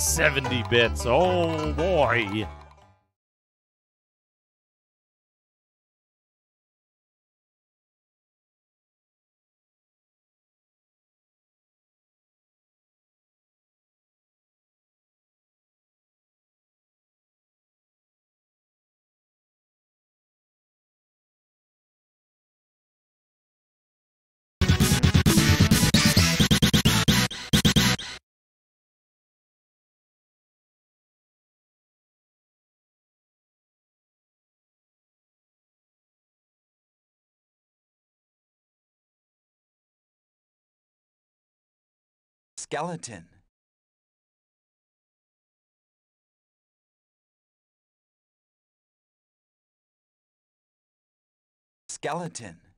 70 bits. Oh boy. Skeleton. Skeleton.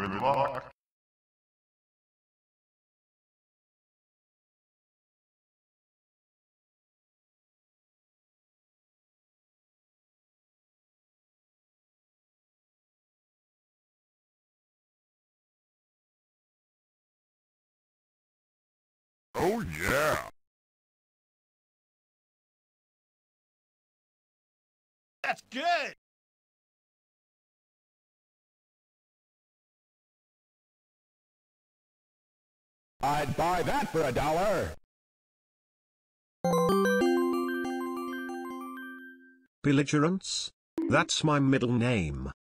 Good luck. Oh yeah. That's good. I'd buy that for a dollar. Belligerence? That's my middle name.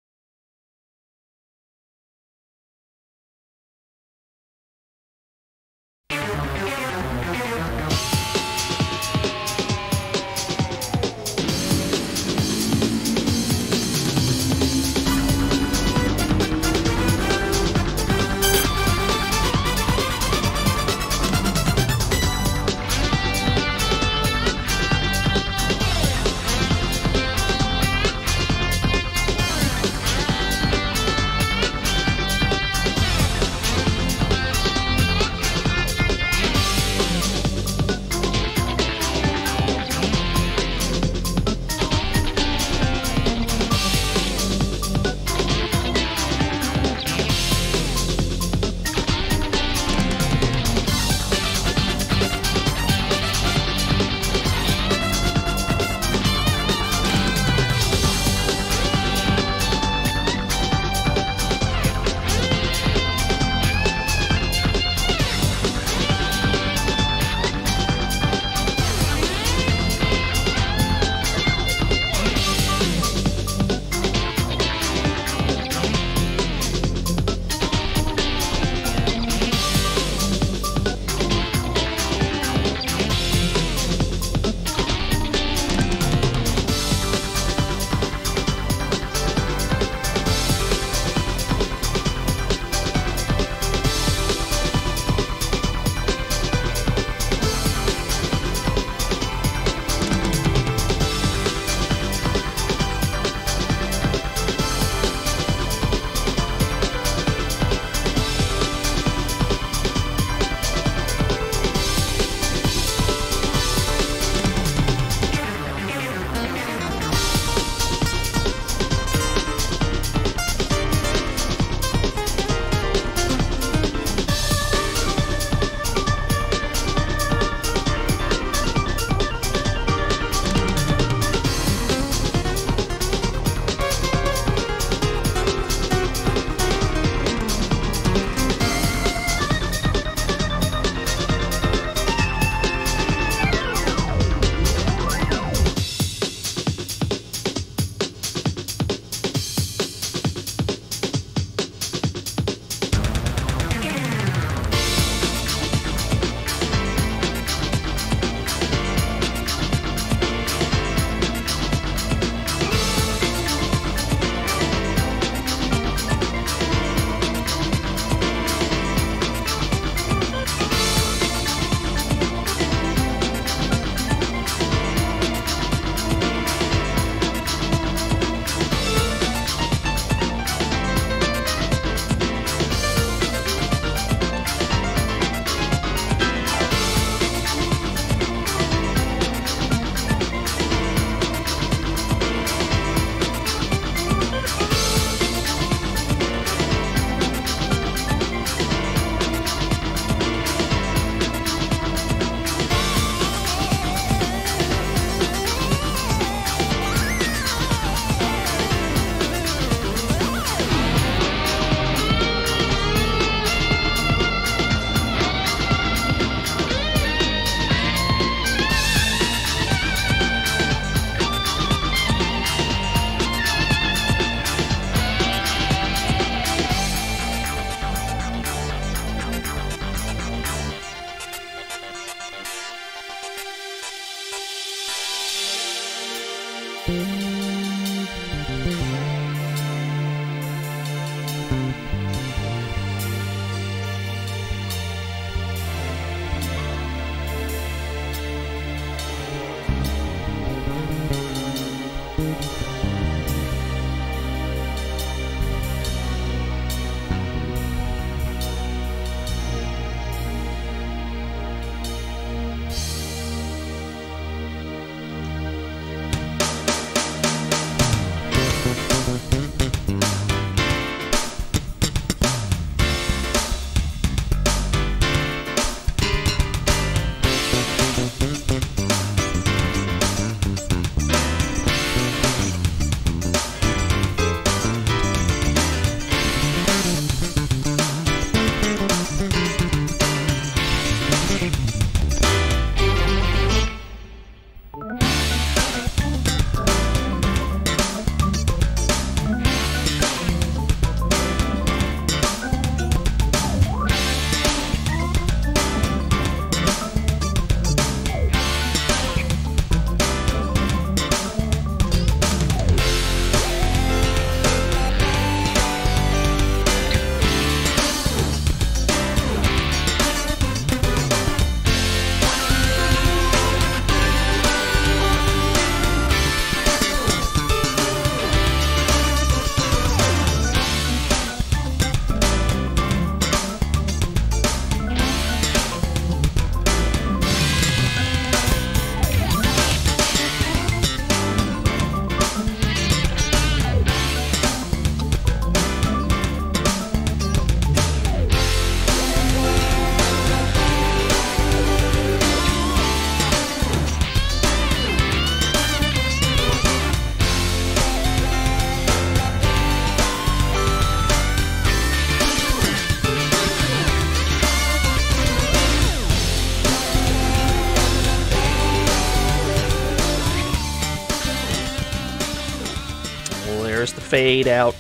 Fade out.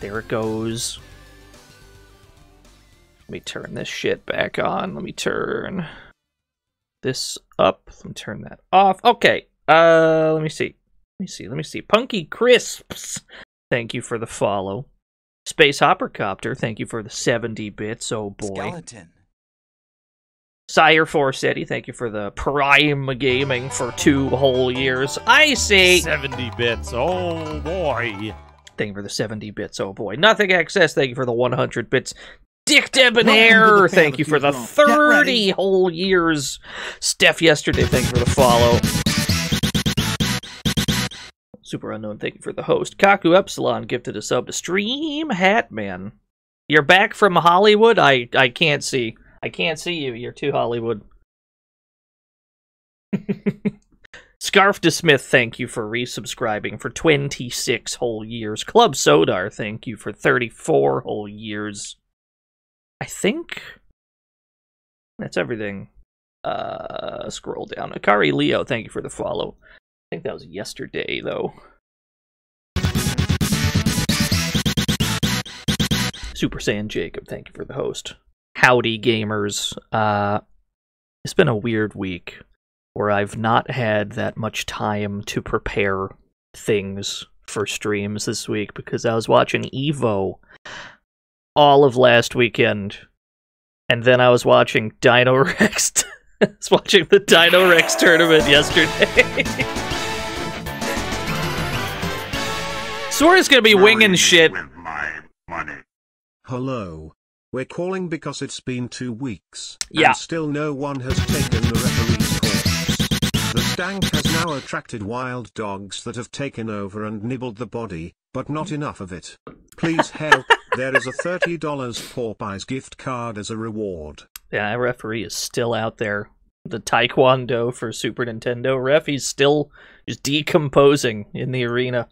There it goes. Let me turn this shit back on. Let me turn this up. Let me turn that off. Okay. Uh, let me see. Let me see. Let me see. Punky Crisps. Thank you for the follow. Space Hoppercopter. Thank you for the 70 bits. Oh boy. Skeleton. Sire Forcetti, thank you for the Prime Gaming for two whole years. I say 70 bits. Oh boy. Thank you for the 70 bits, oh boy. Nothing excess, thank you for the 100 bits. Dick Debonair, thank you for the 30 whole years. Steph Yesterday, thank you for the follow. Super Unknown, thank you for the host. Kaku Epsilon gifted a sub to Stream Hatman. You're back from Hollywood? I, I can't see. I can't see you. You're too Hollywood. Scarf to Smith, thank you for resubscribing for 26 whole years. Club Sodar, thank you for 34 whole years. I think that's everything. Uh, scroll down. Akari Leo, thank you for the follow. I think that was yesterday, though. Super Saiyan Jacob, thank you for the host. Howdy, gamers. Uh, it's been a weird week where I've not had that much time to prepare things for streams this week because I was watching Evo all of last weekend, and then I was watching Dino Rex. I was watching the Dino Rex tournament yesterday. Sora's gonna be winging shit. With my money. Hello. We're calling because it's been two weeks. Yeah. And still no one has taken the referee's corpse. The stank has now attracted wild dogs that have taken over and nibbled the body, but not enough of it. Please help. there is a $30 Popeyes gift card as a reward. Yeah, that referee is still out there. The Taekwondo for Super Nintendo ref, he's still just decomposing in the arena.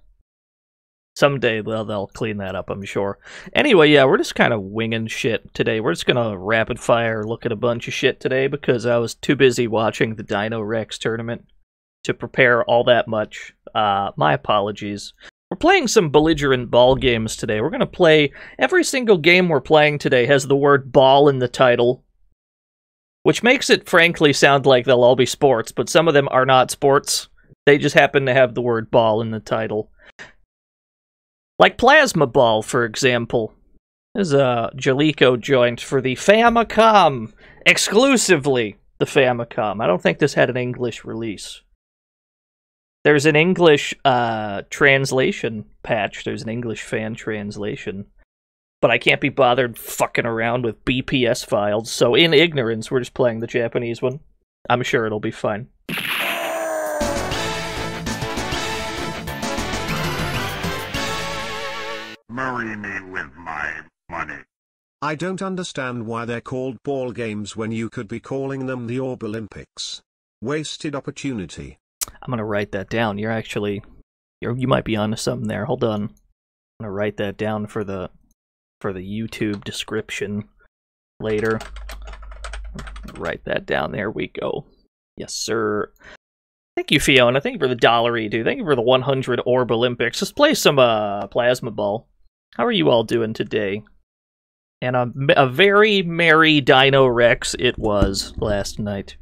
Someday they'll, they'll clean that up, I'm sure. Anyway, yeah, we're just kind of winging shit today. We're just gonna rapid fire look at a bunch of shit today because I was too busy watching the Dino Rex tournament to prepare all that much. Uh, my apologies. We're playing some belligerent ball games today. We're gonna play every single game we're playing today has the word ball in the title which makes it frankly sound like they'll all be sports, but some of them are not sports. They just happen to have the word ball in the title. Like Plasma Ball, for example. There's a Jaleco joint for the Famicom. Exclusively the Famicom. I don't think this had an English release. There's an English uh, translation patch. There's an English fan translation but I can't be bothered fucking around with BPS files, so in ignorance, we're just playing the Japanese one. I'm sure it'll be fine. Marry me with my money. I don't understand why they're called ball games when you could be calling them the Orb Olympics. Wasted opportunity. I'm gonna write that down. You're actually, you're, you might be onto something there. Hold on. I'm gonna write that down for the for the YouTube description later. Write that down. There we go. Yes, sir. Thank you, Fiona. Thank you for the dollar E, dude. Thank you for the 100 Orb Olympics. Let's play some uh, Plasma Ball. How are you all doing today? And a, a very merry Dino Rex it was last night.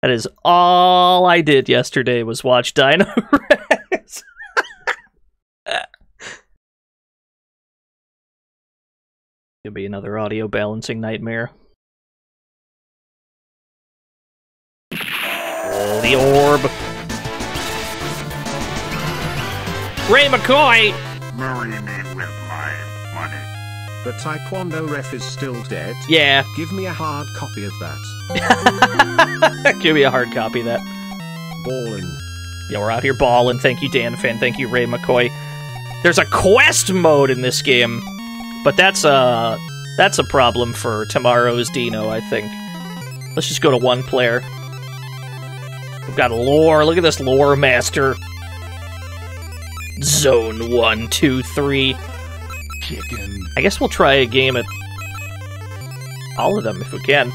That is all I did yesterday was watch Dino Rex. It'll be another audio balancing nightmare. The orb. Ray McCoy! Marry The Taekwondo ref is still dead. Yeah, Give me a hard copy of that. give me a hard copy of that. Ballin'. Yeah, we're out here balling. Thank you, Dan Fan. Thank you, Ray McCoy. There's a quest mode in this game, but that's a that's a problem for tomorrow's Dino, I think. Let's just go to one player. We've got lore. Look at this lore master. Zone one, two, three chicken. I guess we'll try a game at all of them if we can.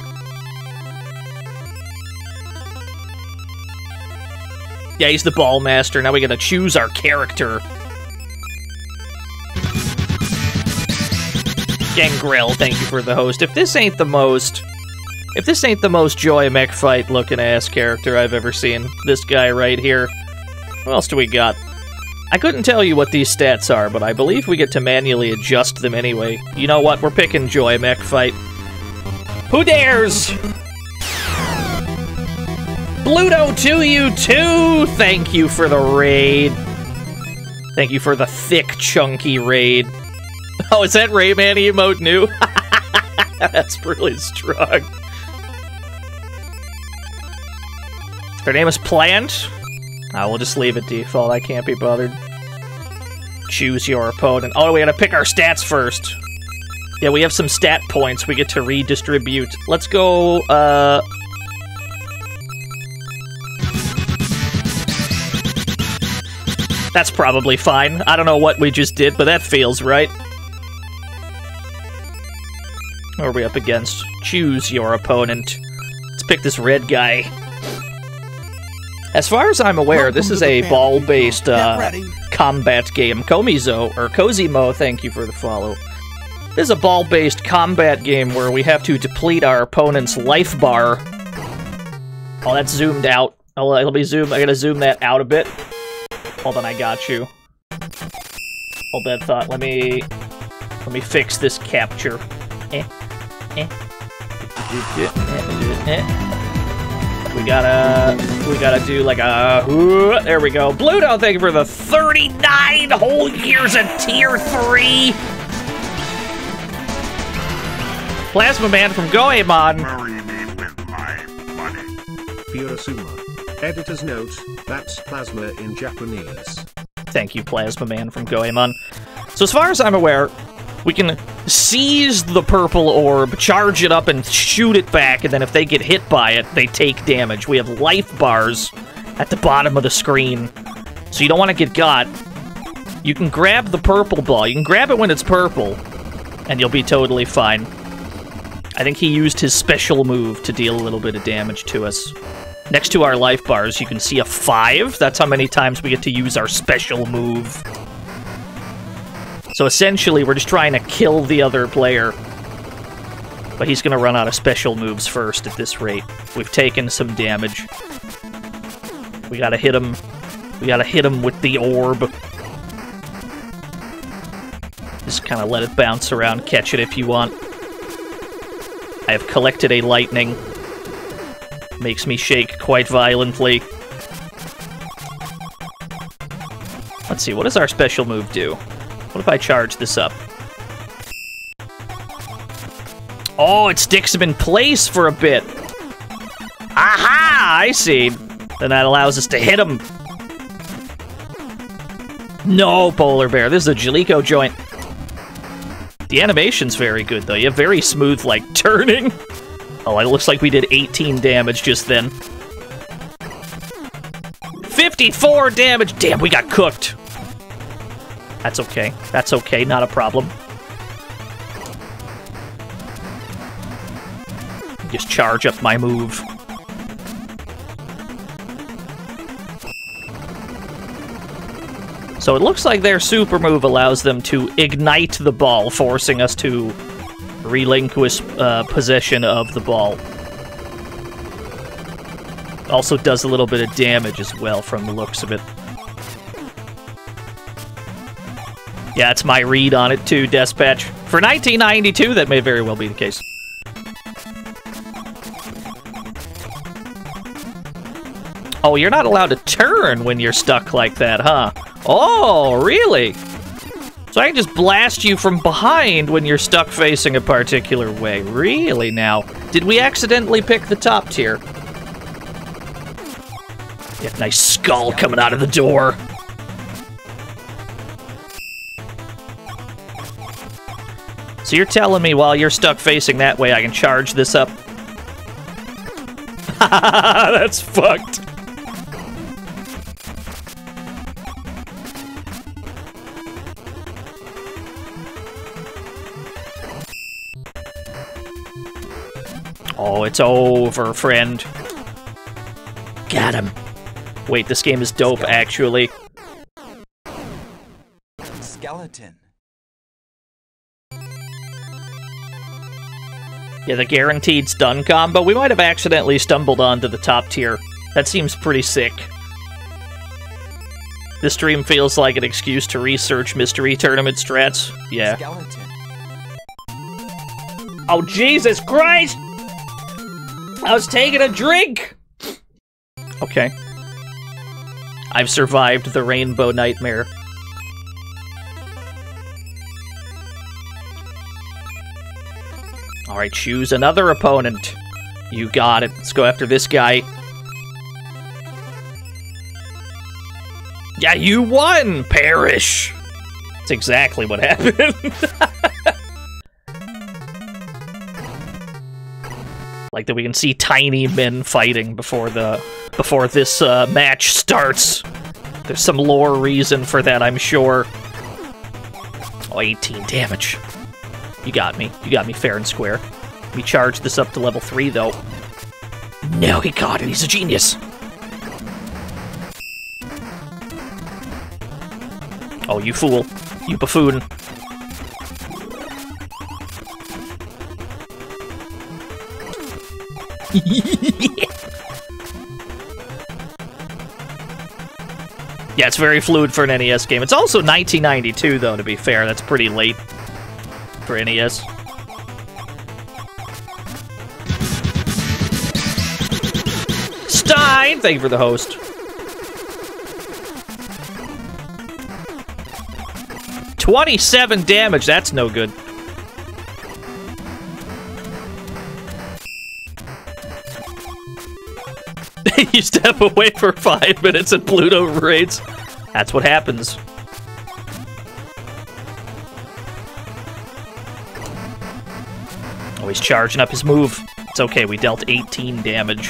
Yeah, he's the ball master. Now we gotta choose our character. Gangrel, thank you for the host. If this ain't the most... If this ain't the most Joy Mech fight looking ass character I've ever seen, this guy right here. What else do we got? I couldn't tell you what these stats are, but I believe we get to manually adjust them anyway. You know what? We're picking Joy Mech fight. Who dares? Bluto to you too! Thank you for the raid. Thank you for the thick, chunky raid. Oh, is that Rayman emote new? That's really strong. Her name is Plant. I will just leave it default. I can't be bothered. Choose your opponent. Oh, we gotta pick our stats first. Yeah, we have some stat points we get to redistribute. Let's go, uh... That's probably fine. I don't know what we just did, but that feels right. What are we up against? Choose your opponent. Let's pick this red guy. As far as I'm aware, this is a ball-based uh, combat game. Komizo, or Kozimo, thank you for the follow. This is a ball-based combat game where we have to deplete our opponent's life bar. Oh, that's zoomed out. Oh, let me zoom. I gotta zoom that out a bit. Hold on, I got you. Hold that thought. Let me let me fix this capture. Eh, eh. We gotta we gotta do like a uh, there we go. Bluto, thank you for the 39 whole years of tier three. Plasma Man from Goemon. Marry me with my money. Furasuma. Editor's note, that's plasma in Japanese. Thank you, Plasma Man from Goemon. So as far as I'm aware, we can seize the purple orb, charge it up, and shoot it back, and then if they get hit by it, they take damage. We have life bars at the bottom of the screen, so you don't want to get got. You can grab the purple ball. You can grab it when it's purple, and you'll be totally fine. I think he used his special move to deal a little bit of damage to us. Next to our life bars, you can see a 5. That's how many times we get to use our special move. So essentially, we're just trying to kill the other player. But he's going to run out of special moves first at this rate. We've taken some damage. We gotta hit him. We gotta hit him with the orb. Just kind of let it bounce around, catch it if you want. I have collected a lightning. Makes me shake quite violently. Let's see, what does our special move do? What if I charge this up? Oh, it sticks him in place for a bit. Aha! I see. Then that allows us to hit him. No, Polar Bear. This is a Jaleco joint. The animation's very good, though. You have very smooth, like, turning. Oh, it looks like we did 18 damage just then. 54 damage! Damn, we got cooked. That's okay. That's okay, not a problem. Just charge up my move. So it looks like their super move allows them to ignite the ball, forcing us to relinquish uh, possession of the ball. Also does a little bit of damage as well from the looks of it. Yeah, it's my read on it too, Dispatch. For 1992, that may very well be the case. Oh, you're not allowed to turn when you're stuck like that, huh? Oh, really? So I can just blast you from behind when you're stuck facing a particular way. Really now? Did we accidentally pick the top tier? Yeah, nice skull coming out of the door. So you're telling me while you're stuck facing that way, I can charge this up? That's fucked. Oh, it's over, friend. Got him. Wait, this game is dope, actually. Skeleton. Yeah, the guaranteed stun combo. We might have accidentally stumbled onto the top tier. That seems pretty sick. This stream feels like an excuse to research mystery tournament strats. Yeah. Skeleton. Oh, Jesus Christ! I was taking a drink! Okay. I've survived the rainbow nightmare. Alright, choose another opponent. You got it. Let's go after this guy. Yeah, you won! Perish! That's exactly what happened. like that we can see tiny men fighting before the before this uh, match starts. There's some lore reason for that, I'm sure. Oh, 18 damage. You got me. You got me fair and square. We charge this up to level 3, though. No, he got it. He's a genius. Oh, you fool. You buffoon. Yeah, it's very fluid for an NES game. It's also 1992, though, to be fair. That's pretty late for NES. Stein! Thank you for the host. Twenty-seven damage. That's no good. you step away for five minutes and Pluto raids. That's what happens. Oh, he's charging up his move. It's okay, we dealt 18 damage.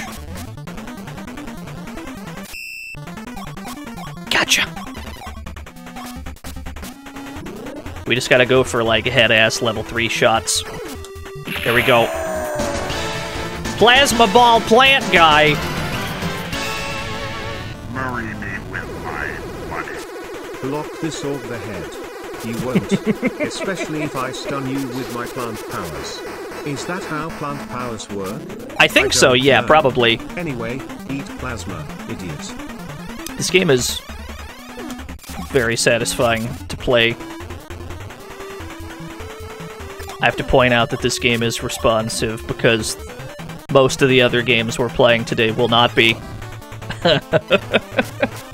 Gotcha! We just gotta go for, like, head-ass level 3 shots. There we go. Plasma ball plant guy! Marry me with my money. Block this over the head. You won't, especially if I stun you with my plant powers. Is that how plant powers work? I think I so, yeah, know. probably. Anyway, eat plasma, idiot. This game is very satisfying to play. I have to point out that this game is responsive because most of the other games we're playing today will not be.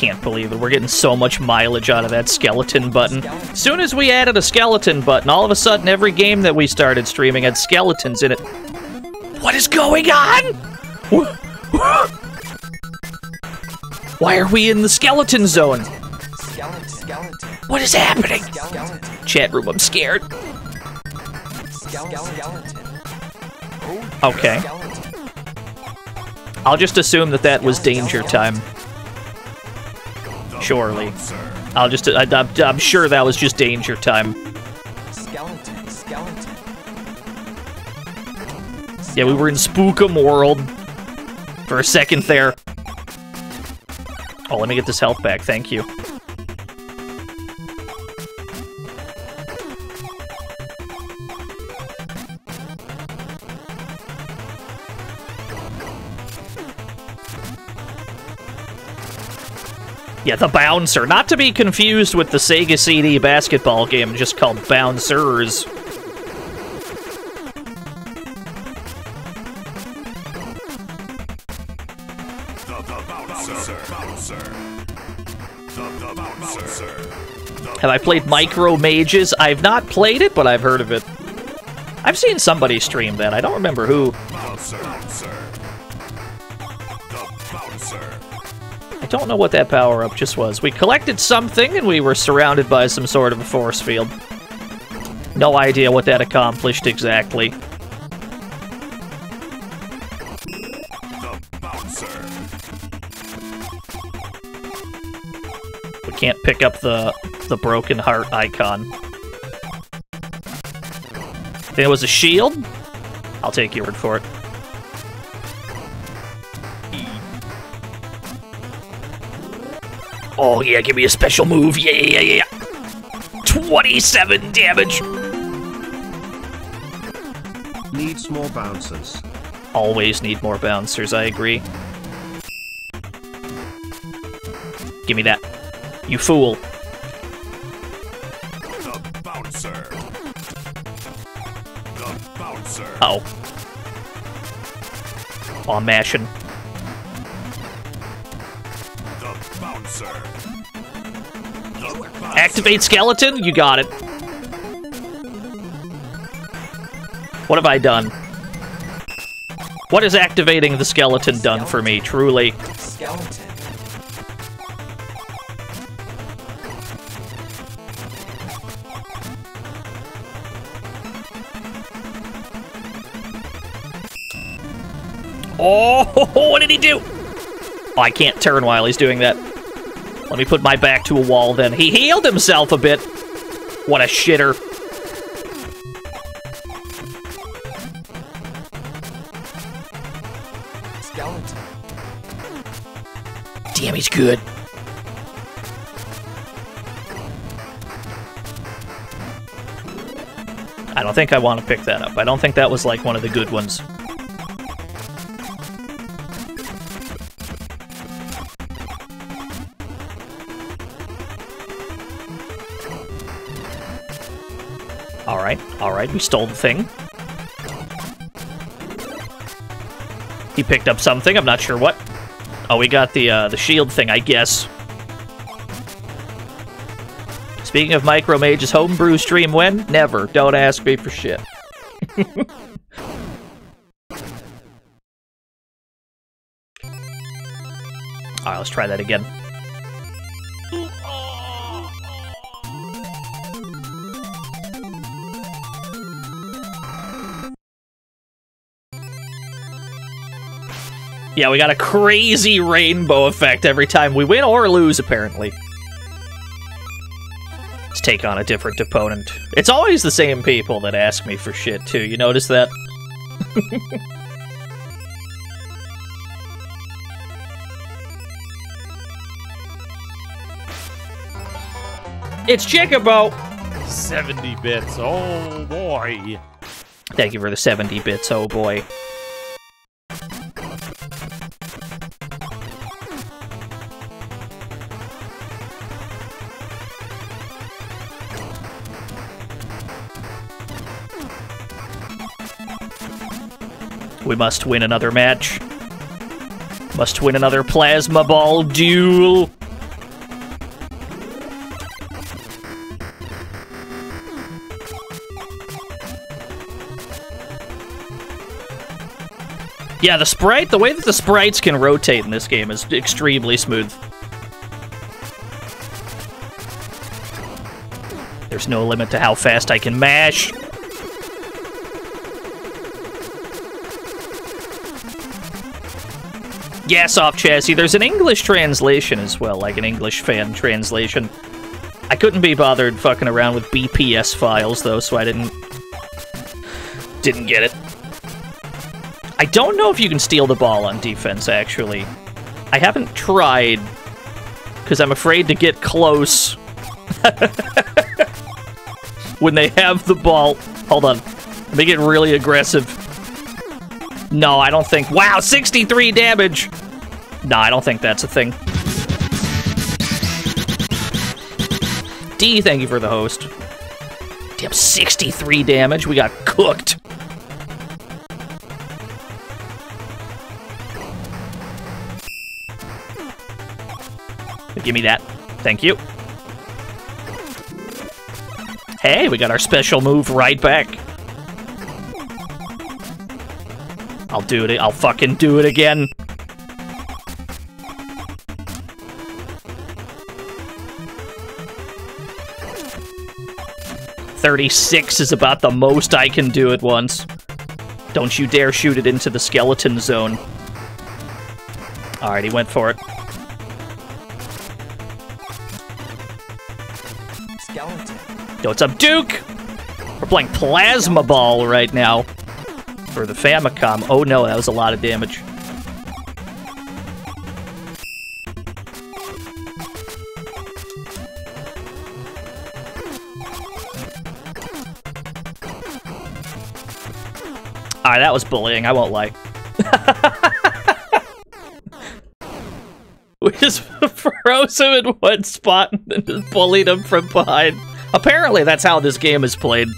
Can't believe it. We're getting so much mileage out of that skeleton button. Soon as we added a skeleton button, all of a sudden every game that we started streaming had skeletons in it. What is going on? Why are we in the skeleton zone? What is happening? Chat room, I'm scared. Okay. I'll just assume that that was danger time. Surely. I'll just, I, I'm, I'm sure that was just danger time. Skeleton. Skeleton. Yeah, we were in Spookum World for a second there. Oh, let me get this health back, thank you. Yeah, the Bouncer. Not to be confused with the Sega CD basketball game just called Bouncers. Have I played Micro Mages? I've not played it, but I've heard of it. I've seen somebody stream that. I don't remember who. Bouncer. Bouncer. Don't know what that power up just was. We collected something and we were surrounded by some sort of a force field. No idea what that accomplished exactly. We can't pick up the the broken heart icon. Think it was a shield? I'll take your word for it. Oh yeah, give me a special move. Yeah, yeah, yeah, yeah. 27 damage. Needs more bouncers. Always need more bouncers, I agree. Give me that. You fool. The bouncer. The bouncer. Oh. Oh, I'm mashing. Activate skeleton? You got it. What have I done? What has activating the skeleton done for me, truly? Oh, what did he do? Oh, I can't turn while he's doing that. Let me put my back to a wall then. He healed himself a bit. What a shitter. Damn, he's good. I don't think I want to pick that up. I don't think that was like one of the good ones. Alright, we stole the thing. He picked up something, I'm not sure what. Oh, we got the uh, the shield thing, I guess. Speaking of Micro Mage's homebrew stream when? Never. Don't ask me for shit. Alright, let's try that again. Yeah, we got a crazy rainbow effect every time we win or lose, apparently. Let's take on a different opponent. It's always the same people that ask me for shit, too. You notice that? it's Chickabo! 70 bits. Oh boy. Thank you for the 70 bits, oh boy. We must win another match. Must win another plasma ball duel. Yeah, the sprite, the way that the sprites can rotate in this game is extremely smooth. There's no limit to how fast I can mash. Yeah, off chassis. There's an English translation as well, like an English fan translation. I couldn't be bothered fucking around with BPS files though, so I didn't didn't get it. I don't know if you can steal the ball on defense actually. I haven't tried because I'm afraid to get close when they have the ball. Hold on. Me get really aggressive. No, I don't think. Wow, 63 damage. No, I don't think that's a thing. D, thank you for the host. Damn, 63 damage. We got cooked. Give me that. Thank you. Hey, we got our special move right back. I'll do it. I'll fucking do it again. Thirty-six is about the most I can do at once. Don't you dare shoot it into the skeleton zone. Alright, he went for it. Skeleton. Yo, what's up, Duke? We're playing Plasma Ball right now for the Famicom. Oh no, that was a lot of damage. Alright, that was bullying, I won't lie. we just froze him in one spot and then just bullied him from behind. Apparently that's how this game is played.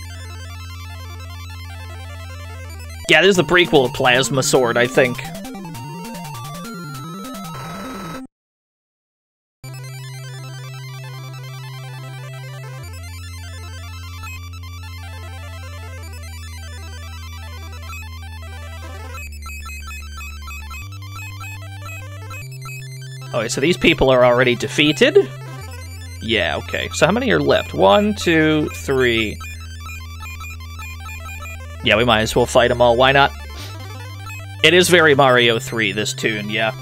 Yeah, this is the prequel of Plasma Sword, I think. Okay, so these people are already defeated? Yeah, okay. So how many are left? One, two, three. Yeah, we might as well fight them all. Why not? It is very Mario 3, this tune, yeah.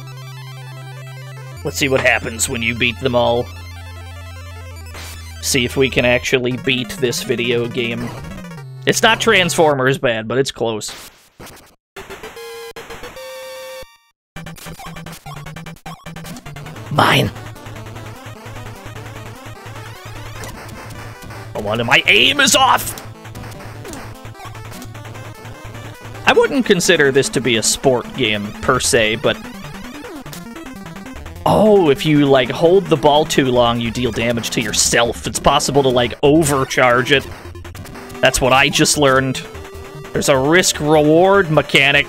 Let's see what happens when you beat them all. See if we can actually beat this video game. It's not Transformers bad, but it's close. Mine. Oh, I wanted my aim is off. I wouldn't consider this to be a sport game per se, but Oh, if you like hold the ball too long, you deal damage to yourself. It's possible to like overcharge it. That's what I just learned. There's a risk reward mechanic.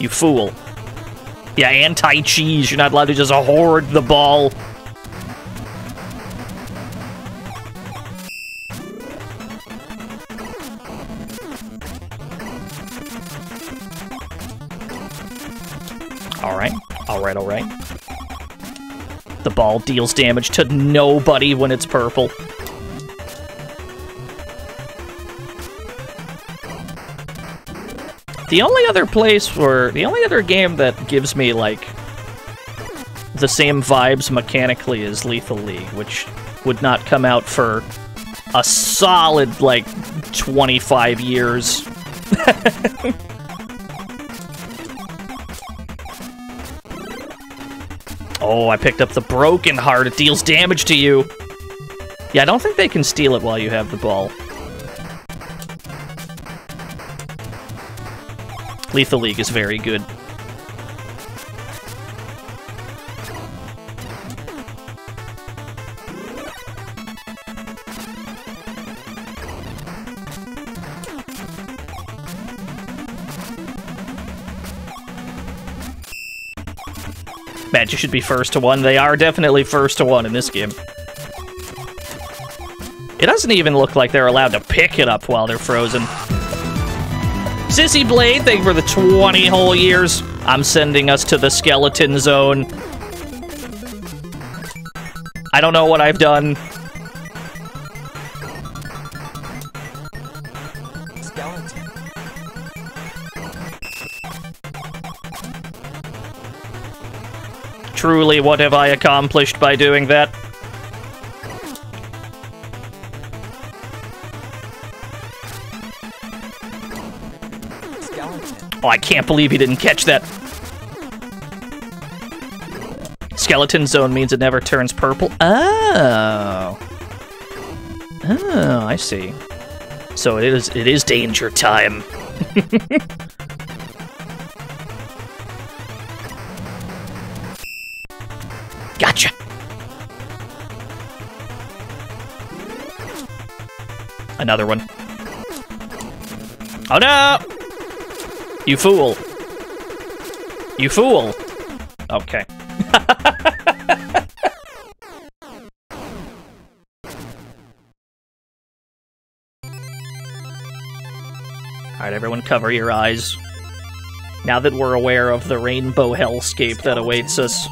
You fool. Yeah, anti-cheese. You're not allowed to just hoard the ball. Ball deals damage to nobody when it's purple. The only other place where... The only other game that gives me, like, the same vibes mechanically as Lethal League, which would not come out for a solid, like, 25 years. oh, I picked up the Broken Heart. It deals damage to you. Yeah, I don't think they can steal it while you have the ball. Lethal League is very good. You should be first to one. They are definitely first to one in this game. It doesn't even look like they're allowed to pick it up while they're frozen. Sissy Blade, thank you for the 20 whole years. I'm sending us to the skeleton zone. I don't know what I've done. Truly, what have I accomplished by doing that? Oh, I can't believe he didn't catch that. Skeleton zone means it never turns purple. Oh. Oh, I see. So it is it is danger time. Another one. Oh no! You fool. You fool. Okay. Alright, everyone cover your eyes. Now that we're aware of the rainbow hellscape that awaits us.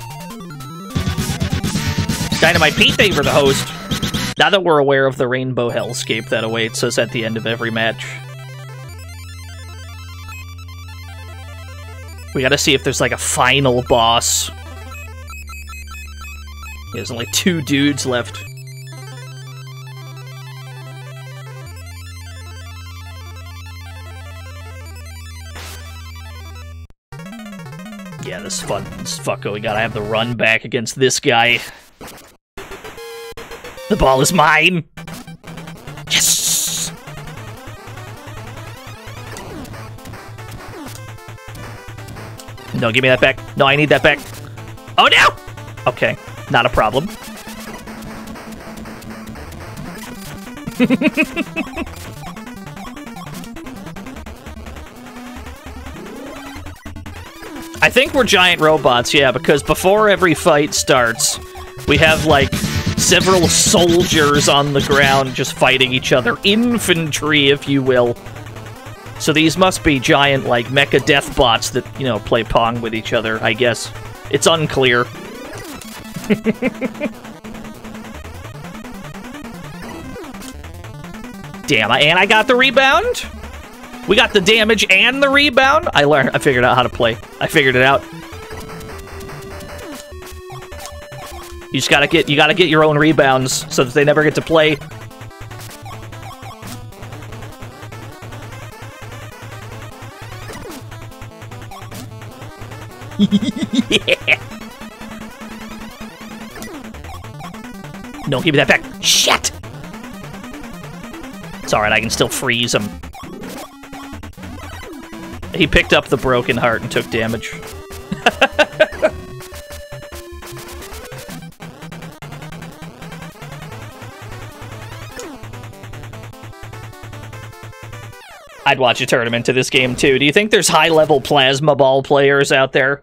Dynamite Pete, thank for the host. Now that we're aware of the rainbow hellscape that awaits us at the end of every match. We gotta see if there's like a final boss. There's only two dudes left. Yeah, this is fun. Is fucko. Oh, we gotta have the run back against this guy. The ball is mine! Yes! No, give me that back. No, I need that back. Oh, no! Okay, not a problem. I think we're giant robots, yeah, because before every fight starts, we have, like, several soldiers on the ground just fighting each other. Infantry, if you will. So these must be giant, like, mecha death bots that, you know, play Pong with each other, I guess. It's unclear. Damn, and I got the rebound? We got the damage and the rebound? I learned, I figured out how to play. I figured it out. You just gotta get, you gotta get your own rebounds so that they never get to play. yeah. No, give me that back. Shit! It's alright, I can still freeze him. He picked up the broken heart and took damage. I'd watch a tournament to this game too. Do you think there's high-level plasma ball players out there?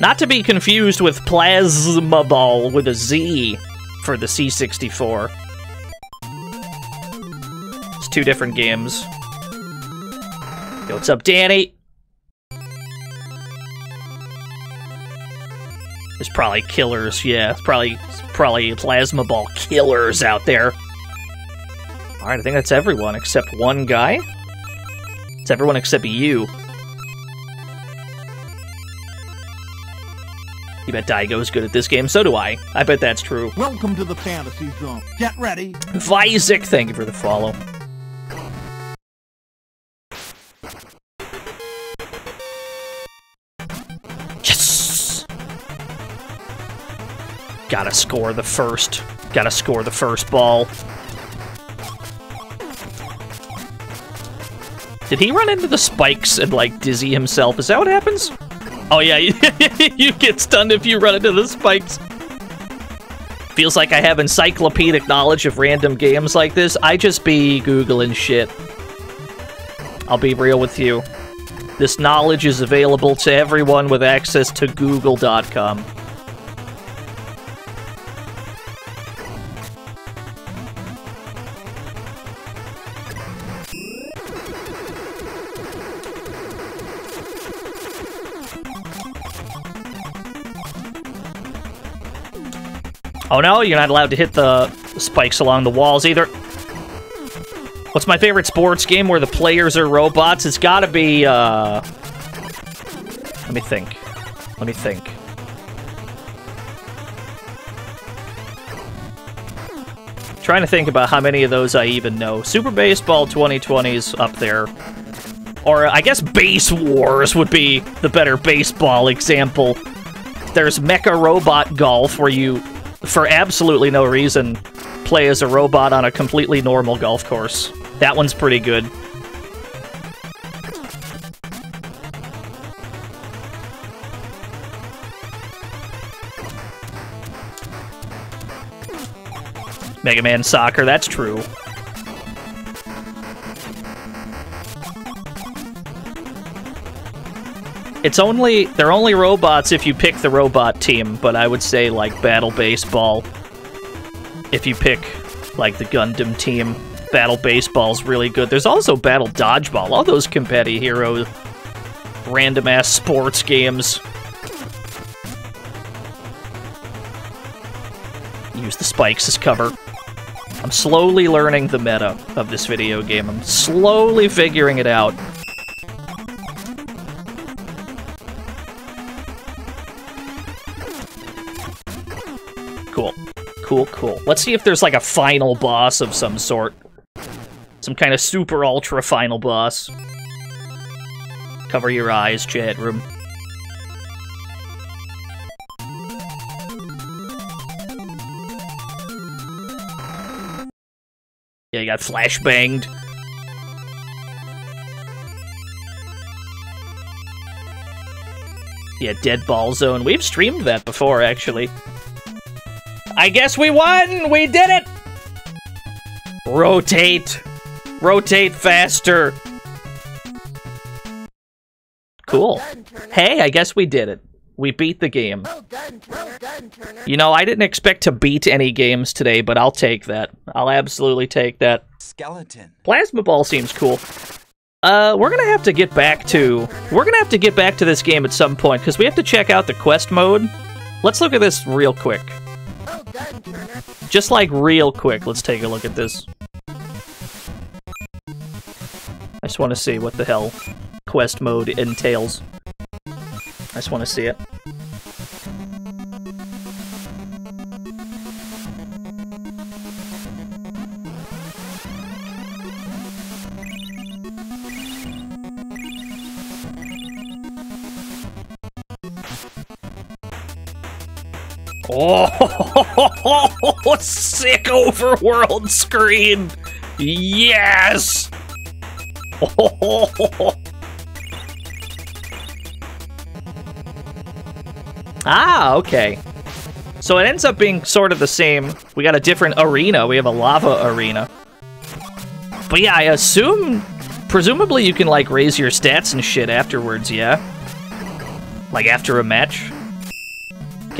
Not to be confused with plasma ball with a Z for the C64. It's two different games. Yo, what's up, Danny? There's probably killers, yeah. It's probably probably plasma ball killers out there. Alright, I think that's everyone except one guy. It's everyone except you. You bet Daigo's good at this game, so do I. I bet that's true. Welcome to the fantasy zone. Get ready. Visik, thank you for the follow. Yes! Gotta score the first. Gotta score the first ball. Did he run into the spikes and, like, dizzy himself? Is that what happens? Oh, yeah, you get stunned if you run into the spikes. Feels like I have encyclopedic knowledge of random games like this. I just be Googling shit. I'll be real with you. This knowledge is available to everyone with access to Google.com. Oh no, you're not allowed to hit the spikes along the walls either. What's my favorite sports game where the players are robots? It's gotta be, uh... Let me think. Let me think. Trying to think about how many of those I even know. Super Baseball 2020's up there. Or, I guess Base Wars would be the better baseball example. There's Mecarobot Golf, where you for absolutely no reason, play as a robot on a completely normal golf course. That one's pretty good. Mega Man Soccer, that's true. It's only they're only robots if you pick the robot team, but I would say like Battle Baseball. If you pick like the Gundam team, Battle Baseball's really good. There's also Battle Dodgeball. All those Compati Hero random ass sports games. Use the spikes as cover. I'm slowly learning the meta of this video game. I'm slowly figuring it out. Cool, cool. Let's see if there's like a final boss of some sort. Some kind of super ultra final boss. Cover your eyes, chat room. Yeah, you got flashbanged. Yeah, Dead Ball Zone. We've streamed that before, actually. I guess we won! We did it! Rotate! Rotate faster! Cool. Hey, I guess we did it. We beat the game. You know, I didn't expect to beat any games today, but I'll take that. I'll absolutely take that. Skeleton. Plasma Ball seems cool. Uh, we're gonna have to get back to we're gonna have to get back to this game at some point because we have to check out the quest mode. Let's look at this real quick. Just like real quick, let's take a look at this. I just want to see what the hell quest mode entails. I just want to see it. Oh, sick overworld screen! Yes! Ah, okay. So it ends up being sort of the same. We got a different arena. We have a lava arena. But yeah, I assume, presumably you can like raise your stats and shit afterwards, yeah? Like after a match?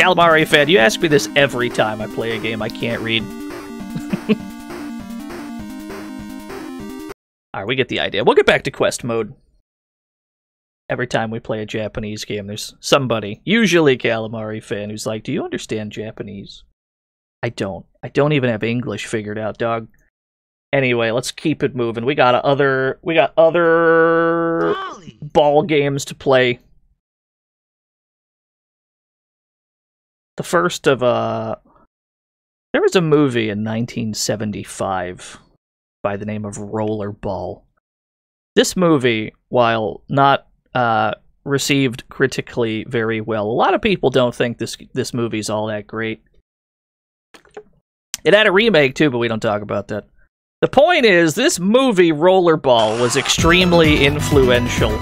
Calamari fan, you ask me this every time I play a game I can't read. Alright, we get the idea. We'll get back to quest mode. Every time we play a Japanese game, there's somebody, usually Calamari fan, who's like, Do you understand Japanese? I don't. I don't even have English figured out, dog. Anyway, let's keep it moving. We got other we got other ball games to play. The first of uh there was a movie in 1975 by the name of Rollerball. This movie, while not uh, received critically very well, a lot of people don't think this this movie's all that great. It had a remake too, but we don't talk about that. The point is, this movie Rollerball was extremely influential.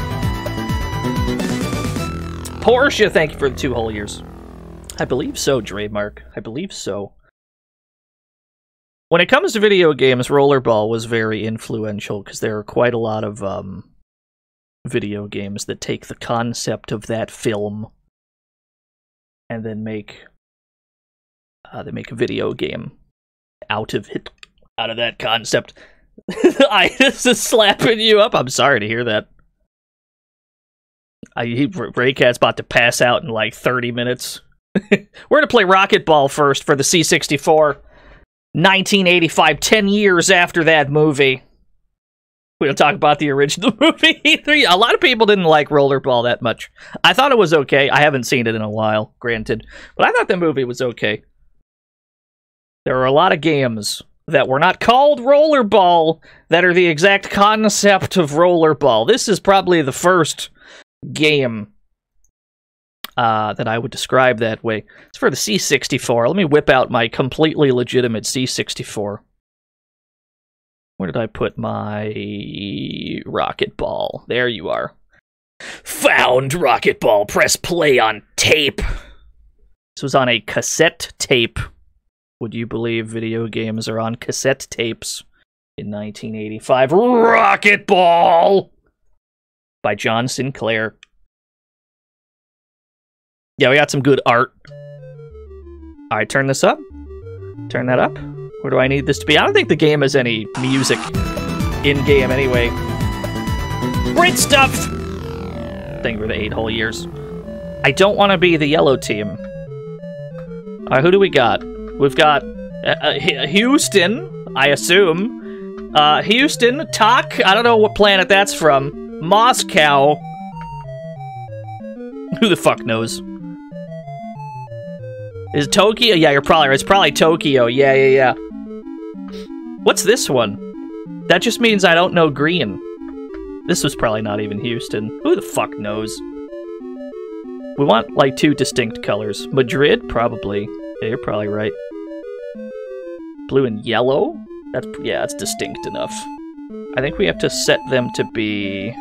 Portia, thank you for the two whole years. I believe so, Dremark. I believe so. When it comes to video games, Rollerball was very influential because there are quite a lot of um, video games that take the concept of that film and then make uh, they make a video game out of it, out of that concept. I this is slapping you up. I'm sorry to hear that. I he, Raycat's about to pass out in like 30 minutes. We're gonna play Rocket Ball first for the C64. 1985, 10 years after that movie. We don't talk about the original movie. A lot of people didn't like Rollerball that much. I thought it was okay. I haven't seen it in a while, granted. But I thought the movie was okay. There are a lot of games that were not called Rollerball that are the exact concept of Rollerball. This is probably the first game uh, that I would describe that way. It's for the C64. Let me whip out my completely legitimate C64. Where did I put my rocket ball? There you are. Found rocket ball. Press play on tape. This was on a cassette tape. Would you believe video games are on cassette tapes in 1985? Rocket Ball by John Sinclair. Yeah, we got some good art. Right, turn this up. Turn that up. Where do I need this to be? I don't think the game has any music in-game anyway. Great stuff! You for the eight whole years. I don't want to be the yellow team. All right, who do we got? We've got uh, uh, Houston, I assume. Uh, Houston, Tak, I don't know what planet that's from. Moscow. Who the fuck knows? Is Tokyo? Yeah, you're probably right. It's probably Tokyo. Yeah, yeah, yeah. What's this one? That just means I don't know green. This was probably not even Houston. Who the fuck knows? We want, like, two distinct colors. Madrid? Probably. Yeah, you're probably right. Blue and yellow? That's, yeah, that's distinct enough. I think we have to set them to be...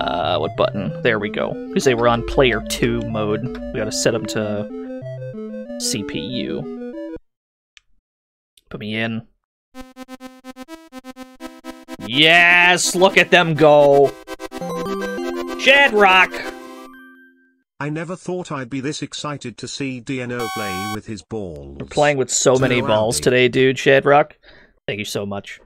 Uh, what button? There we go. Because they were on player 2 mode. We gotta set them to CPU. Put me in. Yes! Look at them go! Shadrock! I never thought I'd be this excited to see DNO play with his balls. We're playing with so many balls rowdy. today, dude. Shadrock, thank you so much.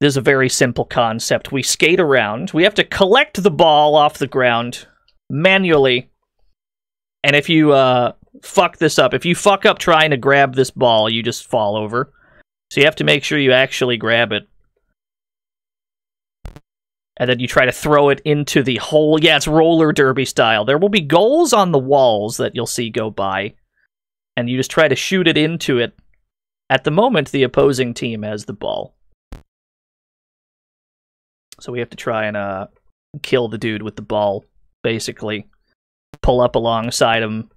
This is a very simple concept. We skate around. We have to collect the ball off the ground manually. And if you uh, fuck this up, if you fuck up trying to grab this ball, you just fall over. So you have to make sure you actually grab it. And then you try to throw it into the hole. Yeah, it's roller derby style. There will be goals on the walls that you'll see go by and you just try to shoot it into it. At the moment, the opposing team has the ball. So we have to try and uh, kill the dude with the ball, basically. Pull up alongside him,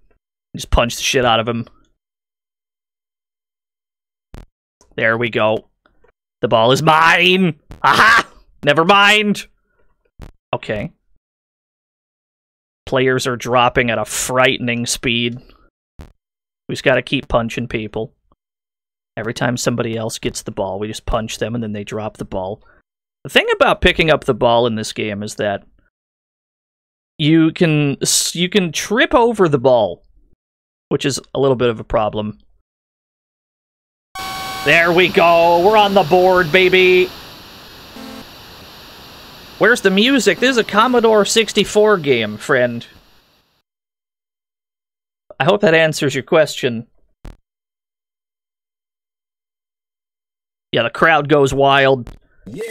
just punch the shit out of him. There we go. The ball is mine! Aha! Never mind! Okay. Players are dropping at a frightening speed. We just gotta keep punching people. Every time somebody else gets the ball, we just punch them and then they drop the ball. The thing about picking up the ball in this game is that you can you can trip over the ball, which is a little bit of a problem. There we go. We're on the board, baby. Where's the music? This is a Commodore 64 game, friend. I hope that answers your question. Yeah, the crowd goes wild. Yeah,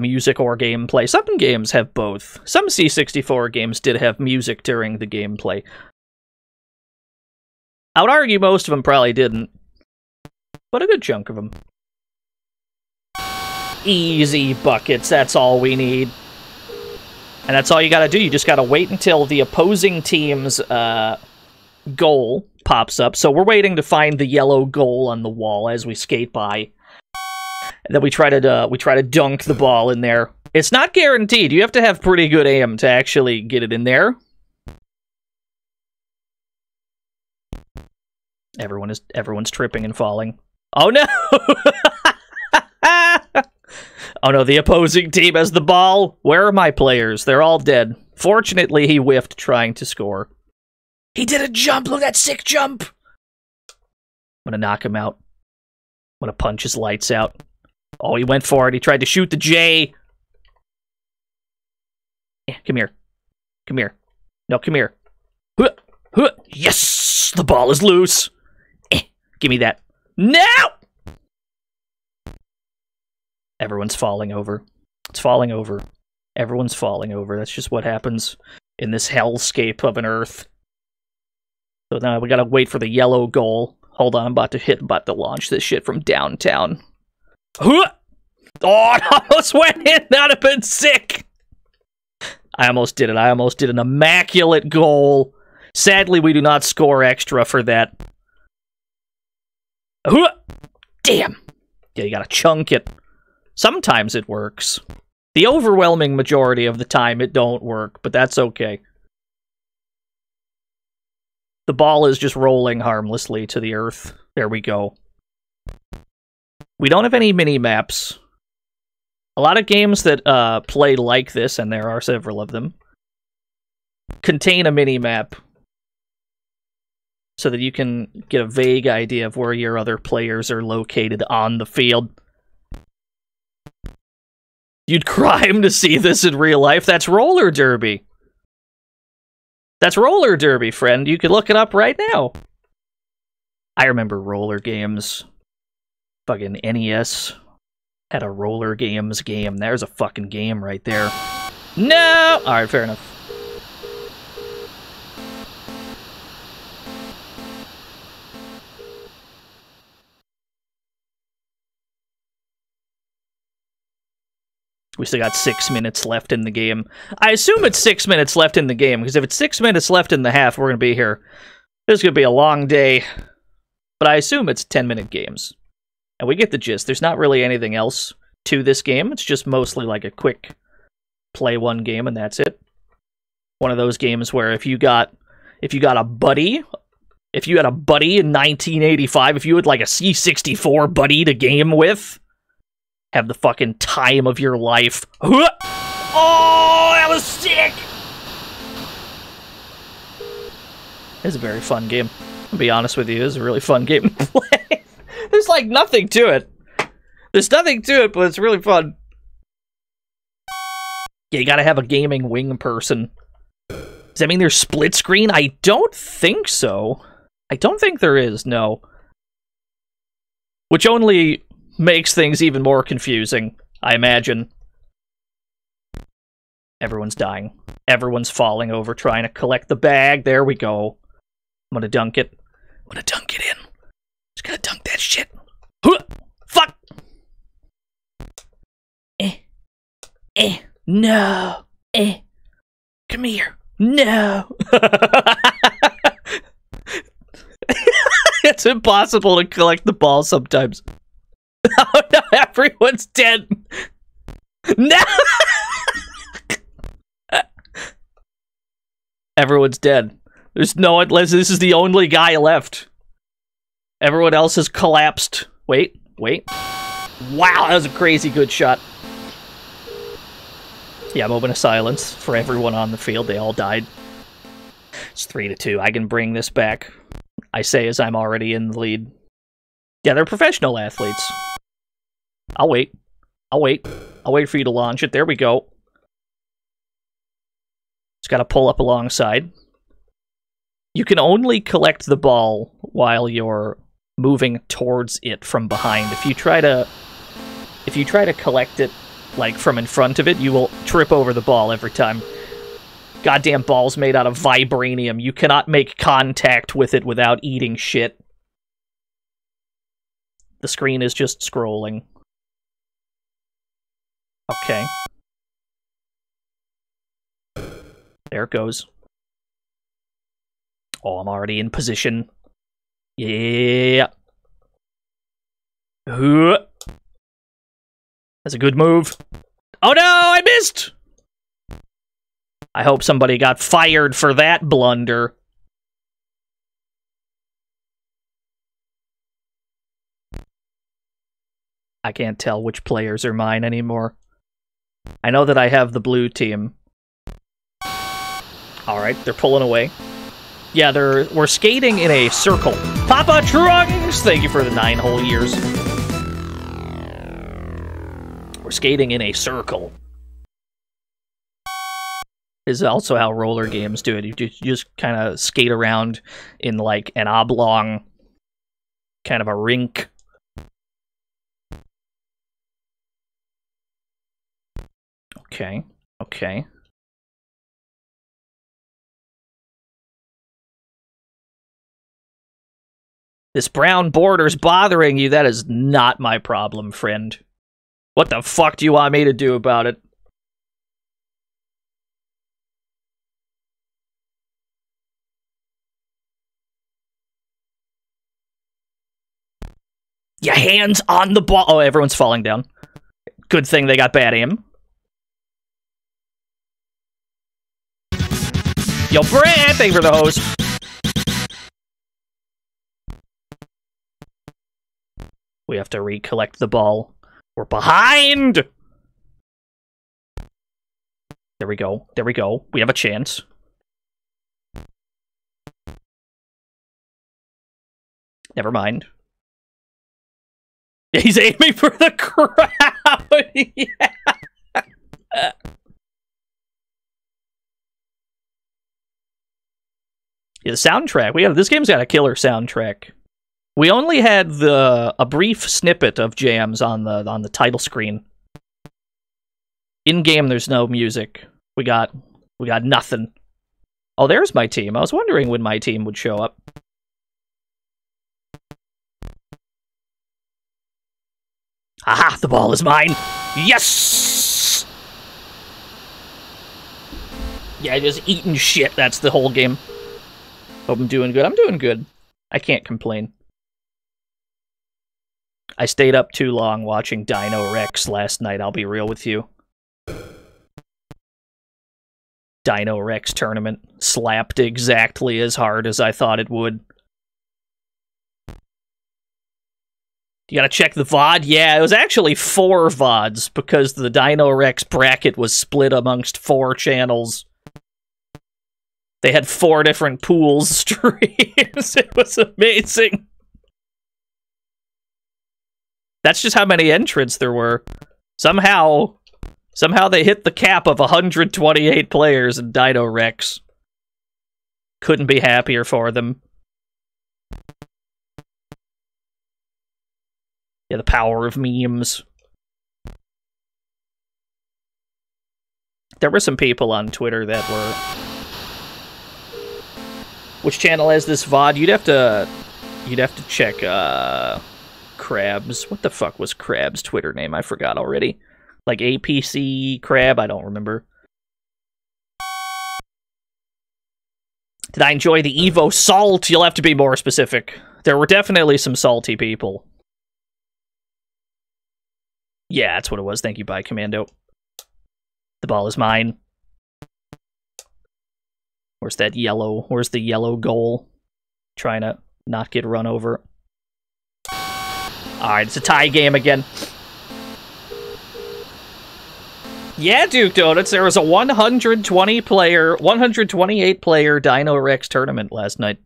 music or gameplay. Some games have both. Some C64 games did have music during the gameplay. I would argue most of them probably didn't. But a good chunk of them. Easy buckets, that's all we need. And that's all you gotta do. You just gotta wait until the opposing team's uh, goal pops up. So we're waiting to find the yellow goal on the wall as we skate by. Then we try to uh, we try to dunk the ball in there. It's not guaranteed. You have to have pretty good aim to actually get it in there. Everyone is everyone's tripping and falling. Oh no! oh no, the opposing team has the ball. Where are my players? They're all dead. Fortunately, he whiffed trying to score. He did a jump. Look at that sick jump. I'm gonna knock him out. I'm gonna punch his lights out. Oh, he went for it. He tried to shoot the J. Yeah, come here. Come here. No, come here. Yes! The ball is loose. Eh, give me that. Now! Everyone's falling over. It's falling over. Everyone's falling over. That's just what happens in this hellscape of an Earth. So now we gotta wait for the yellow goal. Hold on, I'm about to hit, about to launch this shit from downtown. Oh, it almost went in. That'd have been sick. I almost did it. I almost did an immaculate goal. Sadly, we do not score extra for that. Damn. Yeah, you gotta chunk it. Sometimes it works. The overwhelming majority of the time it don't work, but that's okay. The ball is just rolling harmlessly to the earth. There we go. We don't have any mini maps. A lot of games that uh, play like this, and there are several of them, contain a mini map so that you can get a vague idea of where your other players are located on the field. You'd crime to see this in real life. That's roller derby. That's roller derby, friend. You could look it up right now. I remember roller games. Fucking NES had a roller games game. There's a fucking game right there. No! Alright, fair enough. We still got six minutes left in the game. I assume it's six minutes left in the game, because if it's six minutes left in the half, we're going to be here. This is going to be a long day. but I assume it's 10 minute games. And we get the gist. There's not really anything else to this game. It's just mostly like a quick play one game and that's it. One of those games where if you got if you got a buddy, if you had a buddy in 1985, if you had like a C64 buddy to game with, have the fucking time of your life. Oh, that was sick! It's a very fun game. I'll be honest with you, it's a really fun game to play. There's like nothing to it. There's nothing to it, but it's really fun. Yeah, you gotta have a gaming wing person. Does that mean there's split screen? I don't think so. I don't think there is, no. Which only makes things even more confusing, I imagine. Everyone's dying. Everyone's falling over trying to collect the bag. There we go. I'm gonna dunk it. I'm gonna dunk it in. Gonna dunk that shit. Huh! Fuck! Eh. Eh. No. Eh. Come here. No. it's impossible to collect the ball sometimes. Oh no, everyone's dead. No! everyone's dead. There's no one. This is the only guy left. Everyone else has collapsed. Wait, wait. Wow, that was a crazy good shot. Yeah, moment of silence for everyone on the field. They all died. It's three to two. I can bring this back. I say as I'm already in the lead. Yeah, they're professional athletes. I'll wait. I'll wait. I'll wait for you to launch it. There we go. It's gotta pull up alongside. You can only collect the ball while you're moving towards it from behind. If you try to if you try to collect it like from in front of it, you will trip over the ball every time. Goddamn ball's made out of vibranium. You cannot make contact with it without eating shit. The screen is just scrolling. Okay. There it goes. Oh, I'm already in position. Yeah. That's a good move. Oh no, I missed! I hope somebody got fired for that blunder. I can't tell which players are mine anymore. I know that I have the blue team. Alright, they're pulling away. Yeah, they're we're skating in a circle. Papa Trunks! Thank you for the nine whole years. We're skating in a circle. Is also how roller games do it. You just, you just kind of skate around in like an oblong, kind of a rink. Okay, okay. This brown border's bothering you. That is not my problem, friend. What the fuck do you want me to do about it? Your hands on the ball. Oh, everyone's falling down. Good thing they got bad aim. Yo, Brad, thank you for the hose. We have to recollect the ball. We're behind! There we go. There we go. We have a chance. Never mind. He's aiming for the crowd! yeah. Yeah, the soundtrack. We have this game's got a killer soundtrack. We only had the a brief snippet of jams on the on the title screen. In game, there's no music. We got we got nothing. Oh, there's my team. I was wondering when my team would show up. Aha! The ball is mine. Yes. Yeah, just eating shit. That's the whole game. Hope I'm doing good. I'm doing good. I can't complain. I stayed up too long watching Dino Rex last night, I'll be real with you. Dino Rex tournament slapped exactly as hard as I thought it would. You gotta check the VOD? Yeah, it was actually four VODs because the Dino Rex bracket was split amongst four channels. They had four different pools streams. it was amazing. That's just how many entrants there were. Somehow, somehow they hit the cap of 128 players in Dino Rex. Couldn't be happier for them. Yeah, the power of memes. There were some people on Twitter that were. Which channel has this VOD? You'd have to. You'd have to check, uh. Crabs. What the fuck was Crab's Twitter name? I forgot already. Like APC Crab? I don't remember. Did I enjoy the Evo salt? You'll have to be more specific. There were definitely some salty people. Yeah, that's what it was. Thank you, Bye Commando. The ball is mine. Where's that yellow? Where's the yellow goal? Trying to not get run over. Alright, it's a tie game again. Yeah, Duke Donuts, there was a 120 player, 128 player Dino Rex tournament last night.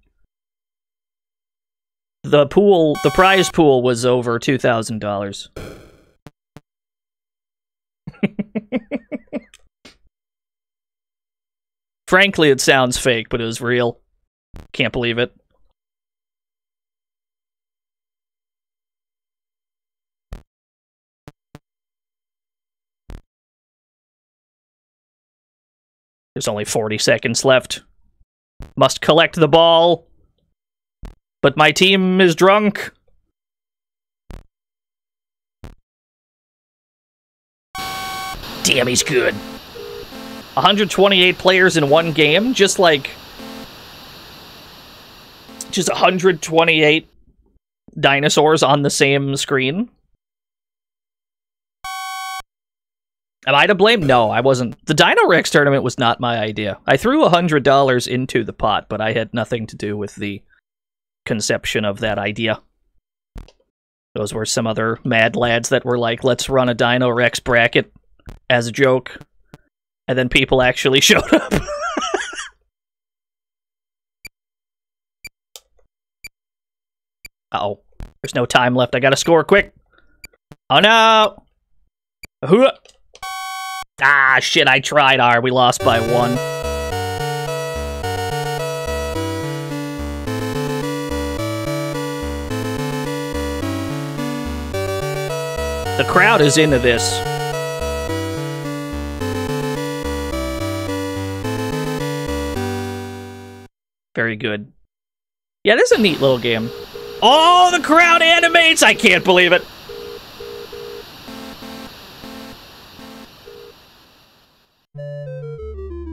The pool, the prize pool was over $2,000. Frankly, it sounds fake, but it was real. Can't believe it. There's only 40 seconds left. Must collect the ball. But my team is drunk. Damn, he's good. 128 players in one game, just like just 128 dinosaurs on the same screen. Am I to blame? No, I wasn't. The Dino Rex tournament was not my idea. I threw $100 into the pot, but I had nothing to do with the conception of that idea. Those were some other mad lads that were like, let's run a Dino Rex bracket as a joke. And then people actually showed up. uh oh. There's no time left. I gotta score quick. Oh no! Hoo- Ah, shit, I tried. R. We lost by one. The crowd is into this. Very good. Yeah, this is a neat little game. Oh, the crowd animates! I can't believe it.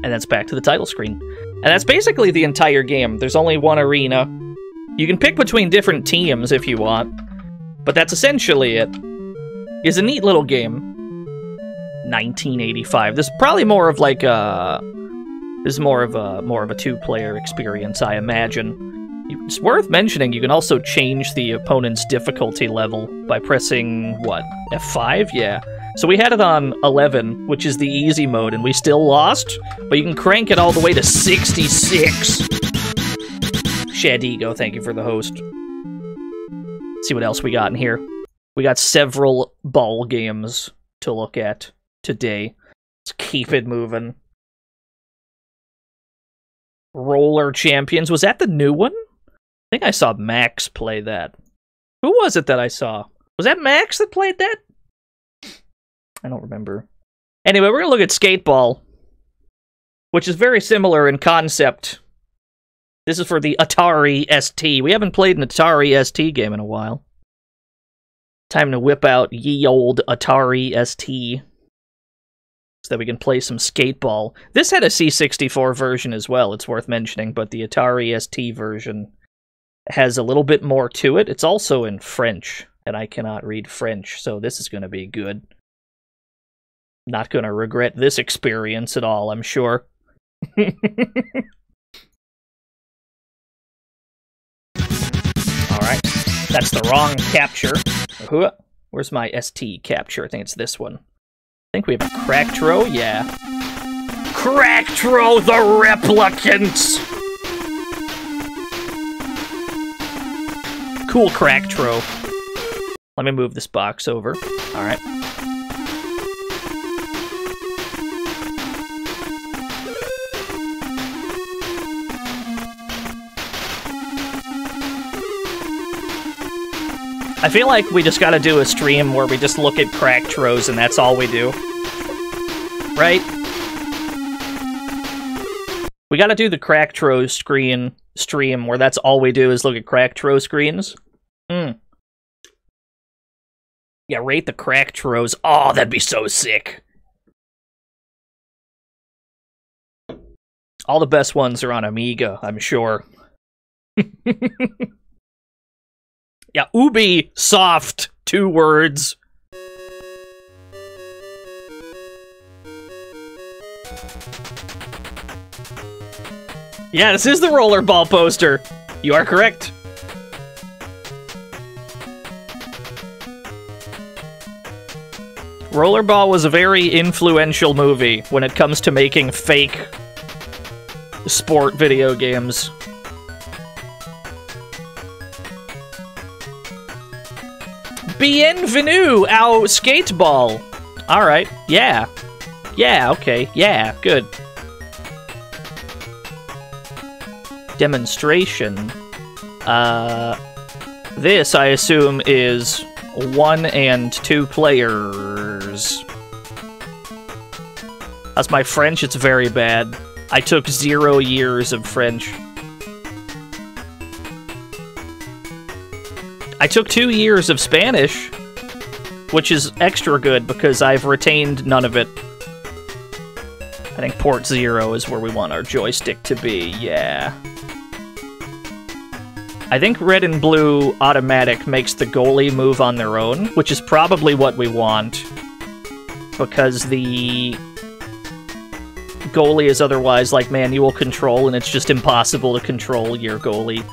And that's back to the title screen. And that's basically the entire game. There's only one arena. You can pick between different teams if you want. But that's essentially it. It's a neat little game. 1985. This is probably more of like a... This is more of a more of a two-player experience, I imagine. It's worth mentioning you can also change the opponent's difficulty level by pressing, what, F5? Yeah. So we had it on 11, which is the easy mode, and we still lost, but you can crank it all the way to 66. Shadigo, thank you for the host. see what else we got in here. We got several ball games to look at today. Let's keep it moving. Roller Champions. Was that the new one? I think I saw Max play that. Who was it that I saw? Was that Max that played that? I don't remember. Anyway, we're going to look at Skateball, which is very similar in concept. This is for the Atari ST. We haven't played an Atari ST game in a while. Time to whip out ye old Atari ST so that we can play some Skateball. This had a C64 version as well, it's worth mentioning, but the Atari ST version has a little bit more to it. It's also in French, and I cannot read French, so this is going to be good. Not going to regret this experience at all, I'm sure. Alright, that's the wrong capture. Where's my ST capture? I think it's this one. I think we have a Cracktro, yeah. Cracktro the Replicant! Cool Cracktro. Let me move this box over. Alright. I feel like we just gotta do a stream where we just look at Cracktros and that's all we do. Right? We gotta do the Cracktro screen stream where that's all we do is look at Cracktro screens. Hmm. Yeah, rate the Cracktros. Oh, that'd be so sick. All the best ones are on Amiga, I'm sure. yeah, Ubi soft, two words. Yeah, this is the rollerball poster. You are correct. Rollerball was a very influential movie when it comes to making fake sport video games. Bienvenue au skateball. All right. Yeah. Yeah, okay. Yeah, good. Demonstration. Uh this I assume is one and two players. That's my French, it's very bad. I took zero years of French. I took two years of Spanish, which is extra good because I've retained none of it. I think port zero is where we want our joystick to be, yeah. I think red and blue automatic makes the goalie move on their own, which is probably what we want. Because the goalie is otherwise like manual control, and it's just impossible to control your goalie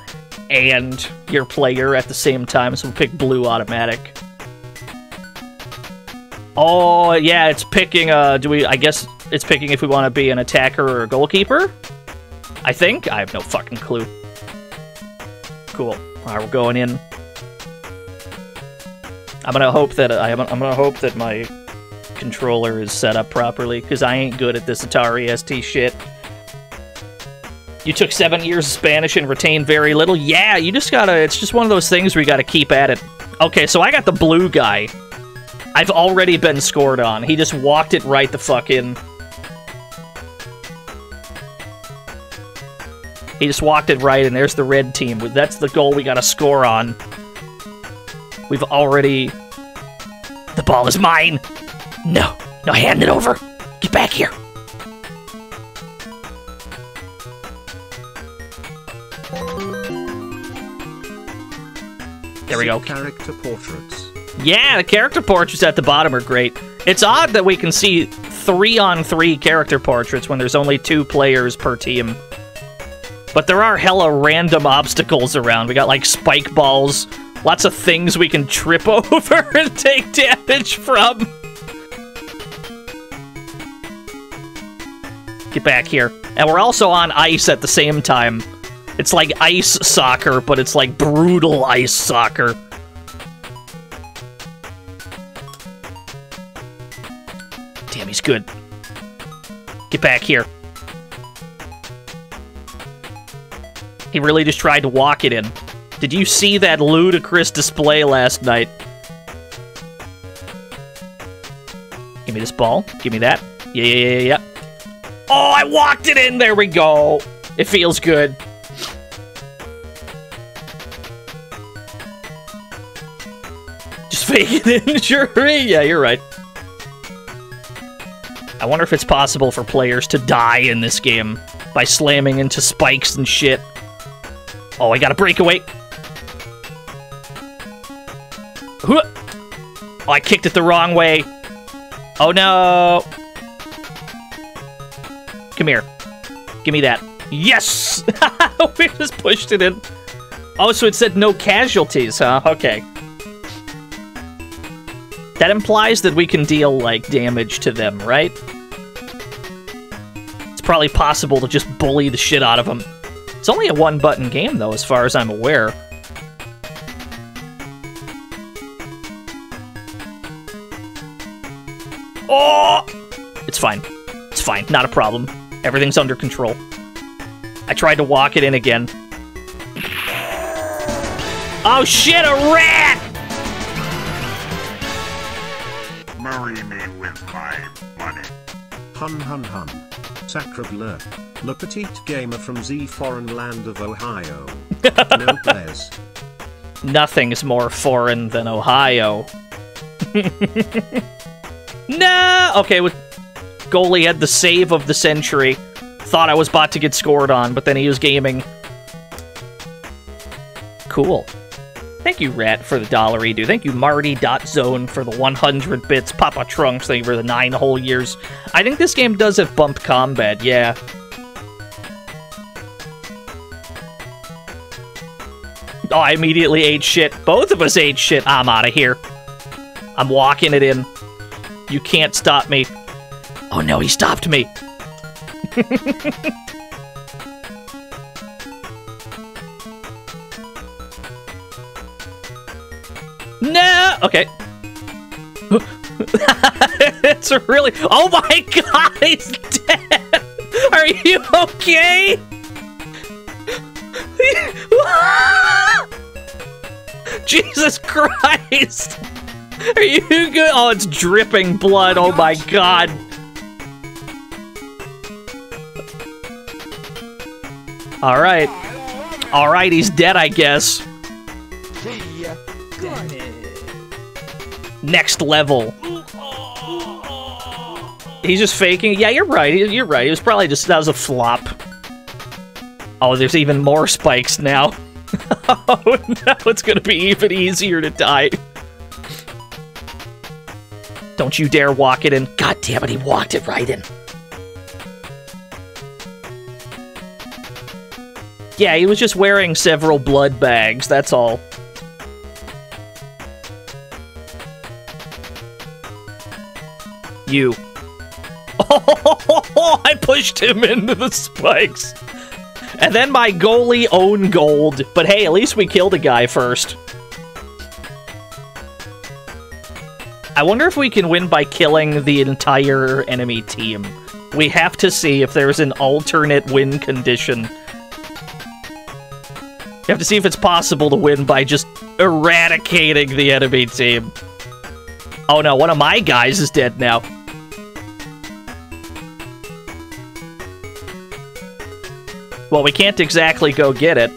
and your player at the same time, so we'll pick blue automatic. Oh, yeah, it's picking, uh, do we, I guess it's picking if we want to be an attacker or a goalkeeper? I think? I have no fucking clue. Cool. Alright, we're going in. I'm gonna hope that, I, I'm gonna hope that my controller is set up properly, because I ain't good at this Atari ST shit. You took seven years of Spanish and retained very little? Yeah, you just gotta, it's just one of those things where you gotta keep at it. Okay, so I got the blue guy. I've already been scored on. He just walked it right the fuck in. He just walked it right, and there's the red team. That's the goal we gotta score on. We've already... The ball is mine! No, no, hand it over! Get back here! There we go. Character portraits. Yeah, the character portraits at the bottom are great. It's odd that we can see three on three character portraits when there's only two players per team. But there are hella random obstacles around. We got like spike balls, lots of things we can trip over and take damage from. Get back here. And we're also on ice at the same time. It's like ice soccer, but it's like brutal ice soccer. Damn, he's good. Get back here. He really just tried to walk it in. Did you see that ludicrous display last night? Give me this ball. Give me that. Yeah, yeah, yeah, yeah. Oh, I walked it in. There we go. It feels good. Fake an injury? Yeah, you're right. I wonder if it's possible for players to die in this game by slamming into spikes and shit. Oh, I got a breakaway. Oh, I kicked it the wrong way. Oh no. Come here. Give me that. Yes! we just pushed it in. Oh, so it said no casualties, huh? Okay. That implies that we can deal, like, damage to them, right? It's probably possible to just bully the shit out of them. It's only a one-button game, though, as far as I'm aware. Oh! It's fine. It's fine. Not a problem. Everything's under control. I tried to walk it in again. Oh shit, a rat! Marry me with my money. Hun hun hun. Sacre bleu. Le petit gamer from the foreign land of Ohio. no players. Nothing's more foreign than Ohio. nah! Okay, with goalie had the save of the century. Thought I was about to get scored on, but then he was gaming. Cool. Thank you, Rat, for the dollar redo. Thank you, Marty.zone, for the 100 bits. Papa Trunks, thank you for the nine whole years. I think this game does have bumped combat, yeah. Oh, I immediately ate shit. Both of us ate shit. I'm out of here. I'm walking it in. You can't stop me. Oh no, he stopped me. no! Okay. it's really. Oh my god, he's dead! Are you okay? Jesus Christ! Are you good? Oh, it's dripping blood. Oh my god. All right. All right, he's dead, I guess. Next level. He's just faking. Yeah, you're right. You're right. It was probably just that was a flop. Oh, there's even more spikes now. oh, now it's gonna be even easier to die. Don't you dare walk it in. God damn it, he walked it right in. Yeah, he was just wearing several blood bags, that's all. You. Oh, I pushed him into the spikes. And then my goalie own gold. But hey, at least we killed a guy first. I wonder if we can win by killing the entire enemy team. We have to see if there's an alternate win condition. You have to see if it's possible to win by just eradicating the enemy team. Oh no, one of my guys is dead now. Well, we can't exactly go get it.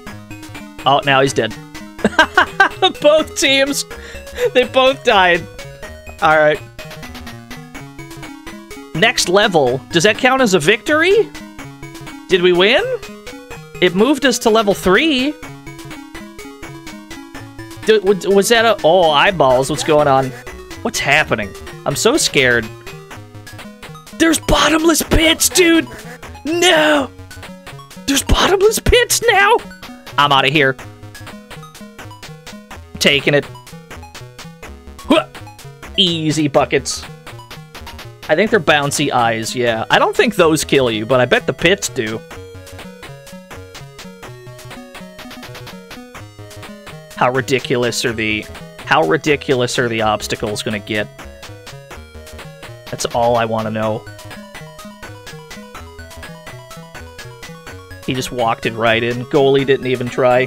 Oh, now he's dead. both teams, they both died. All right. Next level. Does that count as a victory? Did we win? It moved us to level three. Did, was that a... Oh, eyeballs. What's going on? What's happening? I'm so scared. There's bottomless pits, dude! No! There's bottomless pits now! I'm out of here. Taking it. Easy buckets. I think they're bouncy eyes, yeah. I don't think those kill you, but I bet the pits do. How ridiculous are the... How ridiculous are the obstacles gonna get? That's all I want to know. He just walked it right in. Goalie didn't even try.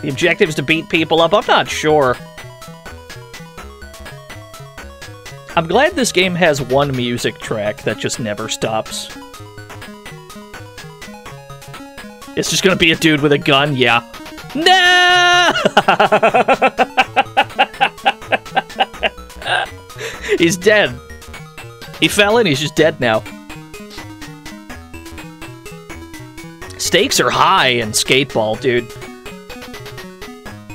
The objective is to beat people up? I'm not sure. I'm glad this game has one music track that just never stops. It's just gonna be a dude with a gun? Yeah. No! he's dead. He fell in, he's just dead now. Stakes are high in skateball, dude.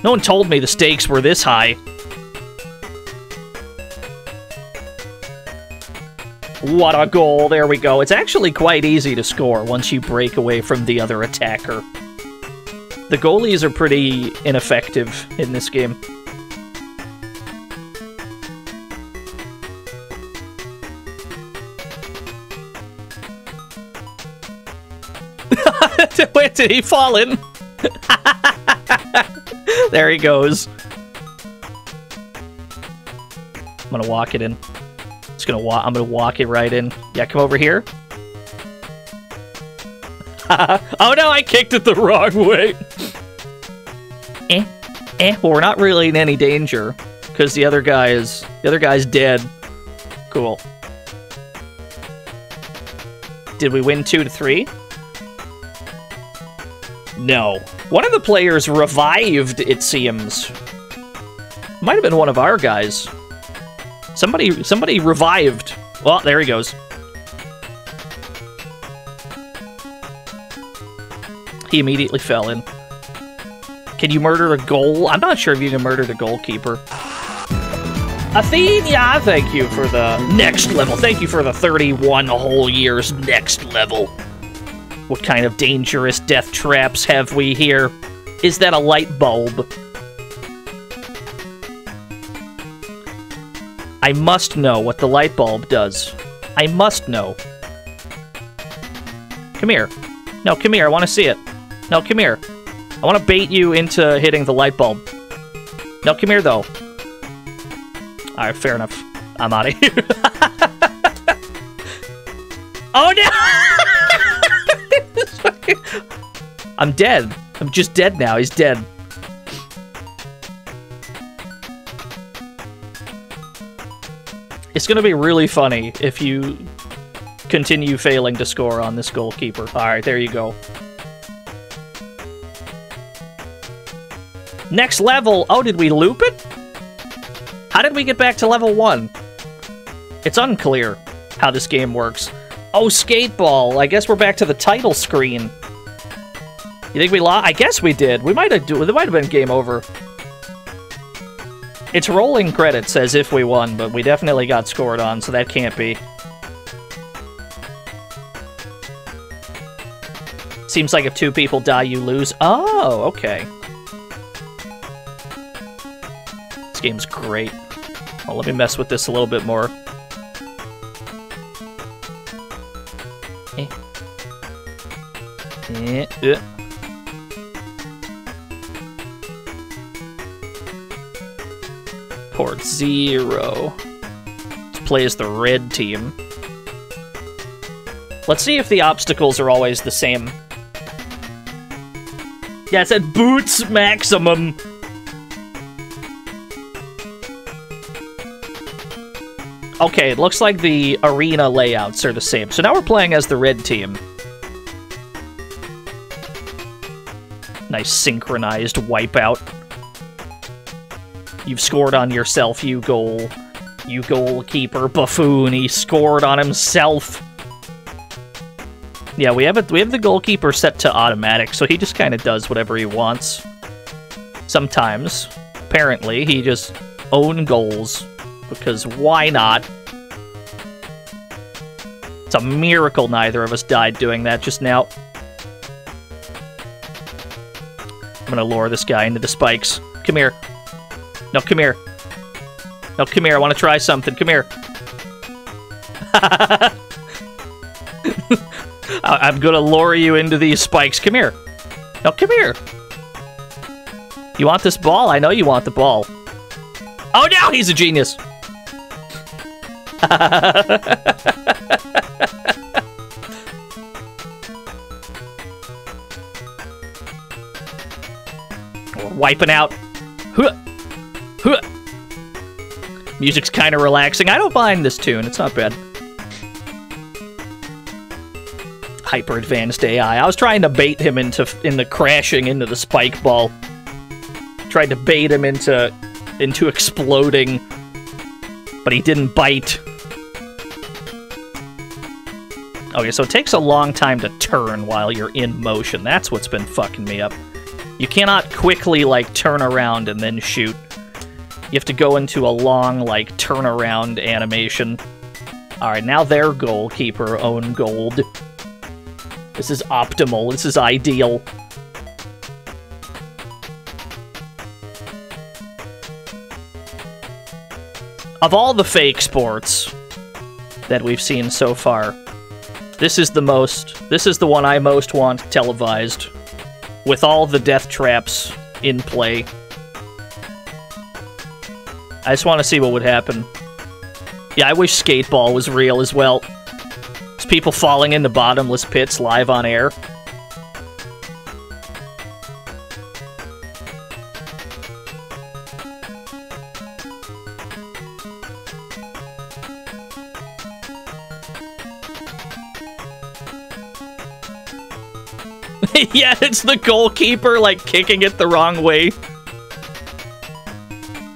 No one told me the stakes were this high. What a goal. There we go. It's actually quite easy to score once you break away from the other attacker. The goalies are pretty ineffective in this game. Did he fall in? there he goes. I'm gonna walk it in. Just gonna walk. I'm gonna walk it right in. Yeah, come over here. oh no, I kicked it the wrong way. eh, eh. Well, we're not really in any danger because the other guy is the other guy's dead. Cool. Did we win two to three? No. One of the players revived, it seems. Might have been one of our guys. Somebody somebody revived. Well, there he goes. He immediately fell in. Can you murder a goal? I'm not sure if you can murder the goalkeeper. Athenia, thank you for the next level. Thank you for the 31 whole years next level. What kind of dangerous death traps have we here? Is that a light bulb? I must know what the light bulb does. I must know. Come here. No, come here. I want to see it. No, come here. I want to bait you into hitting the light bulb. No, come here, though. Alright, fair enough. I'm out of here. I'm dead. I'm just dead now. He's dead. It's going to be really funny if you continue failing to score on this goalkeeper. All right, there you go. Next level. Oh, did we loop it? How did we get back to level one? It's unclear how this game works. Oh, skateball. I guess we're back to the title screen. You think we lost? I guess we did. We might have do. It might have been game over. It's rolling credits as if we won, but we definitely got scored on, so that can't be. Seems like if two people die, you lose. Oh, okay. This game's great. Well, let me mess with this a little bit more. Uh. Port zero. Let's play as the red team. Let's see if the obstacles are always the same. Yeah, it said boots maximum. Okay, it looks like the arena layouts are the same. So now we're playing as the red team. Nice synchronized wipeout. You've scored on yourself, you goal. You goalkeeper buffoon. He scored on himself. Yeah, we have it. We have the goalkeeper set to automatic, so he just kind of does whatever he wants. Sometimes, apparently, he just own goals because why not? It's a miracle neither of us died doing that just now. I'm gonna lure this guy into the spikes. Come here. No, come here. No, come here. I want to try something. Come here. I'm gonna lure you into these spikes. Come here. No, come here. You want this ball? I know you want the ball. Oh no, he's a genius. wiping out. Music's kind of relaxing. I don't mind this tune. It's not bad. Hyper advanced AI. I was trying to bait him into into crashing into the spike ball. Tried to bait him into into exploding, but he didn't bite. Okay, so it takes a long time to turn while you're in motion. That's what's been fucking me up. You cannot quickly, like, turn around and then shoot. You have to go into a long, like, turnaround animation. Alright, now their goalkeeper own gold. This is optimal. This is ideal. Of all the fake sports that we've seen so far, this is the most. This is the one I most want televised. With all the death traps in play. I just want to see what would happen. Yeah, I wish Skateball was real as well. It's people falling into bottomless pits live on air. yeah, it's the goalkeeper, like, kicking it the wrong way.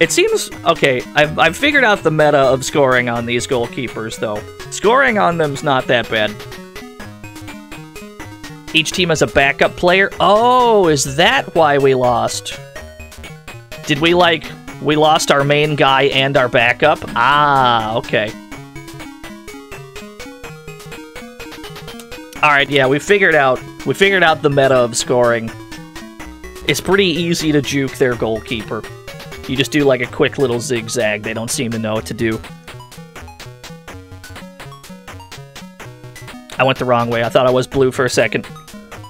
It seems... Okay, I've, I've figured out the meta of scoring on these goalkeepers, though. Scoring on them's not that bad. Each team has a backup player. Oh, is that why we lost? Did we, like... We lost our main guy and our backup? Ah, okay. Alright, yeah, we figured out we figured out the meta of scoring. It's pretty easy to juke their goalkeeper. You just do like a quick little zigzag. They don't seem to know what to do. I went the wrong way. I thought I was blue for a second.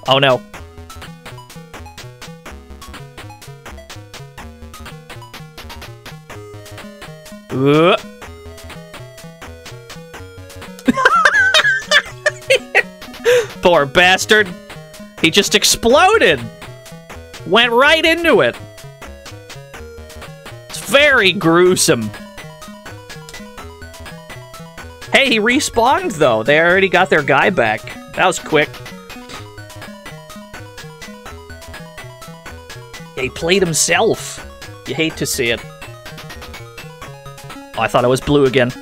Oh no. Uh. Poor bastard. He just exploded. Went right into it. It's very gruesome. Hey, he respawned, though. They already got their guy back. That was quick. He played himself. You hate to see it. Oh, I thought I was blue again.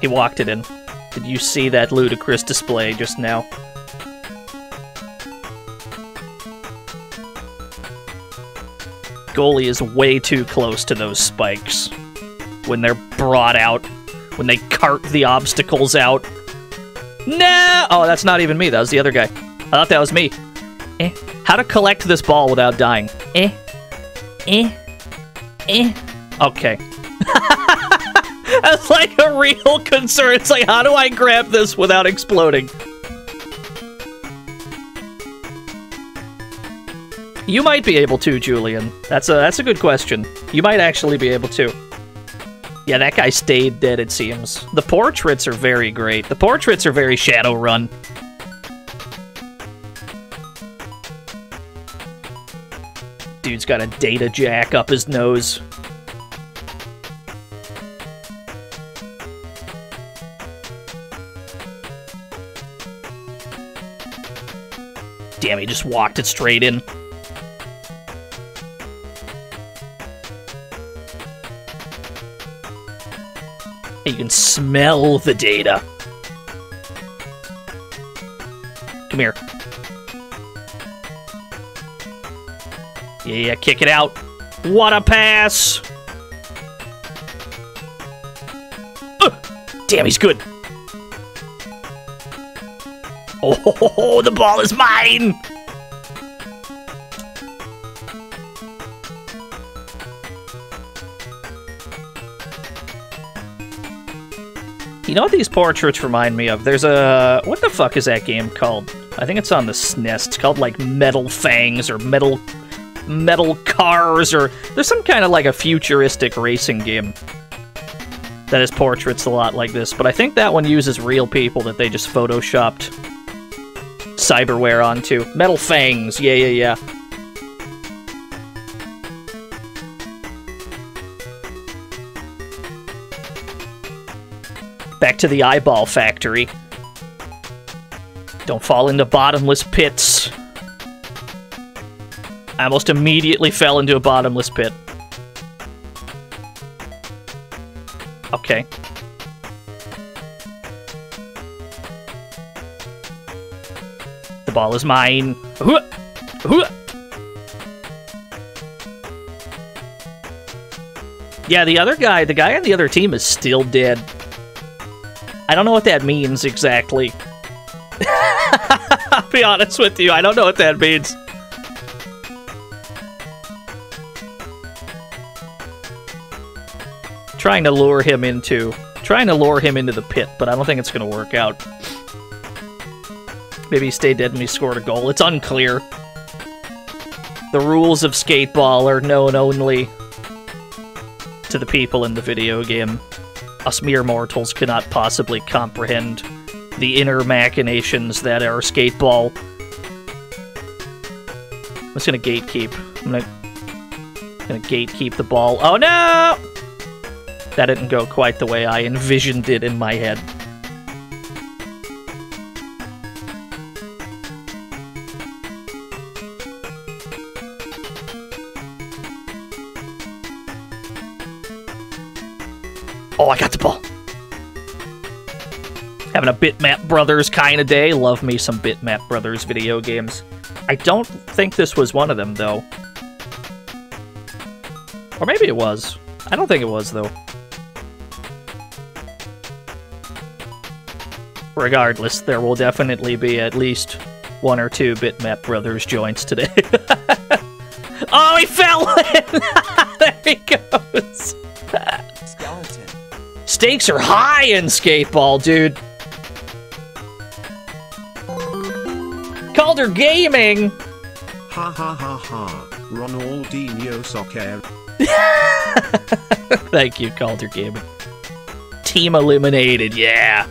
He walked it in. Did you see that ludicrous display just now? Goalie is way too close to those spikes. When they're brought out. When they cart the obstacles out. No! Oh, that's not even me. That was the other guy. I thought that was me. Eh. How to collect this ball without dying. Eh. Eh. Eh. Okay. That's like a real concern. It's like, how do I grab this without exploding? You might be able to, Julian. That's a that's a good question. You might actually be able to. Yeah, that guy stayed dead, it seems. The portraits are very great. The portraits are very Shadowrun. Dude's got a data jack up his nose. Damn, he just walked it straight in. You can smell the data. Come here. Yeah, kick it out. What a pass! Uh, damn, he's good. Oh, the ball is mine! You know what these portraits remind me of? There's a... What the fuck is that game called? I think it's on the SNES. It's called, like, Metal Fangs or Metal... Metal Cars or... There's some kind of, like, a futuristic racing game that has portraits a lot like this. But I think that one uses real people that they just photoshopped cyberware onto. Metal Fangs, yeah, yeah, yeah. Back to the eyeball factory. Don't fall into bottomless pits. I almost immediately fell into a bottomless pit. Okay. The ball is mine. Yeah, the other guy, the guy on the other team is still dead. I don't know what that means exactly. I'll be honest with you, I don't know what that means. Trying to lure him into trying to lure him into the pit, but I don't think it's gonna work out. Maybe he stayed dead and he scored a goal. It's unclear. The rules of skateball are known only to the people in the video game. Us mere mortals cannot possibly comprehend the inner machinations that are skateball. I'm just gonna gatekeep. I'm gonna, gonna gatekeep the ball. Oh no! That didn't go quite the way I envisioned it in my head. Oh, I got the ball. Having a Bitmap Brothers kind of day. Love me some Bitmap Brothers video games. I don't think this was one of them, though. Or maybe it was. I don't think it was, though. Regardless, there will definitely be at least one or two Bitmap Brothers joints today. oh, he fell in! there he goes! Stakes are high in skateball, dude. Calder Gaming! Ha ha ha ha. Ronaldinho Soccer. Thank you, Calder Gaming. Team eliminated, yeah.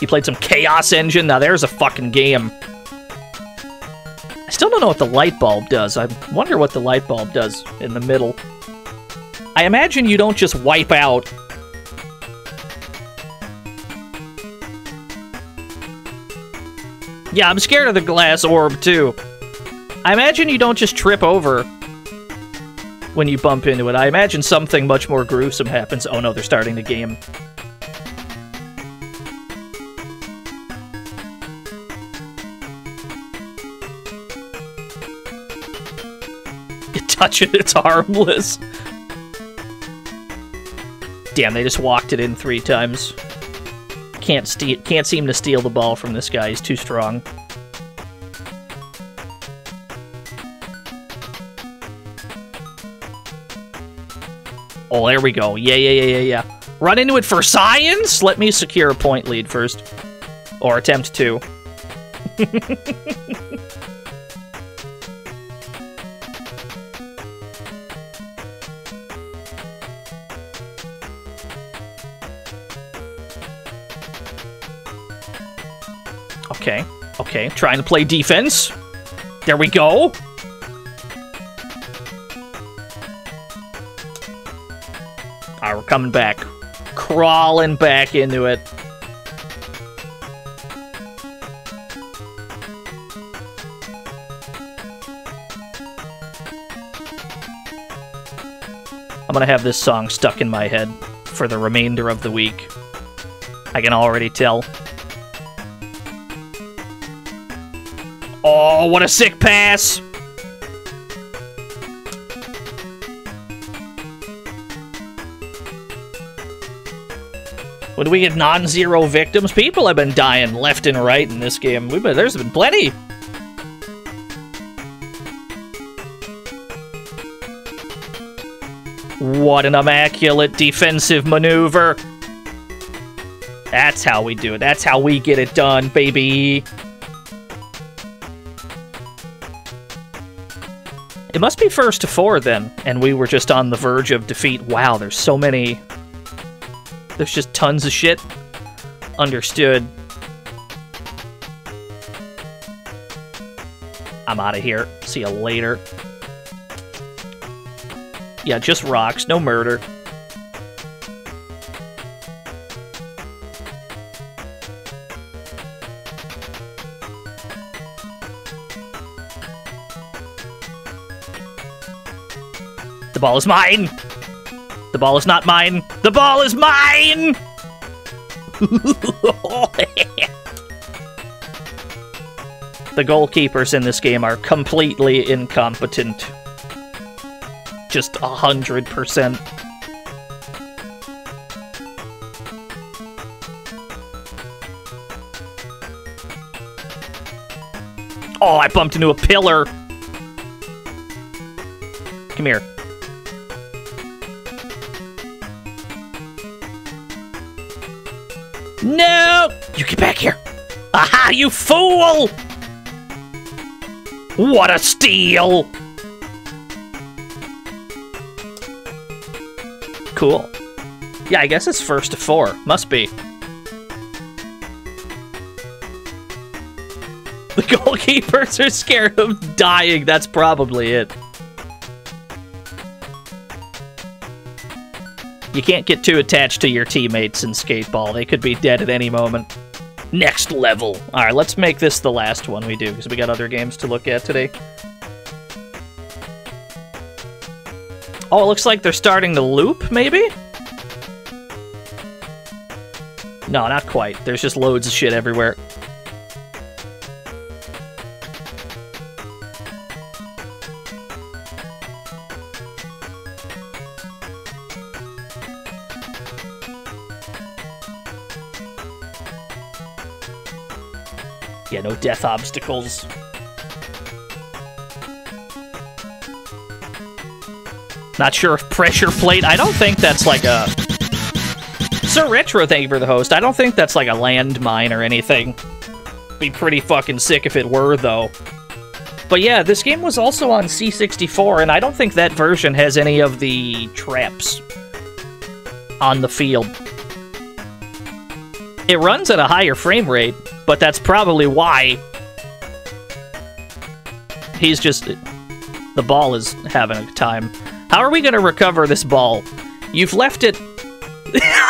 He played some Chaos Engine. Now there's a fucking game. I still don't know what the light bulb does. I wonder what the light bulb does in the middle. I imagine you don't just wipe out. Yeah, I'm scared of the glass orb too. I imagine you don't just trip over when you bump into it. I imagine something much more gruesome happens. Oh no, they're starting the game. You touch it, it's harmless. Damn, they just walked it in three times. Can't ste- can't seem to steal the ball from this guy. He's too strong. Oh, there we go. Yeah, yeah, yeah, yeah, yeah. Run into it for science? Let me secure a point lead first. Or attempt to. Okay, okay. Trying to play defense. There we go. Alright, we're coming back. Crawling back into it. I'm gonna have this song stuck in my head for the remainder of the week. I can already tell. Oh, what a sick pass! When we get non-zero victims, people have been dying left and right in this game. Been, there's been plenty. What an immaculate defensive maneuver. That's how we do it. That's how we get it done, baby. It must be first to four then, and we were just on the verge of defeat. Wow, there's so many. There's just tons of shit. Understood. I'm out of here. See you later. Yeah, just rocks, no murder. Ball is mine! The ball is not mine! The ball is mine! the goalkeepers in this game are completely incompetent. just a hundred percent. Oh, I bumped into a pillar. Come here. Get back here! Aha, you fool! What a steal! Cool. Yeah, I guess it's first to four. Must be. The goalkeepers are scared of dying. That's probably it. You can't get too attached to your teammates in skateball. They could be dead at any moment. Next level. Alright, let's make this the last one we do, because we got other games to look at today. Oh, it looks like they're starting the loop, maybe? No, not quite. There's just loads of shit everywhere. Death obstacles. Not sure if pressure plate. I don't think that's like a. Sir Retro, thank you for the host. I don't think that's like a landmine or anything. Be pretty fucking sick if it were, though. But yeah, this game was also on C64, and I don't think that version has any of the traps on the field. It runs at a higher frame rate, but that's probably why he's just the ball is having a time. How are we going to recover this ball? You've left it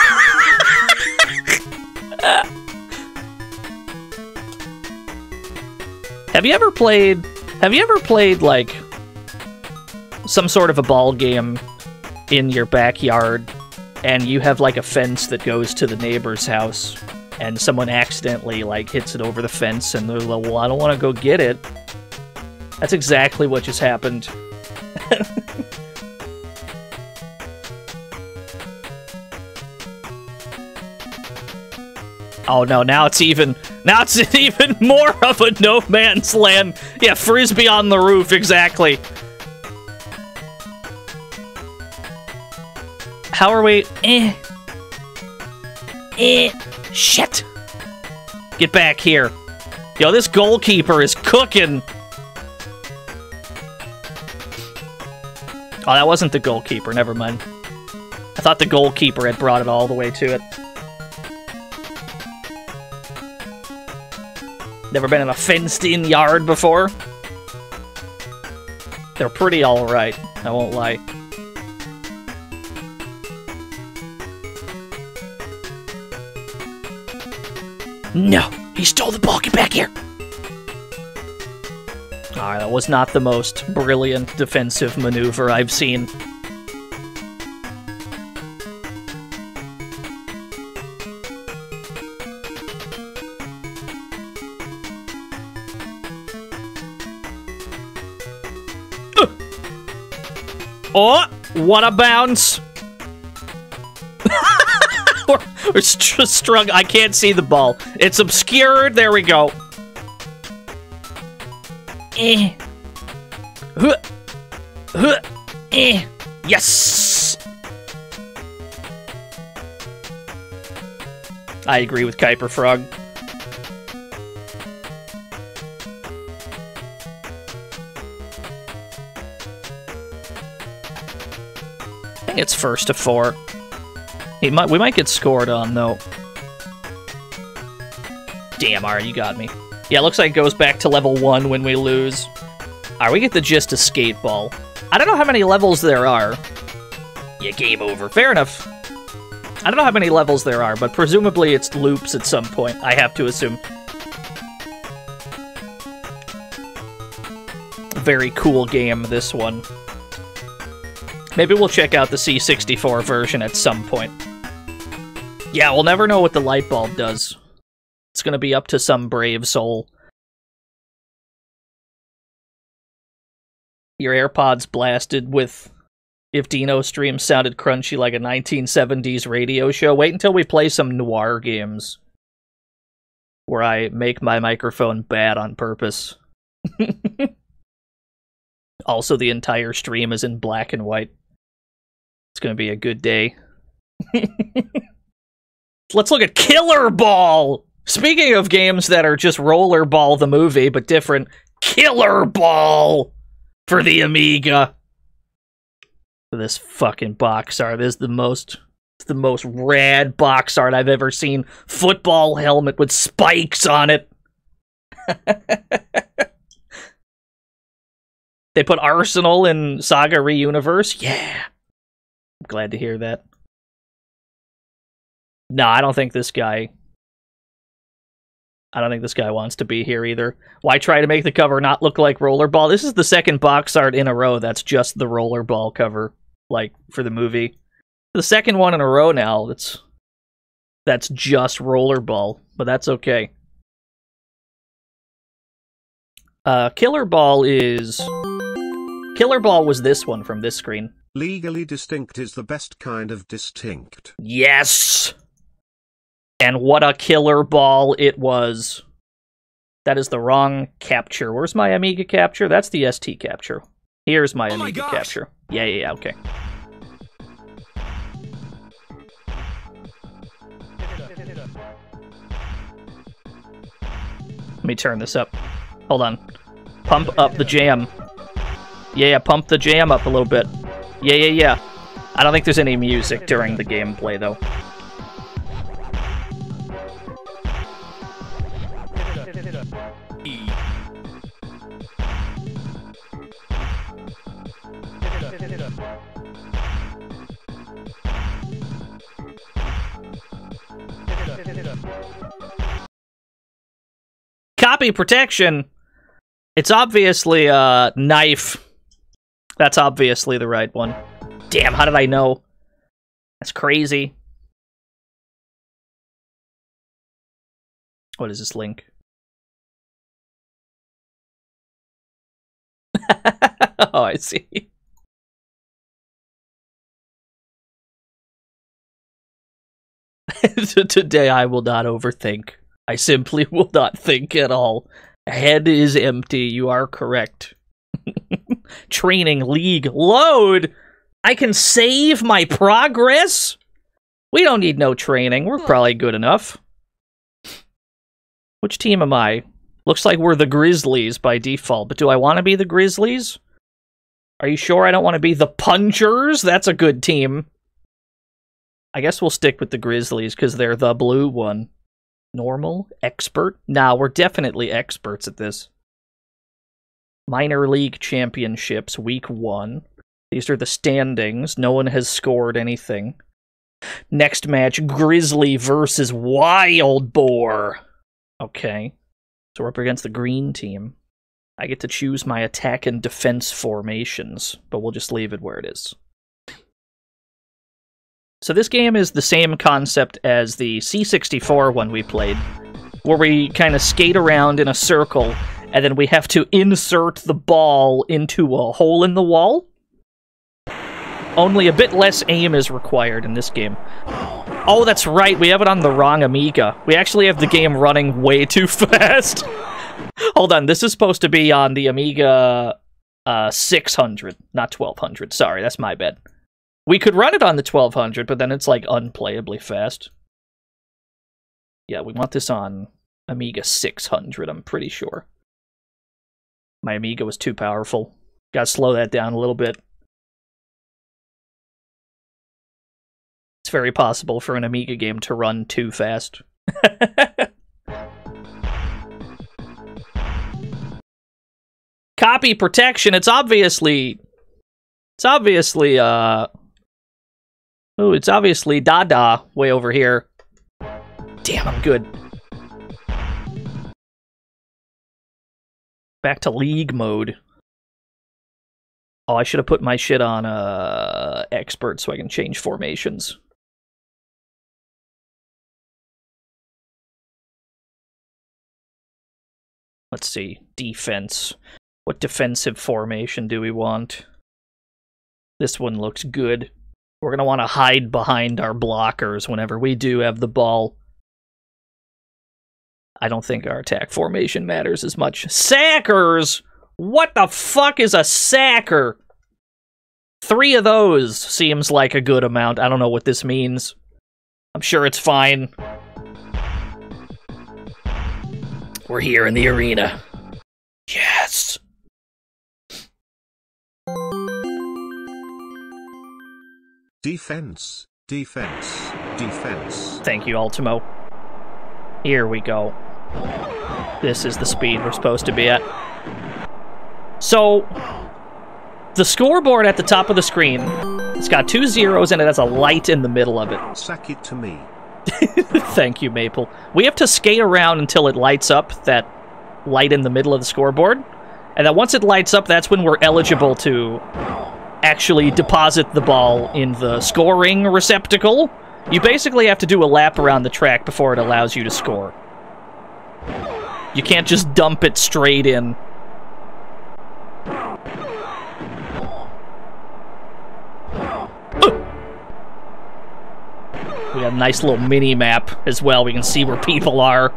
Have you ever played have you ever played like some sort of a ball game in your backyard and you have like a fence that goes to the neighbor's house and someone accidentally like hits it over the fence and they're like, well, I don't want to go get it. That's exactly what just happened. oh no, now it's even now it's even more of a no man's land. Yeah, frisbee on the roof, exactly. How are we? Eh. Eh. Shit. Get back here. Yo, this goalkeeper is cooking. Oh, that wasn't the goalkeeper. Never mind. I thought the goalkeeper had brought it all the way to it. Never been in a fenced-in yard before. They're pretty alright, I won't lie. No! He stole the ball! Get back here! Alright, that was not the most brilliant defensive maneuver I've seen. Uh. Oh, what a bounce! str strung. I can't see the ball. It's obscured. There we go. Eh. Huh. Huh. Eh. Yes. I agree with Kuiper Frog. It's first to four. He might, we might get scored on, though. Damn, Ara, you got me. Yeah, looks like it goes back to level 1 when we lose. Alright, we get the gist of Skateball. I don't know how many levels there are. Yeah, game over. Fair enough. I don't know how many levels there are, but presumably it's loops at some point, I have to assume. Very cool game, this one. Maybe we'll check out the C64 version at some point. Yeah, we'll never know what the light bulb does. It's gonna be up to some brave soul. Your AirPods blasted with if Dino stream sounded crunchy like a 1970s radio show. Wait until we play some noir games where I make my microphone bad on purpose. also, the entire stream is in black and white. It's going to be a good day. Let's look at Killer Ball! Speaking of games that are just Rollerball the movie, but different, Killer Ball for the Amiga. This fucking box art is the most the most rad box art I've ever seen. Football helmet with spikes on it. they put Arsenal in Saga Reuniverse. Yeah. I'm glad to hear that. No, I don't think this guy I don't think this guy wants to be here either. Why try to make the cover not look like Rollerball? This is the second box art in a row that's just the Rollerball cover, like for the movie. The second one in a row now that's that's just Rollerball, but that's okay. Uh, Killer Ball is Killer Ball was this one from this screen. Legally distinct is the best kind of distinct. Yes. And what a killer ball it was. That is the wrong capture. Where's my Amiga capture? That's the ST capture. Here's my Oh Amiga gosh. capture. Yeah, yeah, yeah, okay. Let me turn this up. Hold on. Pump up the jam. Yeah, yeah, pump the jam up a little bit. Yeah, yeah, yeah. I don't think there's any music during the gameplay, though. Copy protection. It's obviously a knife. That's obviously the right one. Damn, how did I know? That's crazy. What is this link? oh, I see. Today I will not overthink. I simply will not think at all. Head is empty. You are correct. Training league load. I can save my progress. We don't need no training. We're hmm. probably good enough. Which team am I? Looks like we're the Grizzlies by default, but do I want to be the Grizzlies? Are you sure I don't want to be the Punchers? That's a good team. I guess we'll stick with the Grizzlies because they're the blue one. Normal? Expert? Nah, we're definitely experts at this. Minor League Championships, Week 1. These are the standings. No one has scored anything. Next match, Grizzly versus Wild Boar. Okay. So we're up against the green team. I get to choose my attack and defense formations, but we'll just leave it where it is. So this game is the same concept as the C64 one we played, where we kind of skate around in a circle, and then we have to insert the ball into a hole in the wall. Only a bit less aim is required in this game. Oh, that's right, we have it on the wrong Amiga. We actually have the game running way too fast. Hold on, this is supposed to be on the Amiga uh, 600, not 1200. Sorry, that's my bad. We could run it on the 1200, but then it's like unplayably fast. Yeah, we want this on Amiga 600, I'm pretty sure. My Amiga was too powerful. Gotta slow that down a little bit. It's very possible for an Amiga game to run too fast. Copy protection, it's obviously it's obviously uh Oh, it's obviously Dada way over here. Damn, I'm good. Back to league mode. Oh, I should have put my shit on uh expert so I can change formations. Let's see. Defense. What defensive formation do we want? This one looks good. We're going to want to hide behind our blockers whenever we do have the ball. I don't think our attack formation matters as much. Sackers! What the fuck is a sacker? Three of those seems like a good amount. I don't know what this means. I'm sure it's fine. We're here in the arena. Yes! Defense, defense, defense. Thank you, Ultimo. Here we go. This is the speed we're supposed to be at. So, the scoreboard at the top of the screen, it's got two zeros and it has a light in the middle of it. Sack it to me. Thank you, Maple. We have to skate around until it lights up, that light in the middle of the scoreboard. And then once it lights up, that's when we're eligible to actually deposit the ball in the scoring receptacle. You basically have to do a lap around the track before it allows you to score. You can't just dump it straight in. We got a nice little mini map as well. We can see where people are.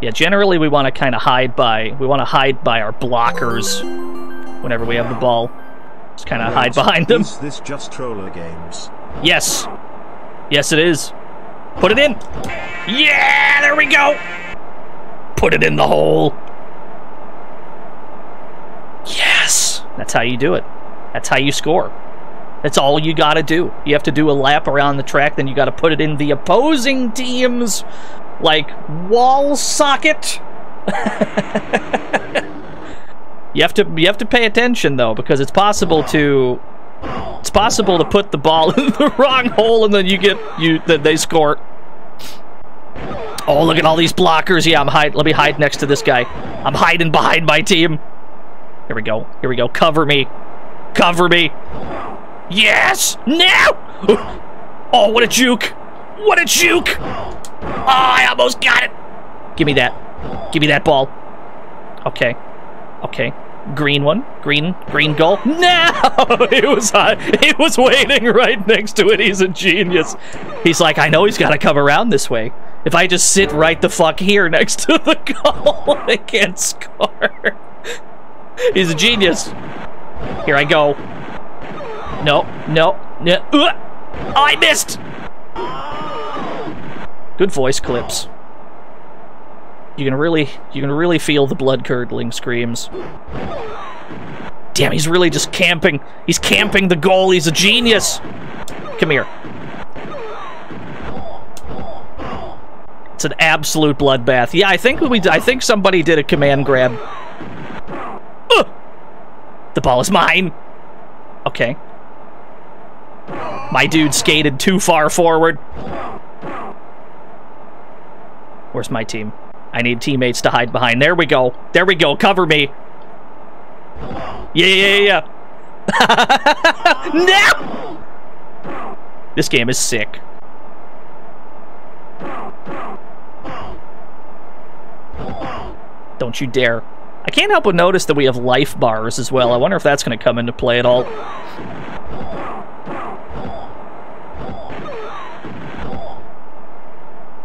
Yeah, generally we want to kind of hide by we want to hide by our blockers whenever we have the ball. Just kind of hide behind them. Is this just troller games? Yes. Yes, it is. Put it in. Yeah, there we go. Put it in the hole. Yes. That's how you do it. That's how you score. That's all you got to do. You have to do a lap around the track, then you got to put it in the opposing team's like wall socket. you have to you have to pay attention though because it's possible to it's possible to put the ball in the wrong hole and then you get you then they score. Oh, look at all these blockers. Yeah, I'm hide. Let me hide next to this guy. I'm hiding behind my team. Here we go. Here we go. Cover me. Cover me. Yes! Now! Oh, what a juke! What a juke! Oh, I almost got it! Give me that. Give me that ball. Okay. Okay. Green one. Green. Green goal. No! He was high. He was waiting right next to it. He's a genius. He's like, I know he's got to come around this way. If I just sit right the fuck here next to the goal, they can't score. He's a genius. Here I go. No, no, no. Uh, I missed! Good voice clips. You can really, you can really feel the blood-curdling screams. Damn, he's really just camping. He's camping the goal. He's a genius. Come here. It's an absolute bloodbath. Yeah, I think we, I think somebody did a command grab. The ball is mine. Okay. My dude skated too far forward. Where's my team? I need teammates to hide behind. There we go. There we go. Cover me. Yeah, yeah, yeah. no! This game is sick. Don't you dare. I can't help but notice that we have life bars as well. I wonder if that's going to come into play at all.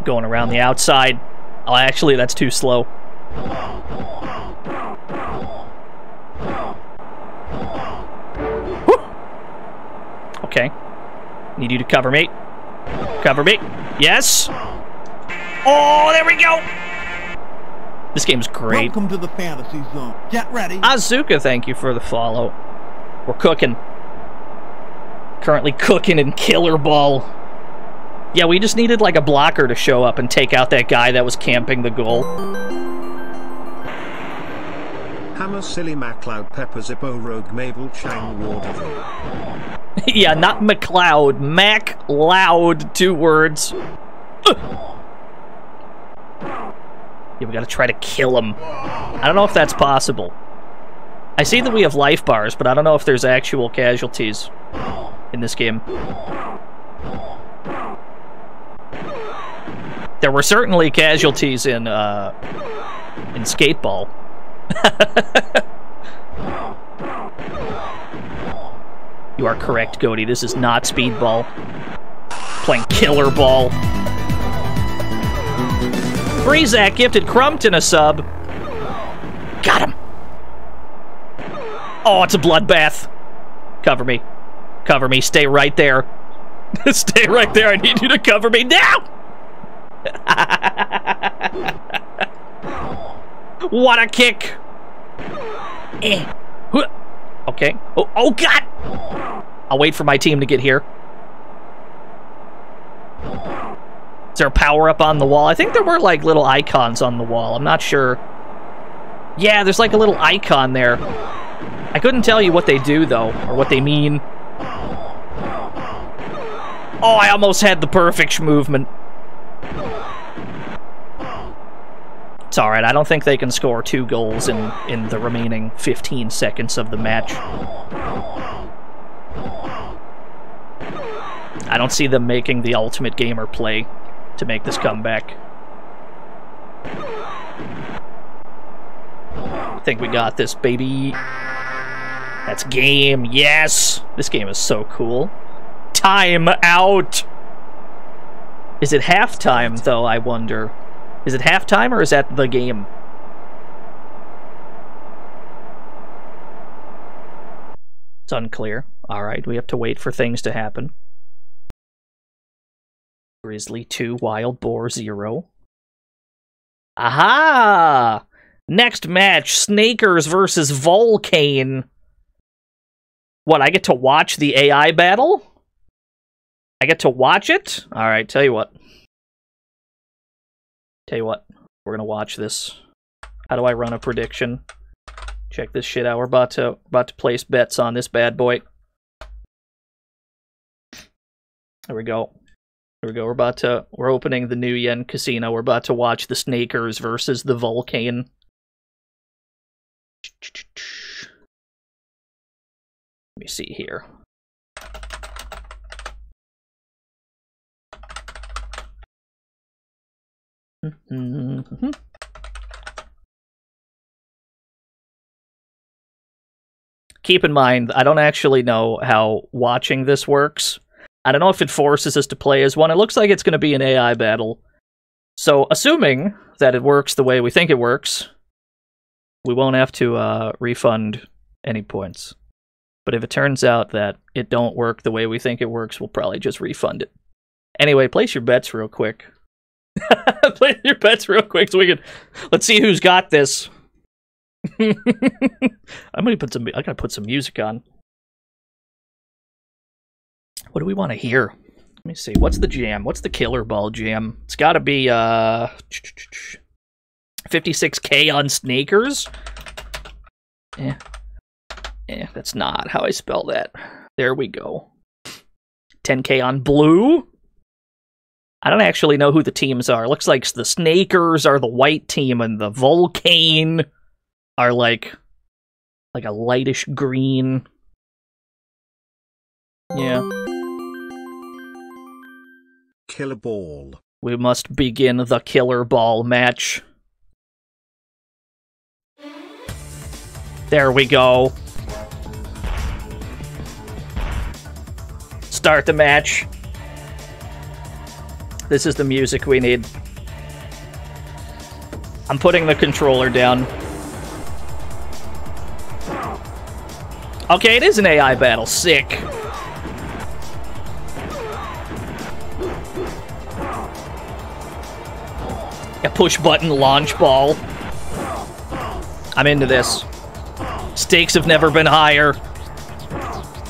Going around the outside. Oh, actually, that's too slow. Okay. Need you to cover me. Cover me. Yes. Oh, there we go. This game's great. Welcome to the fantasy zone. Get ready. Azuka, thank you for the follow. We're cooking. Currently cooking in Killer Ball. Yeah, we just needed like a blocker to show up and take out that guy that was camping the goal. Hammer Silly MacLeod Pepper Zippo Rogue Mabel Chang Wardville. yeah, not McLeod. Mac Loud, two words. Yeah, we gotta try to kill him. I don't know if that's possible. I see that we have life bars, but I don't know if there's actual casualties in this game. There were certainly casualties in, uh, in Skateball. You are correct, Goody. This is not speedball. Playing killer ball. Breezak gifted Crumpton a sub. Got him. Oh, it's a bloodbath. Cover me. Cover me. Stay right there. Stay right there. I need you to cover me now. what a kick. Eh. Okay. Oh, oh God. I'll wait for my team to get here. Is there a power up on the wall? I think there were like little icons on the wall. I'm not sure. Yeah, there's like a little icon there. I couldn't tell you what they do though, or what they mean. Oh, I almost had the perfect movement. It's alright, I don't think they can score two goals in, in the remaining 15 seconds of the match. I don't see them making the ultimate gamer play to make this comeback. I think we got this, baby. That's game, yes! This game is so cool. Time out! Is it halftime, though, I wonder? Is it halftime, or is that the game? It's unclear. Alright, we have to wait for things to happen. Grizzly 2, Wild Boar 0. Aha! Next match, Snakers versus Volcane. What, I get to watch the AI battle? I get to watch it? Alright, tell you what. Tell you what, we're gonna watch this. How do I run a prediction? Check this shit out. We're about to about to place bets on this bad boy. There we go. There we go. We're about to we're opening the new Yen Casino. We're about to watch the Snakers versus the Vulcane. Let me see here. Keep in mind, I don't actually know how watching this works. I don't know if it forces us to play as one. It looks like it's going to be an AI battle. So, assuming that it works the way we think it works, we won't have to uh, refund any points. But if it turns out that it don't work the way we think it works, we'll probably just refund it. Anyway, place your bets real quick. place your bets real quick so we can let's see who's got this. I'm gonna put some. I gotta put some music on. What do we want to hear? Let me see. What's the jam? What's the killer ball jam? It's got to be uh 56k on Snakers. Yeah. Yeah, that's not how I spell that. There we go. 10k on blue. I don't actually know who the teams are. Looks like the Snakers are the white team and the Volcane are like like a lightish green. Yeah. Killer ball. We must begin the killer ball match. There we go. Start the match. This is the music we need. I'm putting the controller down. Okay, it is an AI battle. Sick. A push button launch ball. I'm into this. Stakes have never been higher.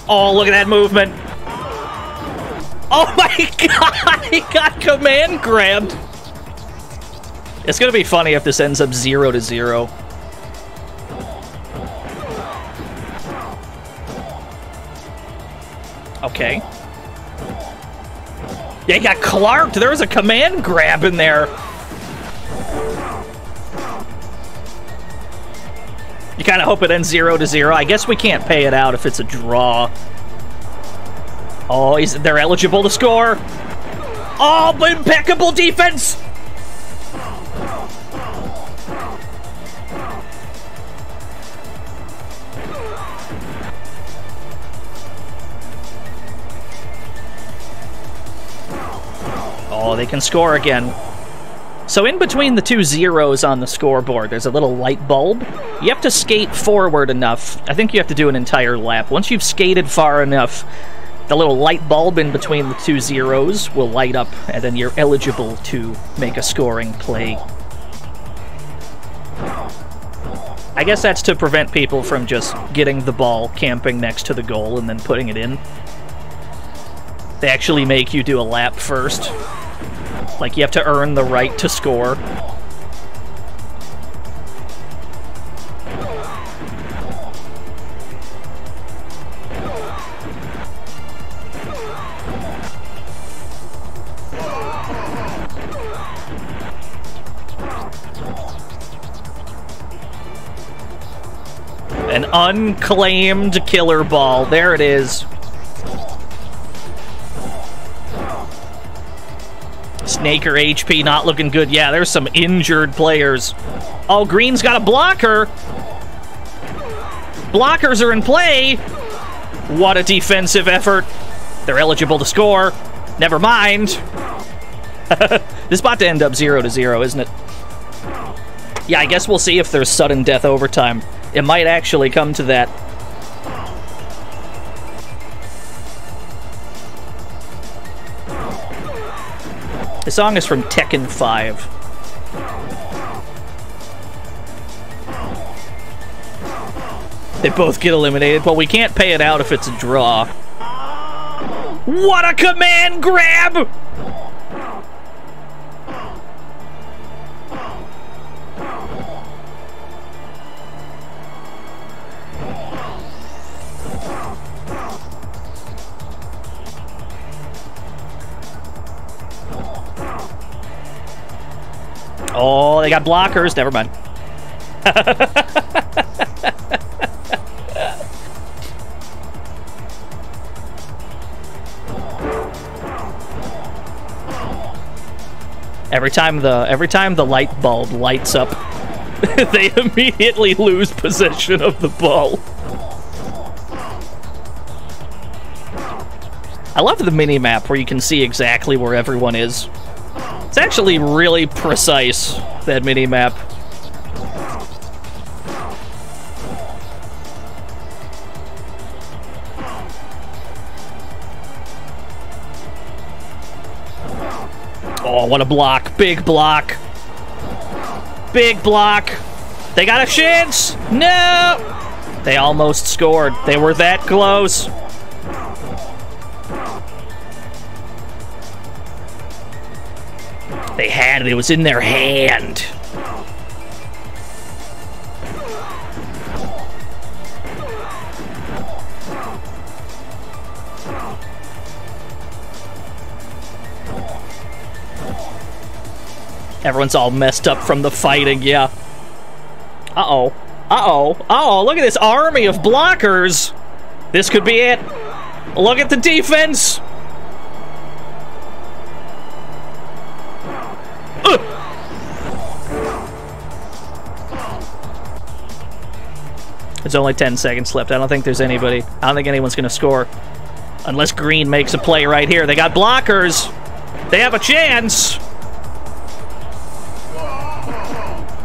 Oh, look at that movement. Oh my god, he got command grabbed. It's gonna be funny if this ends up zero to zero. Okay. Yeah, he got Clarked. There was a command grab in there. You kind of hope it ends zero to zero. I guess we can't pay it out if it's a draw. Oh, is they're eligible to score? Oh, impeccable defense! Oh, they can score again. So in between the two zeros on the scoreboard, there's a little light bulb. You have to skate forward enough. I think you have to do an entire lap. Once you've skated far enough, the little light bulb in between the two zeros will light up, and then you're eligible to make a scoring play. I guess that's to prevent people from just getting the ball, camping next to the goal, and then putting it in. They actually make you do a lap first. Like, you have to earn the right to score. Unclaimed killer ball. There it is. Snaker HP not looking good. Yeah, there's some injured players. Oh, Green's got a blocker. Blockers are in play. What a defensive effort. They're eligible to score. Never mind. this about to end up 0 to 0, isn't it? Yeah, I guess we'll see if there's sudden death overtime. It might actually come to that. The song is from Tekken 5. They both get eliminated. Well, we can't pay it out if it's a draw. What a command grab! Oh, they got blockers. Never mind. every time the every time the light bulb lights up, they immediately lose possession of the ball. I love the mini map where you can see exactly where everyone is. It's actually really precise, that mini map. Oh, what a block. Big block. Big block. They got a chance. No. They almost scored. They were that close. They had it. It was in their hand. Everyone's all messed up from the fighting, yeah. Uh-oh. Uh-oh. Uh-oh, look at this army of blockers. This could be it. Look at the defense. There's only 10 seconds left. I don't think there's anybody. I don't think anyone's going to score. Unless Green makes a play right here. They got blockers. They have a chance.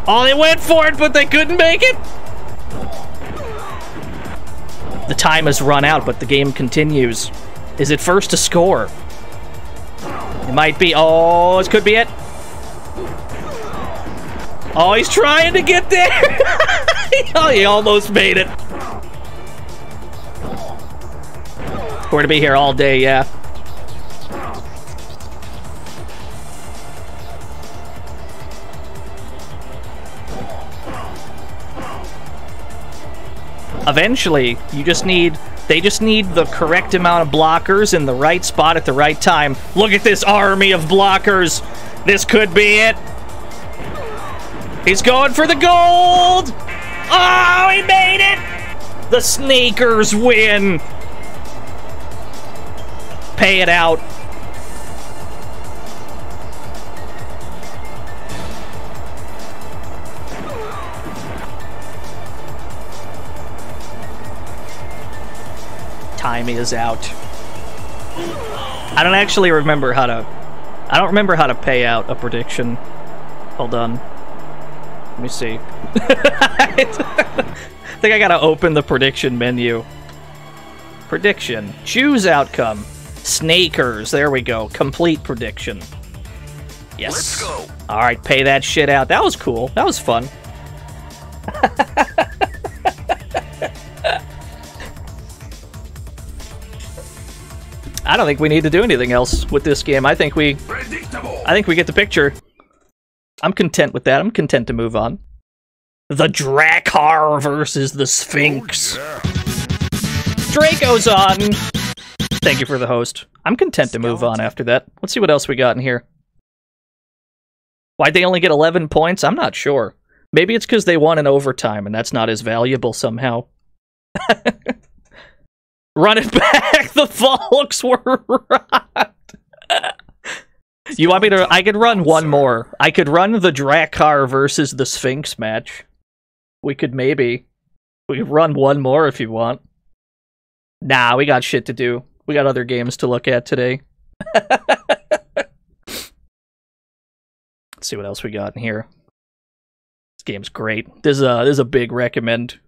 Oh, they went for it, but they couldn't make it. The time has run out, but the game continues. Is it first to score? It might be. Oh, this could be it. Oh, he's trying to get there. oh, he almost made it. We're to be here all day, yeah. Eventually, you just need they just need the correct amount of blockers in the right spot at the right time. Look at this army of blockers. This could be it. He's going for the gold. Oh, he made it. The sneakers win. Pay it out. Time is out. I don't actually remember how to I don't remember how to pay out a prediction. Hold on. Let me see. I think I gotta open the prediction menu. Prediction. Choose outcome. Snakers. There we go. Complete prediction. Yes. Let's go. Alright, pay that shit out. That was cool. That was fun. I don't think we need to do anything else with this game. I think we. I think we get the picture. I'm content with that. I'm content to move on. The Drakkar versus the Sphinx. Oh, yeah. Draco's on. Thank you for the host. I'm content to move on after that. Let's see what else we got in here. Why'd they only get 11 points? I'm not sure. Maybe it's because they won in overtime and that's not as valuable somehow. Run it back! The Volks were right! You want me to? I could run one more. I could run the Drakkar versus the Sphinx match. We could maybe. We could run one more if you want. Nah, we got shit to do. We got other games to look at today. Let's see what else we got in here. This game's great. This is a this is a big recommend.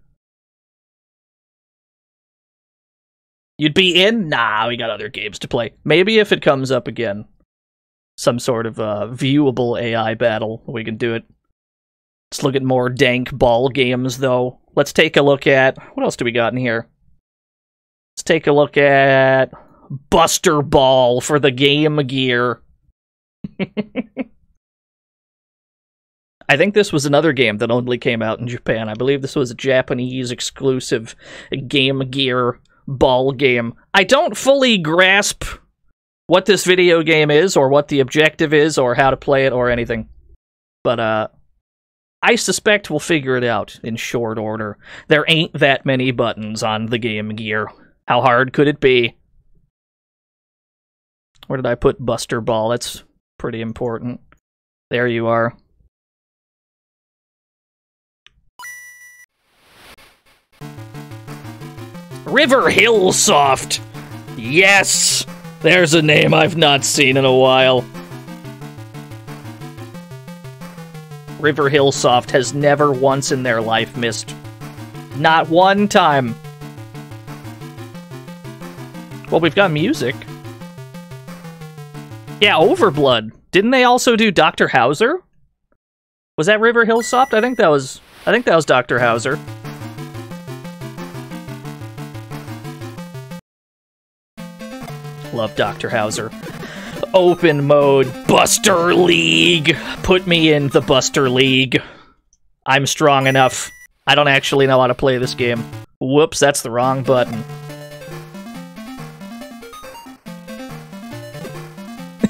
You'd be in? Nah, we got other games to play. Maybe if it comes up again, some sort of uh, viewable AI battle, we can do it. Let's look at more dank ball games, though. Let's take a look at what else do we got in here? Let's take a look at Buster Ball for the Game Gear. I think this was another game that only came out in Japan. I believe this was a Japanese exclusive Game Gear ball game. I don't fully grasp what this video game is or what the objective is or how to play it or anything. But uh I suspect we'll figure it out in short order. There ain't that many buttons on the Game Gear. How hard could it be? Where did I put Buster Ball? That's pretty important. There you are. River Hill Soft! Yes! There's a name I've not seen in a while. River Hill Soft has never once in their life missed. Not one time. Well, we've got music. Yeah, Overblood. Didn't they also do Dr. Hauser? Was that River Hill Soft? I think that was I think that was Dr. Hauser. Love Dr. Hauser. Open mode, Buster League. Put me in the Buster League. I'm strong enough. I don't actually know how to play this game. Whoops, that's the wrong button.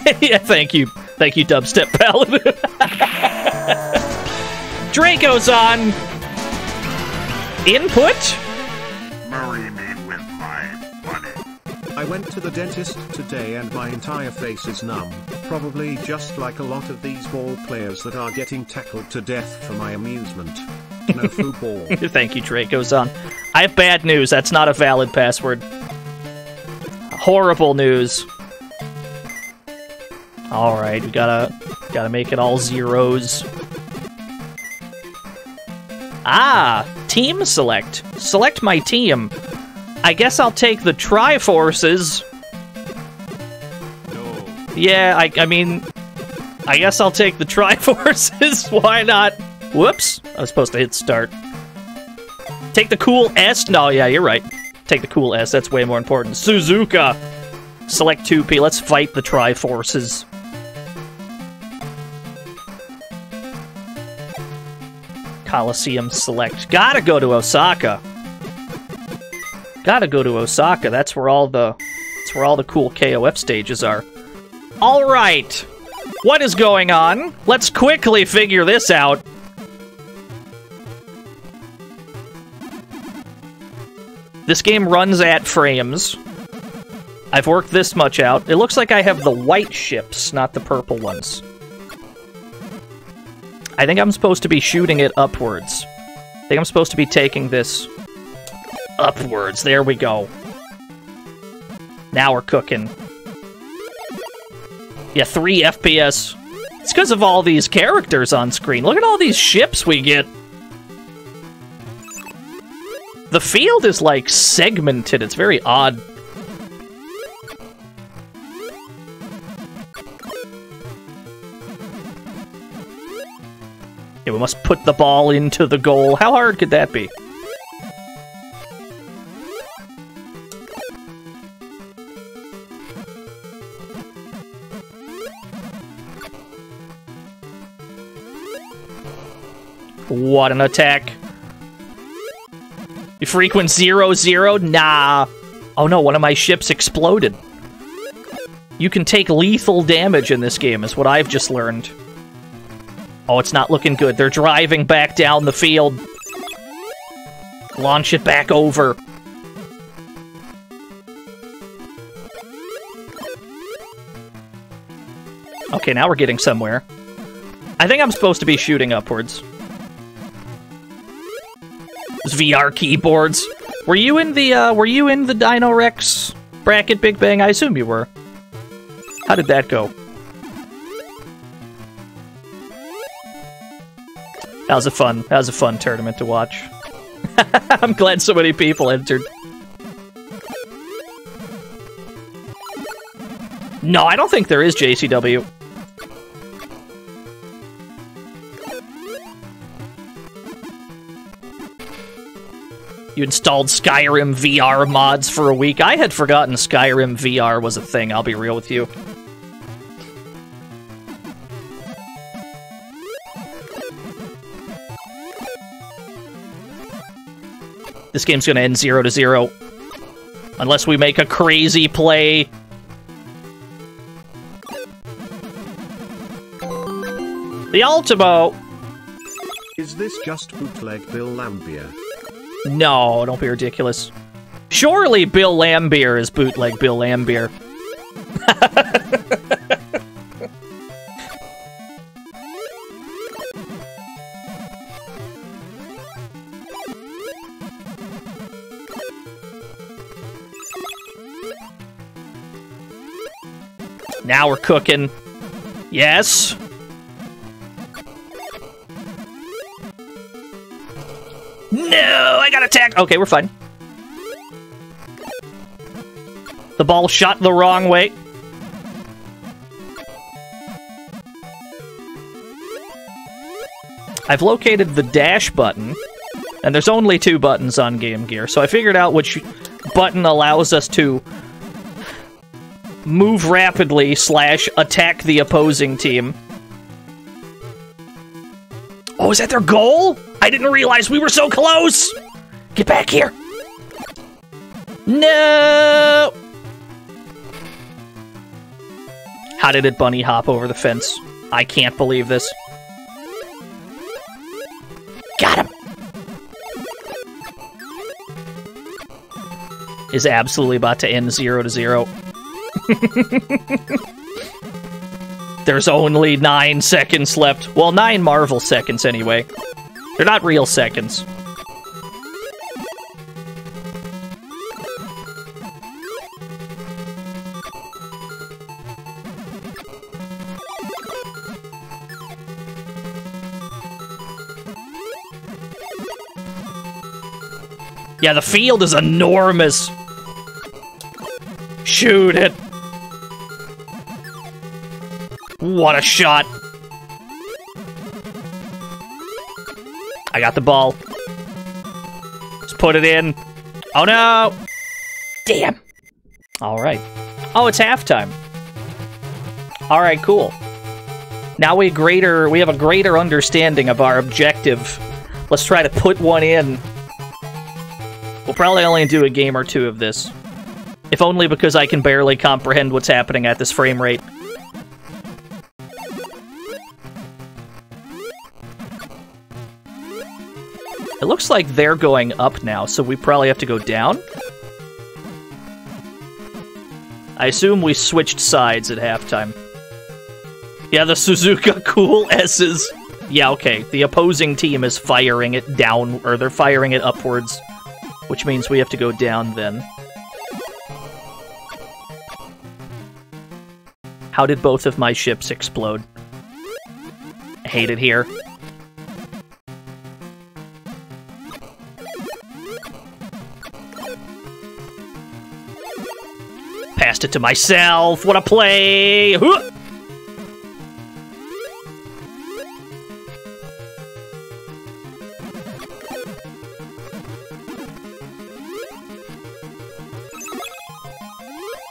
yeah, thank you. Thank you, Dubstep Paladin. Draco's on. Input? Marry I went to the dentist today and my entire face is numb, probably just like a lot of these ball players that are getting tackled to death for my amusement. No football. Thank you, Draco's on. I have bad news. That's not a valid password. Horrible news. All right, we gotta gotta make it all zeros. Ah, team select. Select my team. I guess I'll take the Triforces. No. Yeah, I, I mean, I guess I'll take the Triforces. Why not? Whoops. I was supposed to hit start. Take the cool S. No, yeah, you're right. Take the cool S. That's way more important. Suzuka. Select 2P. Let's fight the Triforces. Coliseum select. Gotta go to Osaka. Gotta go to Osaka. That's where all the that's where all the cool KOF stages are. All right. What is going on? Let's quickly figure this out. This game runs at frames. I've worked this much out. It looks like I have the white ships, not the purple ones. I think I'm supposed to be shooting it upwards. I think I'm supposed to be taking this upwards. There we go. Now we're cooking. Yeah, 3 FPS. It's because of all these characters on screen. Look at all these ships we get. The field is like segmented. It's very odd. Yeah, we must put the ball into the goal. How hard could that be? What an attack. You frequent zero zero? Nah. Oh no, one of my ships exploded. You can take lethal damage in this game, is what I've just learned. Oh, it's not looking good. They're driving back down the field. Launch it back over. Okay, now we're getting somewhere. I think I'm supposed to be shooting upwards. VR keyboards. Were you in the uh, Were you in the Dino Rex bracket Big Bang? I assume you were. How did that go? That was a fun. That was a fun tournament to watch. I'm glad so many people entered. No, I don't think there is JCW. You installed Skyrim VR mods for a week. I had forgotten Skyrim VR was a thing, I'll be real with you. This game's gonna end 0 to 0. Unless we make a crazy play. The Ultimo! Is this just bootleg Bill Laimbeer? No, don't be ridiculous. Surely Bill Laimbeer is bootleg Bill Laimbeer. now we're cooking. Yes. No, I got attacked. Okay, we're fine. The ball shot the wrong way. I've located the dash button, and there's only two buttons on Game Gear, so I figured out which button allows us to move rapidly slash attack the opposing team. Oh, is that their goal? I didn't realize we were so close! Get back here! No! How did it bunny hop over the fence? I can't believe this. Got him! Is absolutely about to end 0 to 0. There's only nine seconds left. Well, nine Marvel seconds anyway. They're not real seconds. Yeah, the field is enormous. Shoot it. What a shot. I got the ball. Let's put it in. Oh no! Damn. Alright. Oh, it's halftime. Alright, cool. Now we greater we have a greater understanding of our objective. Let's try to put one in. We'll probably only do a game or two of this. If only because I can barely comprehend what's happening at this frame rate. It looks like they're going up now, so we probably have to go down? I assume we switched sides at halftime. Yeah, the Suzuka Cool S's. Yeah, okay. The opposing team is firing it down, or they're firing it upwards, which means we have to go down then. How did both of my ships explode? I hate it here. It to myself. What a play!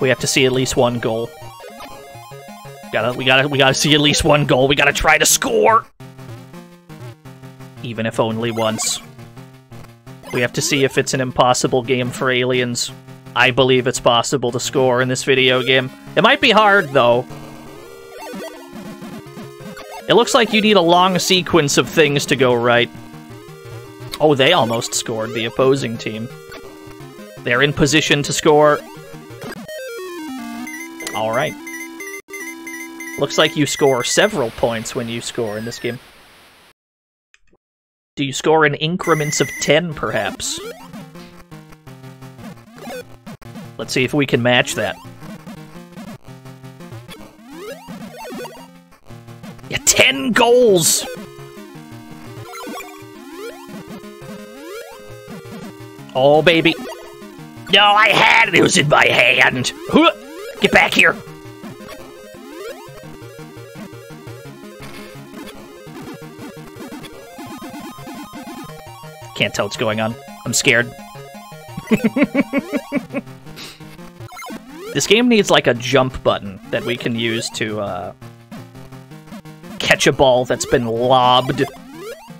We have to see at least one goal. Gotta, we gotta, we gotta see at least one goal. We gotta try to score, even if only once. We have to see if it's an impossible game for aliens. I believe it's possible to score in this video game. It might be hard though. It looks like you need a long sequence of things to go right. Oh, they almost scored, the opposing team. They're in position to score. Alright. Looks like you score several points when you score in this game. Do you score in increments of 10, perhaps? Let's see if we can match that. Yeah, 10 goals! Oh, baby. No, I had it! It was in my hand! Get back here! Can't tell what's going on. I'm scared. this game needs like a jump button that we can use to uh, catch a ball that's been lobbed.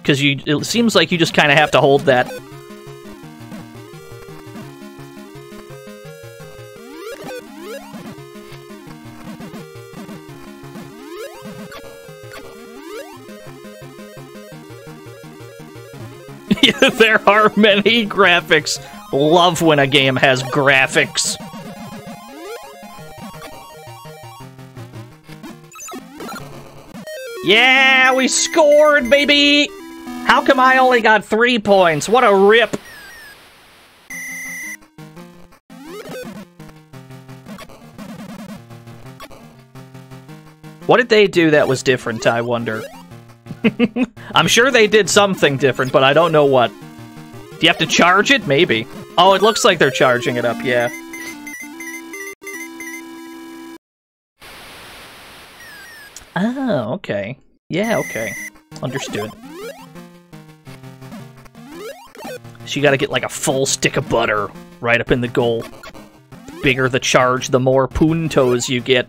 Because you, it seems like you just kind of have to hold that there are many graphics. Love when a game has graphics. Yeah, we scored, baby! How come I only got three points? What a rip! What did they do that was different, I wonder? I'm sure they did something different, but I don't know what. Do you have to charge it? Maybe. Oh, it looks like they're charging it up, yeah. Oh, okay. Yeah, okay. Understood. So you gotta get like a full stick of butter right up in the goal. The bigger the charge, the more puntos you get.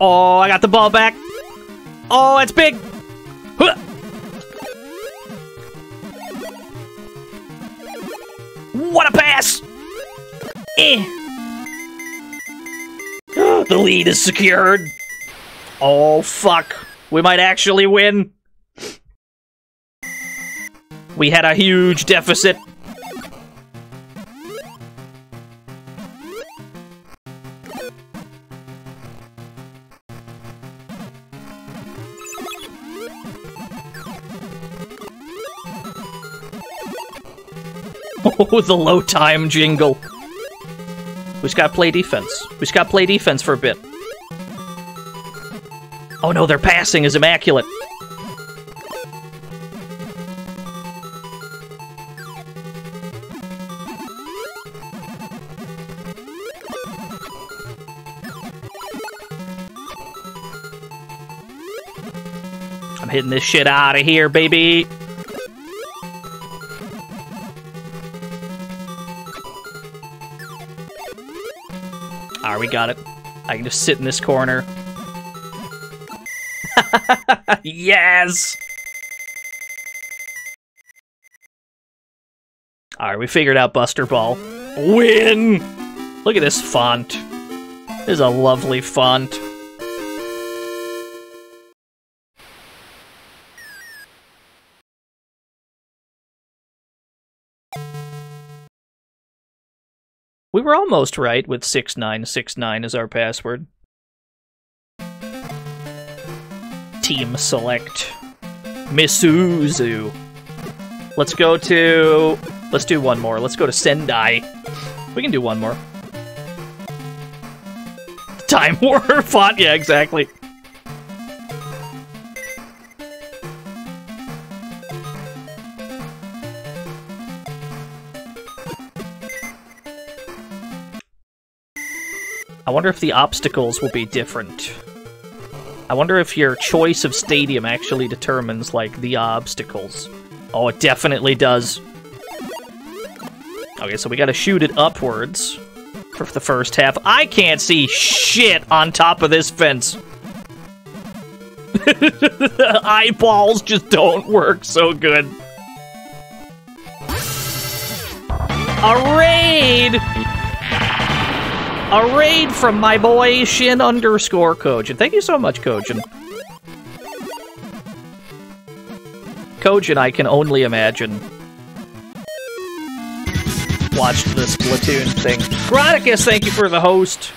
Oh, I got the ball back. Oh, it's big. Huh. What a pass! Eh. the lead is secured. Oh, fuck. We might actually win. We had a huge deficit. Oh, the low time jingle. We just gotta play defense. We just gotta play defense for a bit. Oh no, their passing is immaculate. I'm hitting this shit out of here, baby. We got it. I can just sit in this corner. yes! Alright, we figured out Buster Ball. Win! Look at this font. This is a lovely font. Were almost right with 6969 as our password. Team select. Misuzu. Let's go to... Let's do one more. Let's go to Sendai. We can do one more. Time War font, yeah, exactly. I wonder if the obstacles will be different. I wonder if your choice of stadium actually determines, like, the obstacles. Oh, it definitely does. Okay, so we gotta shoot it upwards for the first half. I can't see shit on top of this fence. eyeballs just don't work so good. A raid! A raid from my boy Shin underscore Kojin. Thank you so much, Kojin. Kojin, I can only imagine. Watched the Splatoon thing. Chronicus, thank you for the host.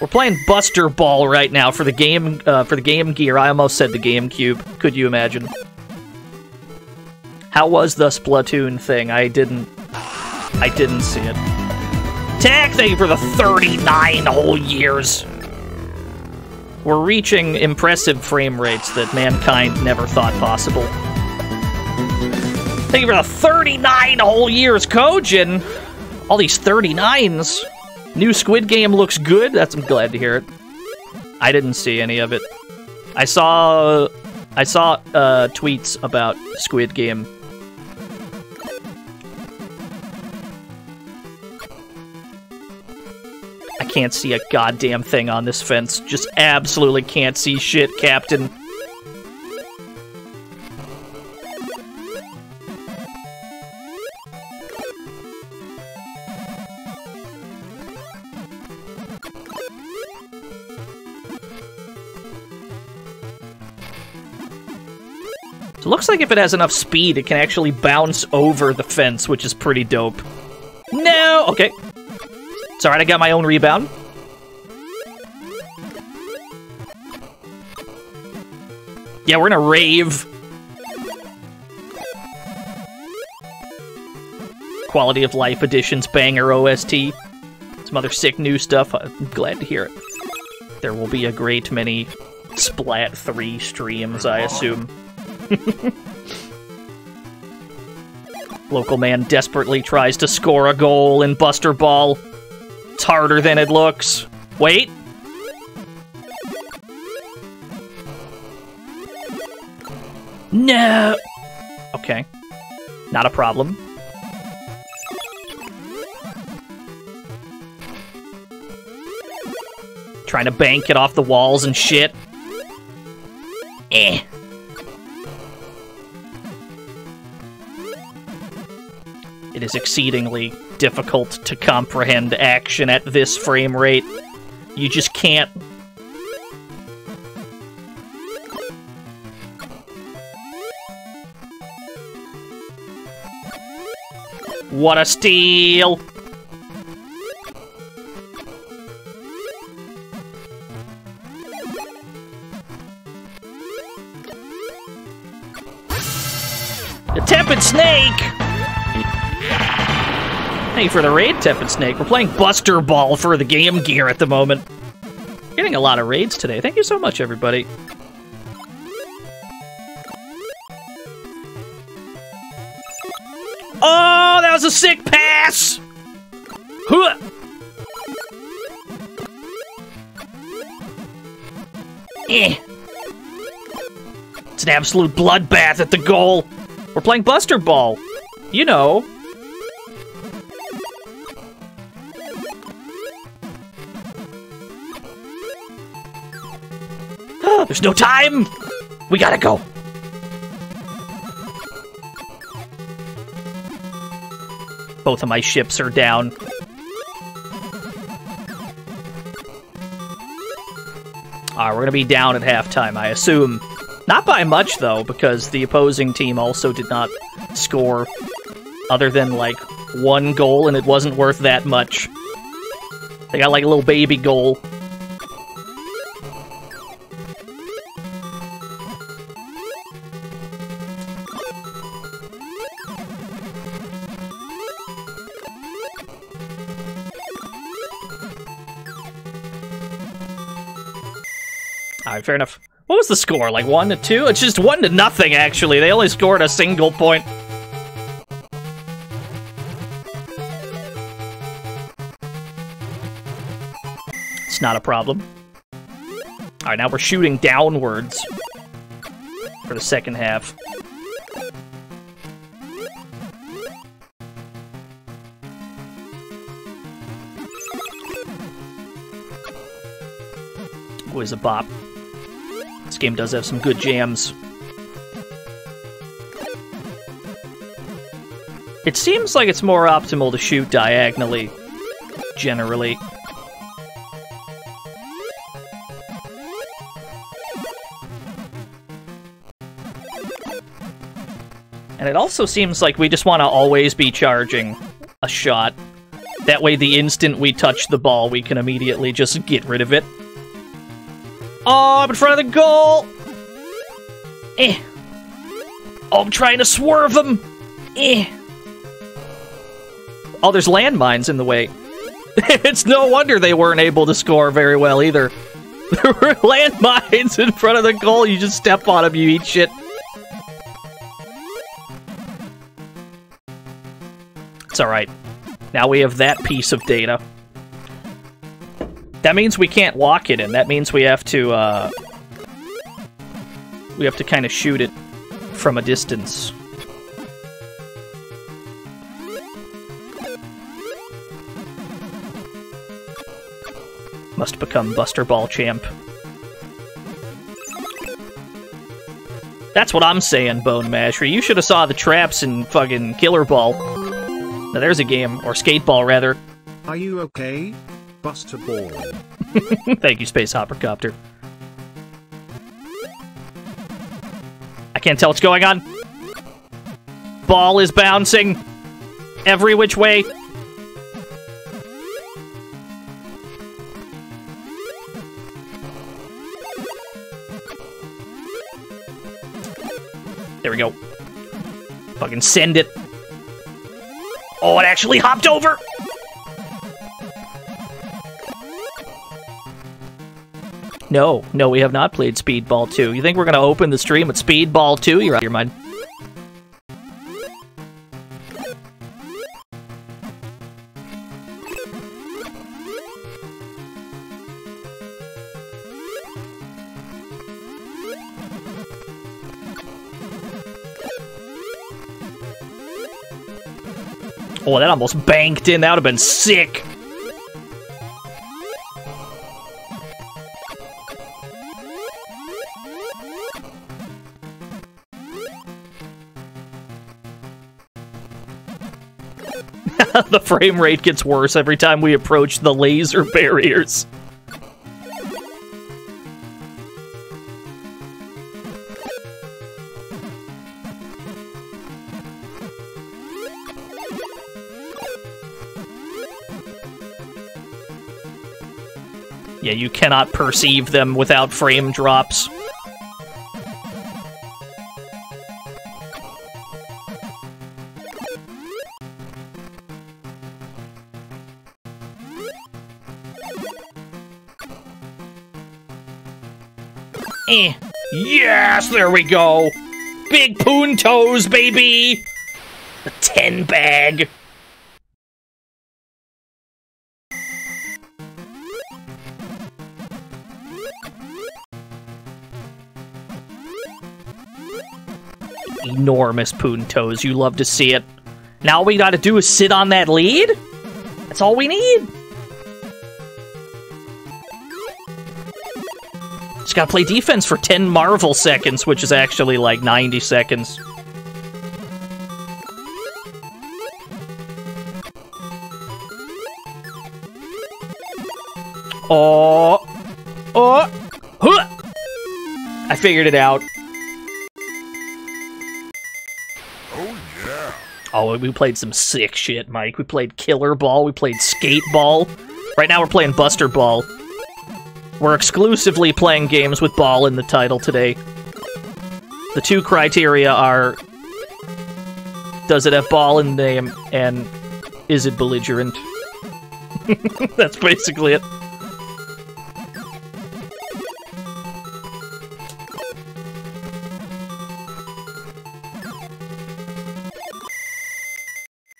We're playing Buster Ball right now for the game uh, for the Game Gear. I almost said the GameCube. Could you imagine? How was the Splatoon thing? I didn't. I didn't see it. Tag, thank you for the 39 whole years. We're reaching impressive frame rates that mankind never thought possible. Thank you for the 39 whole years, Kojin. All these 39s. New Squid Game looks good. That's I'm glad to hear it. I didn't see any of it. I saw I saw uh, tweets about Squid Game. Can't see a goddamn thing on this fence. Just absolutely can't see shit, Captain. It looks like if it has enough speed, it can actually bounce over the fence, which is pretty dope. No! Okay. It's alright, I got my own rebound. Yeah, we're in a rave. Quality of Life Edition's banger OST. Some other sick new stuff. I'm glad to hear it. There will be a great many Splat 3 streams, I assume. Local man desperately tries to score a goal in Buster Ball. It's harder than it looks. Wait. No. Okay. Not a problem. Trying to bank it off the walls and shit. Eh. It is exceedingly difficult to comprehend action at this frame rate. You just can't. What a steal! The Tepid Snake! You for the raid, Tepid Snake. We're playing Buster Ball for the Game Gear at the moment. Getting a lot of raids today. Thank you so much, everybody. Oh, that was a sick pass! Huh. Eh. It's an absolute bloodbath at the goal. We're playing Buster Ball. You know. There's no time! We gotta go. Both of my ships are down. Alright, we're gonna be down at halftime, I assume. Not by much, though, because the opposing team also did not score other than, like, one goal and it wasn't worth that much. They got like a little baby goal. Fair enough. What was the score? Like one to two? It's just one to nothing, actually. They only scored a single point. It's not a problem. Alright, now we're shooting downwards for the second half. Always a bop. This game does have some good jams. It seems like it's more optimal to shoot diagonally, generally. And it also seems like we just want to always be charging a shot. That way, the instant we touch the ball, we can immediately just get rid of it. Oh, I'm in front of the goal! Eh. Oh, I'm trying to swerve him! Eh. Oh, there's landmines in the way. it's no wonder they weren't able to score very well either. There were landmines in front of the goal. You just step on them, you eat shit. It's alright. Now we have that piece of data. That means we can't lock it in. That means we have to, uh... We have to kind of shoot it from a distance. Must become Buster Ball champ. That's what I'm saying, Bone Masher. You should have saw the traps in fucking Killer Ball. Now there's a game, or Skateball rather. Are you okay? Buster Ball. Thank you, Space Hopper Copter. I can't tell what's going on. Ball is bouncing every which way. There we go. Fucking send it. Oh, it actually hopped over! No, no, we have not played Speedball 2. You think we're gonna open the stream with Speedball 2? You're out of your mind. Oh, that almost banked in. That would have been sick. the frame rate gets worse every time we approach the laser barriers. Yeah, you cannot perceive them without frame drops. Eh. Yes, there we go. Big poon toes, baby. A 10 bag. Enormous poon toes. You love to see it. Now all we gotta do is sit on that lead? That's all we need. Gotta play defense for 10 Marvel seconds, which is actually like 90 seconds. Oh. Oh. Huh. I figured it out. Oh yeah. Oh, we played some sick shit, Mike. We played Killer Ball, we played Skate Ball. Right now we're playing Buster Ball. We're exclusively playing games with ball in the title today. The two criteria are does it have ball in the name and is it belligerent? That's basically it.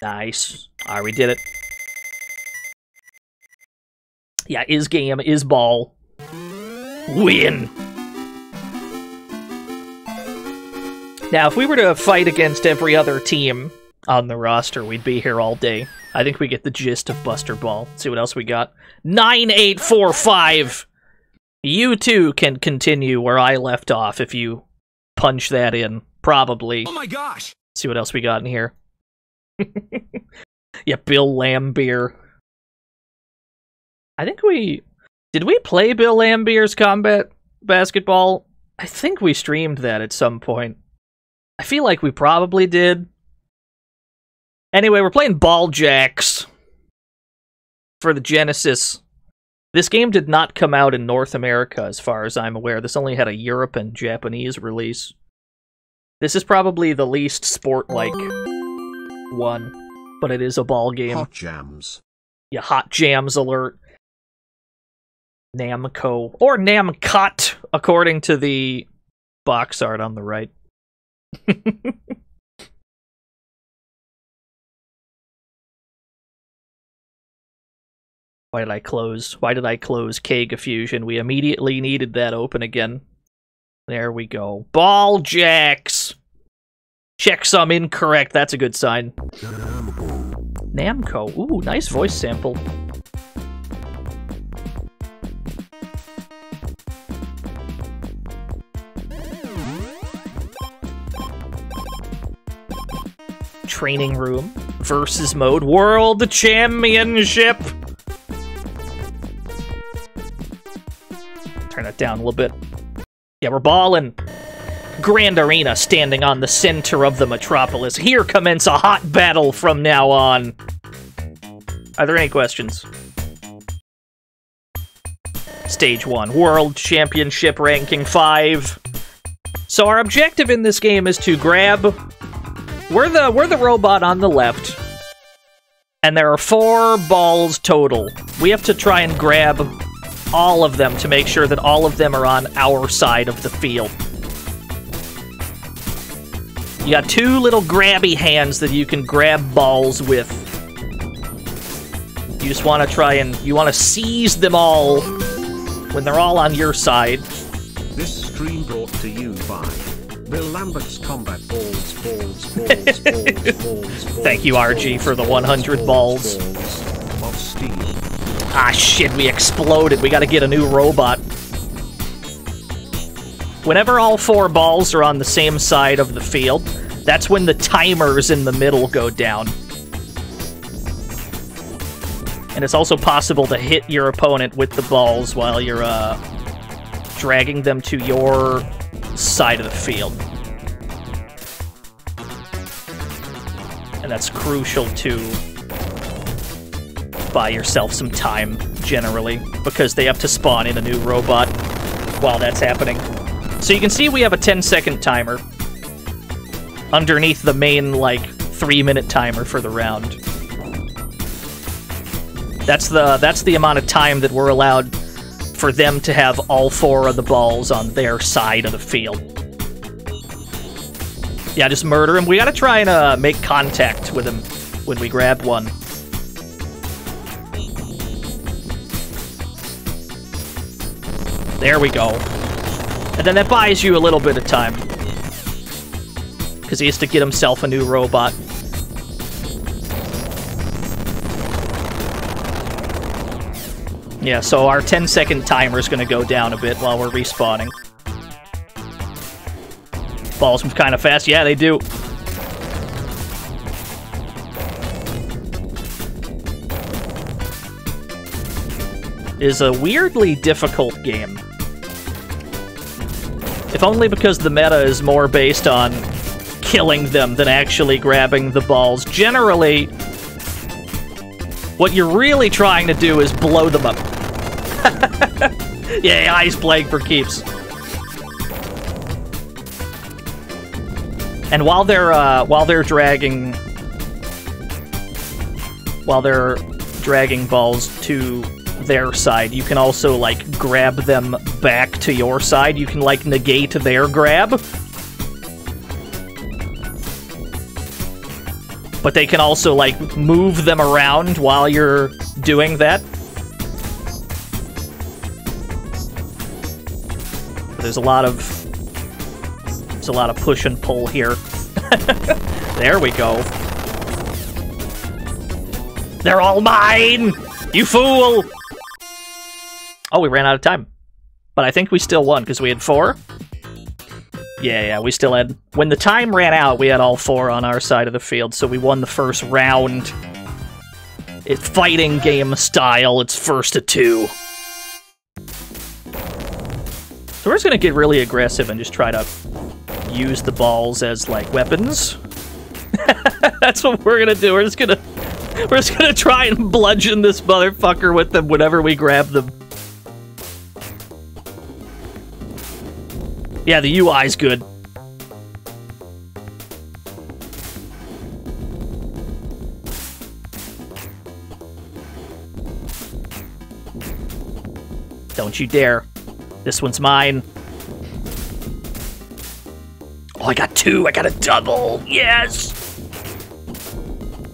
Nice. Alright, we did it. Yeah, is game, is ball. Win! Now, if we were to fight against every other team on the roster, we'd be here all day. I think we get the gist of Buster Ball. Let's see what else we got. 9845! You too can continue where I left off if you punch that in. Probably. Oh my gosh! see what else we got in here. yeah, Bill Laimbeer. I think we did we play Bill Laimbeer's combat basketball? I think we streamed that at some point. I feel like we probably did. Anyway, we're playing Ball Jacks for the Genesis. This game did not come out in North America, as far as I'm aware. This only had a Europe and Japanese release. This is probably the least sport-like one, but it is a ball game. Hot jams. Yeah, Hot Jams alert. Namco. Or Namcot, according to the box art on the right. Why did I close? Why did I close Kega Fusion? We immediately needed that open again. There we go. Ball jacks! Checksum incorrect. That's a good sign. Namco. Ooh, nice voice sample. Training room. Versus mode. World Championship! Turn it down a little bit. Yeah, we're balling. Grand Arena standing on the center of the metropolis. Here commence a hot battle from now on. Are there any questions? Stage 1, World Championship Ranking 5. So our objective in this game is to grab... We're the, we're the robot on the left. And there are four balls total. We have to try and grab all of them to make sure that all of them are on our side of the field. You got two little grabby hands that you can grab balls with. You just want to try and you want to seize them all when they're all on your side. This stream brought to you by Bill Laimbeer's Combat Balls, Balls, Balls, Balls, Balls, Thank you, RG, for the 100 balls. balls of steel. Ah, shit, we exploded. We gotta get a new robot. Whenever all four balls are on the same side of the field, that's when the timers in the middle go down. And it's also possible to hit your opponent with the balls while you're, uh, dragging them to your side of the field. And that's crucial to buy yourself some time, generally, because they have to spawn in a new robot while that's happening. So you can see we have a 10 second timer underneath the main, like, 3 minute timer for the round. That's the that's the amount of time that we're allowed for them to have all four of the balls on their side of the field. Yeah, just murder him. We gotta try and uh, make contact with him when we grab one. There we go. And then that buys you a little bit of time. Because he has to get himself a new robot. Yeah, so our 10 second timer is going to go down a bit while we're respawning. Balls move kind of fast. Yeah, they do. Is a weirdly difficult game. If only because the meta is more based on killing them than actually grabbing the balls. Generally, what you're really trying to do is blow them up. yeah, ice plague for keeps. And while they're uh, while they're dragging while they're dragging balls to their side, you can also like grab them back to your side. You can like negate their grab. But they can also like move them around while you're doing that. There's a lot of there's a lot of push and pull here. there we go. They're all mine! You fool! Oh, we ran out of time. But I think we still won, because we had four. Yeah, yeah, we still had... When the time ran out, we had all four on our side of the field, so we won the first round. It's fighting game style, it's first to two. So we're just gonna get really aggressive and just try to use the balls as, like, weapons. That's what we're gonna do, we're just gonna... We're just gonna try and bludgeon this motherfucker with them whenever we grab them. Yeah, the UI's good. Don't you dare. This one's mine. Oh, I got two. I got a double. Yes!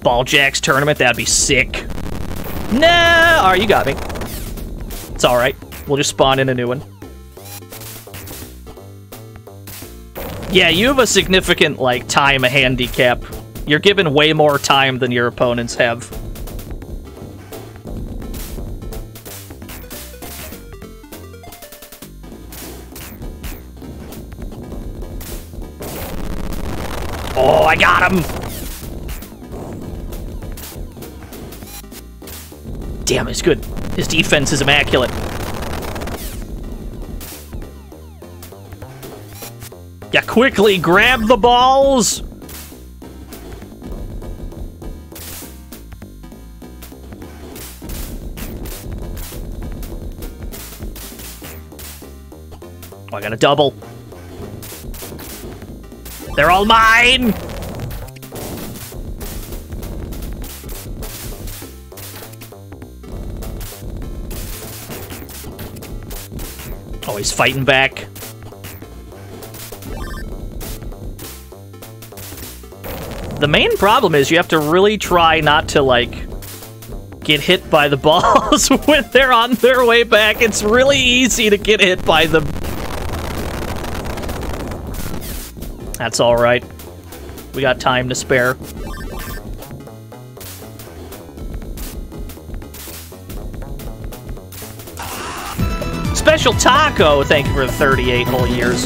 Ball Jacks tournament, that'd be sick. Nah! Alright, you got me. It's alright. We'll just spawn in a new one. Yeah, you have a significant, like, time handicap. You're given way more time than your opponents have. Oh, I got him! Damn, he's good. His defense is immaculate. Yeah, quickly grab the balls! Oh, I got a double. They're all mine! Oh, he's fighting back. The main problem is you have to really try not to, like, get hit by the balls when they're on their way back. It's really easy to get hit by them. That's alright. We got time to spare. Special Taco, thank you for the 38 whole years.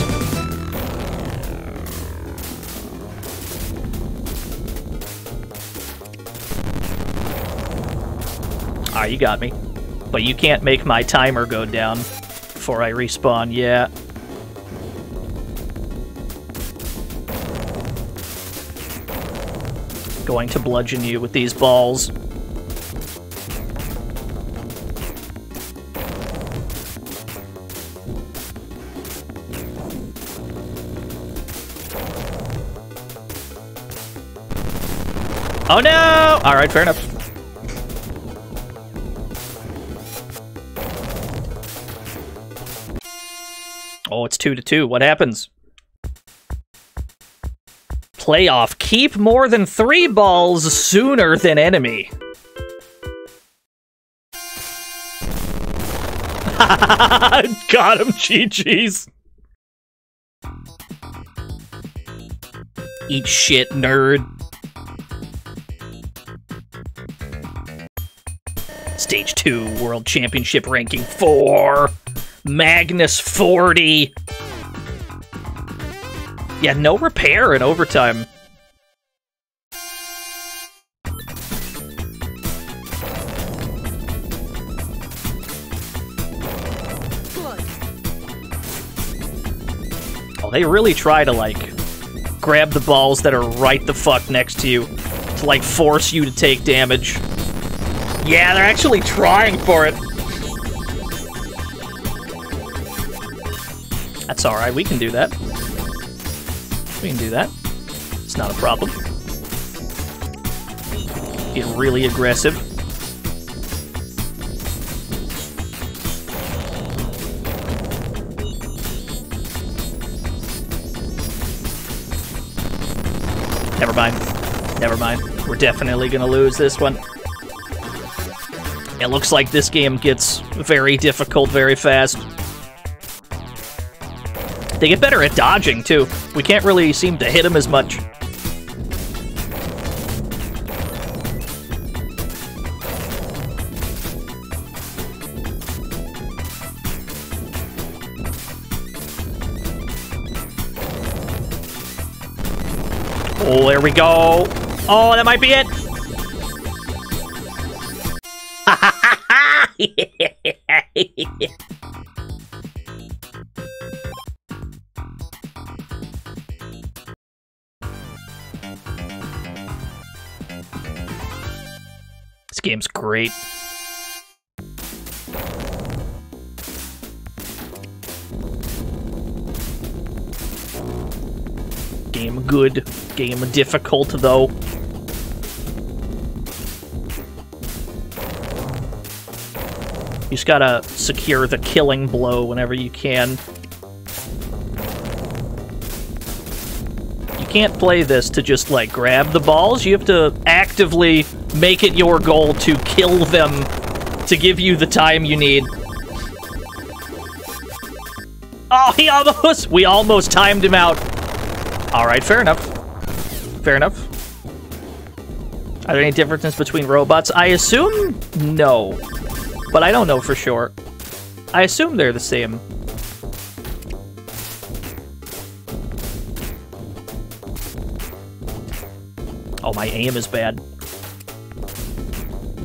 Ah, you got me. But you can't make my timer go down before I respawn, yeah. Going to bludgeon you with these balls. Oh no! Alright, fair enough. Oh, it's two to two. What happens? Playoff. Keep more than three balls sooner than enemy. Got him, GG's. Eat shit, nerd. Stage 2, World Championship ranking 4. Magnus 40. Yeah, no repair in overtime. Oh, they really try to, like, grab the balls that are right the fuck next to you to like force you to take damage. Yeah, they're actually trying for it. That's alright, we can do that. We can do that. It's not a problem. Get really aggressive. Never mind. Never mind. We're definitely gonna lose this one. It looks like this game gets very difficult very fast. They get better at dodging, too. We can't really seem to hit them as much. Oh, there we go. Oh, that might be it. this game's great. Game good. Game difficult, though. You just gotta secure the killing blow whenever you can. You can't play this to just, like, grab the balls. You have to actively make it your goal to kill them to give you the time you need. Oh, he almost... We almost timed him out. Alright, fair enough. Fair enough. Are there any differences between robots? I assume no. But I don't know for sure. I assume they're the same. Oh, my aim is bad.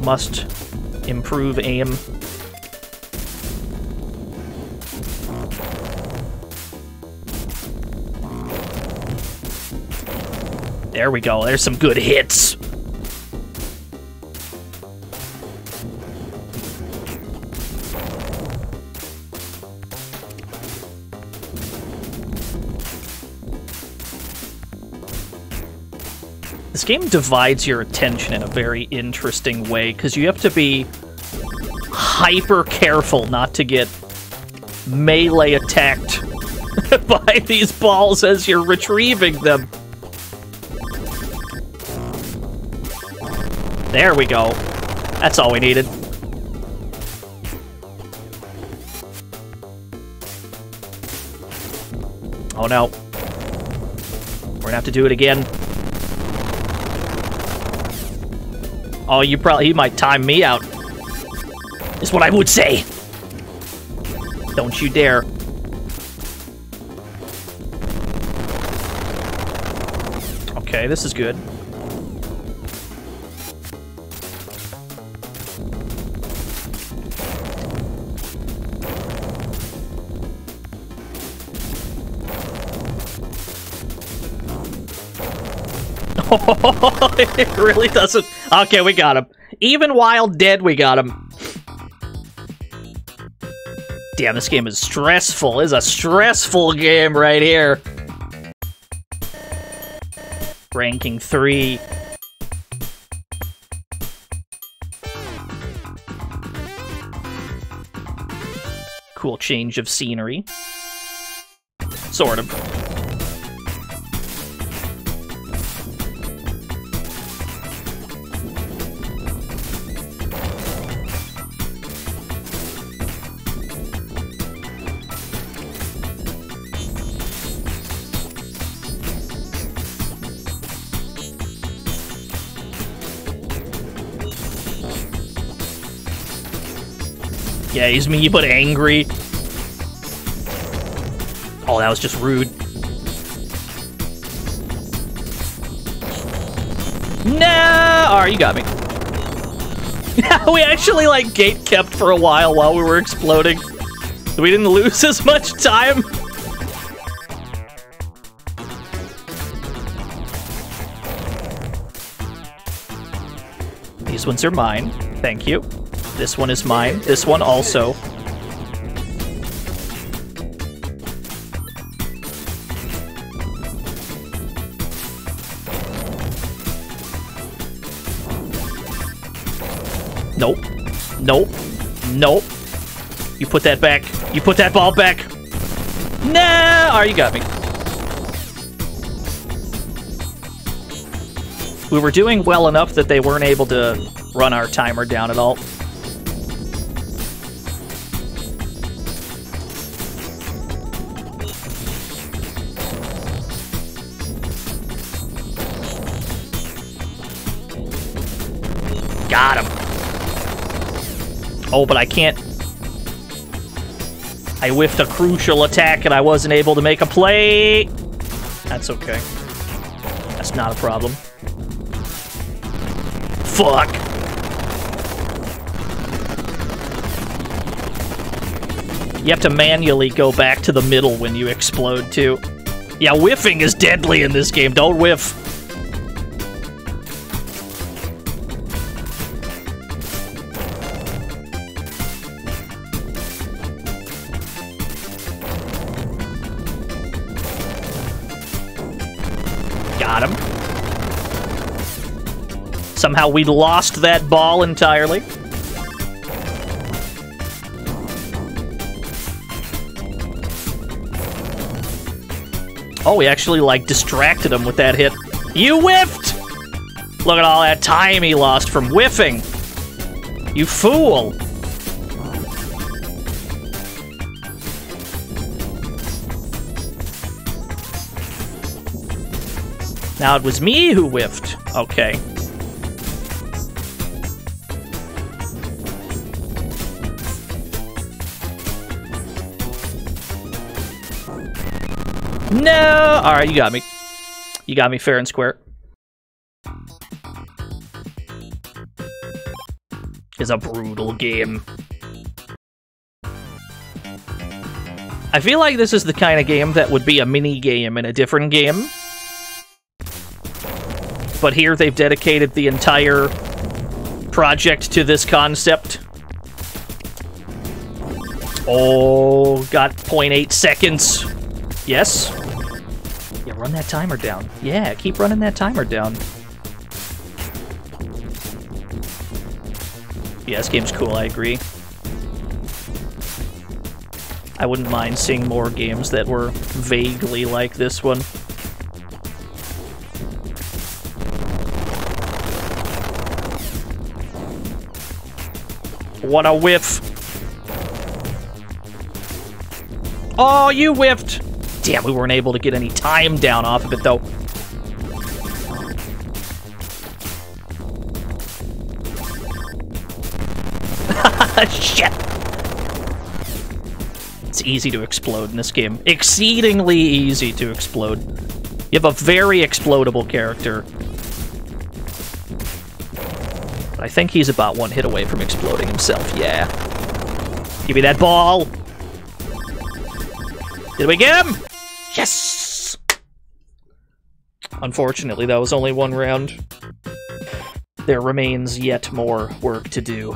Must improve aim. There we go. There's some good hits. Game divides your attention in a very interesting way because you have to be hyper careful not to get melee attacked by these balls as you're retrieving them. There we go. That's all we needed. Oh no. We're gonna have to do it again. Oh, you probably he might time me out. Is what I would say. Don't you dare. Okay, this is good. it really doesn't. Okay, we got him. Even while dead, we got him. Damn, this game is stressful. It's a stressful game right here. Ranking 3. Cool change of scenery. Sort of. he's me, but angry. Oh, that was just rude. Nah! Alright, you got me. we actually, like, gate kept for a while while we were exploding. We didn't lose as much time. These ones are mine. Thank you. This one is mine. This one also. Nope. Nope. Nope. You put that back. You put that ball back. Nah! Alright, you got me. We were doing well enough that they weren't able to run our timer down at all. Oh, but I can't. I whiffed a crucial attack and I wasn't able to make a play. That's okay. That's not a problem. Fuck. You have to manually go back to the middle when you explode, too. Yeah, whiffing is deadly in this game. Don't whiff. Somehow we lost that ball entirely. Oh, we actually, like, distracted him with that hit. You whiffed! Look at all that time he lost from whiffing. You fool! Now it was me who whiffed. Okay. No! Alright, you got me. You got me fair and square. It's a brutal game. I feel like this is the kind of game that would be a mini game in a different game. But here they've dedicated the entire project to this concept. Oh, got 0.8 seconds. Yes? Run that timer down. Yeah, keep running that timer down. Yeah, this game's cool, I agree. I wouldn't mind seeing more games that were vaguely like this one. What a whiff! Oh, you whiffed! Damn, we weren't able to get any time down off of it, though. Shit! It's easy to explode in this game. Exceedingly easy to explode. You have a very explodable character. I think he's about one hit away from exploding himself, yeah. Give me that ball! Did we get him? Yes! Unfortunately, that was only one round. There remains yet more work to do.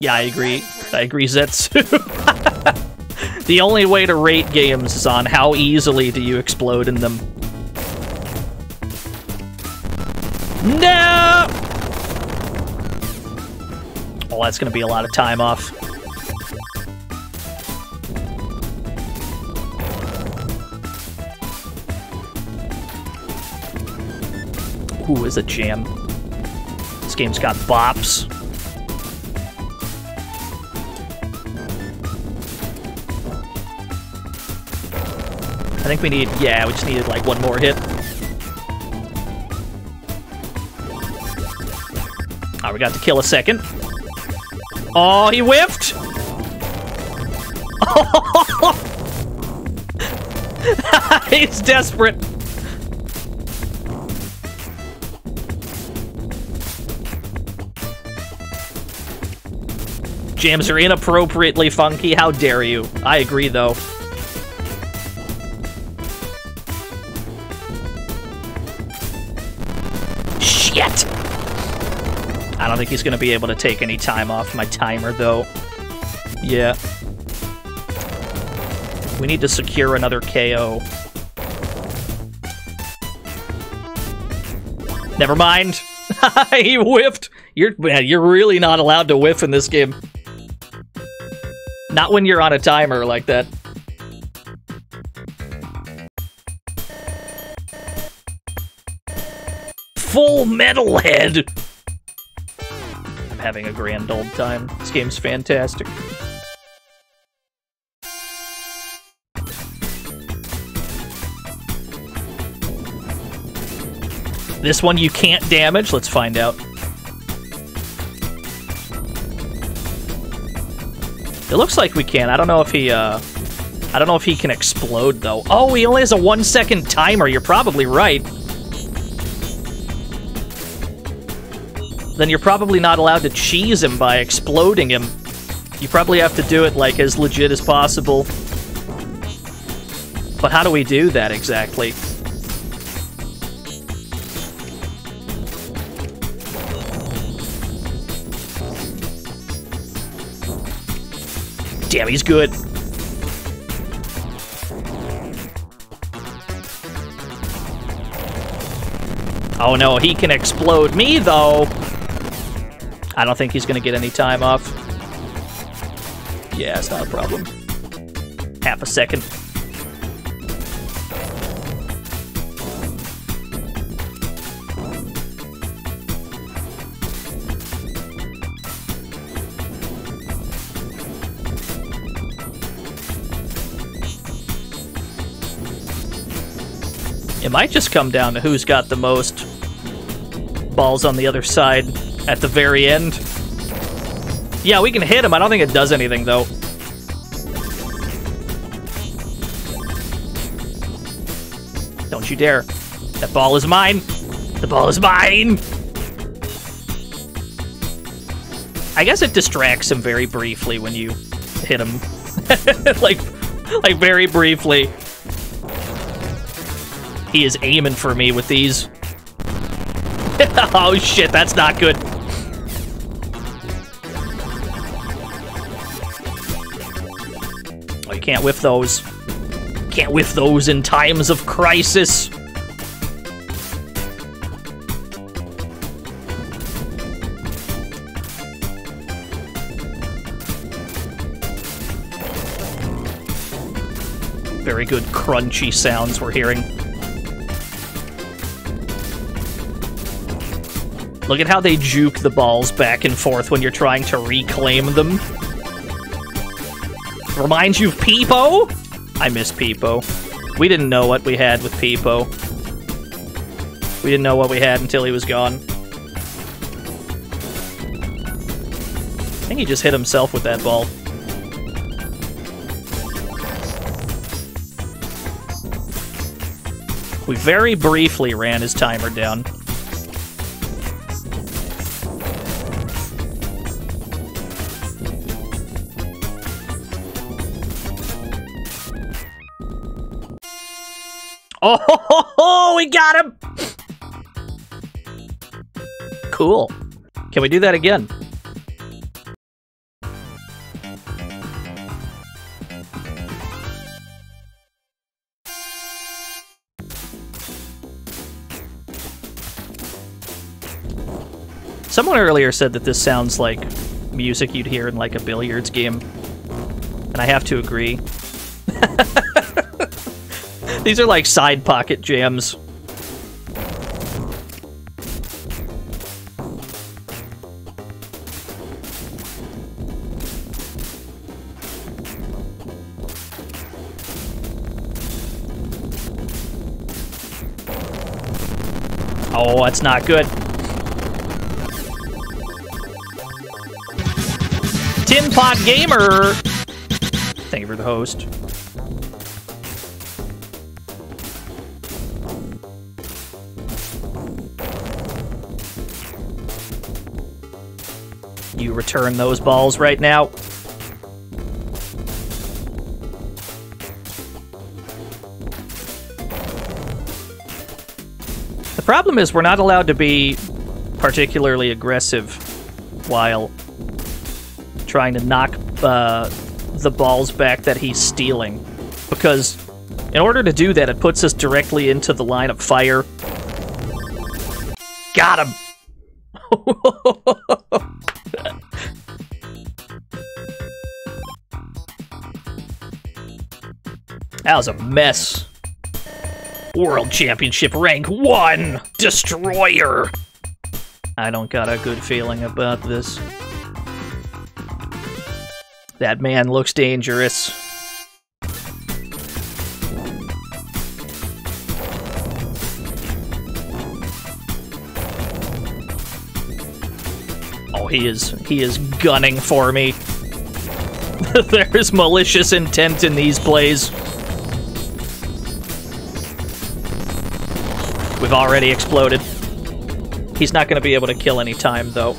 Yeah, I agree. I agree, Zetsu. the only way to rate games is on how easily do you explode in them. No! Oh, that's gonna be a lot of time off. Ooh, is a jam. This game's got bops. I think we need, yeah, we just needed like one more hit. Alright, we got to kill a second. Oh, he whiffed! He's desperate. Jams are inappropriately funky. How dare you? I agree, though. Think he's gonna be able to take any time off my timer, though. Yeah. We need to secure another KO. Never mind. he whiffed. You're man, you're really not allowed to whiff in this game. Not when you're on a timer like that. Full metal head. Having a grand old time. This game's fantastic. This one you can't damage. Let's find out. It looks like we can. I don't know if he, uh... I don't know if he can explode, though. Oh, he only has a one-second timer. You're probably right. Then you're probably not allowed to cheese him by exploding him. You probably have to do it, like, as legit as possible. But how do we do that, exactly? Damn, he's good. Oh no, he can explode me though. I don't think he's gonna get any time off. Yeah, it's not a problem. Half a second. It might just come down to who's got the most balls on the other side at the very end. Yeah, we can hit him. I don't think it does anything, though. Don't you dare. That ball is mine. The ball is mine. I guess it distracts him very briefly when you hit him. like, like very briefly. He is aiming for me with these. oh shit, that's not good. Can't whiff those. Can't whiff those in times of crisis. Very good crunchy sounds we're hearing. Look at how they juke the balls back and forth when you're trying to reclaim them. Reminds you of Peepo? I miss Peepo. We didn't know what we had with Peepo. We didn't know what we had until he was gone. I think he just hit himself with that ball. We very briefly ran his timer down. Oh, we got him! Cool. Can we do that again? Someone earlier said that this sounds like music you'd hear in like a billiards game. And I have to agree. These are like side pocket jams. Oh, that's not good. Tin Pot Gamer! Thank you for the host. You return those balls right now. The problem is we're not allowed to be particularly aggressive while trying to knock uh, the balls back that he's stealing. Because in order to do that, it puts us directly into the line of fire. Got him! that was a mess. World Championship rank 1! Destroyer! I don't got a good feeling about this. That man looks dangerous. He is he is gunning for me. There's malicious intent in these plays. We've already exploded. He's not going to be able to kill any time, though.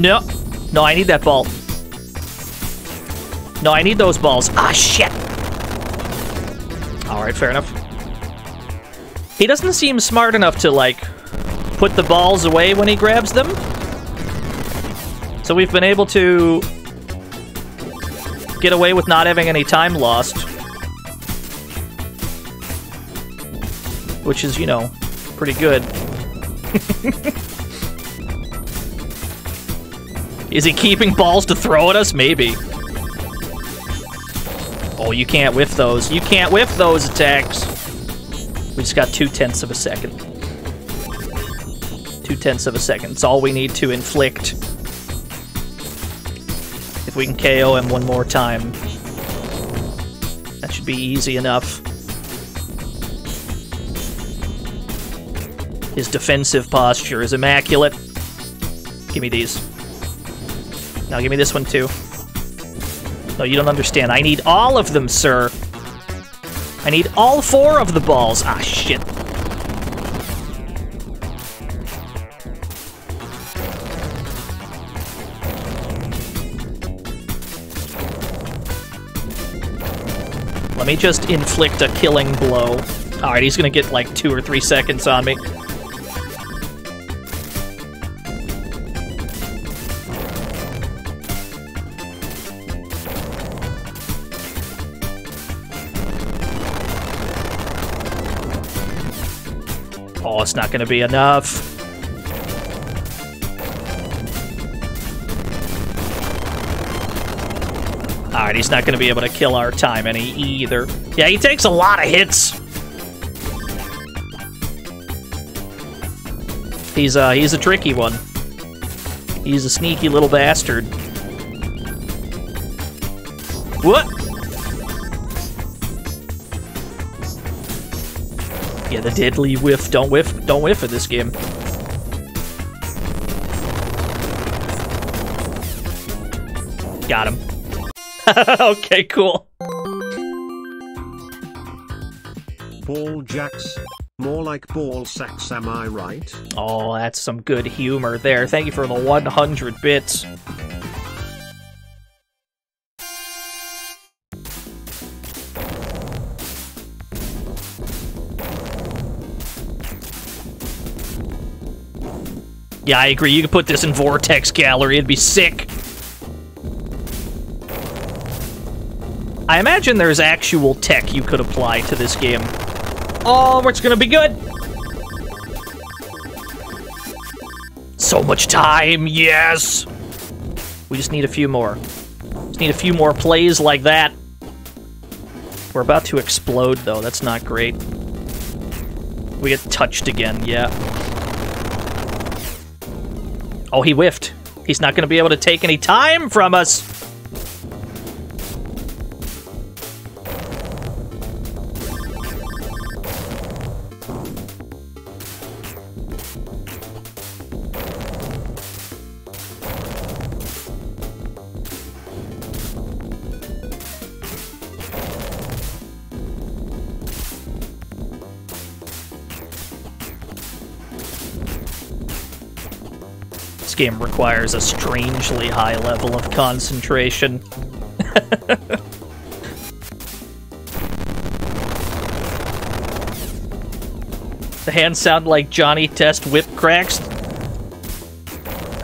No. No, I need that ball. No, I need those balls. Ah, shit. Alright, fair enough. He doesn't seem smart enough to, like, put the balls away when he grabs them. So we've been able to get away with not having any time lost. Which is, you know, pretty good. Is he keeping balls to throw at us? Maybe. Oh, you can't whiff those. You can't whiff those attacks. We just got two tenths of a second. Two tenths of a second. It's all we need to inflict. If we can KO him one more time. That should be easy enough. His defensive posture is immaculate. Give me these. Now give me this one too. No, you don't understand. I need all of them, sir. I need all four of the balls. Ah, shit. Let me just inflict a killing blow. Alright, he's gonna get like two or three seconds on me. It's not gonna be enough. Alright, he's not gonna be able to kill our time any either. Yeah, he takes a lot of hits. He's uh he's a tricky one. He's a sneaky little bastard. What? Yeah, the deadly whiff. Don't whiff. Don't whiff in this game. Got him. okay, cool. Ball jacks. More like ball sacks, am I right? Oh, that's some good humor there. Thank you for the 100 bits. Yeah, I agree. You could put this in Vortex Gallery. It'd be sick. I imagine there's actual tech you could apply to this game. Oh, it's gonna be good. So much time, yes! We just need a few more. Just need a few more plays like that. We're about to explode, though. That's not great. We get touched again, yeah. Oh, he whiffed. He's not going to be able to take any time from us. Game requires a strangely high level of concentration. the hands sound like Johnny Test whip cracks.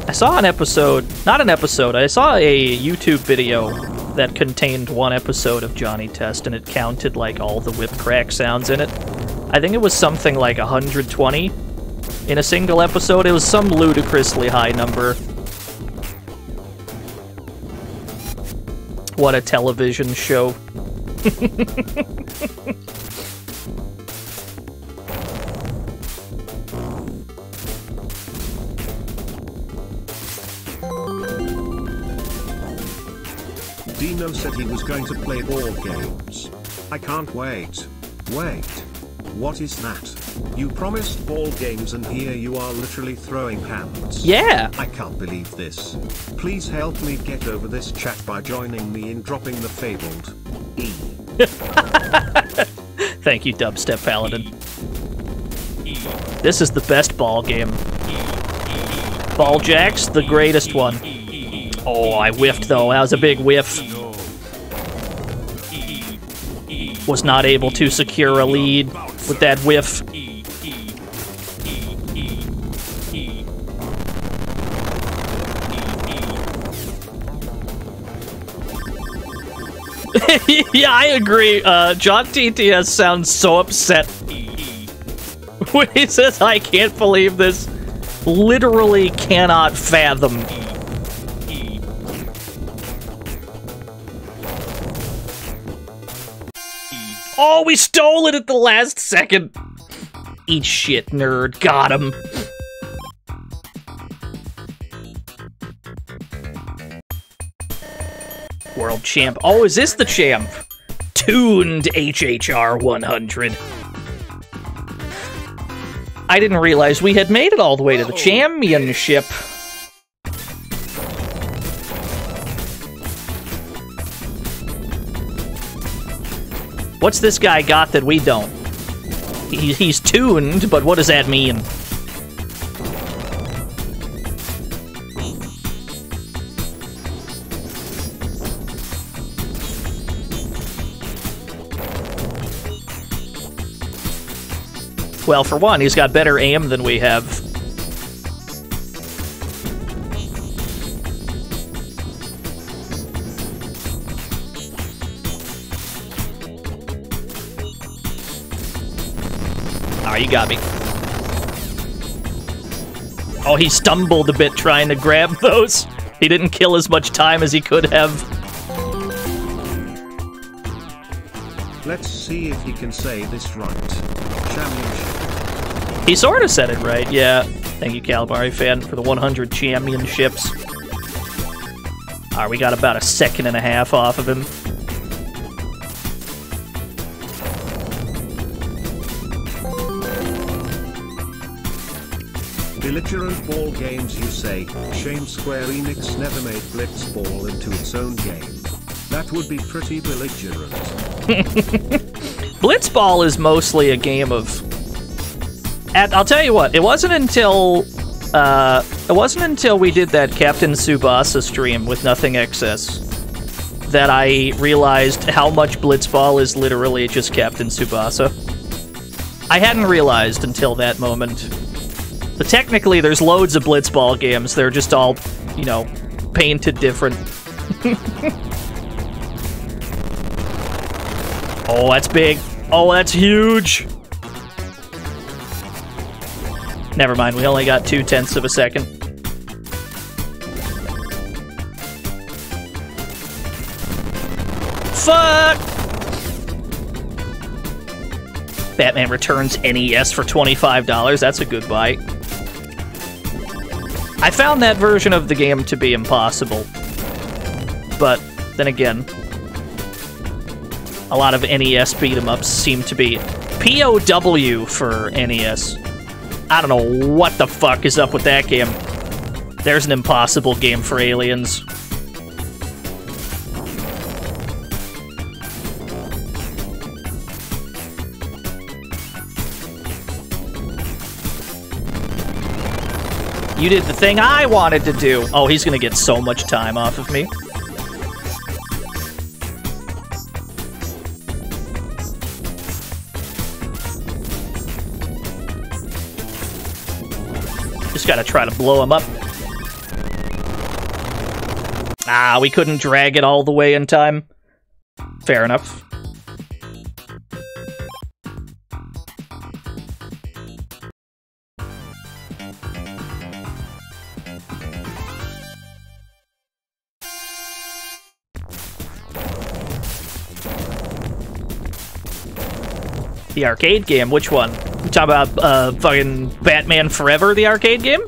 I saw an episode, not an episode, I saw a YouTube video that contained one episode of Johnny Test and it counted like all the whip crack sounds in it. I think it was something like 120 in a single episode. It was some ludicrously high number. What a television show. Dino said he was going to play ball games. I can't wait. Wait. What is that? You promised ball games and here you are literally throwing hands. Yeah. I can't believe this. Please help me get over this chat by joining me in dropping the fabled E. Thank you, Dubstep Paladin. This is the best ball game. Ball Jacks, the greatest one. Oh, I whiffed though. That was a big whiff. Was not able to secure a lead with that whiff. yeah, I agree. Uh, John TTS sounds so upset when he says, I can't believe this. Literally cannot fathom. Oh, we stole it at the last second. Eat shit, nerd. Got him. World champ. Oh, is this the champ? Tuned HHR 100. I didn't realize we had made it all the way to the championship. What's this guy got that we don't? He, he's tuned, but what does that mean? Well, for one, he's got better aim than we have. Ah, oh, you got me. Oh, he stumbled a bit trying to grab those. He didn't kill as much time as he could have. Let's see if he can say this right. He sort of said it right, yeah. Thank you, Calamari fan, for the 100 championships. Alright, we got about a second and a half off of him. Belligerent ball games you say, shame Square Enix never made Blitzball into its own game. That would be pretty belligerent. Blitzball is mostly a game of. I'll tell you what. It wasn't until uh, it wasn't until we did that Captain Tsubasa stream with Nothing Excess that I realized how much Blitzball is literally just Captain Tsubasa. I hadn't realized until that moment. But technically, there's loads of Blitzball games. They're just all, you know, painted different. Oh, that's big. Oh, that's huge. Never mind, we only got two tenths of a second. Fuck! Batman Returns NES for $25. That's a good buy. I found that version of the game to be impossible. But then again, a lot of NES beat 'em ups seem to be POW for NES. I don't know what the fuck is up with that game. There's an impossible game for aliens. You did the thing I wanted to do. Oh, he's gonna get so much time off of me. Gotta try to blow him up. Ah, we couldn't drag it all the way in time. Fair enough. The arcade game? Which one? Talking about uh, fucking Batman Forever, the arcade game?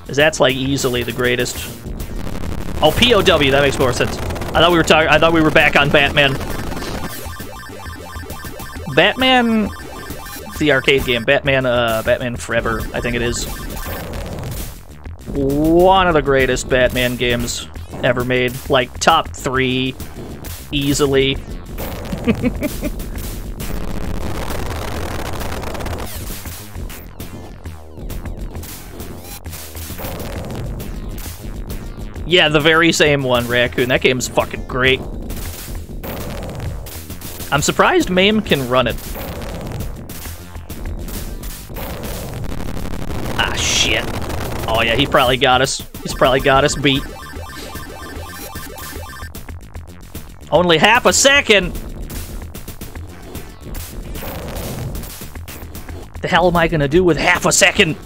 Because that's like easily the greatest. Oh, POW, that makes more sense. I thought we were talking. I thought we were back on Batman. Batman, the arcade game. Batman, uh, Batman Forever. I think it is. One of the greatest Batman games ever made. Like top three, easily. yeah, the very same one, Raccoon. That game's fucking great. I'm surprised MAME can run it. Ah, shit. Oh, yeah, he probably got us. He's probably got us beat. Only half a second! The hell am I gonna do with half a second?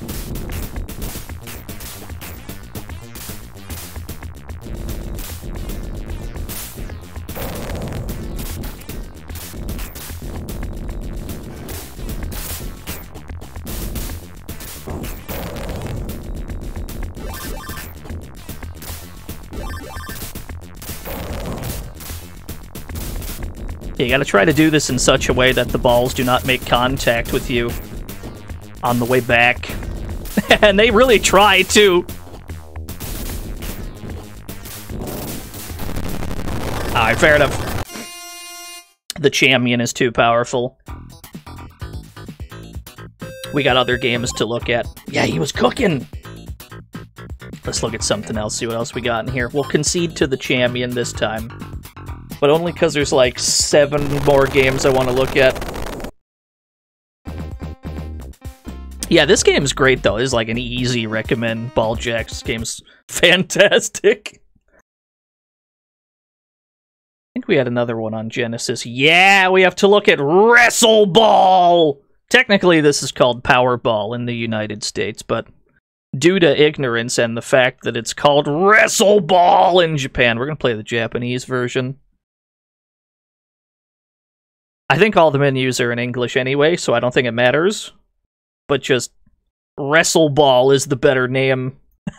You gotta try to do this in such a way that the balls do not make contact with you on the way back. and they really try to. Alright, fair enough. The champion is too powerful. We got other games to look at. Yeah, he was cooking! Let's look at something else, see what else we got in here. We'll concede to the champion this time. But only because there's like seven more games I want to look at. Yeah, this game's great though. It's like an easy recommend. Ball Jacks game's fantastic. I think we had another one on Genesis. Yeah, we have to look at Wrestle Ball. Technically, this is called Powerball in the United States, but due to ignorance and the fact that it's called Wrestle Ball in Japan, we're gonna play the Japanese version. I think all the menus are in English anyway, so I don't think it matters. But just Wrestle Ball is the better name.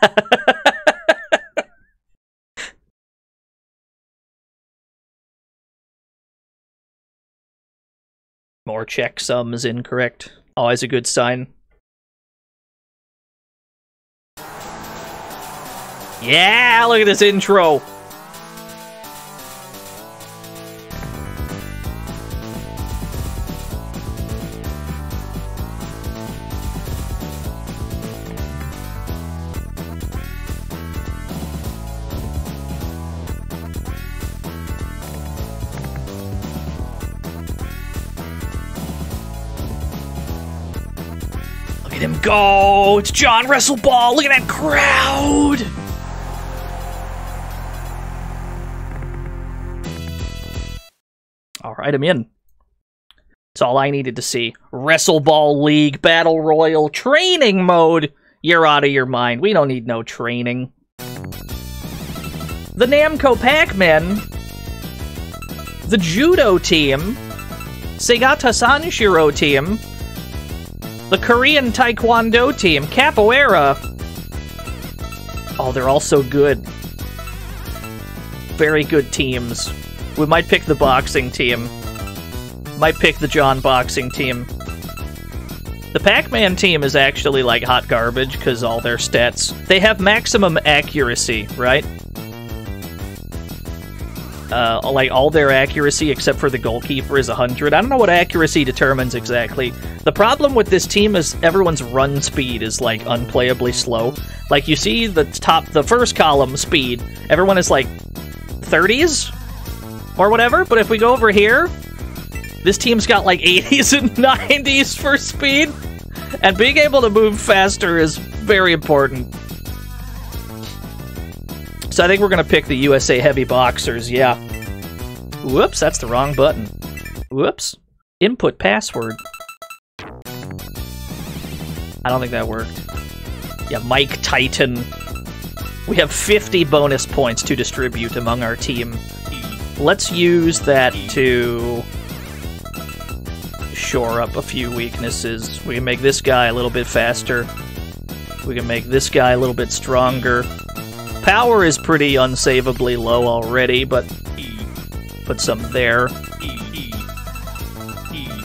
More checksum is incorrect. Always a good sign. Yeah, look at this intro. Go! It's John Wrestleball! Look at that crowd! Alright, I'm in. That's all I needed to see. Wrestleball League Battle Royal Training Mode! You're out of your mind. We don't need no training. The Namco Pac-Man, the Judo team, Segata Sanshiro team, the Korean Taekwondo team, Capoeira. Oh, they're all so good. Very good teams. We might pick the boxing team. Might pick the John boxing team. The Pac-Man team is actually like hot garbage because all their stats they have maximum accuracy, right? Uh, like all their accuracy except for the goalkeeper is 100. I don't know what accuracy determines exactly. The problem with this team is everyone's run speed is like unplayably slow. Like you see the top, the first column speed, everyone is like 30s or whatever. But if we go over here, this team's got like 80s and 90s for speed, and being able to move faster is very important. So I think we're gonna pick the USA Heavy Boxers, yeah. Whoops, that's the wrong button. Whoops. Input password. I don't think that worked. Yeah, Mike Titan. We have 50 bonus points to distribute among our team. Let's use that to shore up a few weaknesses. We can make this guy a little bit faster. We can make this guy a little bit stronger. Power is pretty unsavably low already, but put some there.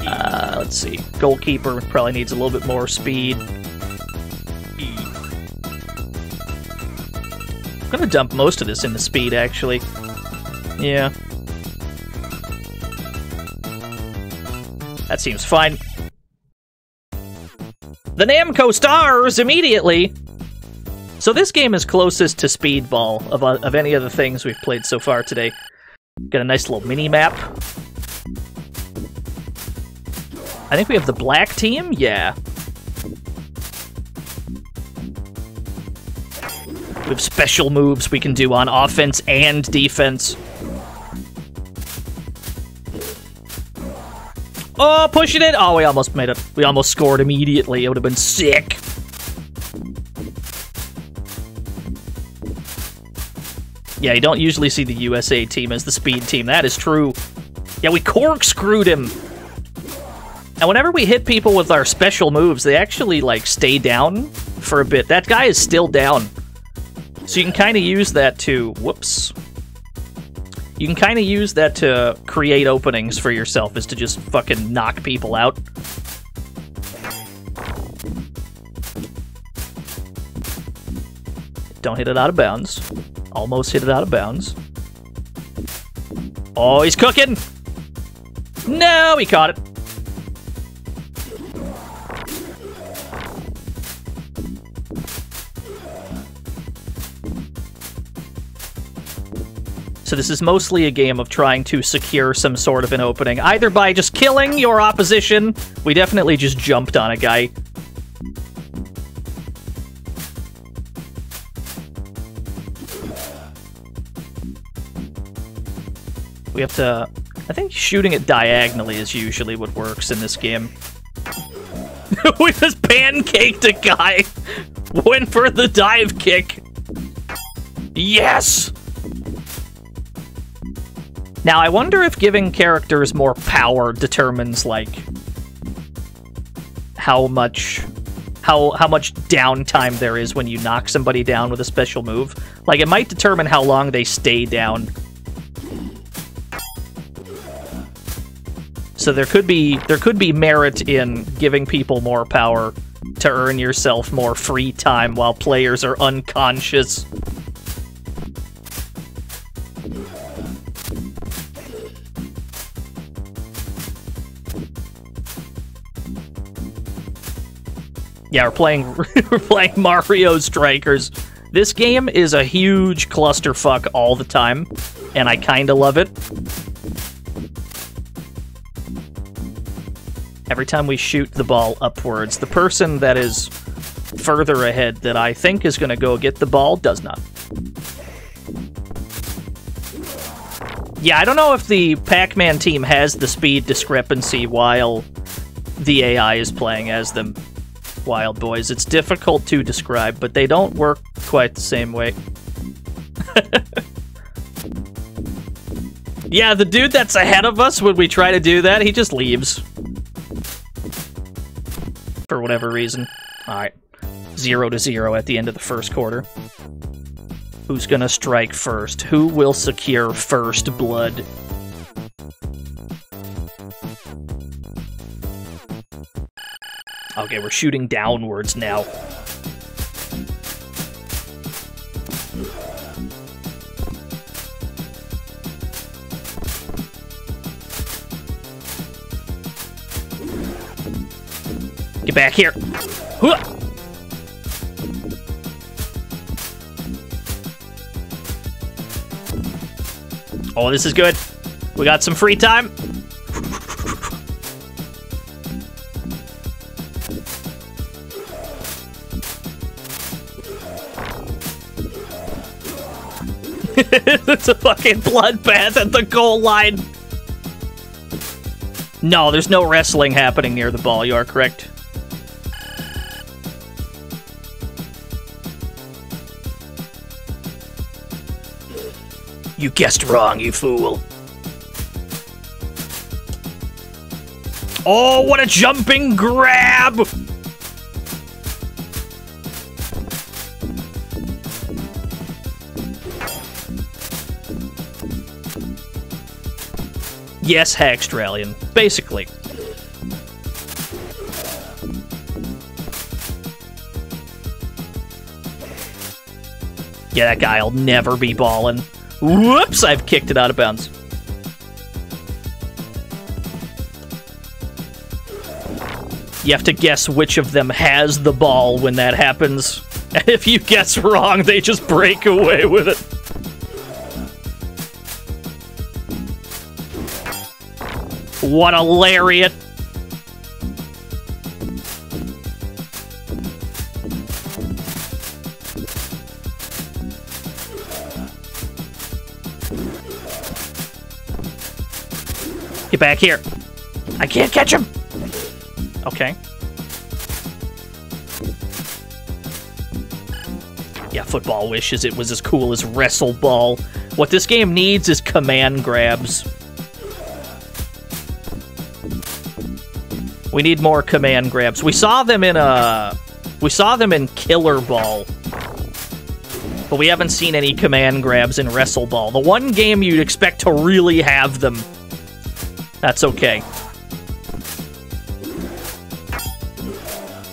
Uh, let's see. Goalkeeper probably needs a little bit more speed. I'm gonna dump most of this into speed, actually. Yeah. That seems fine. The Namco stars immediately! So this game is closest to Speedball of, uh, of any of the things we've played so far today. Got a nice little mini-map. I think we have the black team? Yeah. We have special moves we can do on offense and defense. Oh, pushing it! Oh, we almost made it. We almost scored immediately. It would have been sick. Yeah, you don't usually see the USA team as the speed team. That is true. Yeah, we corkscrewed him. And whenever we hit people with our special moves, they actually, like, stay down for a bit. That guy is still down. So you can kind of use that to... Whoops. You can kind of use that to create openings for yourself, is to just fucking knock people out. Don't hit it out of bounds. Almost hit it out of bounds. Oh, he's cooking! No, he caught it. So this is mostly a game of trying to secure some sort of an opening, either by just killing your opposition. We definitely just jumped on a guy. We have to... I think shooting it diagonally is usually what works in this game. we just pancaked a guy! Went for the dive kick! Yes! Now, I wonder if giving characters more power determines, like, how much how how much downtime there is when you knock somebody down with a special move. Like, it might determine how long they stay down. So there could be there could be merit in giving people more power to earn yourself more free time while players are unconscious. Yeah, we're playing we're playing Mario Strikers. This game is a huge clusterfuck all the time, and I kind of love it. Every time we shoot the ball upwards, the person that is further ahead that I think is going to go get the ball does not. Yeah, I don't know if the Pac-Man team has the speed discrepancy while the AI is playing as them. Wild Boys. It's difficult to describe, but they don't work quite the same way. yeah, the dude that's ahead of us when we try to do that, he just leaves. For whatever reason. Alright. Zero to zero at the end of the first quarter. Who's gonna strike first? Who will secure first blood? Okay, we're shooting downwards now. Back here. Huh. Oh, this is good. We got some free time. it's a fucking bloodbath at the goal line. No, there's no wrestling happening near the ball. You are correct. You guessed wrong, you fool. Oh, what a jumping grab! Yes, Hagstralian. Basically. Yeah, that guy'll never be ballin'. Whoops, I've kicked it out of bounds. You have to guess which of them has the ball when that happens. And if you guess wrong, they just break away with it. What a lariat! Get back here. I can't catch him. Okay. Yeah, football wishes it was as cool as wrestle ball. What this game needs is command grabs. We need more command grabs. We saw them in a we saw them in Killer Ball. But we haven't seen any command grabs in Wrestle Ball. The one game you'd expect to really have them. That's okay.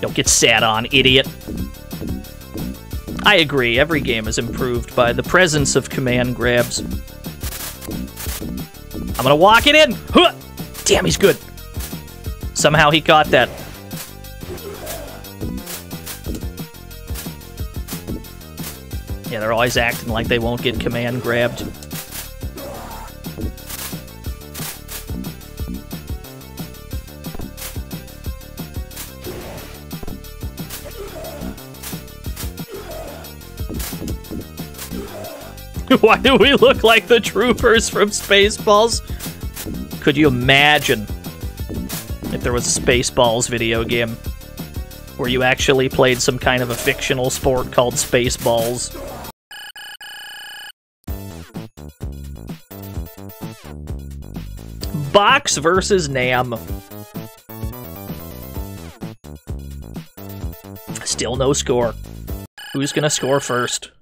Don't get sat on, idiot. I agree, every game is improved by the presence of command grabs. I'm gonna walk it in! Huh! Damn, he's good. Somehow he caught that. Yeah, they're always acting like they won't get command grabbed. Why do we look like the troopers from Spaceballs? Could you imagine if there was a Spaceballs video game where you actually played some kind of a fictional sport called Spaceballs? Box versus Nam. Still no score. Who's gonna score first?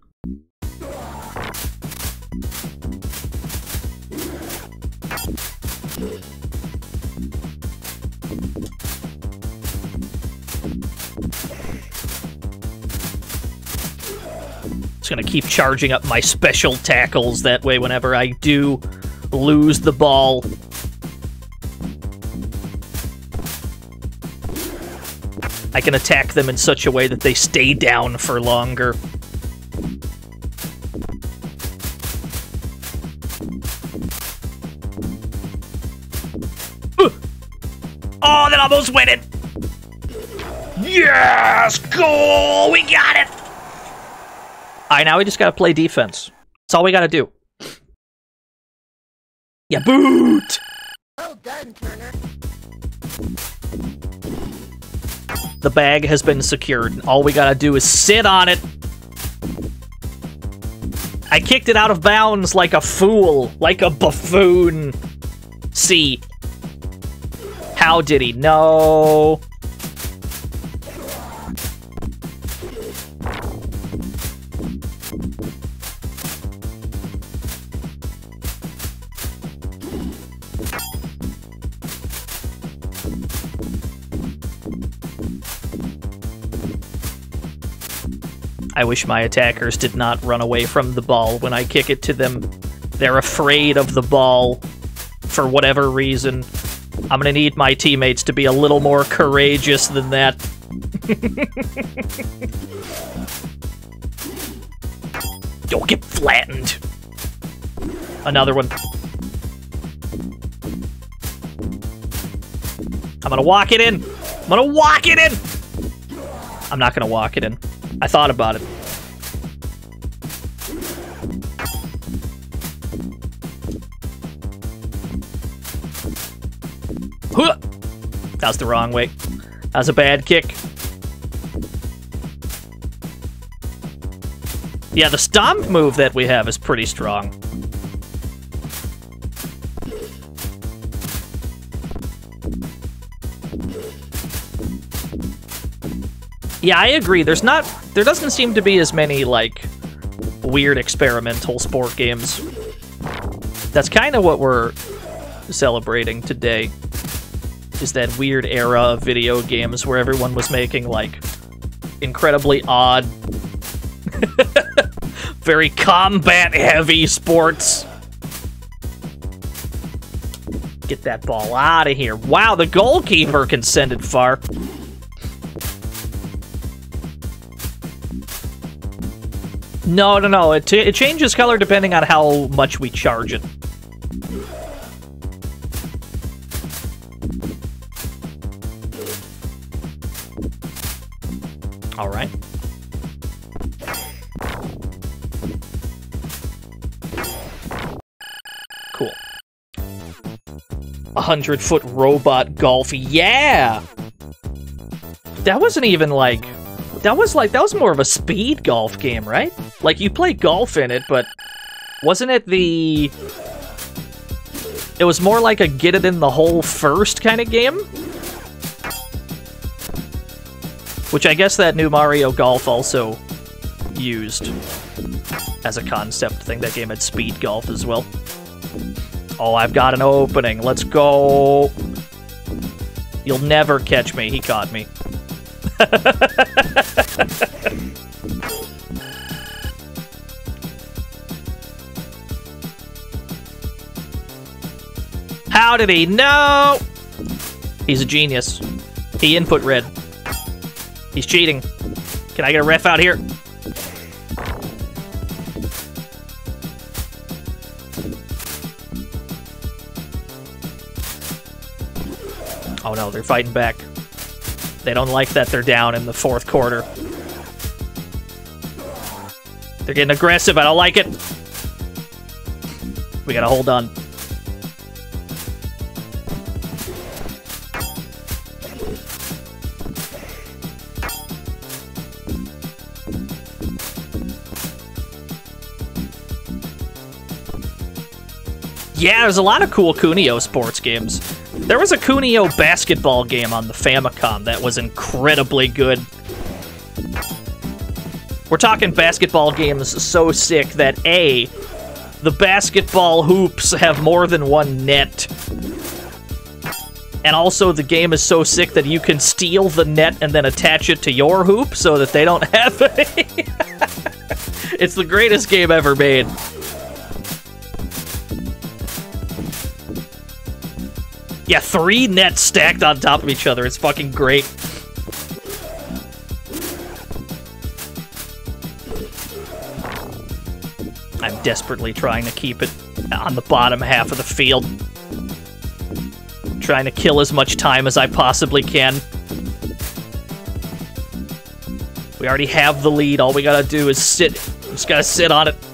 Just gonna keep charging up my special tackles that way whenever I do lose the ball. I can attack them in such a way that they stay down for longer. Oh, that almost went it! Yes! Goal! We got it! Alright, now we just gotta play defense. That's all we gotta do. Yeah, boot! Well done, Turner. The bag has been secured. All we gotta do is sit on it. I kicked it out of bounds like a fool, like a buffoon. See. How did he know? I wish my attackers did not run away from the ball when I kick it to them. They're afraid of the ball for whatever reason. I'm gonna need my teammates to be a little more courageous than that. Don't get flattened. Another one. I'm gonna walk it in. I'm gonna walk it in. I'm not gonna walk it in. I thought about it. Huh! That was the wrong way. That was a bad kick. Yeah, the stomp move that we have is pretty strong. Yeah, I agree. There's not there doesn't seem to be as many like weird experimental sport games. That's kind of what we're celebrating today. Is that weird era of video games where everyone was making like incredibly odd very combat heavy sports. Get that ball out of here. Wow, the goalkeeper can send it far. No, no, no. It, it changes color depending on how much we charge it. All right. Cool. A hundred foot robot golf. Yeah! That wasn't even like. That was like. That was more of a speed golf game, right? Like, you play golf in it, but. Wasn't it the. It was more like a get it in the hole first kind of game? Which I guess that new Mario Golf also used as a concept thing. That game had speed golf as well. Oh, I've got an opening. Let's go. You'll never catch me. He caught me. How did he know? He's a genius. He input red. He's cheating. Can I get a ref out here? Oh no, they're fighting back. They don't like that they're down in the fourth quarter. They're getting aggressive. I don't like it. We gotta hold on. Yeah, there's a lot of cool Kunio sports games. There was a Kunio basketball game on the Famicom that was incredibly good. We're talking basketball games so sick that A, the basketball hoops have more than one net. And also the game is so sick that you can steal the net and then attach it to your hoop so that they don't have any. it's the greatest game ever made. Yeah, three nets stacked on top of each other. It's fucking great. I'm desperately trying to keep it on the bottom half of the field. Trying to kill as much time as I possibly can. We already have the lead. All we gotta do is sit. Just gotta sit on it.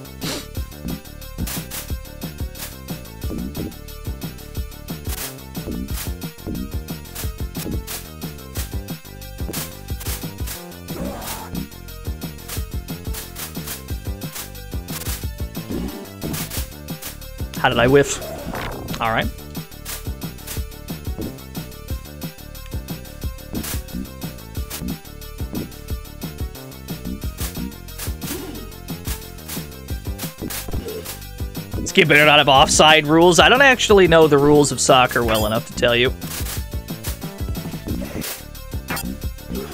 How did I whiff? All right. Let's game better not have offside rules. I don't actually know the rules of soccer well enough to tell you.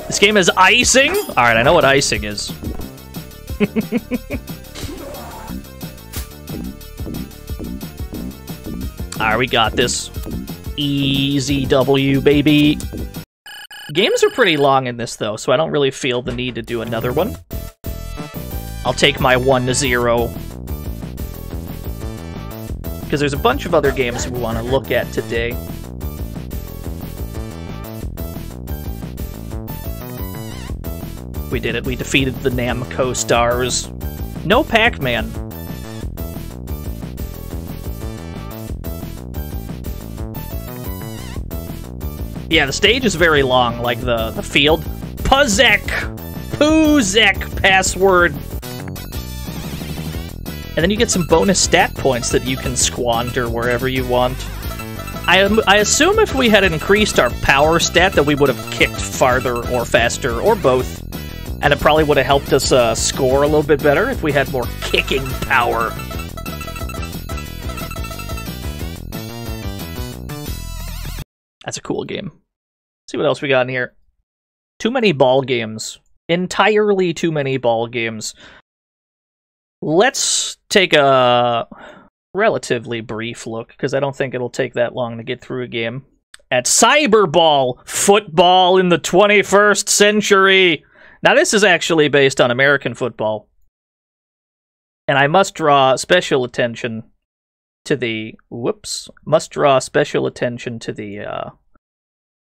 This game is icing? Alright, I know what icing is. Alright, we got this. Easy W, baby. Games are pretty long in this, though, so I don't really feel the need to do another one. I'll take my 1 to 0. Because there's a bunch of other games we want to look at today. We did it. We defeated the Namco stars. No Pac-Man. Yeah, the stage is very long, like the, the field. Puzek! Puzek password! And then you get some bonus stat points that you can squander wherever you want. I, I assume if we had increased our power stat that we would have kicked farther or faster, or both. And it probably would have helped us uh, score a little bit better if we had more kicking power. That's a cool game. See what else we got in here. Too many ball games. Entirely too many ball games. Let's take a relatively brief look, because I don't think it'll take that long to get through a game. At Cyberball, football in the 21st century. Now, this is actually based on American football. And I must draw special attention to the. Whoops. Must draw special attention to the uh,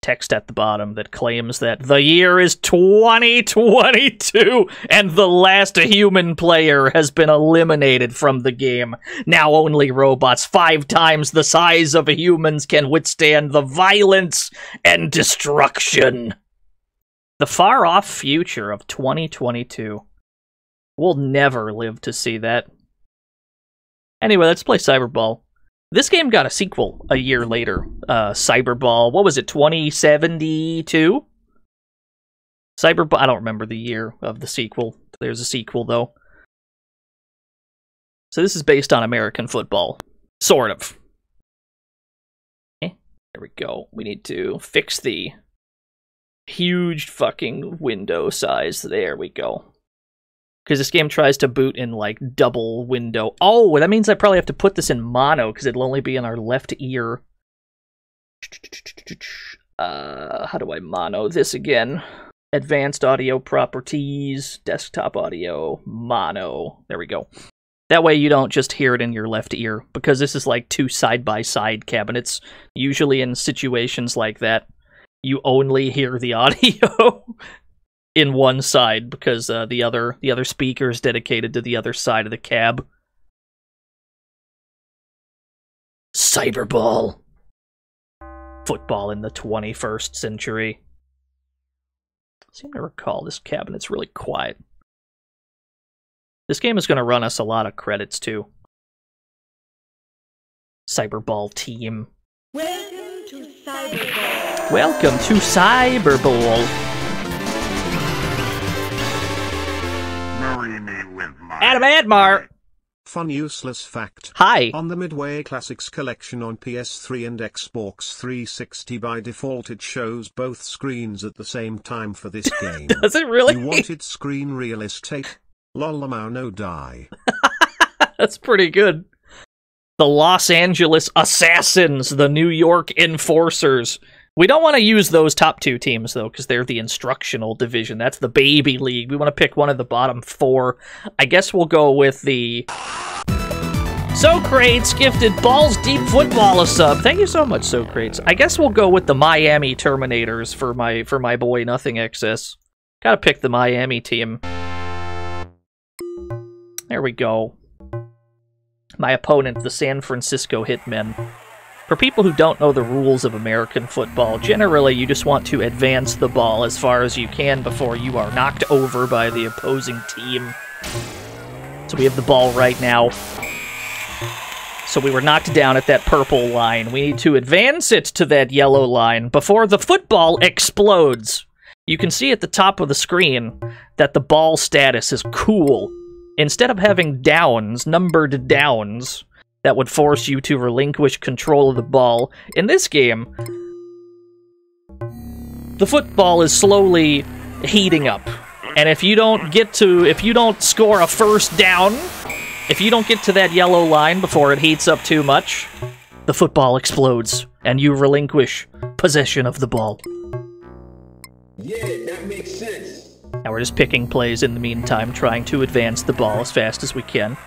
text at the bottom that claims that the year is 2022 and the last human player has been eliminated from the game. Now only robots five times the size of humans can withstand the violence and destruction. The far off future of 2022. We'll never live to see that. Anyway, let's play Cyberball. This game got a sequel a year later. Uh, Cyberball, what was it, 2072? Cyberball, I don't remember the year of the sequel. There's a sequel, though. So this is based on American football. Sort of. Eh, there we go. We need to fix the huge fucking window size. There we go. Because this game tries to boot in like double window. Oh, that means I probably have to put this in mono because it'll only be in our left ear. Uh, how do I mono this again? Advanced audio properties, desktop audio, mono. There we go. That way you don't just hear it in your left ear because this is like two side by side cabinets. Usually in situations like that, you only hear the audio in one side because uh, the other the other speaker is dedicated to the other side of the cab. Cyberball. Football in the 21st century. I seem to recall this cabinet's really quiet. This game is going to run us a lot of credits too. Cyberball team. Welcome to Cyberball. Welcome to Cyberball. Adam Admar. Fun useless fact. Hi. On the Midway Classics collection on PS3 and Xbox 360 by default it shows both screens at the same time for this game. Does it really? You wanted screen real estate? Lolamau no die. That's pretty good. The Los Angeles Assassins, the New York Enforcers. We don't want to use those top two teams, though, because they're the instructional division. That's the baby league. We want to pick one of the bottom four. I guess we'll go with the. So Socrates gifted Balls Deep Football a sub. Thank you so much, so Socrates. I guess we'll go with the Miami Terminators for my for my boy Nothing Excess. Gotta pick the Miami team. There we go. My opponent, the San Francisco Hitmen. For people who don't know the rules of American football, generally you just want to advance the ball as far as you can before you are knocked over by the opposing team. So we have the ball right now. So we were knocked down at that purple line. We need to advance it to that yellow line before the football explodes. You can see at the top of the screen that the ball status is cool. Instead of having downs, numbered downs, that would force you to relinquish control of the ball. In this game, the football is slowly heating up. And if you don't get to, if you don't score a first down, if you don't get to that yellow line before it heats up too much, the football explodes and you relinquish possession of the ball. Yeah, that makes sense. Now we're just picking plays in the meantime, trying to advance the ball as fast as we can.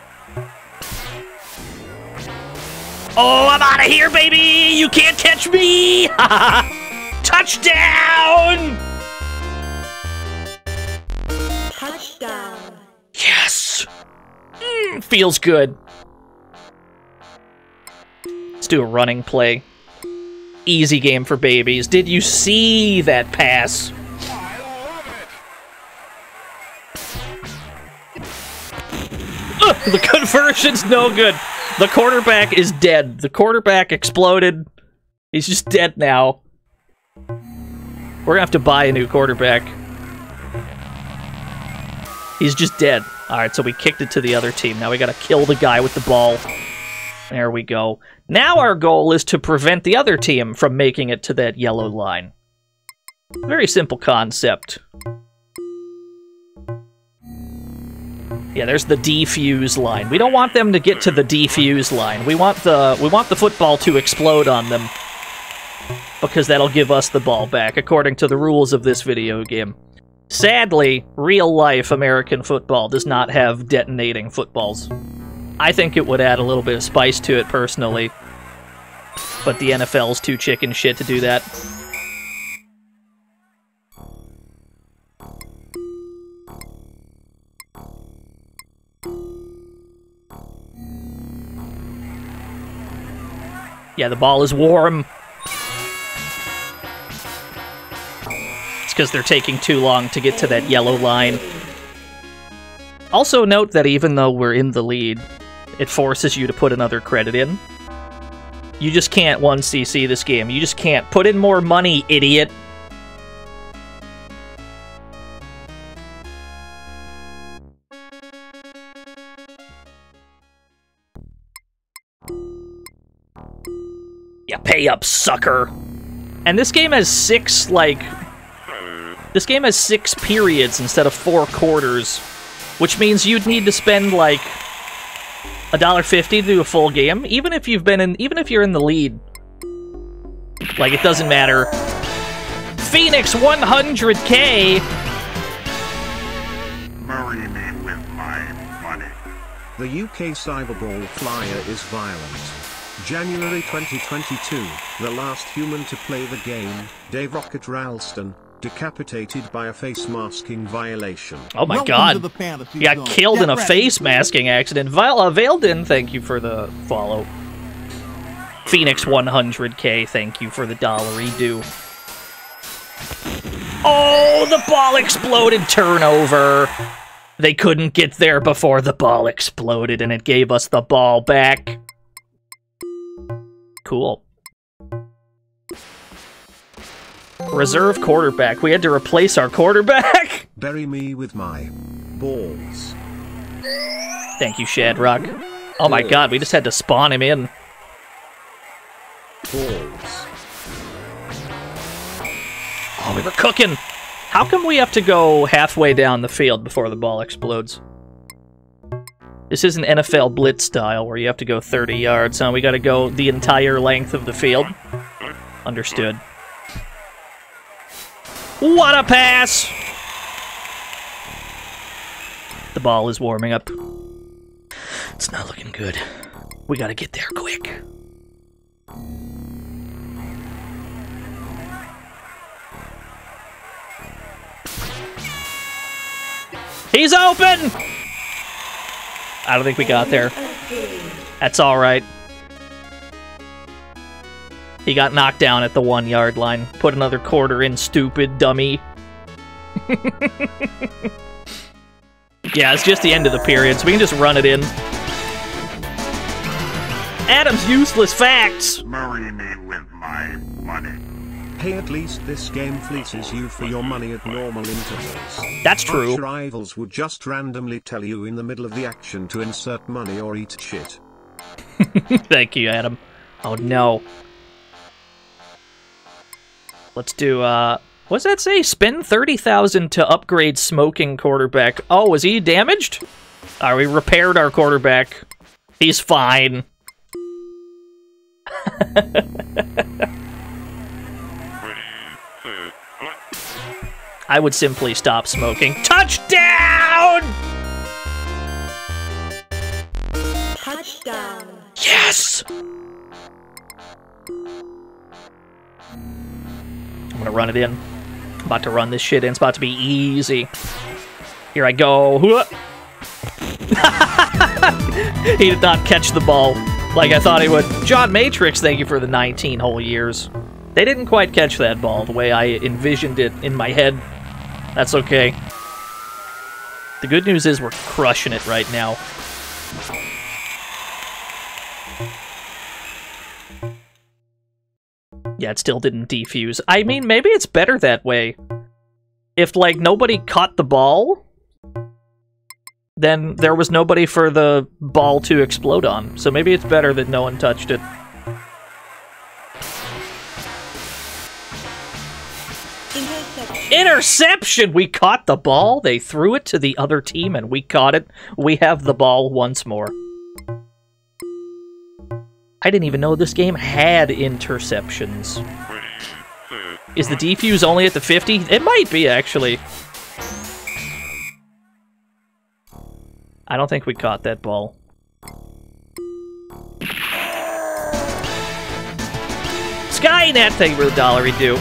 Oh, I'm out of here, baby! You can't catch me! Touchdown! Touchdown. Yes! Mm, feels good. Let's do a running play. Easy game for babies. Did you see that pass? The conversion's no good. The quarterback is dead. The quarterback exploded. He's just dead now. We're gonna have to buy a new quarterback. He's just dead. Alright, so we kicked it to the other team. Now we gotta kill the guy with the ball. There we go. Now our goal is to prevent the other team from making it to that yellow line. Very simple concept. Yeah, there's the defuse line. We don't want them to get to the defuse line. We want the we want the football to explode on them. Because that'll give us the ball back, according to the rules of this video game. Sadly, real life American football does not have detonating footballs. I think it would add a little bit of spice to it personally. But the NFL's too chicken shit to do that. Yeah, the ball is warm. It's because they're taking too long to get to that yellow line. Also note that even though we're in the lead, it forces you to put another credit in. You just can't 1cc this game. You just can't. Put in more money, idiot. Pay up, sucker. And this game has six, like... This game has six periods instead of four quarters, which means you'd need to spend, like, a dollar fifty to do a full game, even if you've been in, even if you're in the lead. Like, it doesn't matter. Phoenix 100k! Marry me with my money. The UK Cyberball flyer is violent. January 2022, the last human to play the game, Dave Rocket Ralston, decapitated by a face masking violation. Oh my Welcome god. to He got zone. killed Get in a ready. face masking accident. Viola uh, Vaildin, thank you for the follow. Phoenix 100k, thank you for the dollary due. Oh, the ball exploded turnover. They couldn't get there before the ball exploded, and it gave us the ball back. Cool. Reserve quarterback. We had to replace our quarterback. Bury me with my balls. Thank you, Shadrock. Oh my god, we just had to spawn him in. Balls. Oh, we were cooking. How come we have to go halfway down the field before the ball explodes? This isn't NFL blitz style where you have to go 30 yards, huh? We gotta go the entire length of the field. Understood. What a pass! The ball is warming up. It's not looking good. We gotta get there quick. He's open! I don't think we got there. That's alright. He got knocked down at the one yard line. Put another quarter in, stupid dummy. yeah, it's just the end of the period, so we can just run it in. Adam's useless facts! Marry me with my money. Hey, at least this game fleeces you for your money at normal intervals. That's true. Arch rivals would just randomly tell you in the middle of the action to insert money or eat shit. Thank you, Adam. Oh no. Let's do uh what's that say? Spend thirty thousand to upgrade smoking quarterback. Oh, was he damaged? Alright, we repaired our quarterback. He's fine. I would simply stop smoking. Touchdown! Touchdown. Yes! I'm gonna run it in. I'm about to run this shit in. It's about to be easy. Here I go. he did not catch the ball like I thought he would. John Matrix, thank you for the 19 whole years. They didn't quite catch that ball the way I envisioned it in my head. That's okay. The good news is we're crushing it right now. Yeah, it still didn't defuse. I mean, maybe it's better that way. If, like, nobody caught the ball, then there was nobody for the ball to explode on. So maybe it's better that no one touched it. Interception. We caught the ball, they threw it to the other team, and we caught it. We have the ball once more. I didn't even know this game had interceptions. Is the defuse only at the 50? It might be, actually. I don't think we caught that ball. Skynet, thank you for the dollar, do.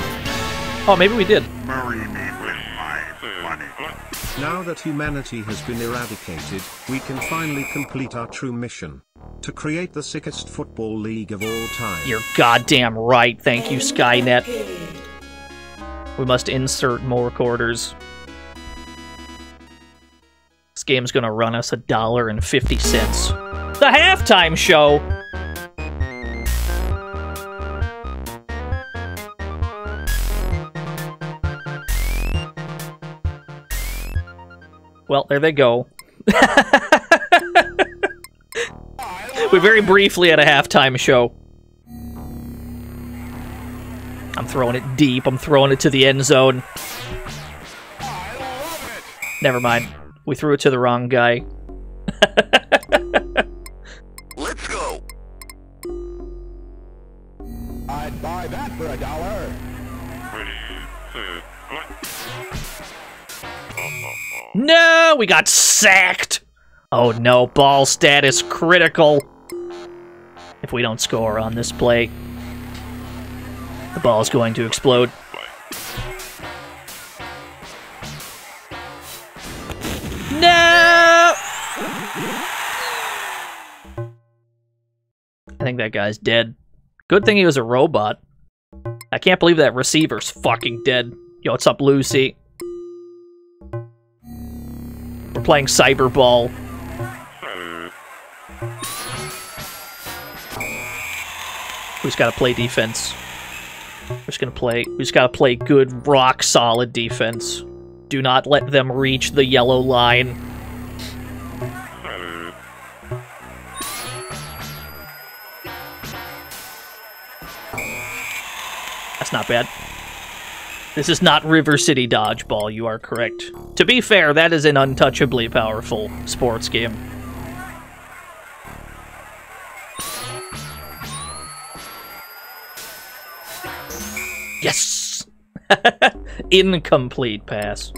Oh, maybe we did. Murray me with my money. Now that humanity has been eradicated, we can finally complete our true mission. To create the sickest football league of all time. You're goddamn right. Thank you, Skynet. We must insert more quarters. This game's gonna run us a dollar and fifty cents. The halftime show! Well, there they go. we very briefly had a halftime show. I'm throwing it deep. I'm throwing it to the end zone. Never mind. We threw it to the wrong guy. Let's go. I'd buy that for a dollar. No, we got sacked. Oh no, ball status critical. If we don't score on this play, the ball's going to explode. No! I think that guy's dead. Good thing he was a robot. I can't believe that receiver's fucking dead. Yo, what's up, Lucy? We're playing Cyberball. Who's got to play defense? Who's gonna play? Who's got to play good, rock solid defense? Do not let them reach the yellow line. That's not bad. This is not River City Dodgeball, you are correct. To be fair, that is an untouchably powerful sports game. Yes! Incomplete pass.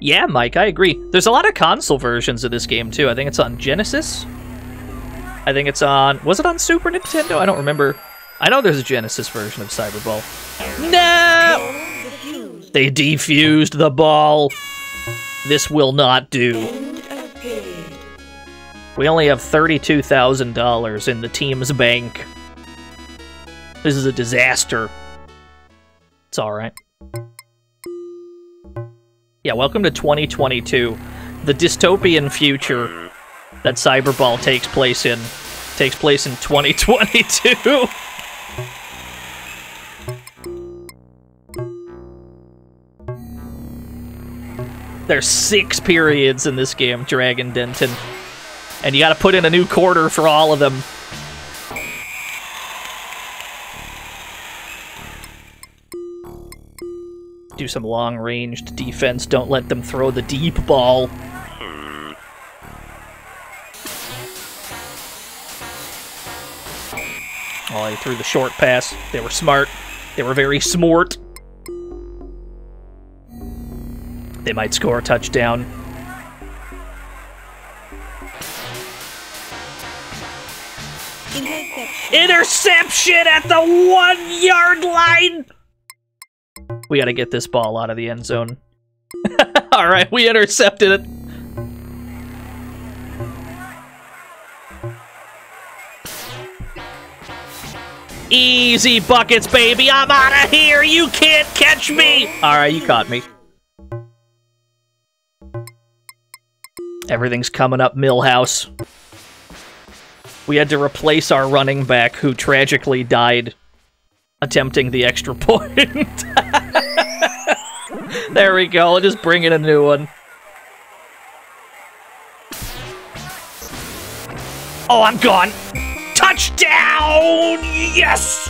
Yeah, Mike, I agree. There's a lot of console versions of this game, too. I think it's on Genesis. I think it's on... Was it on Super Nintendo? I don't remember. I know there's a Genesis version of Cyberball. No! They defused the ball. This will not do. End of period. We only have $32,000 in the team's bank. This is a disaster. It's alright. Yeah, welcome to 2022. The dystopian future that Cyberball takes place in takes place in 2022. There's six periods in this game, Dragon Denton. And you gotta put in a new quarter for all of them. Do some long ranged defense. Don't let them throw the deep ball. Oh, they threw the short pass. They were smart. They were very smart. They might score a touchdown. Interception. At the one yard line! We gotta get this ball out of the end zone. Alright, we intercepted it. Easy buckets, baby. I'm out of here. You can't catch me. All right, you caught me. Everything's coming up, Milhouse. We had to replace our running back who tragically died attempting the extra point. there we go. I'll just bring in a new one. Oh, I'm gone. Touchdown! Yes!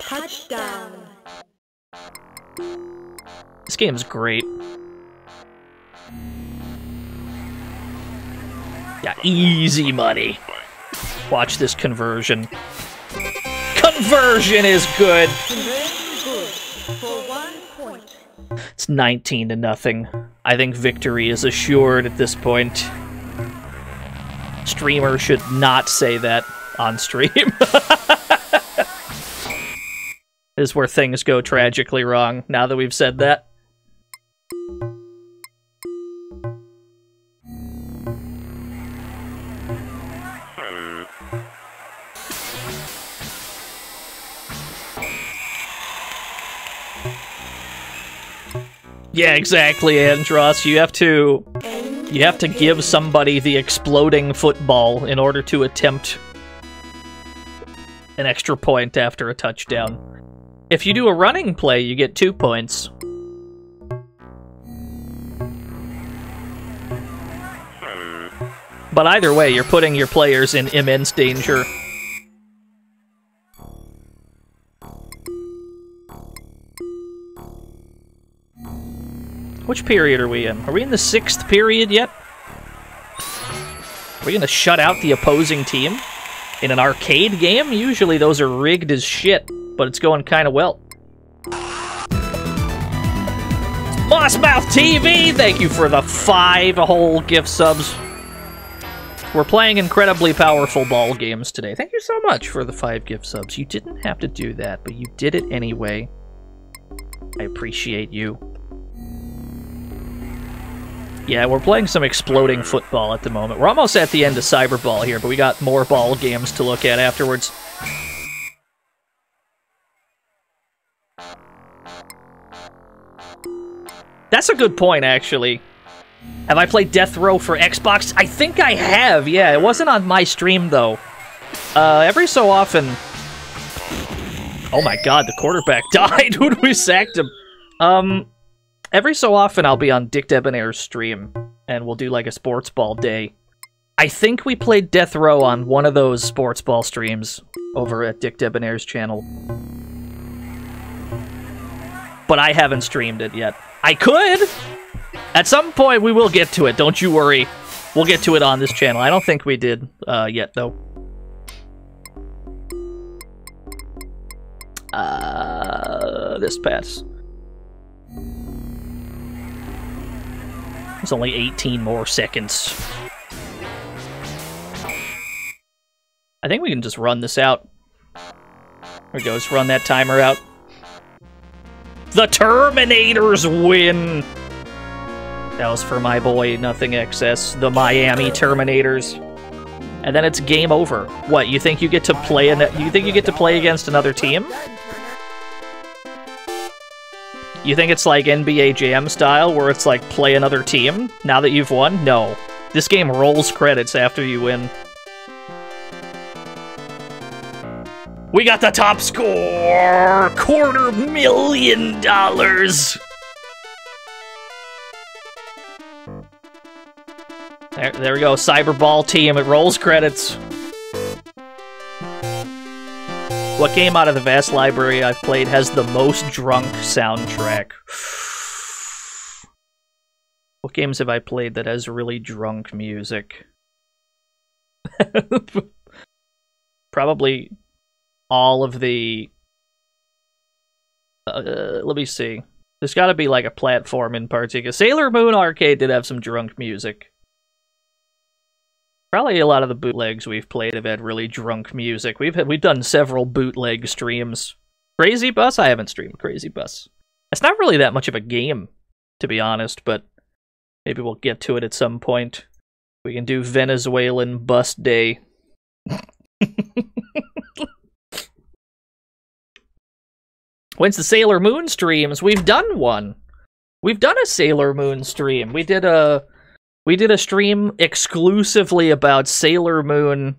Touchdown. This game's great. Yeah, easy money. Watch this conversion. Conversion is good. It's 19 to nothing. I think victory is assured at this point. Streamer should not say that on stream. is where things go tragically wrong now that we've said that. Yeah, exactly, Andros. You have to you have to give somebody the exploding football in order to attempt an extra point after a touchdown. If you do a running play, you get two points. But either way, you're putting your players in immense danger. Which period are we in? Are we in the sixth period yet? Are we gonna shut out the opposing team? In an arcade game? Usually those are rigged as shit, but it's going kinda well. Mossmouth TV, thank you for the five whole gift subs. We're playing incredibly powerful ball games today. Thank you so much for the five gift subs. You didn't have to do that, but you did it anyway. I appreciate you. Yeah, we're playing some exploding football at the moment. We're almost at the end of Cyberball here, but we got more ball games to look at afterwards. That's a good point, actually. Have I played Death Row for Xbox? I think I have, yeah. It wasn't on my stream, though. Uh, every so often... Oh my god, the quarterback died when we sacked him. Um, every so often I'll be on Dick Debonair's stream, and we'll do like a sports ball day. I think we played Death Row on one of those sports ball streams over at Dick Debonair's channel. But I haven't streamed it yet. I could! At some point we will get to it, don't you worry. We'll get to it on this channel. I don't think we did uh, yet, though. Uh, this pass. It's only 18 more seconds. I think we can just run this out. There we go, let's run that timer out. The Terminators win! That was for my boy, Nothing Excess, the Miami Terminators. And then it's game over. What, you think you get to play an you think you get to play against another team? You think it's like NBA Jam style, where it's like play another team now that you've won? No. This game rolls credits after you win. We got the top score! Quarter million dollars! There, there we go, Cyberball team, it rolls credits. What game out of the vast library I've played has the most drunk soundtrack? What games have I played that has really drunk music? Probably all of the. Uh, let me see. There's got to be like a platform in particular. Sailor Moon Arcade did have some drunk music. Probably a lot of the bootlegs we've played have had really drunk music. We've had, we've done several bootleg streams. Crazy Bus, I haven't streamed Crazy Bus. It's not really that much of a game, to be honest, but maybe we'll get to it at some point. We can do Venezuelan Bus Day. When's the Sailor Moon streams? We've done one. We've done a Sailor Moon stream. We did a we did a stream exclusively about Sailor Moon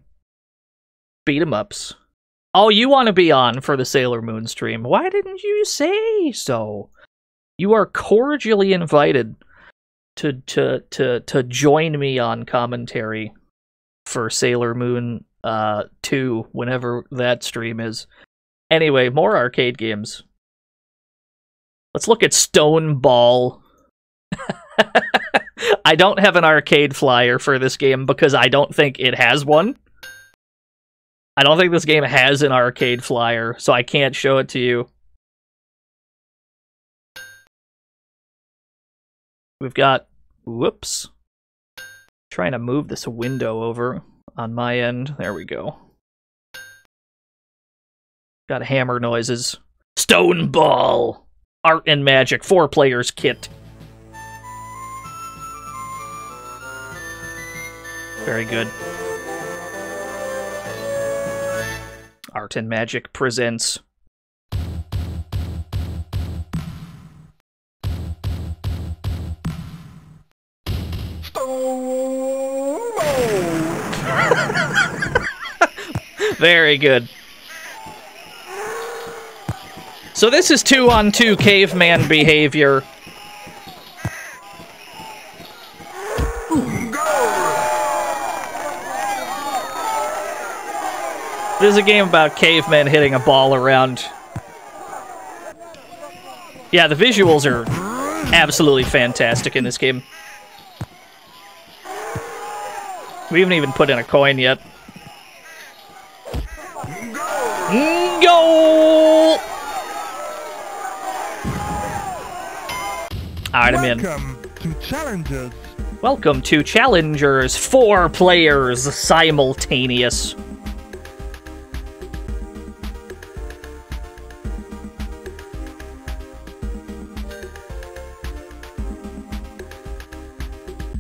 beat 'em ups. Oh, you want to be on for the Sailor Moon stream? Why didn't you say so? You are cordially invited to to to to join me on commentary for Sailor Moon uh 2 whenever that stream is. Anyway, more arcade games. Let's look at Stone Ball. I don't have an arcade flyer for this game because I don't think it has one. I don't think this game has an arcade flyer, so I can't show it to you. We've got whoops. Trying to move this window over on my end. There we go. Got hammer noises. Stone Ball! Art and Magic, four players kit. Very good. Art and Magic presents. Very good. So this is two on two caveman behavior. This is a game about cavemen hitting a ball around. Yeah, the visuals are absolutely fantastic in this game. We haven't even put in a coin yet. Goal! Alright, I'm in. Welcome to Challengers. Welcome to Challengers, four players simultaneous.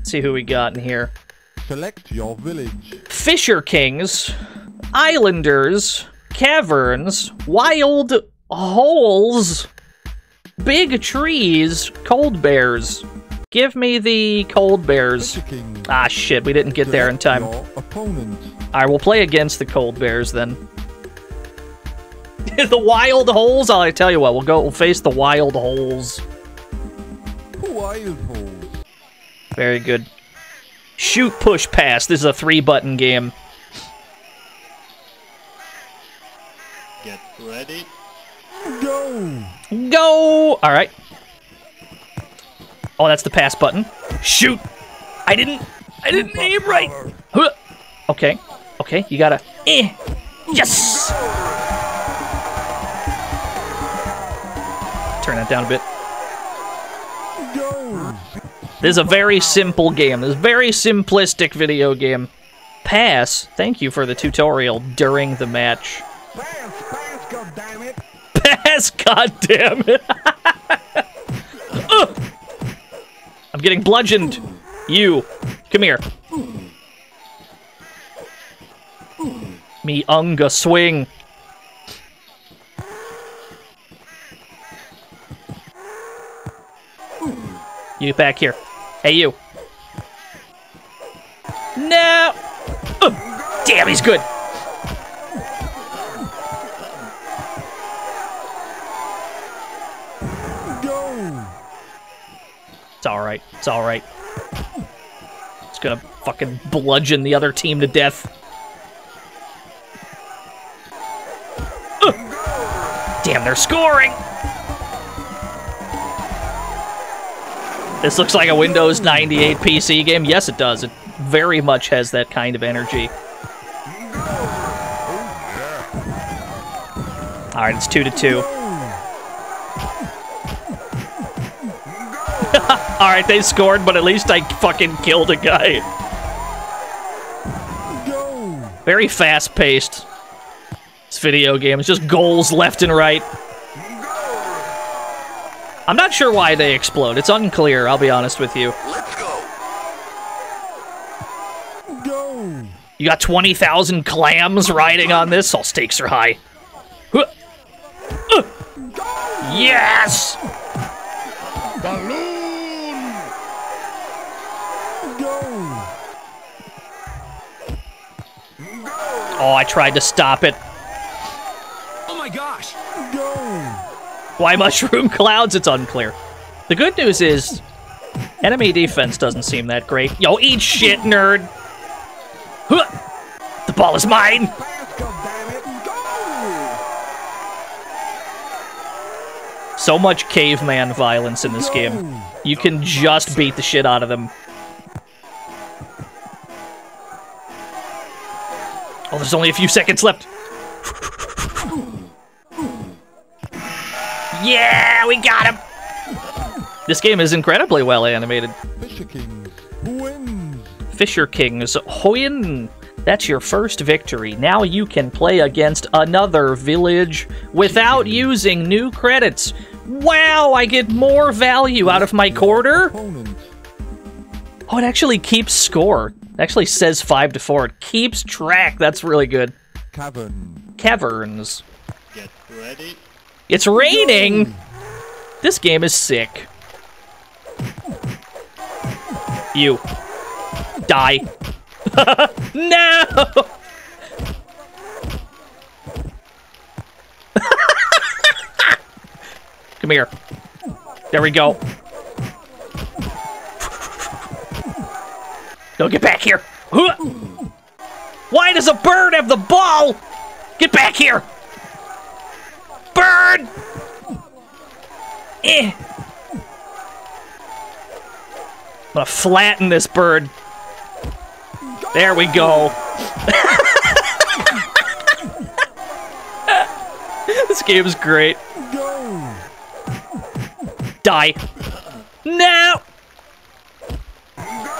See who we got in here. Select your village. Fisher Kings, Islanders, Caverns, Wild Holes, Big Trees, Cold Bears. Give me the Cold Bears. Ah, shit, we didn't get there in time. Alright, we'll play against the Cold Bears then. the Wild Holes? I'll tell you what, we'll go, we'll face the Wild Holes. Wild hole. Very good. Shoot, push, pass. This is a three button game. Get ready. Go. Go! Alright. Oh, that's the pass button. Shoot! I didn't. I didn't aim right. Huh. Okay. Okay, you gotta. Eh. Yes! Turn that down a bit. This is a very simple game. This very simplistic video game. Pass. Thank you for the tutorial during the match. Pass, pass, goddammit. Pass, goddammit. I'm getting bludgeoned. You. Come here. Me unga swing. You back here. Hey, you. No! Ugh. Damn, he's good. Go. It's alright. It's alright. It's gonna fucking bludgeon the other team to death. Damn, they're scoring! This looks like a Windows 98 PC game. Yes, it does. It very much has that kind of energy. All right, it's two to two. All right, they scored, but at least I fucking killed a guy. Very fast paced. This video game is just goals left and right. I'm not sure why they explode. It's unclear, I'll be honest with you. Let's go! You got 20,000 clams riding on this? All stakes are high. Huh. Uh. Yes! Go! Oh, I tried to stop it. Why mushroom clouds? It's unclear. The good news is, enemy defense doesn't seem that great. Yo, eat shit, nerd! Huh. The ball is mine! So much caveman violence in this game. You can just beat the shit out of them. Oh, there's only a few seconds left. Yeah, we got him! This game is incredibly well animated. Fisher King wins! Fisher Kings, Hoyin, that's your first victory. Now you can play against another village without using new credits. Wow, I get more value out of my quarter. Oh, it actually keeps score. It actually says 5 to 4. It keeps track. That's really good. Cavern. Caverns. Get ready. It's raining! This game is sick. You. Die. no! Come here. There we go. No, get back here. Why does a bird have the ball? Get back here. Bird! Eh. I'm gonna flatten this bird. There we go. this game is great. Die. No!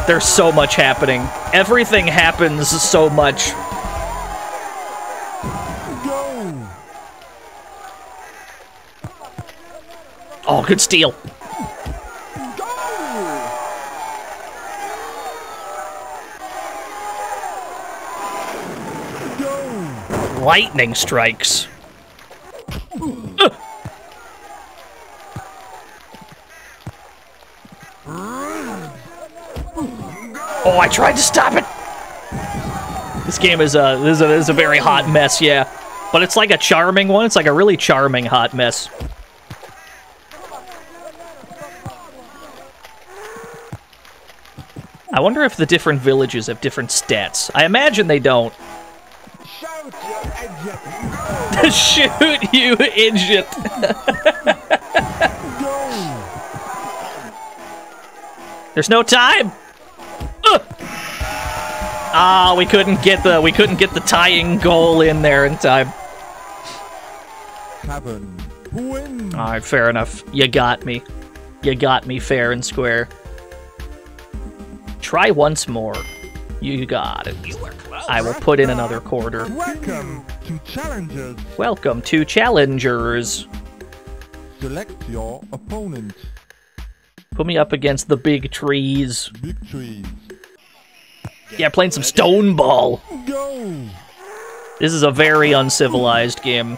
There's so much happening. Everything happens so much. Go! Oh, good steal. Lightning strikes. Oh, I tried to stop it. This game is a this is a, this is a very hot mess, yeah. But it's like a charming one. It's like a really charming hot mess. I wonder if the different villages have different stats. I imagine they don't. You! Shoot, you idiot! There's no time. Ugh. Ah, we couldn't get the we couldn't get the tying goal in there in time. All right, fair enough. You got me. You got me fair and square. Try once more. You got it. I will put in another quarter. Welcome to Challengers. Welcome to Challengers. Select your opponent. Put me up against the big trees. Victories. Yeah, playing some stone ball. Go! This is a very uncivilized game.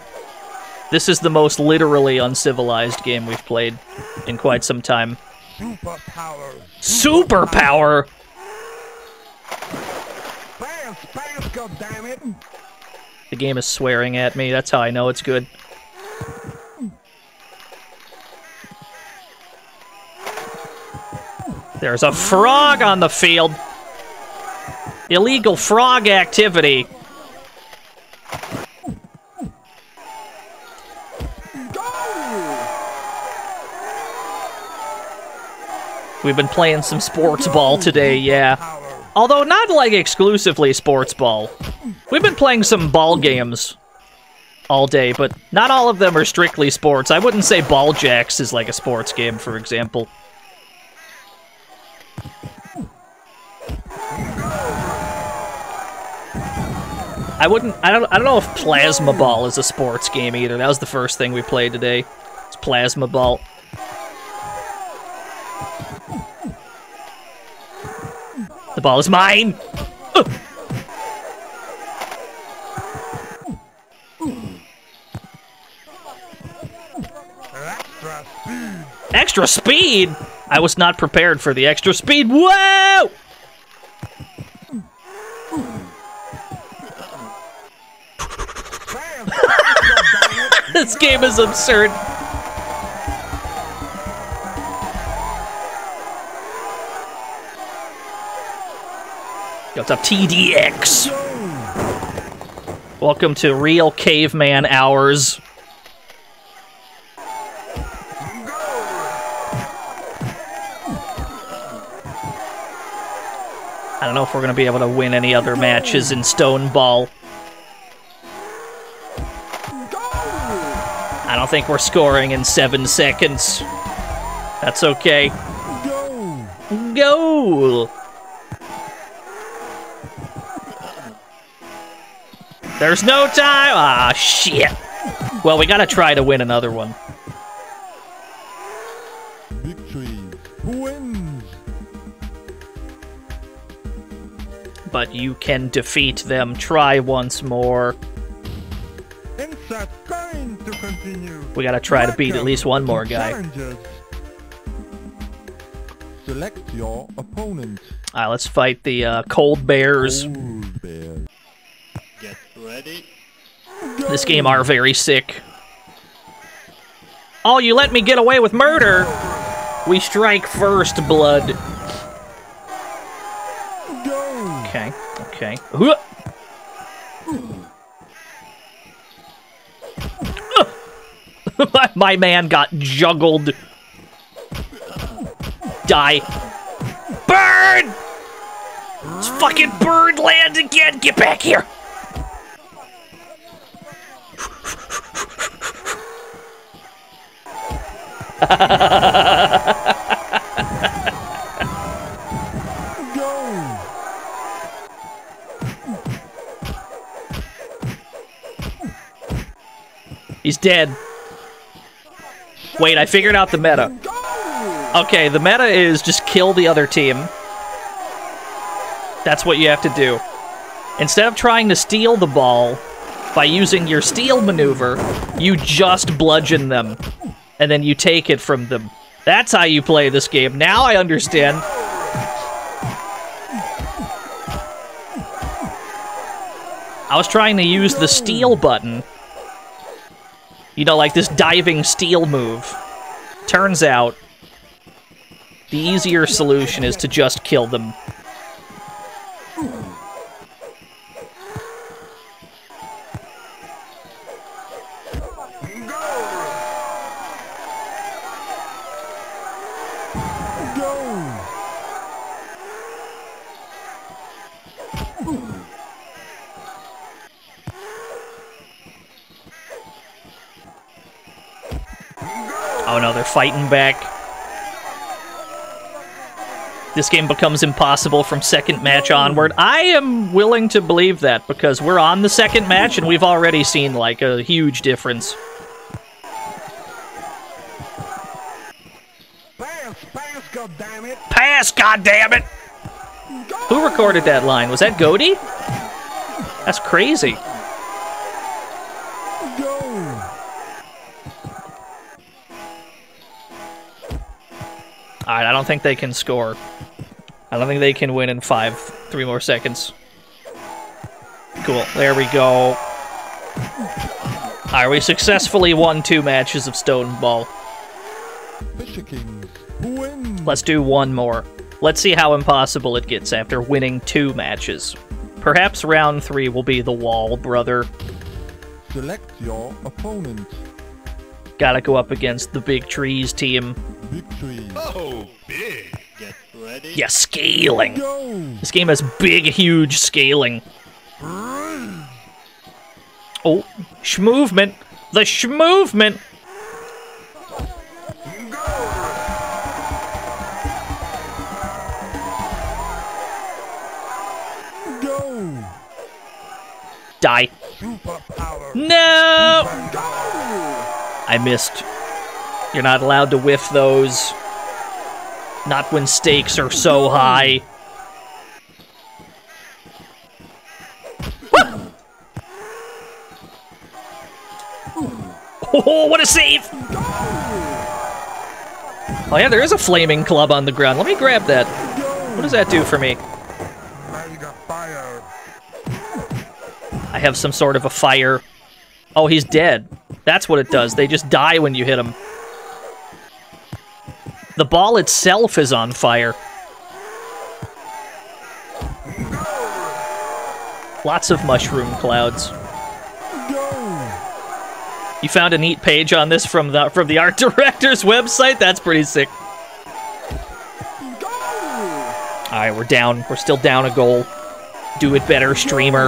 This is the most literally uncivilized game we've played in quite some time. Superpower. Superpower! Fast, fast, goddammit! The game is swearing at me. That's how I know it's good. There's a frog on the field. Illegal frog activity. We've been playing some sports ball today, yeah. Although not like exclusively sports ball. We've been playing some ball games. all day, but not all of them are strictly sports. I wouldn't say Ball Jacks is like a sports game, for example. I wouldn't. I don't. I don't know if Plasma Ball is a sports game either. That was the first thing we played today. It's Plasma Ball. The ball is mine. Extra speed. Extra speed. I was not prepared for the extra speed. Whoa! This game is absurd. Up, TDX? Welcome to Real Caveman Hours. I don't know if we're going to be able to win any other matches in Stone Ball. I don't think we're scoring in seven seconds. That's okay. Go. Goal! There's no time! Ah, shit. Well, we gotta try to win another one. Victory. Who wins? But you can defeat them. Try once more. To continue. We gotta try to beat at least one more guy. challenges. Select your opponent. Alright, let's fight the uh, Cold Bears. Old bear. This game are very sick. Oh, you let me get away with murder! We strike first, blood. Okay, okay. My, my man got juggled. Die. Bird! It's fucking bird land again! Get back here! He's dead. Wait, I figured out the meta. Okay, the meta is just kill the other team. That's what you have to do. Instead of trying to steal the ball by using your steal maneuver, you just bludgeon them. And then you take it from them. That's how you play this game. Now I understand. I was trying to use the steal button. You know, like this diving steal move. Turns out, the easier solution is to just kill them. Fighting back. This game becomes impossible from second match onward. I am willing to believe that because we're on the second match and we've already seen like a huge difference. Pass. Pass, goddammit! Who recorded that line? Was that Goody? That's crazy. Alright, I don't think they can score. I don't think they can win in five, three more seconds. Cool, there we go. Alright, we successfully won two matches of Stone Ball. Let's do one more. Let's see how impossible it gets after winning two matches. Perhaps round three will be the wall, brother. Select your opponent. Gotta go up against the Big Trees team. Victory. Get ready. Yeah, scaling. Go. This game has big, huge scaling. Oh, schmovement. The schmovement. Go! Die. No! I missed. You're not allowed to whiff those. Not when stakes are so high. Oh, what a save! Oh yeah, there is a flaming club on the ground. Let me grab that. What does that do for me? I have some sort of a fire. Oh, he's dead. That's what it does. They just die when you hit them. The ball itself is on fire. Lots of mushroom clouds. You found a neat page on this from the from the art director's website. That's pretty sick. All right, we're down. We're still down a goal. Do it better, streamer.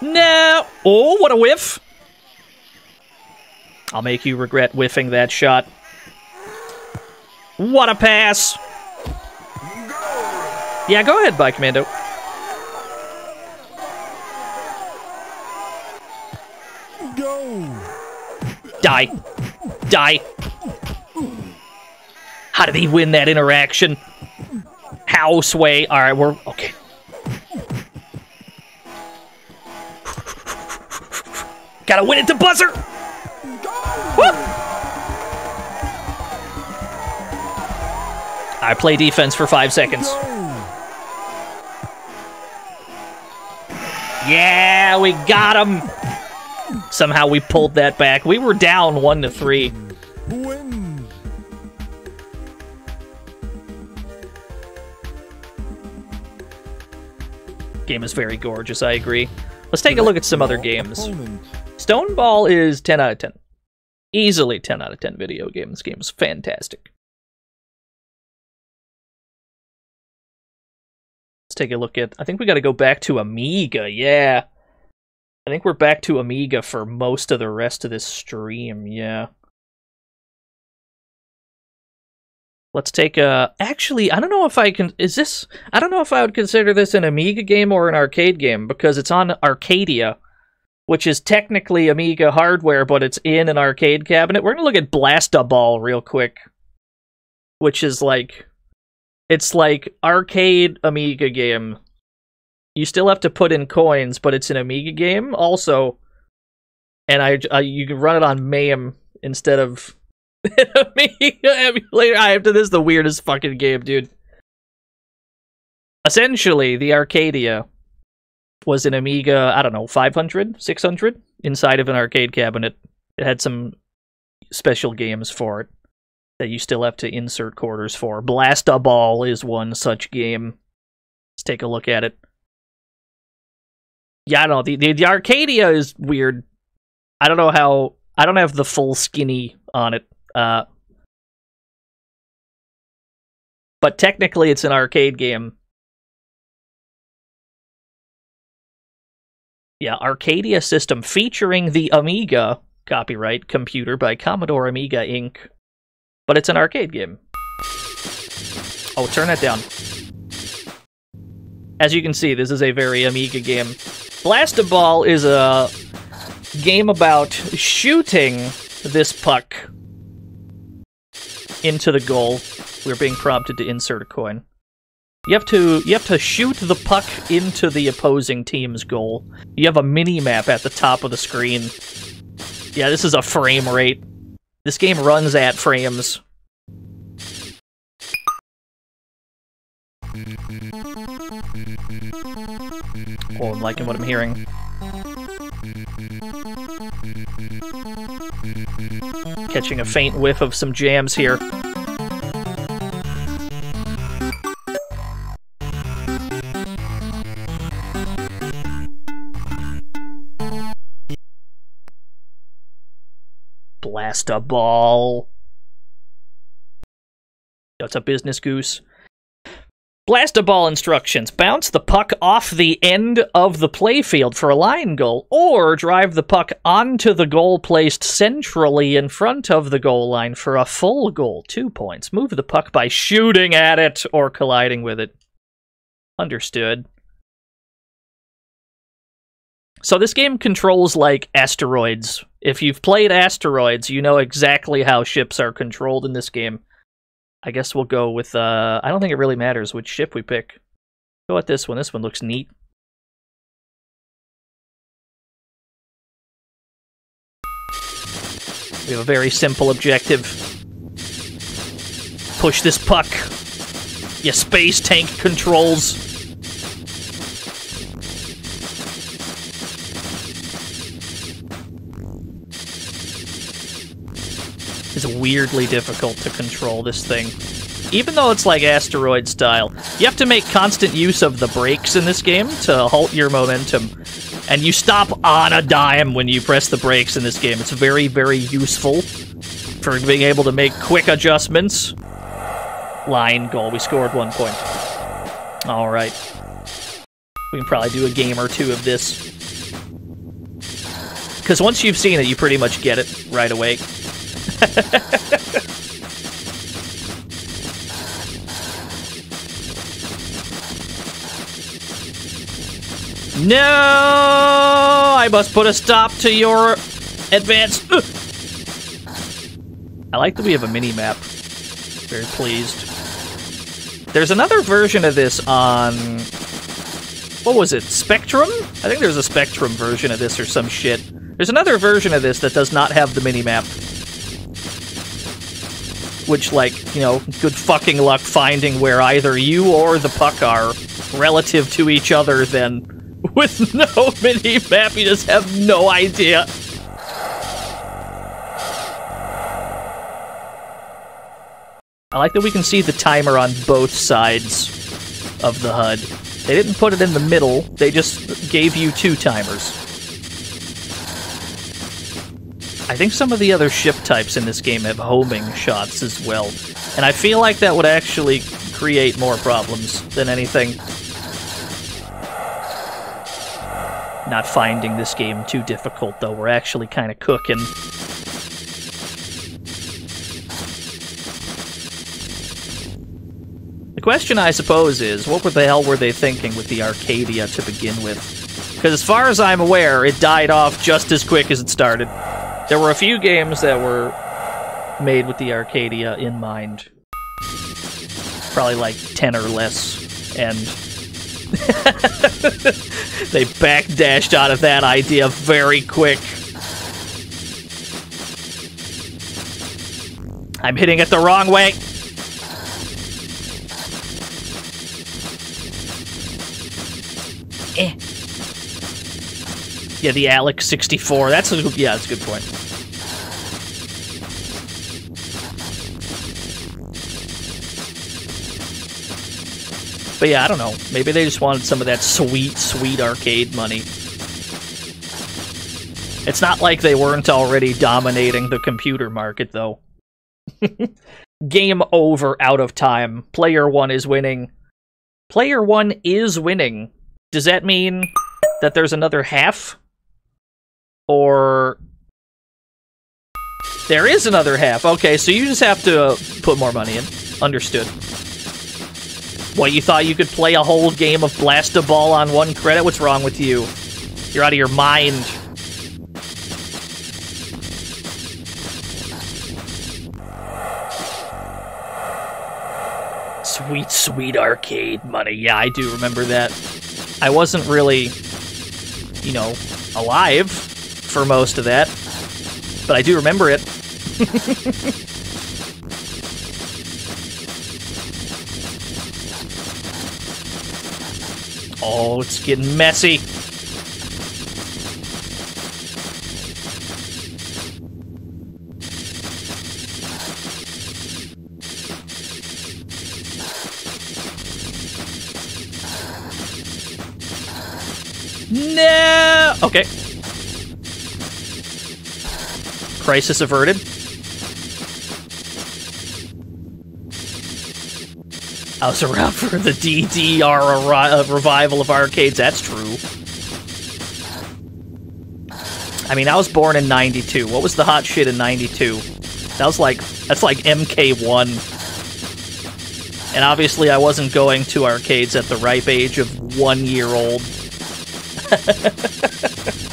No. Oh, what a whiff. I'll make you regret whiffing that shot. What a pass. Yeah, go ahead, Bike Commando. Go! Die. Die. How did he win that interaction? Houseway. All right, we're okay. Gotta win it to buzzer. Woo! I play defense for five seconds. Yeah, we got him. Somehow we pulled that back. We were down one to three. Game is very gorgeous, I agree. Let's take a look at some other games. Stone Ball is 10 out of 10. Easily 10 out of 10 video game. This game is fantastic. Let's take a look at. I think we got to go back to Amiga. Yeah. I think we're back to Amiga for most of the rest of this stream. Yeah. Let's take a. Actually, I don't know if I can. Is this. I don't know if I would consider this an Amiga game or an arcade game because it's on Arcadia, which is technically Amiga hardware, but it's in an arcade cabinet. We're going to look at Blastaball real quick, which is like. It's like arcade Amiga game. You still have to put in coins, but it's an Amiga game also. And I, I you can run it on MAME instead of Amiga emulator. I have to. This is the weirdest fucking game, dude. Essentially, the Arcadia was an Amiga, I don't know, 500, 600 inside of an arcade cabinet. It had some special games for it that you still have to insert quarters for. Blastaball is one such game. Let's take a look at it. Yeah, I don't know. The, the, the Arcadia is weird. I don't know how. I don't have the full skinny on it. Uh, but technically, it's an arcade game. Yeah, Arcadia system featuring the Amiga copyright computer by Commodore Amiga Inc. But it's an arcade game. Oh, turn that down. As you can see, this is a very Amiga game. Blastaball is a game about shooting this puck into the goal. We're being prompted to insert a coin. You have to you have to shoot the puck into the opposing team's goal. You have a mini map at the top of the screen. Yeah, this is a frame rate. This game runs at frames. Oh, I'm liking what I'm hearing. Catching a faint whiff of some jams here. Blastaball. That's a business goose. Blastaball instructions. Bounce the puck off the end of the playfield for a line goal, or drive the puck onto the goal placed centrally in front of the goal line for a full goal. Two points. Move the puck by shooting at it or colliding with it. Understood. So this game controls like asteroids. If you've played asteroids, you know exactly how ships are controlled in this game. I guess we'll go with, uh, I don't think it really matters which ship we pick. Go with this one. This one looks neat. We have a very simple objective. Push this puck. Your space tank controls. It's weirdly difficult to control this thing. Even though it's like asteroid style, you have to make constant use of the brakes in this game to halt your momentum. And you stop on a dime when you press the brakes in this game. It's very, very useful for being able to make quick adjustments. Line goal. We scored one point. Alright. We can probably do a game or two of this. Because once you've seen it, you pretty much get it right away. No! I must put a stop to your advance. I like that we have a mini map. Very pleased. There's another version of this on what was it? Spectrum? I think there's a Spectrum version of this or some shit. There's another version of this that does not have the mini map which, like, you know, good fucking luck finding where either you or the puck are relative to each other, then with no mini map, you just have no idea. I like that we can see the timer on both sides of the HUD. They didn't put it in the middle, they just gave you two timers. I think some of the other ship types in this game have homing shots as well. And I feel like that would actually create more problems than anything. Not finding this game too difficult, though. We're actually kind of cooking. The question, I suppose, is what the hell were they thinking with the Arcadia to begin with? Because as far as I'm aware, it died off just as quick as it started. There were a few games that were made with the Arcadia in mind. Probably like 10 or less. And they backdashed out of that idea very quick. I'm hitting it the wrong way. Eh. Yeah, the Alex 64. That's a yeah, that's a good point. But yeah, I don't know. Maybe they just wanted some of that sweet, sweet arcade money. It's not like they weren't already dominating the computer market, though. Game over, out of time. Player one is winning. Player one is winning. Does that mean that there's another half? Or there is another half. Okay, so you just have to uh, put more money in. Understood. What, you thought you could play a whole game of Blastaball on one credit? What's wrong with you? You're out of your mind. Sweet, sweet arcade money. Yeah, I do remember that. I wasn't really, you know, alive for most of that, but I do remember it. oh, it's getting messy. No! Okay. Crisis averted. I was around for the DDR uh, revival of arcades. That's true. I mean, I was born in '92. What was the hot shit in '92? That was like that's like MK1. And obviously, I wasn't going to arcades at the ripe age of one year old.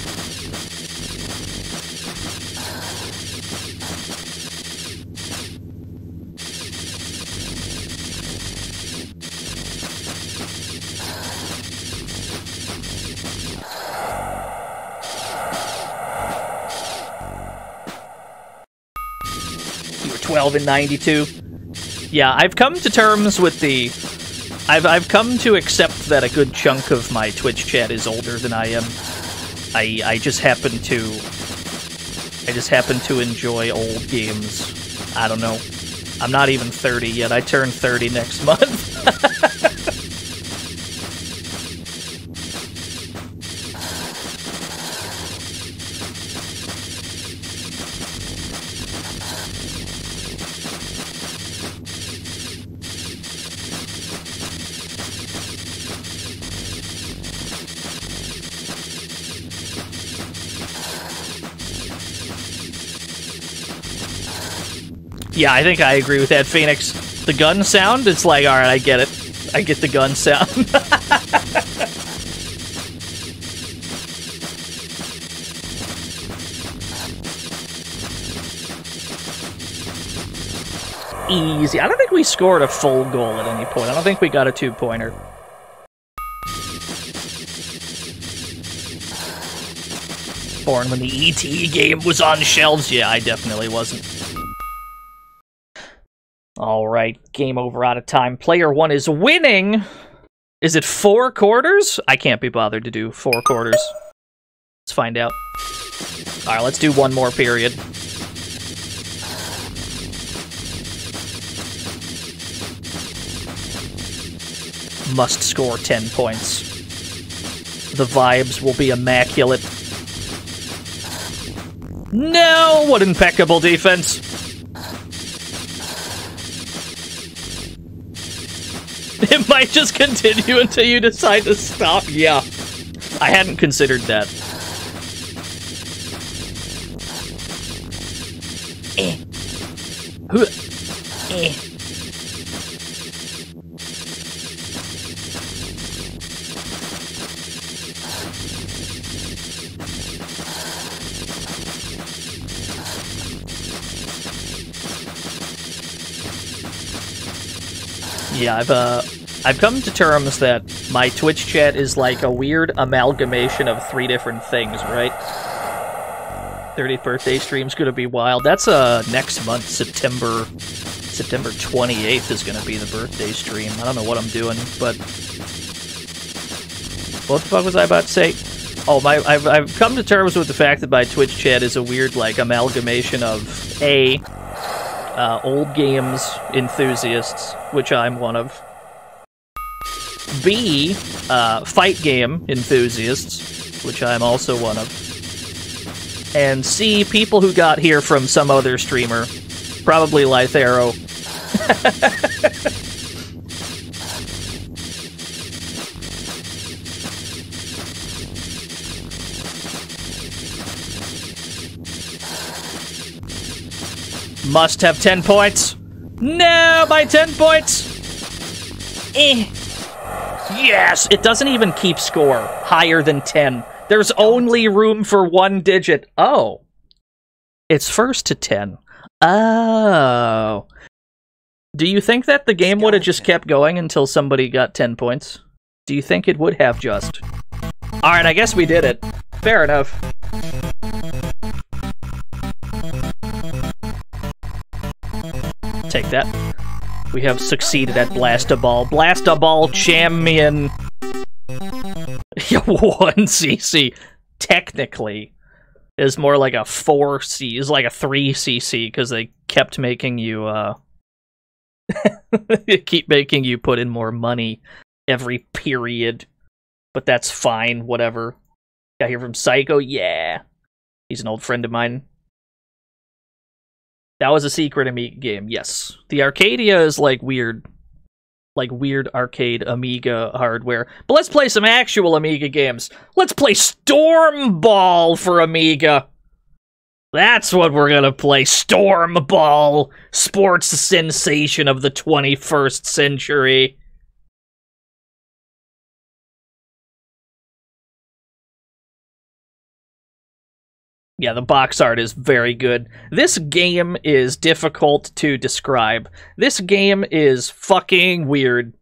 You were 12 in 92. Yeah, I've come to terms with the. I've I've come to accept that a good chunk of my Twitch chat is older than I am. I I just happen to. I just happen to enjoy old games. I don't know. I'm not even 30 yet. I turn 30 next month. Yeah, I think I agree with that, Phoenix. The gun sound, it's like, alright, I get it. I get the gun sound. Easy. I don't think we scored a full goal at any point. I don't think we got a two pointer. Born when the ET game was on shelves? Yeah, I definitely wasn't. All right, game over out of time. Player one is winning. Is it four quarters? I can't be bothered to do four quarters. Let's find out. All right, let's do one more period. Must score 10 points. The vibes will be immaculate. No! What impeccable defense! It might just continue until you decide to stop. Yeah. I hadn't considered that. Eh. Eh. Yeah, I've uh I've come to terms that my Twitch chat is like a weird amalgamation of three different things, right? 30th birthday stream's gonna be wild. That's uh next month, September September 28th is gonna be the birthday stream. I don't know what I'm doing, but what the fuck was I about to say? Oh, my I've I've come to terms with the fact that my Twitch chat is a weird like amalgamation of a uh, old games enthusiasts, which I'm one of. B, uh, fight game enthusiasts, which I'm also one of. And C, people who got here from some other streamer, probably Lythero. Must have 10 points. No, by 10 points. Eh. Yes, it doesn't even keep score higher than 10. There's only room for one digit. Oh. It's first to 10. Oh. Do you think that the game would have just kept going until somebody got 10 points? Do you think it would have just? Alright, I guess we did it. Fair enough. Take that. We have succeeded at Blastaball. Blastaball champion! Yeah, 1 CC. Technically, is more like a 4 C, is like a 3 CC, because they kept making you, uh... keep making you put in more money every period. But that's fine, whatever. Got here from Psycho? Yeah. He's an old friend of mine. That was a secret Amiga game, yes. The Arcadia is like weird. like weird arcade Amiga hardware. But let's play some actual Amiga games. Let's play Stormball for Amiga. That's what we're gonna play. Stormball, sports sensation of the 21st century. Yeah, the box art is very good. This game is difficult to describe. This game is fucking weird.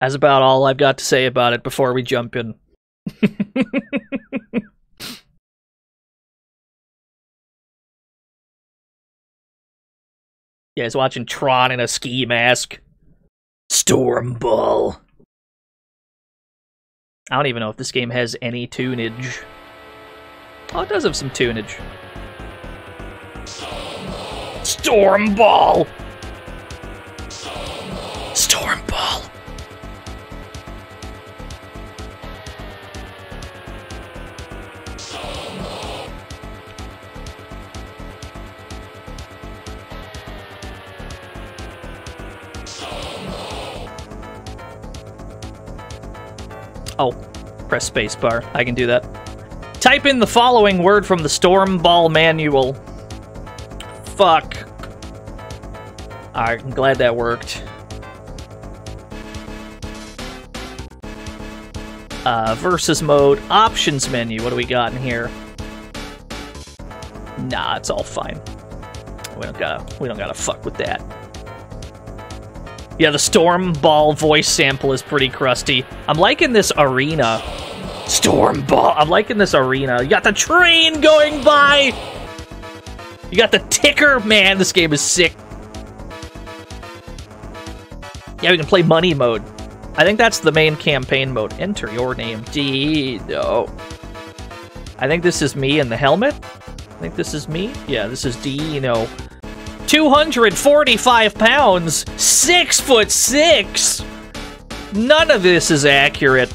That's about all I've got to say about it before we jump in. You guys watching Tron in a ski mask? Stormball. I don't even know if this game has any tunage. Oh, it does have some tunage. Stormball! Stormball! Oh, press spacebar. I can do that. Type in the following word from the Stormball manual. Fuck. Alright, I'm glad that worked. Uh, versus mode, options menu. What do we got in here? Nah, it's all fine. We don't gotta, we don't gotta fuck with that. Yeah, the Stormball voice sample is pretty crusty. I'm liking this arena. Stormball. I'm liking this arena. You got the train going by. You got the ticker. Man, this game is sick. Yeah, we can play money mode. I think that's the main campaign mode. Enter your name. Dino. I think this is me in the helmet. I think this is me. Yeah, this is d- Dino. 245 pounds, six foot six. None of this is accurate.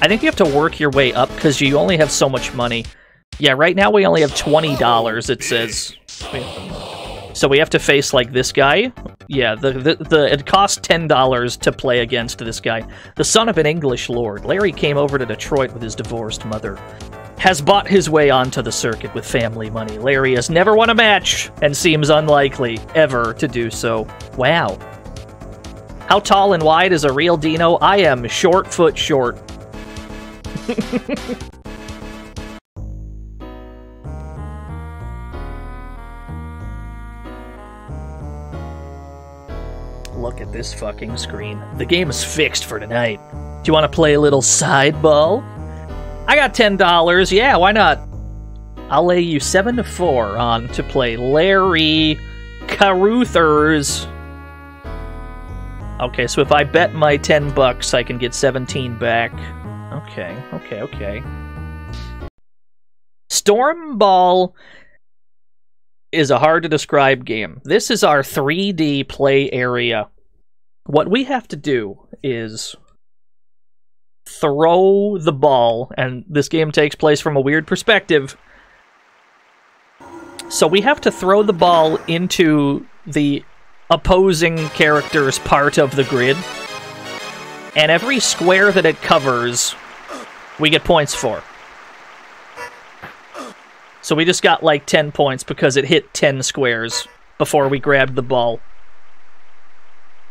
I think you have to work your way up because you only have so much money. Yeah, right now we only have $20, it says. So we have to face, like, this guy. Yeah, the, the, the it costs $10 to play against this guy. The son of an English lord, Larry came over to Detroit with his divorced mother. Has bought his way onto the circuit with family money. Larry has never won a match and seems unlikely ever to do so. Wow. How tall and wide is a real Dino? I am short foot short. Look at this fucking screen. The game is fixed for tonight. Do you want to play a little sideball? I got $10. Yeah, why not? I'll lay you 7 to 4 on to play Larry Caruthers. Okay, so if I bet my 10 bucks, I can get 17 back. Okay, okay, okay. Stormball is a hard to describe game. This is our 3D play area. What we have to do is throw the ball, and this game takes place from a weird perspective. So we have to throw the ball into the opposing character's part of the grid, and every square that it covers, we get points for. So we just got like 10 points because it hit 10 squares before we grabbed the ball.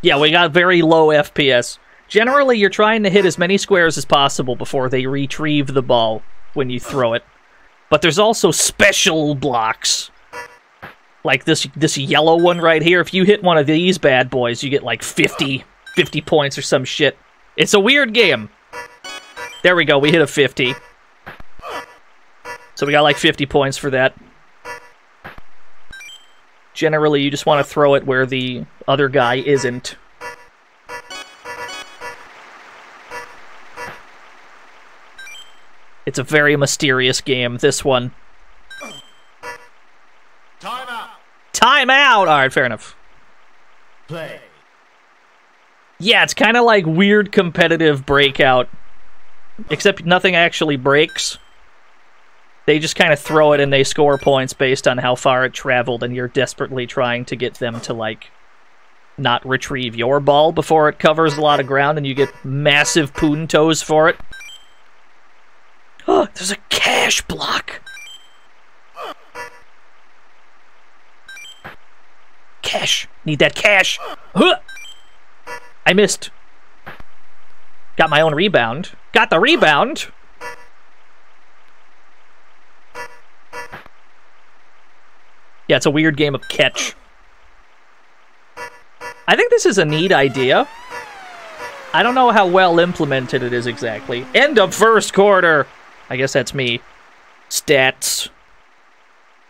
Yeah, we got very low FPS. Generally, you're trying to hit as many squares as possible before they retrieve the ball when you throw it. But there's also special blocks. Like this this yellow one right here. If you hit one of these bad boys, you get like 50, 50 points or some shit. It's a weird game. There we go, we hit a 50. So we got like 50 points for that. Generally, you just want to throw it where the other guy isn't. It's a very mysterious game, this one. Time out. Time out! Alright, fair enough. Play. Yeah, it's kind of like weird competitive breakout. Except nothing actually breaks. They just kind of throw it and they score points based on how far it traveled, and you're desperately trying to get them to, like, not retrieve your ball before it covers a lot of ground, and you get massive puntos for it. Oh, there's a cash block! Cash. Need that cash. Huh! I missed. Got my own rebound. Got the rebound! Yeah, it's a weird game of catch. I think this is a neat idea. I don't know how well implemented it is exactly. End of first quarter! I guess that's me. Stats.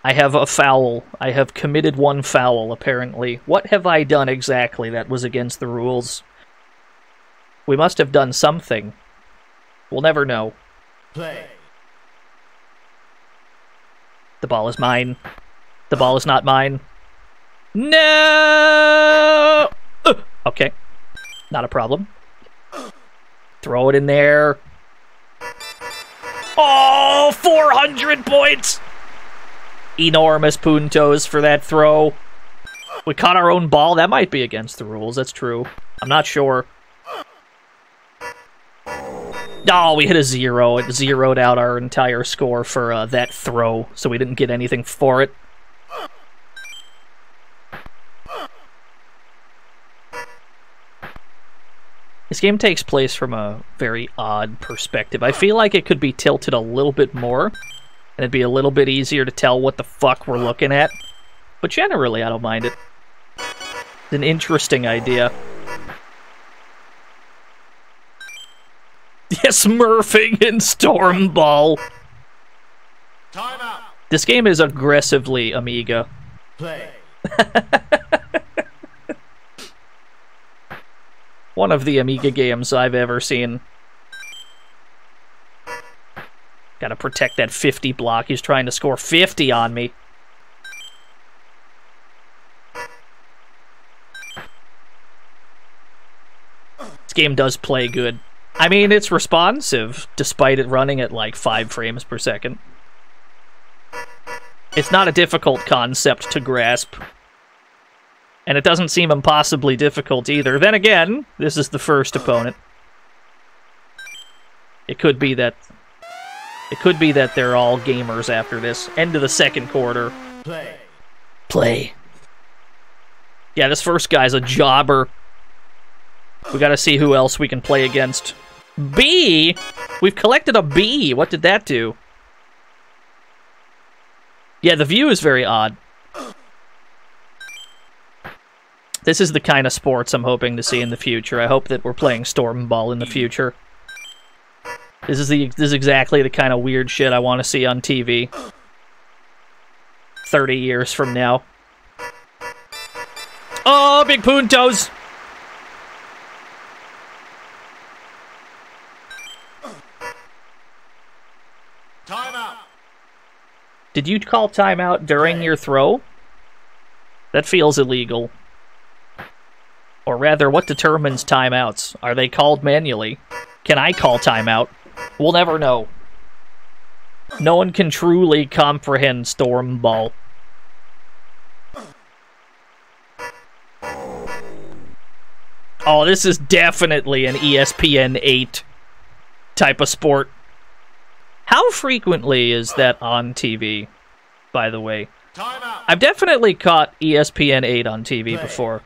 I have a foul. I have committed one foul, apparently. What have I done exactly that was against the rules? We must have done something. We'll never know. Play. The ball is mine. The ball is not mine. No! Ugh. Okay. Not a problem. Throw it in there. Oh, 400 points! Enormous puntos for that throw. We caught our own ball. That might be against the rules. That's true. I'm not sure. Oh, we hit a zero. It zeroed out our entire score for uh, that throw, so we didn't get anything for it. This game takes place from a very odd perspective. I feel like it could be tilted a little bit more, and it'd be a little bit easier to tell what the fuck we're looking at. But generally, I don't mind it. It's an interesting idea. Yes, Smurfing and Stormball. This game is aggressively Amiga. Play. One of the Amiga games I've ever seen. Gotta protect that 50 block. He's trying to score 50 on me. This game does play good. I mean, it's responsive, despite it running at like 5 frames per second. It's not a difficult concept to grasp. And it doesn't seem impossibly difficult either. Then again, this is the first opponent. It could be that... It could be that they're all gamers after this. End of the second quarter. Play. Play. Yeah, this first guy's a jobber. We gotta see who else we can play against. B? We've collected a B. What did that do? Yeah, the view is very odd. This is the kind of sports I'm hoping to see in the future. I hope that we're playing Stormball in the future. This is the this is exactly the kind of weird shit I want to see on TV. 30 years from now. Oh, big puntos! Time out. Did you call timeout during your throw? That feels illegal. Or rather, what determines timeouts? Are they called manually? Can I call timeout? We'll never know. No one can truly comprehend Stormball. Oh, this is definitely an ESPN 8 type of sport. How frequently is that on TV, by the way? I've definitely caught ESPN 8 on TV before.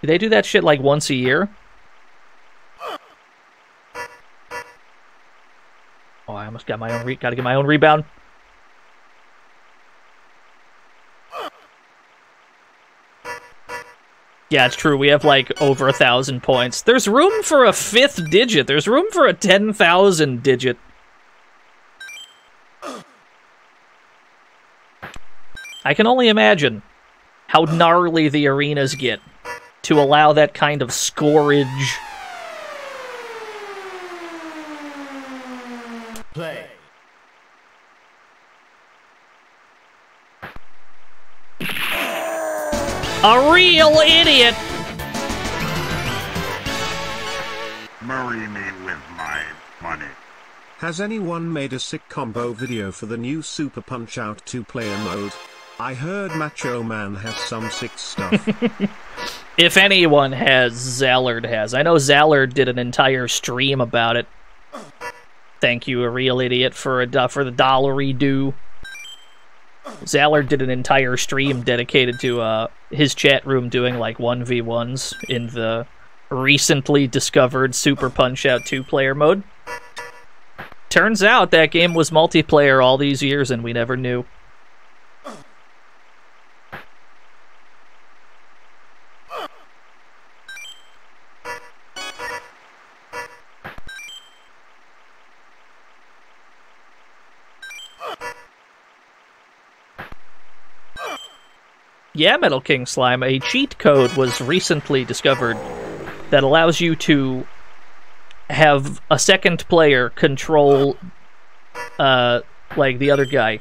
Do they do that shit like once a year? Oh, I almost got my own re- gotta get my own rebound. Yeah, it's true. We have like over a thousand points. There's room for a fifth digit. There's room for a 10,000 digit. I can only imagine how gnarly the arenas get to allow that kind of scorage. Play. A real idiot! Marry me with my money. Has anyone made a sick combo video for the new Super Punch Out 2 player mode? I heard Macho Man has some sick stuff. If anyone has, Zallard has. I know Zallard did an entire stream about it. Thank you, a real idiot, for a do- for the dollary due. Zallard did an entire stream dedicated to uh, his chat room doing like 1v1s in the recently discovered Super Punch Out 2 player mode. Turns out that game was multiplayer all these years and we never knew. Yeah, Metal King Slime, a cheat code was recently discovered that allows you to have a second player control uh like the other guy.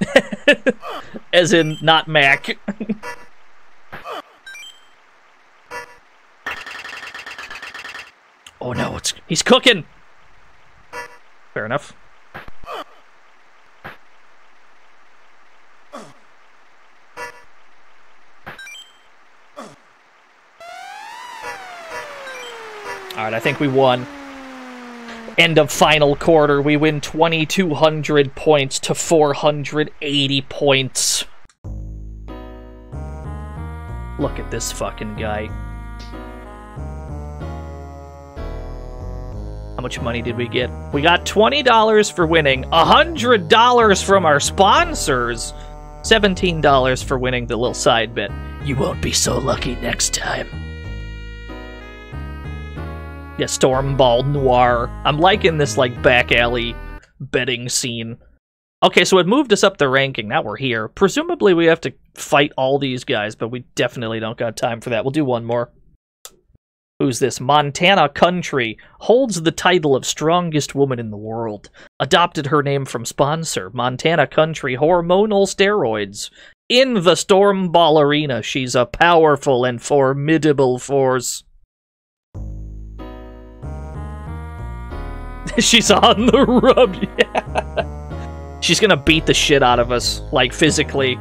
As in not Mac. oh no, it's he's cooking. Fair enough. I think we won. End of final quarter, we win 2,200 points to 480 points. Look at this fucking guy. How much money did we get? We got $20 for winning, $100 from our sponsors, $17 for winning the little side bet. You won't be so lucky next time. Yeah, Stormball Noir. I'm liking this like back alley betting scene. Okay, so it moved us up the ranking. Now we're here. Presumably we have to fight all these guys, but we definitely don't got time for that. We'll do one more. Who's this? Montana Country holds the title of strongest woman in the world. Adopted her name from sponsor, Montana Country Hormonal Steroids. In the Stormball Arena, she's a powerful and formidable force. She's on the rub, yeah. She's gonna beat the shit out of us, like physically.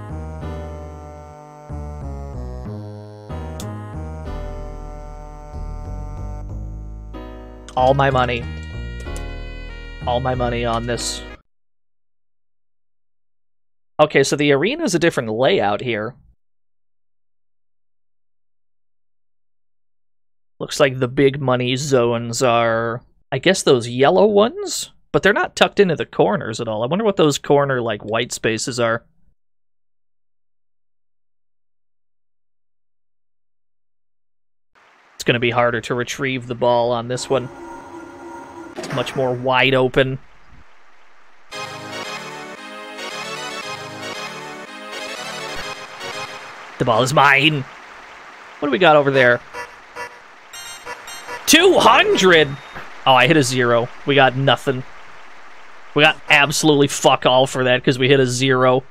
All my money. All my money on this. Okay, so the arena's a different layout here. Looks like the big money zones are I guess those yellow ones, but they're not tucked into the corners at all. I wonder what those corner like white spaces are. It's going to be harder to retrieve the ball on this one. It's much more wide open. The ball is mine. What do we got over there? 200! Oh, I hit a zero. We got nothing. We got absolutely fuck all for that because we hit a zero.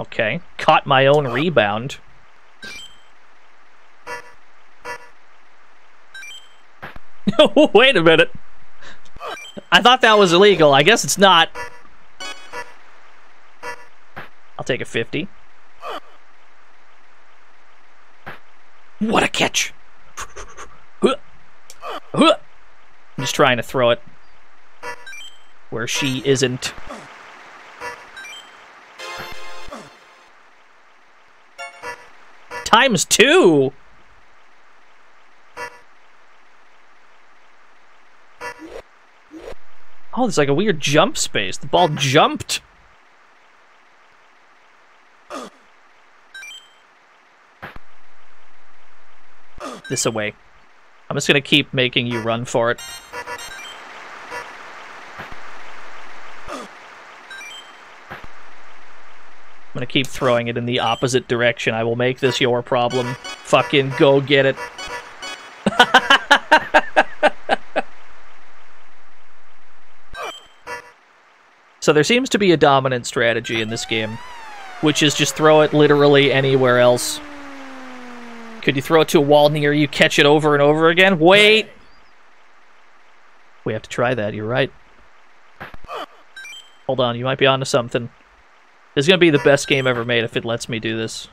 Okay. Caught my own rebound. Wait a minute. I thought that was illegal. I guess it's not. I'll take a 50. What a catch! I'm just trying to throw it where she isn't. Times two! Oh, there's like a weird jump space. The ball jumped. This away. I'm just gonna keep making you run for it. I'm gonna keep throwing it in the opposite direction. I will make this your problem. Fucking go get it. so there seems to be a dominant strategy in this game, which is just throw it literally anywhere else Could you throw it to a wall near you, catch it over and over again? Wait! We have to try that, you're right. Hold on, you might be onto something. This is gonna be the best game ever made if it lets me do this.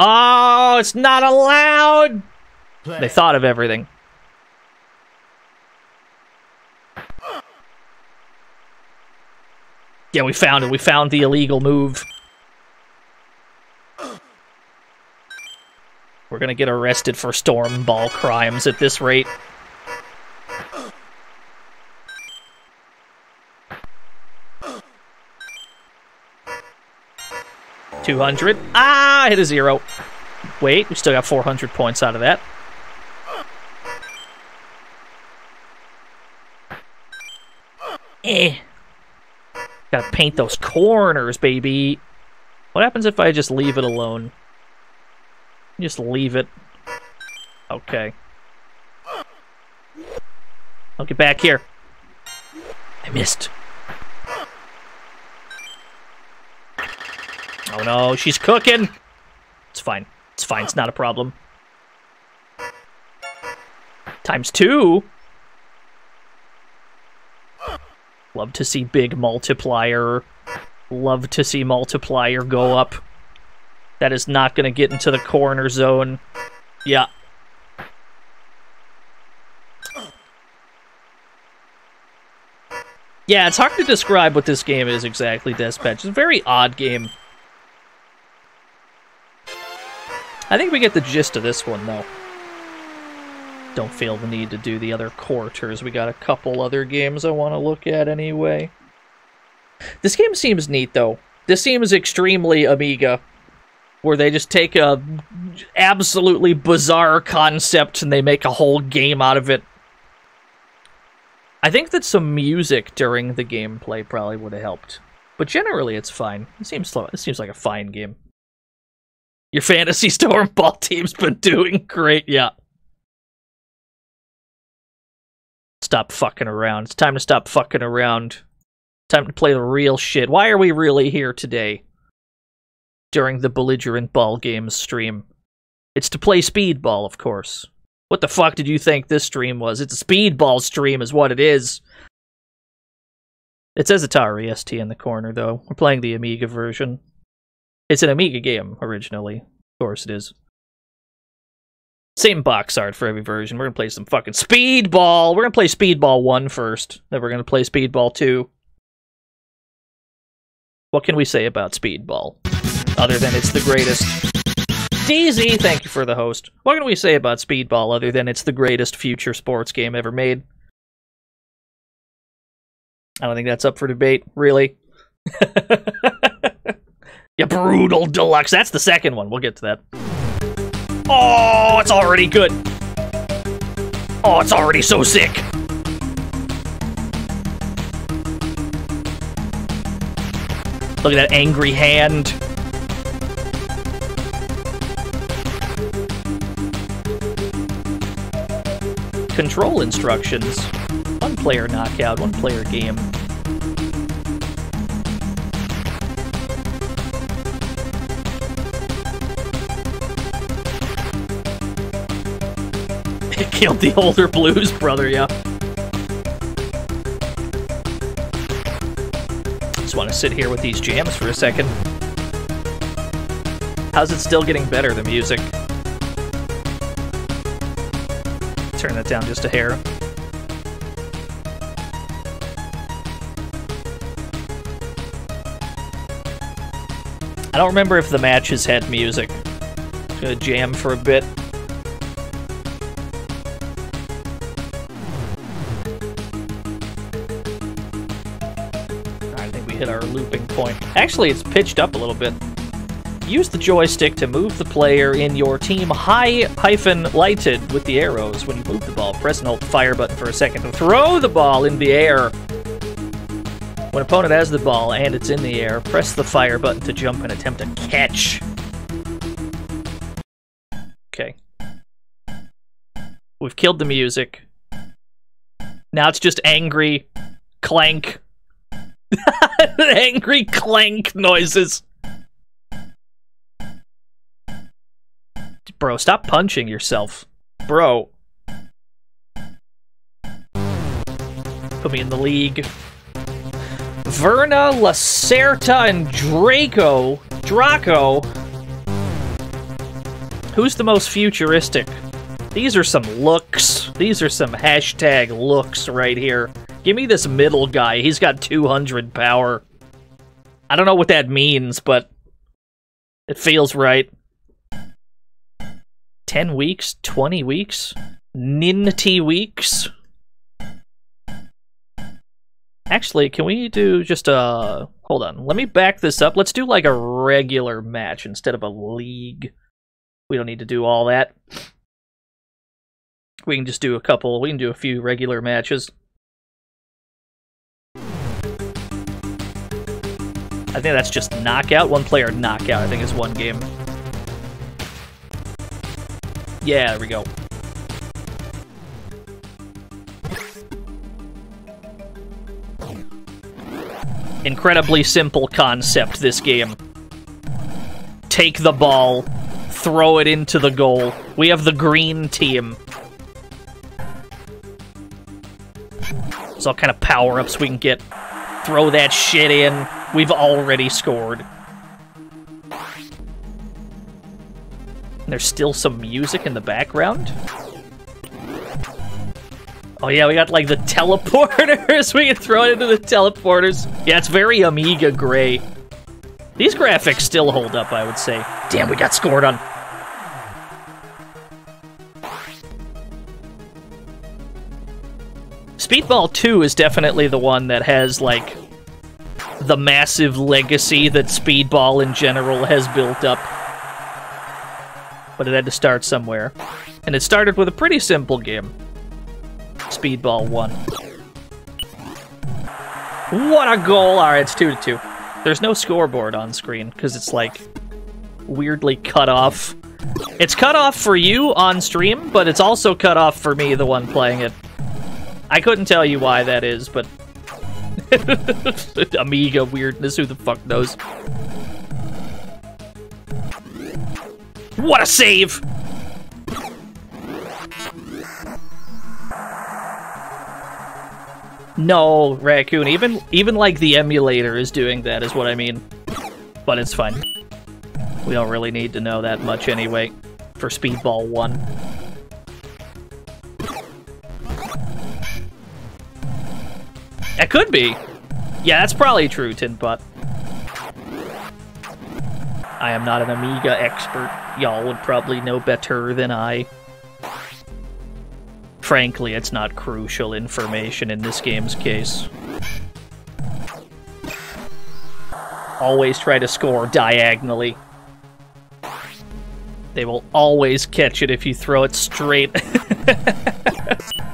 Oh, it's not allowed! They thought of everything. Yeah, we found it. We found the illegal move. We're gonna get arrested for storm ball crimes at this rate. Two hundred. Ah, hit a zero. Wait, we still got four hundred points out of that. Eh. Gotta paint those corners, baby. What happens if I just leave it alone? Just leave it. Okay. I'll get back here. I missed. Oh no, she's cooking! It's fine. It's fine. It's not a problem. Times two? Love to see big multiplier. Love to see multiplier go up. That is not going to get into the corner zone. Yeah. Yeah, it's hard to describe what this game is exactly, Despatch. It's a very odd game. I think we get the gist of this one, though. Don't feel the need to do the other quarters. We got a couple other games I want to look at anyway. This game seems neat, though. This seems extremely Amiga, where they just take a absolutely bizarre concept and they make a whole game out of it. I think that some music during the gameplay probably would have helped, but generally it's fine. It seems slow. it seems like a fine game. Your fantasy storm ball team's been doing great, yeah. Stop fucking around. It's time to stop fucking around. Time to play the real shit. Why are we really here today? During the belligerent ball games stream. It's to play speedball, of course. What the fuck did you think this stream was? It's a speedball stream, is what it is. It says Atari ST in the corner, though. We're playing the Amiga version. It's an Amiga game, originally. Of course it is. Same box art for every version. We're gonna play some fucking Speedball! We're gonna play Speedball 1 first. Then we're gonna play Speedball 2. What can we say about Speedball? Other than it's the greatest. DZ, thank you for the host. What can we say about Speedball other than it's the greatest future sports game ever made? I don't think that's up for debate, really. yeah, brutal deluxe. That's the second one. We'll get to that. Oh, it's already good. Oh, it's already so sick. Look at that angry hand. Control instructions. One player knockout, one player game. Killed the older blues brother, yeah. Just want to sit here with these jams for a second. How's it still getting better, the music? Turn that down just a hair. I don't remember if the matches had music. Gonna jam for a bit. Our looping point. Actually, it's pitched up a little bit. Use the joystick to move the player in your team high hyphen lighted with the arrows. When you move the ball, press and hold the fire button for a second to throw the ball in the air. When opponent has the ball and it's in the air, press the fire button to jump and attempt a catch. Okay. We've killed the music. Now it's just angry clank. Angry clank noises. Bro, stop punching yourself. Bro. Put me in the league. Verna, Lacerta, and Draco. Draco. Who's the most futuristic? These are some looks. These are some hashtag looks right here. Give me this middle guy. He's got 200 power. I don't know what that means, but it feels right. 10 weeks? 20 weeks? Ninety weeks? Actually, can we do just a... Hold on. Let me back this up. Let's do like a regular match instead of a league. We don't need to do all that. We can just do a couple. We can do a few regular matches. I think that's just knockout. One player knockout, I think, is one game. Yeah, there we go. Incredibly simple concept, this game. Take the ball, throw it into the goal. We have the green team. There's all kind of power-ups we can get. Throw that shit in. We've already scored. There's still some music in the background. Oh yeah, we got like the teleporters. we can throw it into the teleporters. Yeah, it's very Amiga gray. These graphics still hold up, I would say. Damn, we got scored on. Speedball 2 is definitely the one that has, like, the massive legacy that Speedball in general has built up. But it had to start somewhere. And it started with a pretty simple game. Speedball 1. What a goal! Alright, it's 2 to 2. There's no scoreboard on screen, because it's, like, weirdly cut off. It's cut off for you on stream, but it's also cut off for me, the one playing it. I couldn't tell you why that is, but... Amiga weirdness, who the fuck knows? What a save! No, Raccoon, even even like the emulator is doing that is what I mean. But it's fine. We don't really need to know that much anyway for Speedball 1. That could be. Yeah, that's probably true, Tinpot. I am not an Amiga expert. Y'all would probably know better than I. Frankly, it's not crucial information in this game's case. Always try to score diagonally. They will always catch it if you throw it straight.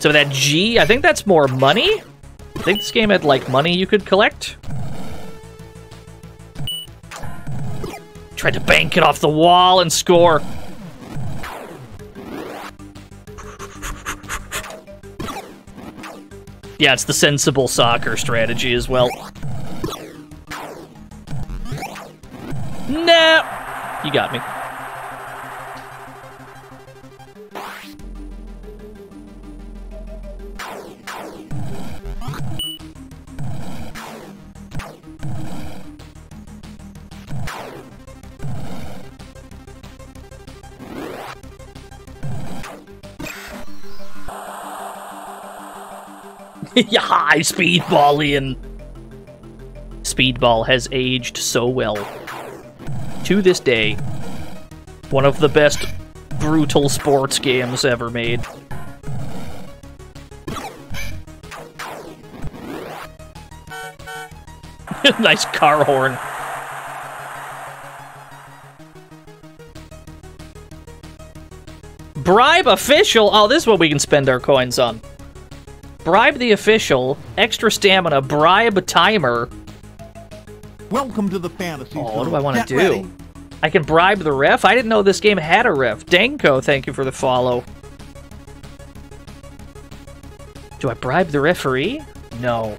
so that G, I think that's more money? I think this game had, like, money you could collect? Tried to bank it off the wall and score. Yeah, it's the sensible soccer strategy as well. No! You got me. yeah, hi, Speedballian. Speedball has aged so well. To this day, one of the best brutal sports games ever made. nice car horn. Bribe official? Oh, this is what we can spend our coins on. Bribe the official, extra stamina, bribe a timer. Welcome to the fantasy. Oh, what do I want to do? Ready. I can bribe the ref? I didn't know this game had a ref. Danko, thank you for the follow. Do I bribe the referee? No.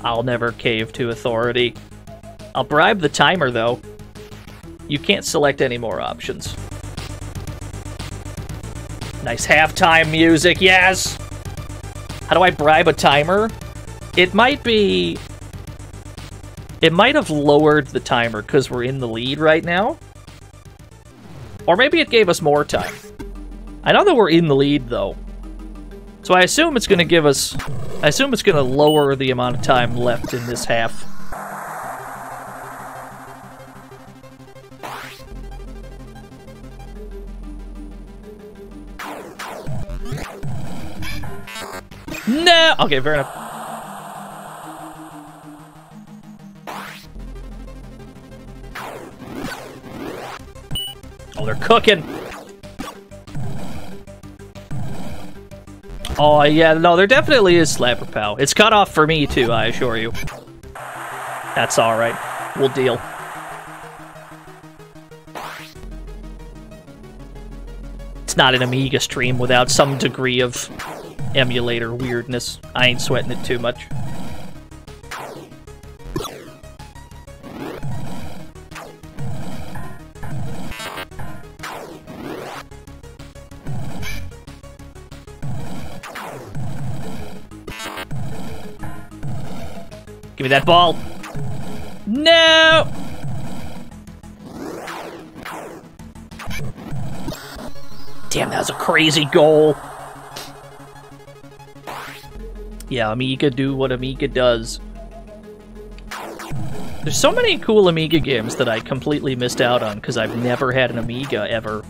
I'll never cave to authority. I'll bribe the timer, though. You can't select any more options. Nice halftime music, yes! How do I bribe a timer? It might be... It might have lowered the timer because we're in the lead right now. Or maybe it gave us more time. I know that we're in the lead, though. So I assume it's going to give us... I assume it's going to lower the amount of time left in this half. No! Okay, fair enough. Oh, they're cooking! Oh, yeah, no, there definitely is Slapper Pow. It's cut off for me, too, I assure you. That's alright. We'll deal. It's not an Amiga stream without some degree of emulator weirdness. I ain't sweating it too much. Give me that ball. No! Damn, that was a crazy goal. Yeah, Amiga do what Amiga does. There's so many cool Amiga games that I completely missed out on because I've never had an Amiga ever.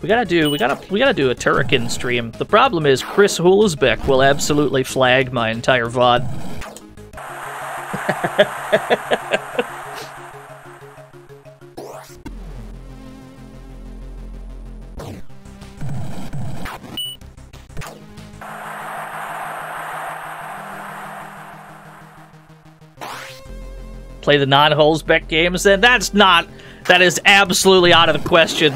We gotta do we gotta we gotta do a Turrican stream. The problem is Chris Hulsbeck will absolutely flag my entire VOD. Play the non-Hulsbeck games, then that's not that is absolutely out of the question.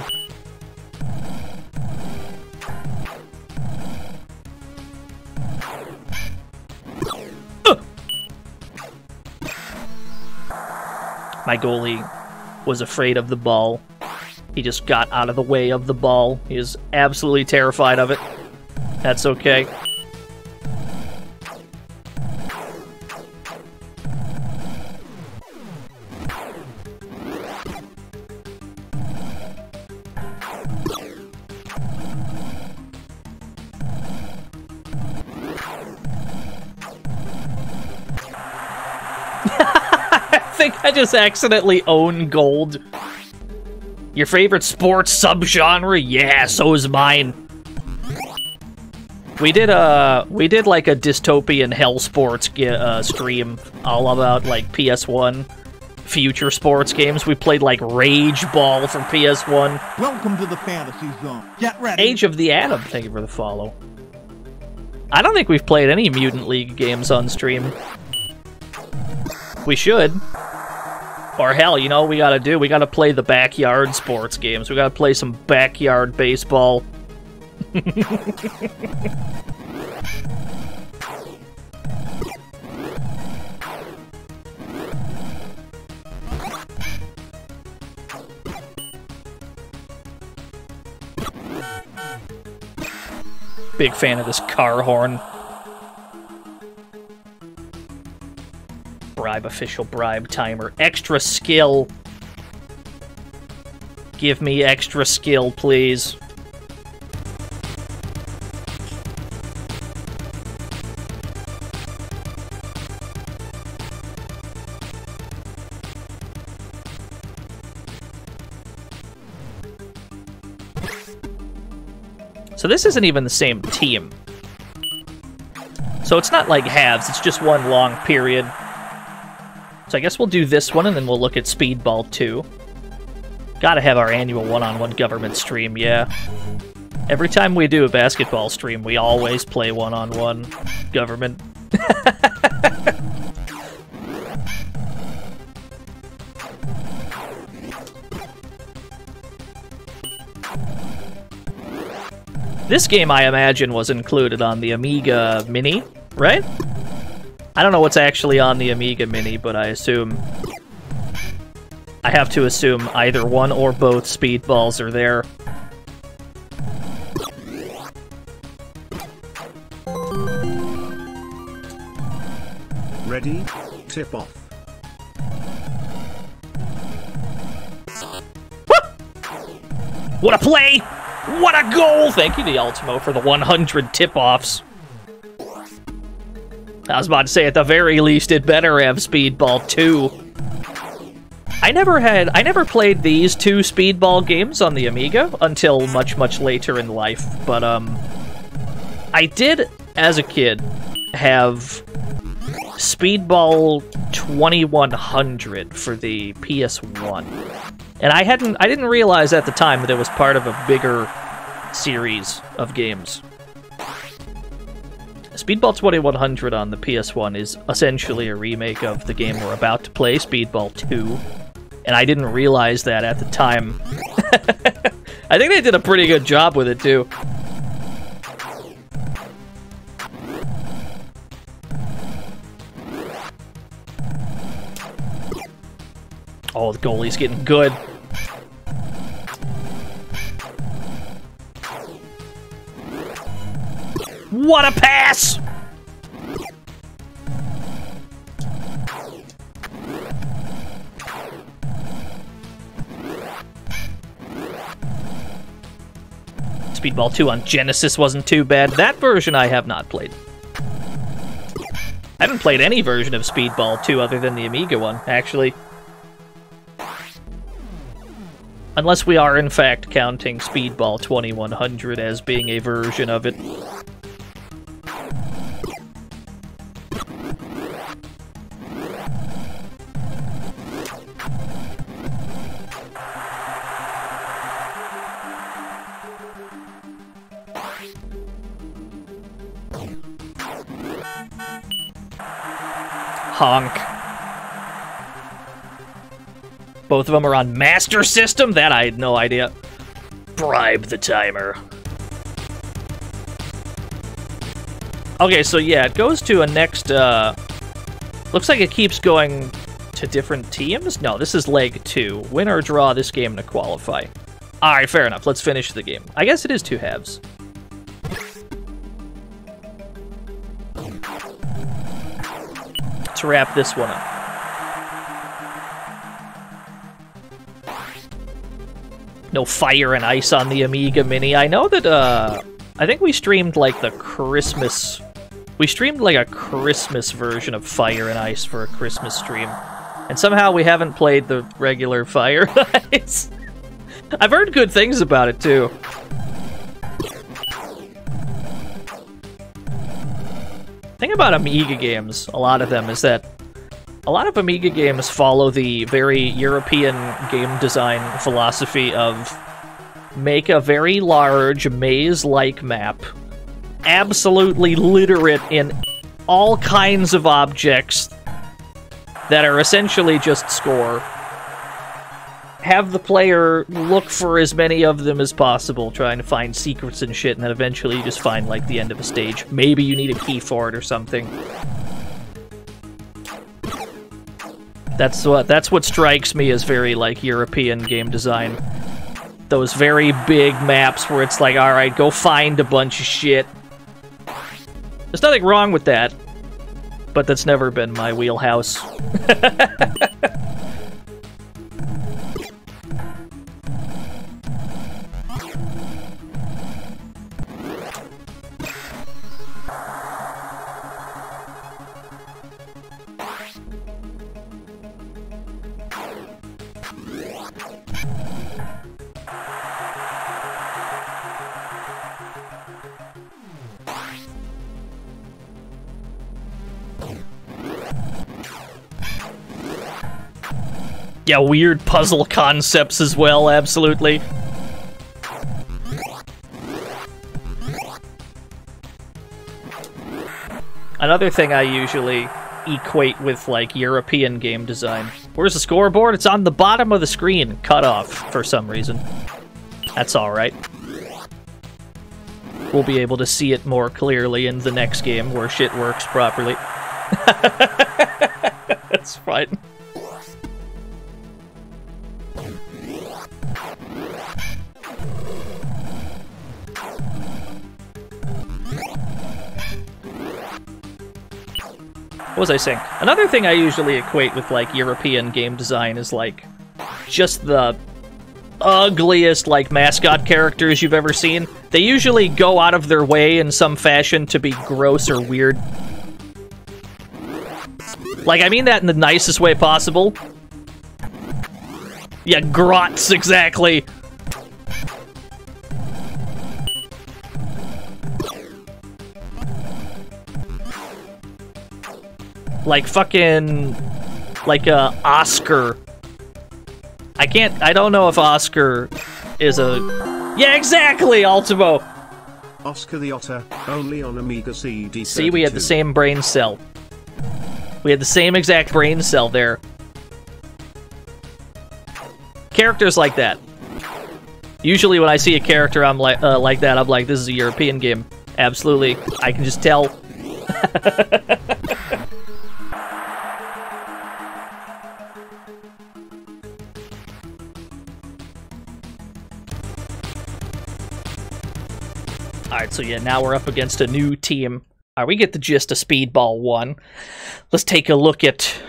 My goalie was afraid of the ball. He just got out of the way of the ball. He is absolutely terrified of it. That's okay. I just accidentally own gold. Your favorite sports subgenre? Yeah, so is mine. We did a we did like a dystopian hell sports uh, stream all about like PS1 future sports games. We played like Rage Ball from PS1. Welcome to the fantasy zone. Get ready. Age of the Atom. Thank you for the follow. I don't think we've played any Mutant League games on stream. We should. Or hell, you know we gotta do? We gotta play the backyard sports games. We gotta play some backyard baseball. Big fan of this car horn. Bribe official bribe timer. Extra skill. Give me extra skill, please. So this isn't even the same team. So it's not like halves, it's just one long period. So I guess we'll do this one and then we'll look at Speedball 2. Gotta have our annual one-on-one government stream, yeah. Every time we do a basketball stream, we always play one-on-one government. This game, I imagine, was included on the Amiga Mini, right? I don't know what's actually on the Amiga Mini, but I assume... I have to assume either one or both speedballs are there. Ready? Tip off. What a play! What a goal! Thank you, the Ultimo, for the 100 tip-offs. I was about to say, at the very least, it better have Speedball 2. I never had, I never played these two Speedball games on the Amiga until much, much later in life, but, um, I did, as a kid, have Speedball 2100 for the PS1. And I hadn't I didn't realize at the time that it was part of a bigger series of games. Speedball 2100 on the PS1 is essentially a remake of the game we're about to play, Speedball 2. And I didn't realize that at the time. I think they did a pretty good job with it too. Oh, the goalie's getting good. What a pass! Speedball 2 on Genesis wasn't too bad. That version I have not played. I haven't played any version of Speedball 2 other than the Amiga one, actually. Unless we are in fact counting Speedball 2100 as being a version of it. Honk. Both of them are on Master System? That I had no idea. Bribe the timer. Okay, so yeah, it goes to a next, uh... Looks like it keeps going to different teams? No, this is leg two. Win or draw this game to qualify. Alright, fair enough. Let's finish the game. I guess it is two halves. Wrap this one up. No fire and ice on the Amiga Mini. I know that, uh... I think we streamed, like, the Christmas... We streamed, like, a Christmas version of Fire and Ice for a Christmas stream. And somehow we haven't played the regular Fire and Ice. I've heard good things about it, too. Thing about Amiga games, a lot of them, is that a lot of Amiga games follow the very European game design philosophy of make a very large maze-like map, absolutely litter it in all kinds of objects that are essentially just score. Have the player look for as many of them as possible, trying to find secrets and shit, and then eventually you just find, like, the end of a stage. Maybe you need a key for it or something. That's what that's what strikes me as very like European game design. Those very big maps where it's like, all right, go find a bunch of shit. There's nothing wrong with that, but that's never been my wheelhouse. yeah, weird puzzle concepts as well, absolutely. Another thing I usually equate with, like, European game design. Where's the scoreboard? It's on the bottom of the screen, cut off for some reason. That's alright. We'll be able to see it more clearly in the next game where shit works properly. That's fine. What was I saying? Another thing I usually equate with like European game design is like just the ugliest like mascot characters you've ever seen. They usually go out of their way in some fashion to be gross or weird. Like I mean that in the nicest way possible. Yeah, grots exactly. Like fucking like uh Oscar. I can't I don't know if Oscar is a Yeah, exactly, Ultimo. Oscar the Otter, only on Amiga CD. See, we had the same brain cell. We had the same exact brain cell there. Characters like that. Usually when I see a character I'm like uh, like that, I'm like, this is a European game. Absolutely. I can just tell. so yeah, now we're up against a new team. We get the gist of Speedball 1. Let's take a look at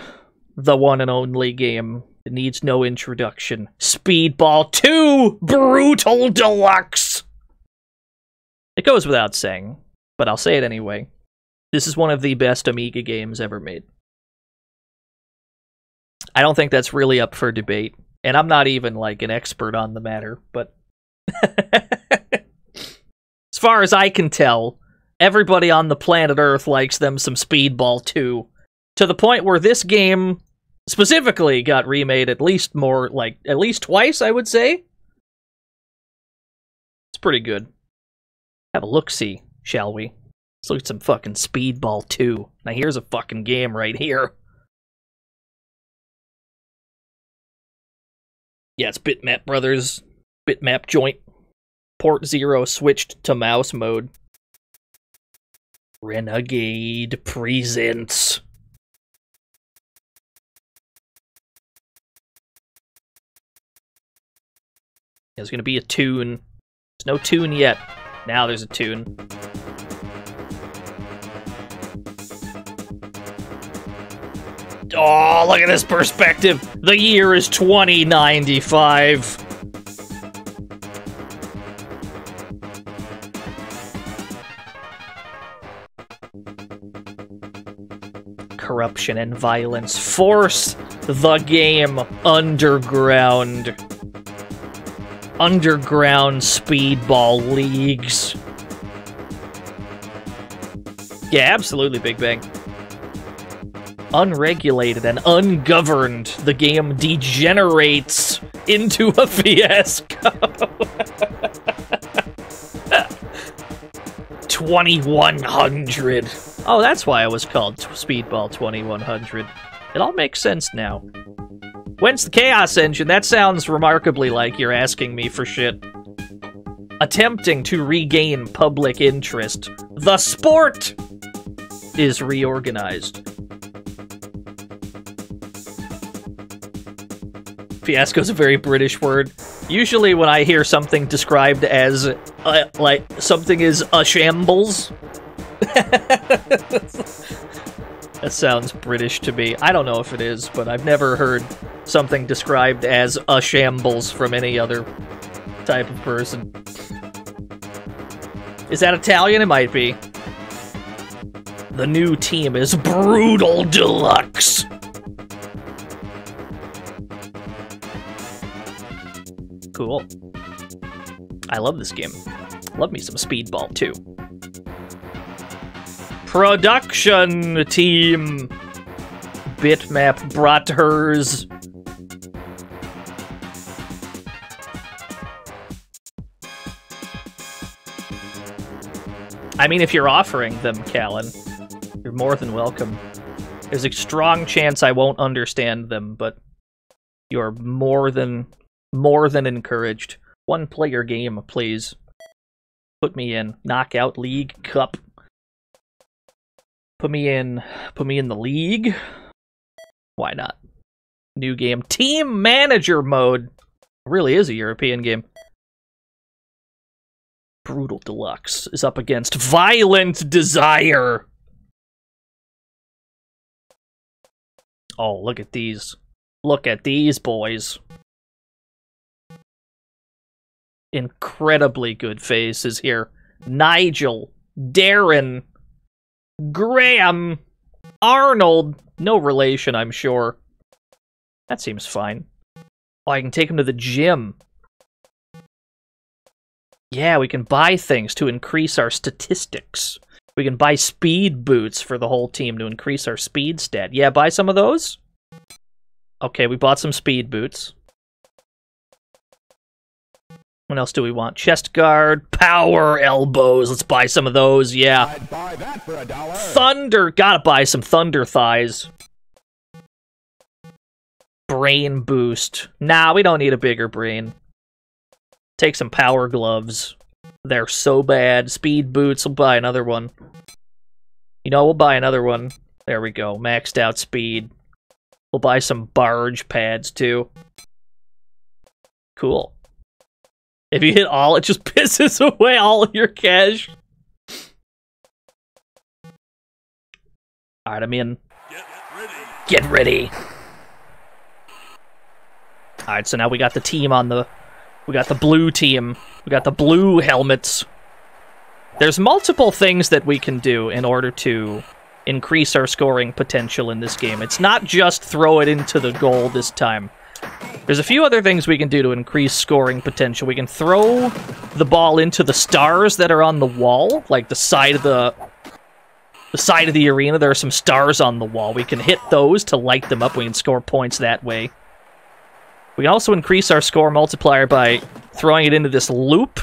the one and only game. It needs no introduction. Speedball 2 Brutal Deluxe! It goes without saying, but I'll say it anyway. This is one of the best Amiga games ever made. I don't think that's really up for debate, and I'm not even like an expert on the matter, but as far as I can tell, everybody on the planet Earth likes them some Speedball 2. To the point where this game specifically got remade at least more, like, at least twice, I would say. It's pretty good. Have a look-see, shall we? Let's look at some fucking Speedball 2. Now here's a fucking game right here. Yeah, it's Bitmap Brothers. Bitmap joint. Port Zero switched to mouse mode. Renegade presents. There's gonna be a tune. There's no tune yet. Now there's a tune. Oh, look at this perspective. The year is 2095. Corruption and violence force the game underground. Underground speedball leagues. Yeah, absolutely, Big Bang unregulated and ungoverned, the game degenerates into a fiasco. 2100. Oh, that's why it was called Speedball 2100. It all makes sense now. When's the Chaos Engine? That sounds remarkably like you're asking me for shit. Attempting to regain public interest. The sport is reorganized. Fiasco is a very British word. Usually, when I hear something described as uh, like something is a shambles, that sounds British to me. I don't know if it is, but I've never heard something described as a shambles from any other type of person. Is that Italian? It might be. The new team is Brutal Deluxe. Cool. I love this game. Love me some Speedball, too. Production team! Bitmap Brothers. I mean, if you're offering them, Callan, you're more than welcome. There's a strong chance I won't understand them, but you're more than more than encouraged. One player game, please. Put me in. Knockout League Cup. Put me in. Put me in the league. Why not? New game. Team manager mode. Really is a European game. Brutal Deluxe is up against Violent Desire. Oh, look at these. Look at these boys. Incredibly good faces here. Nigel, Darren, Graham, Arnold. No relation, I'm sure. That seems fine. Oh, I can take him to the gym. Yeah, we can buy things to increase our statistics. We can buy speed boots for the whole team to increase our speed stat. Yeah, buy some of those. Okay, we bought some speed boots. What else do we want? Chest guard, power elbows. Let's buy some of those. Yeah. I'd buy that for a dollar. Thunder. Gotta buy some thunder thighs. Brain boost. Nah, we don't need a bigger brain. Take some power gloves. They're so bad. Speed boots. We'll buy another one. You know, we'll buy another one. There we go. Maxed out speed. We'll buy some barge pads too. Cool. If you hit all, it just pisses away all of your cash. Alright, I'm in. Get ready. Alright, so now we got the team on the... We got the blue team. We got the blue helmets. There's multiple things that we can do in order to increase our scoring potential in this game. It's not just throw it into the goal this time. There's a few other things we can do to increase scoring potential. We can throw the ball into the stars that are on the wall, like the side of the the side of the arena. There are some stars on the wall. We can hit those to light them up. We can score points that way. We also increase our score multiplier by throwing it into this loop.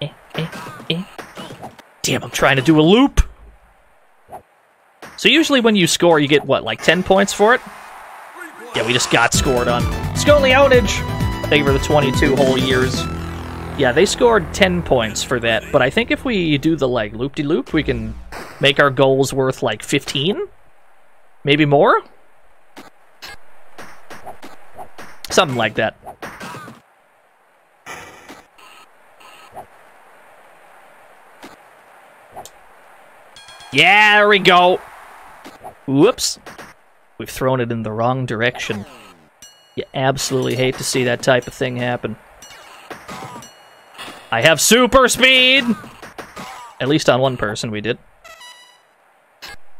Eh, eh, eh. Damn, I'm trying to do a loop. So usually when you score, you get, what, like 10 points for it? Yeah, we just got scored on. Scully outage! Thank you for the 22 whole years. Yeah, they scored 10 points for that, but I think if we do the, like, loop-de-loop, we can make our goals worth, like, 15? Maybe more? Something like that. Yeah, there we go. Whoops. We've thrown it in the wrong direction. You absolutely hate to see that type of thing happen. I have super speed! At least on one person we did.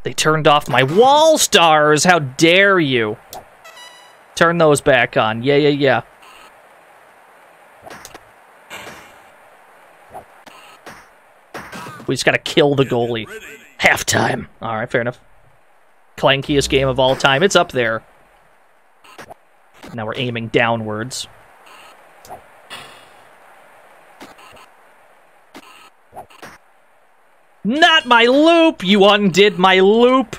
They turned off my wall stars! How dare you! Turn those back on. Yeah, yeah, yeah. We just gotta kill the goalie. Halftime. Alright, fair enough. Clankiest game of all time. It's up there. Now we're aiming downwards. Not my loop! You undid my loop!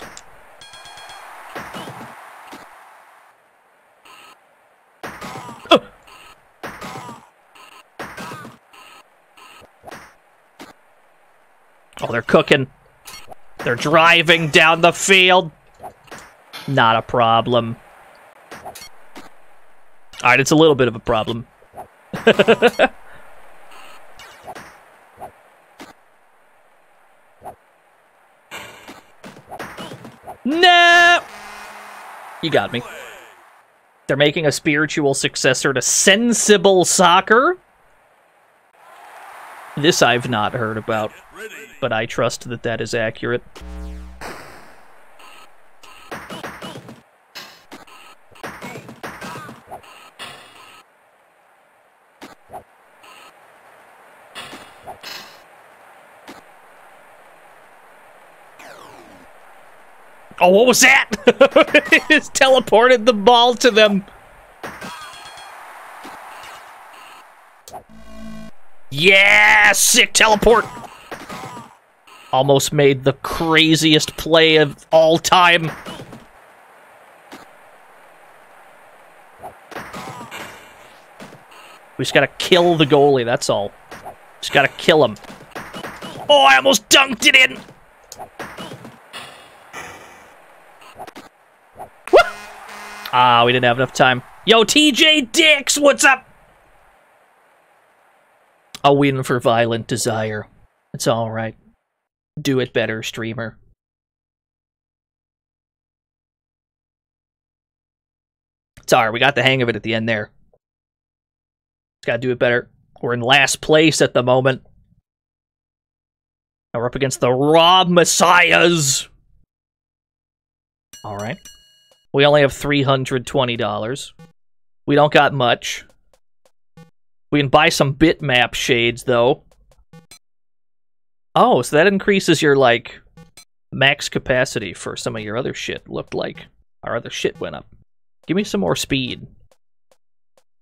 Oh, they're cooking. They're driving down the field. Not a problem. Alright, it's a little bit of a problem. no! You got me. They're making a spiritual successor to Sensible Soccer? This I've not heard about, but I trust that that is accurate. Oh, what was that? Just teleported the ball to them. Yeah, sick teleport. Almost made the craziest play of all time. We just gotta kill the goalie, that's all. Just gotta kill him. Oh, I almost dunked it in. Ah, we didn't have enough time. Yo, TJ Dix, what's up? A win for Violent Desire. It's alright. Do it better, streamer. It's alright, we got the hang of it at the end there. Just gotta do it better. We're in last place at the moment. Now we're up against the Raw Messiahs. Alright. We only have $320. We don't got much. We can buy some bitmap shades, though. Oh, so that increases your, like, max capacity for some of your other shit, looked like. Our other shit went up. Give me some more speed.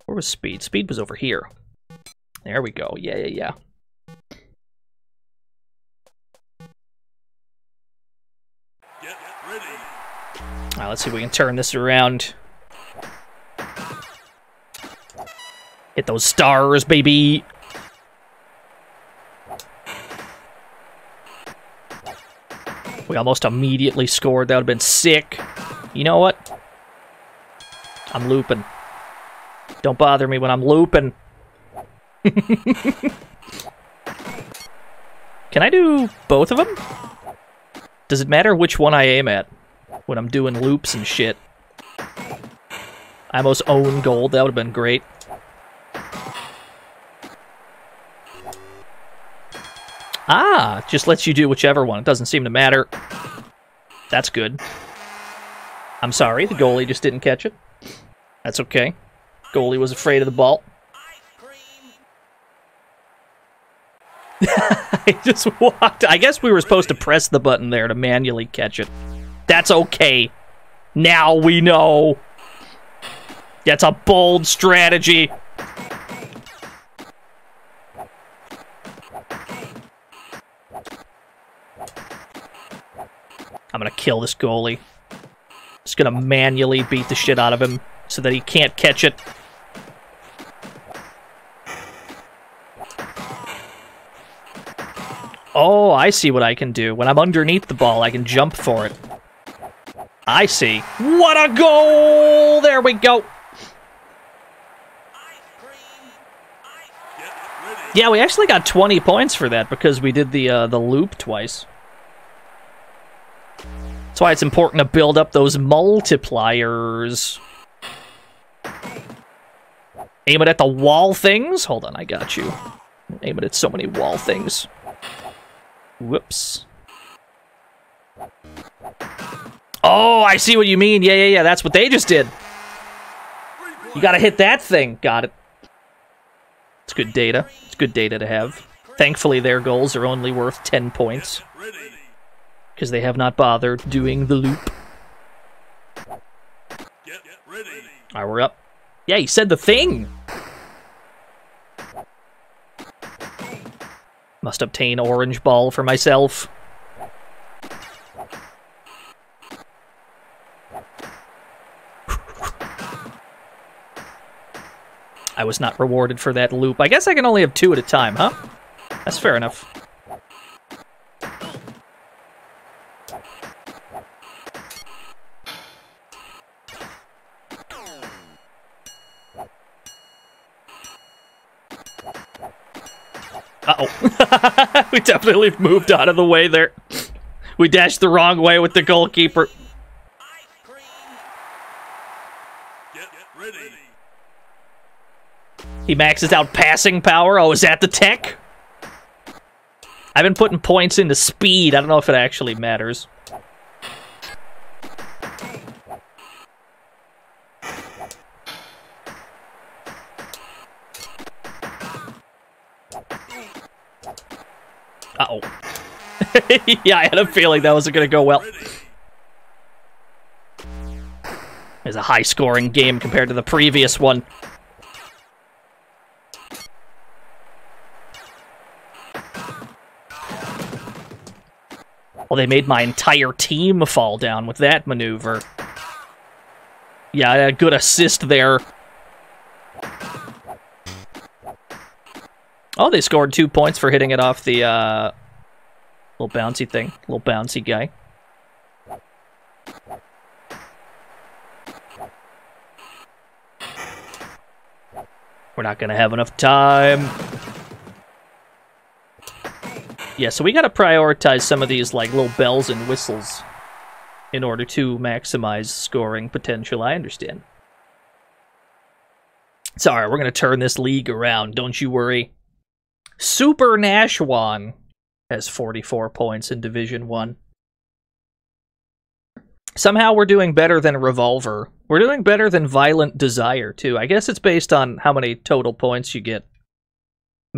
Where was speed? Speed was over here. There we go. Yeah, yeah, yeah. Alright, let's see if we can turn this around. Hit those stars, baby! We almost immediately scored. That would have been sick. You know what? I'm looping. Don't bother me when I'm looping. Can I do both of them? Does it matter which one I aim at when I'm doing loops and shit? I almost own gold. That would have been great. Ah, just lets you do whichever one. It doesn't seem to matter. That's good. I'm sorry, the goalie just didn't catch it. That's okay. Goalie was afraid of the ball. I just walked. I guess we were supposed to press the button there to manually catch it. That's okay. Now we know. That's a bold strategy. I'm gonna kill this goalie. Just gonna manually beat the shit out of him so that he can't catch it. Oh, I see what I can do. When I'm underneath the ball, I can jump for it. I see. What a goal! There we go. Yeah, we actually got 20 points for that because we did the uh, the loop twice. That's why it's important to build up those multipliers. Aim it at the wall things? Hold on, I got you. Aim it at so many wall things. Whoops. Oh, I see what you mean. Yeah, yeah, yeah. That's what they just did. You gotta hit that thing. Got it. It's good data. It's good data to have. Thankfully, their goals are only worth 10 points. Because they have not bothered doing the loop. Alright, we're up. Yeah, he said the thing! Must obtain orange ball for myself. I was not rewarded for that loop. I guess I can only have two at a time, huh? That's fair enough. Uh-oh. we definitely moved out of the way there. We dashed the wrong way with the goalkeeper. He maxes out passing power. Oh, is that the tech? I've been putting points into speed. I don't know if it actually matters. Uh-oh. yeah, I had a feeling that wasn't going to go well. It's a high-scoring game compared to the previous one. Well, they made my entire team fall down with that maneuver. Yeah, a good assist there. Oh, they scored two points for hitting it off the, uh, Little bouncy thing. Little bouncy guy. We're not gonna have enough time. Yeah, so we gotta prioritize some of these like little bells and whistles in order to maximize scoring potential. I understand. Alright, we're gonna turn this league around, don't you worry. Super Nashwan has 44 points in Division 1. Somehow we're doing better than Revolver. We're doing better than Violent Desire, too. I guess it's based on how many total points you get.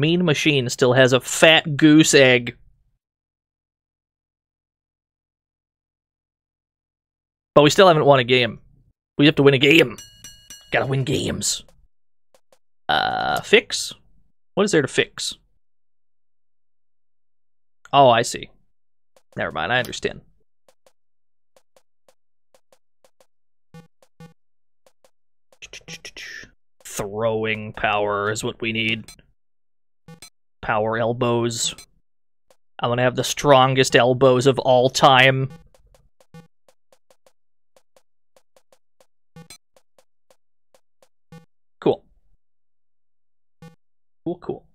Mean Machine still has a fat goose egg. But we still haven't won a game. We have to win a game. Gotta win games. Uh, fix? What is there to fix? Oh, I see. Never mind, I understand. Throwing power is what we need. Power elbows. I'm gonna have the strongest elbows of all time. Cool. Cool, cool.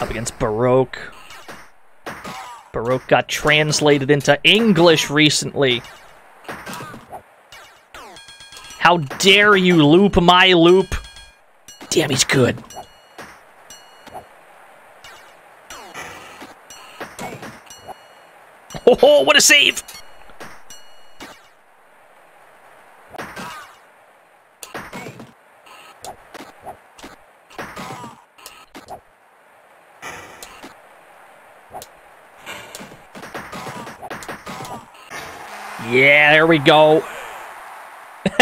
Up against Baroque. Baroque got translated into English recently. How dare you loop my loop? Damn, he's good. Oh, what a save! Yeah, there we go.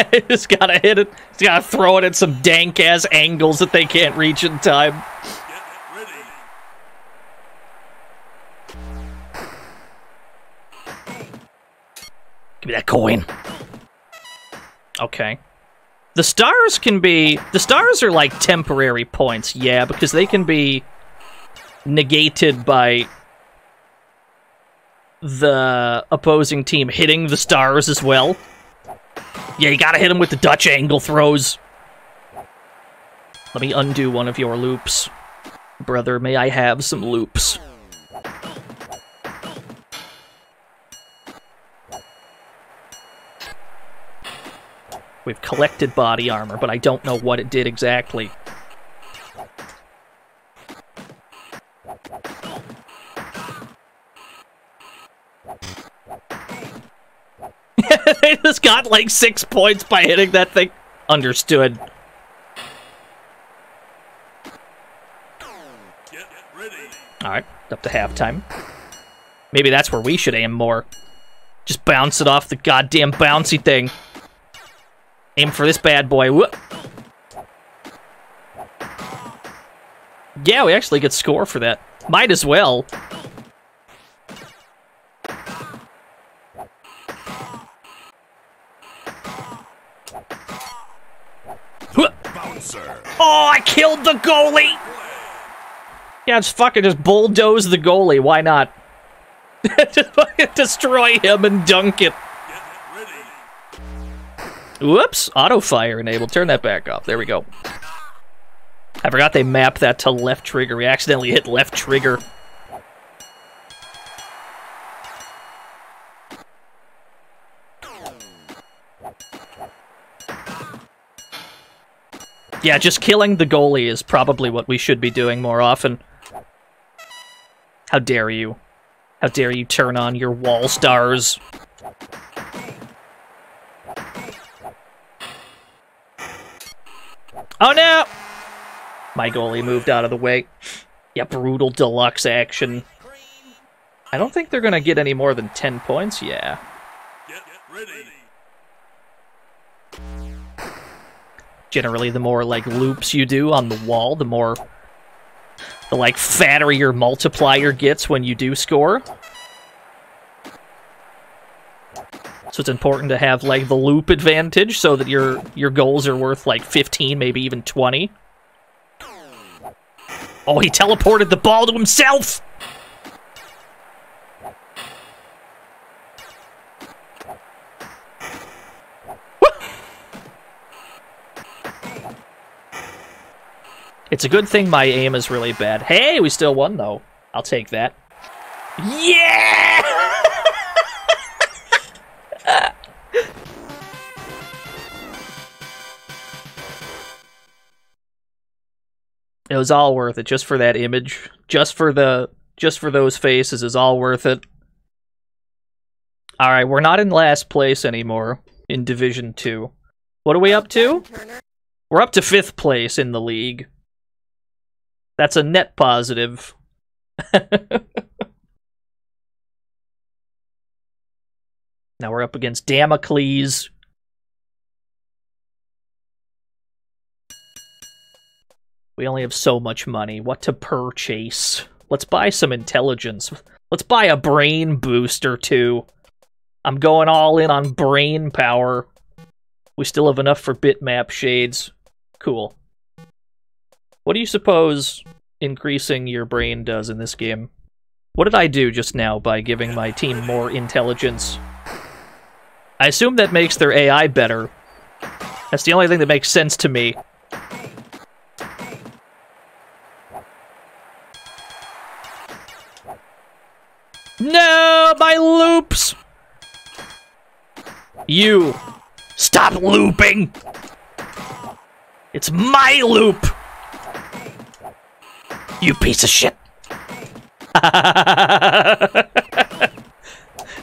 Just gotta hit it. Just gotta throw it at some dank ass angles that they can't reach in time. Give me that coin. Okay. The stars can be... The stars are like temporary points, yeah, because they can be negated by the opposing team hitting the stars as well. Yeah, you gotta hit him with the Dutch angle throws. Let me undo one of your loops. Brother, may I have some loops? We've collected body armor, but I don't know what it did exactly. Got like six points by hitting that thing. Understood. Alright, up to halftime. Maybe that's where we should aim more. Just bounce it off the goddamn bouncy thing. Aim for this bad boy. Whoop. Yeah, we actually get score for that. Might as well. Oh, I killed the goalie! Yeah, just fucking just bulldoze the goalie. Why not? just fucking destroy him and dunk it. Whoops, auto fire enabled. Turn that back off. There we go. I forgot they mapped that to left trigger. We accidentally hit left trigger. Yeah, just killing the goalie is probably what we should be doing more often. How dare you? How dare you turn on your wall stars? Oh no! My goalie moved out of the way. Yeah, brutal deluxe action. I don't think they're gonna get any more than 10 points, yeah. Generally, the more, like, loops you do on the wall, the more... The, like, fatter your multiplier gets when you do score. So it's important to have, like, the loop advantage so that your your goals are worth, like, 15, maybe even 20. Oh, he teleported the ball to himself! It's a good thing my aim is really bad. Hey, we still won though. I'll take that. Yeah! it was all worth it just for that image. Just for the just for those faces is all worth it. All right, we're not in last place anymore in Division 2. What are we up to? We're up to 5th place in the league. That's a net positive. now we're up against Damocles. We only have so much money. What to purchase? Let's buy some intelligence. Let's buy a brain booster, too. I'm going all in on brain power. We still have enough for bitmap shades. Cool. What do you suppose increasing your brain does in this game? What did I do just now by giving my team more intelligence? I assume that makes their AI better. That's the only thing that makes sense to me. No, my loops! You, stop looping! It's my loop! You piece of shit!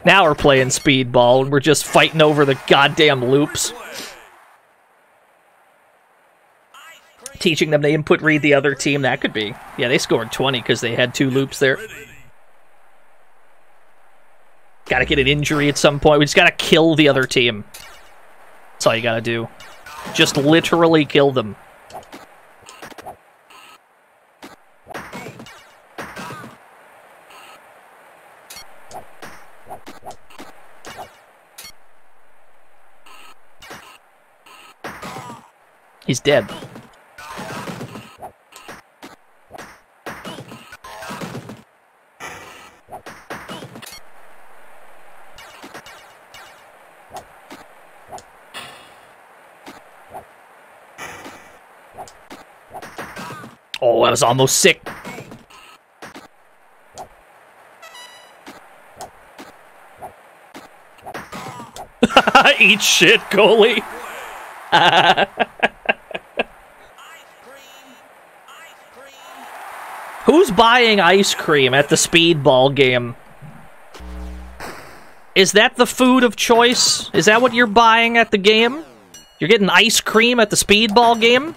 now we're playing speedball and we're just fighting over the goddamn loops. Teaching them to input read the other team, that could be. Yeah, they scored 20 because they had two loops there. Gotta get an injury at some point. We just gotta kill the other team. That's all you gotta do. Just literally kill them. He's dead. Oh, I was almost sick. Eat shit, goalie. Who's buying ice cream at the speedball game? Is that the food of choice? Is that what you're buying at the game? You're getting ice cream at the speedball game?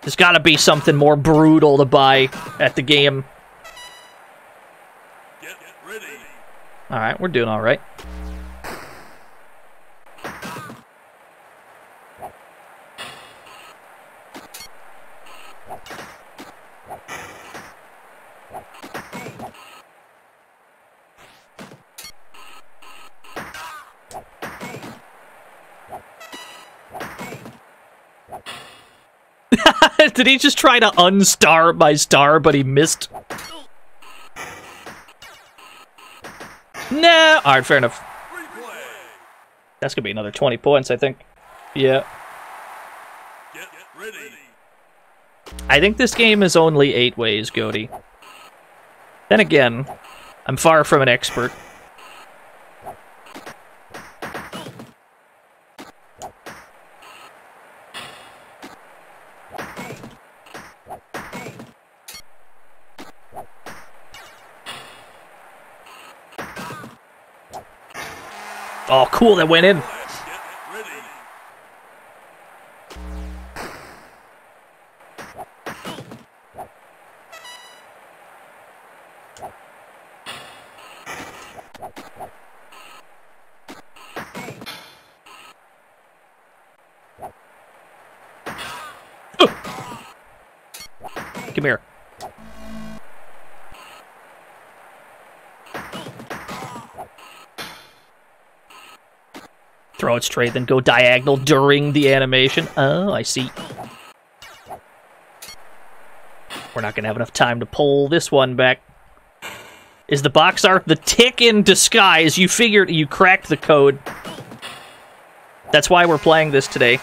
There's gotta be something more brutal to buy at the game. Alright, we're doing alright. Did he just try to unstar my star, but he missed? No! Alright, fair enough. That's gonna be another 20 points, I think. Yeah. I think this game is only eight ways, Goaty. Then again, I'm far from an expert. Oh, cool, that went in. Then go diagonal during the animation. Oh, I see. We're not gonna have enough time to pull this one back. Is the box art the tick in disguise? You figured you cracked the code. That's why we're playing this today.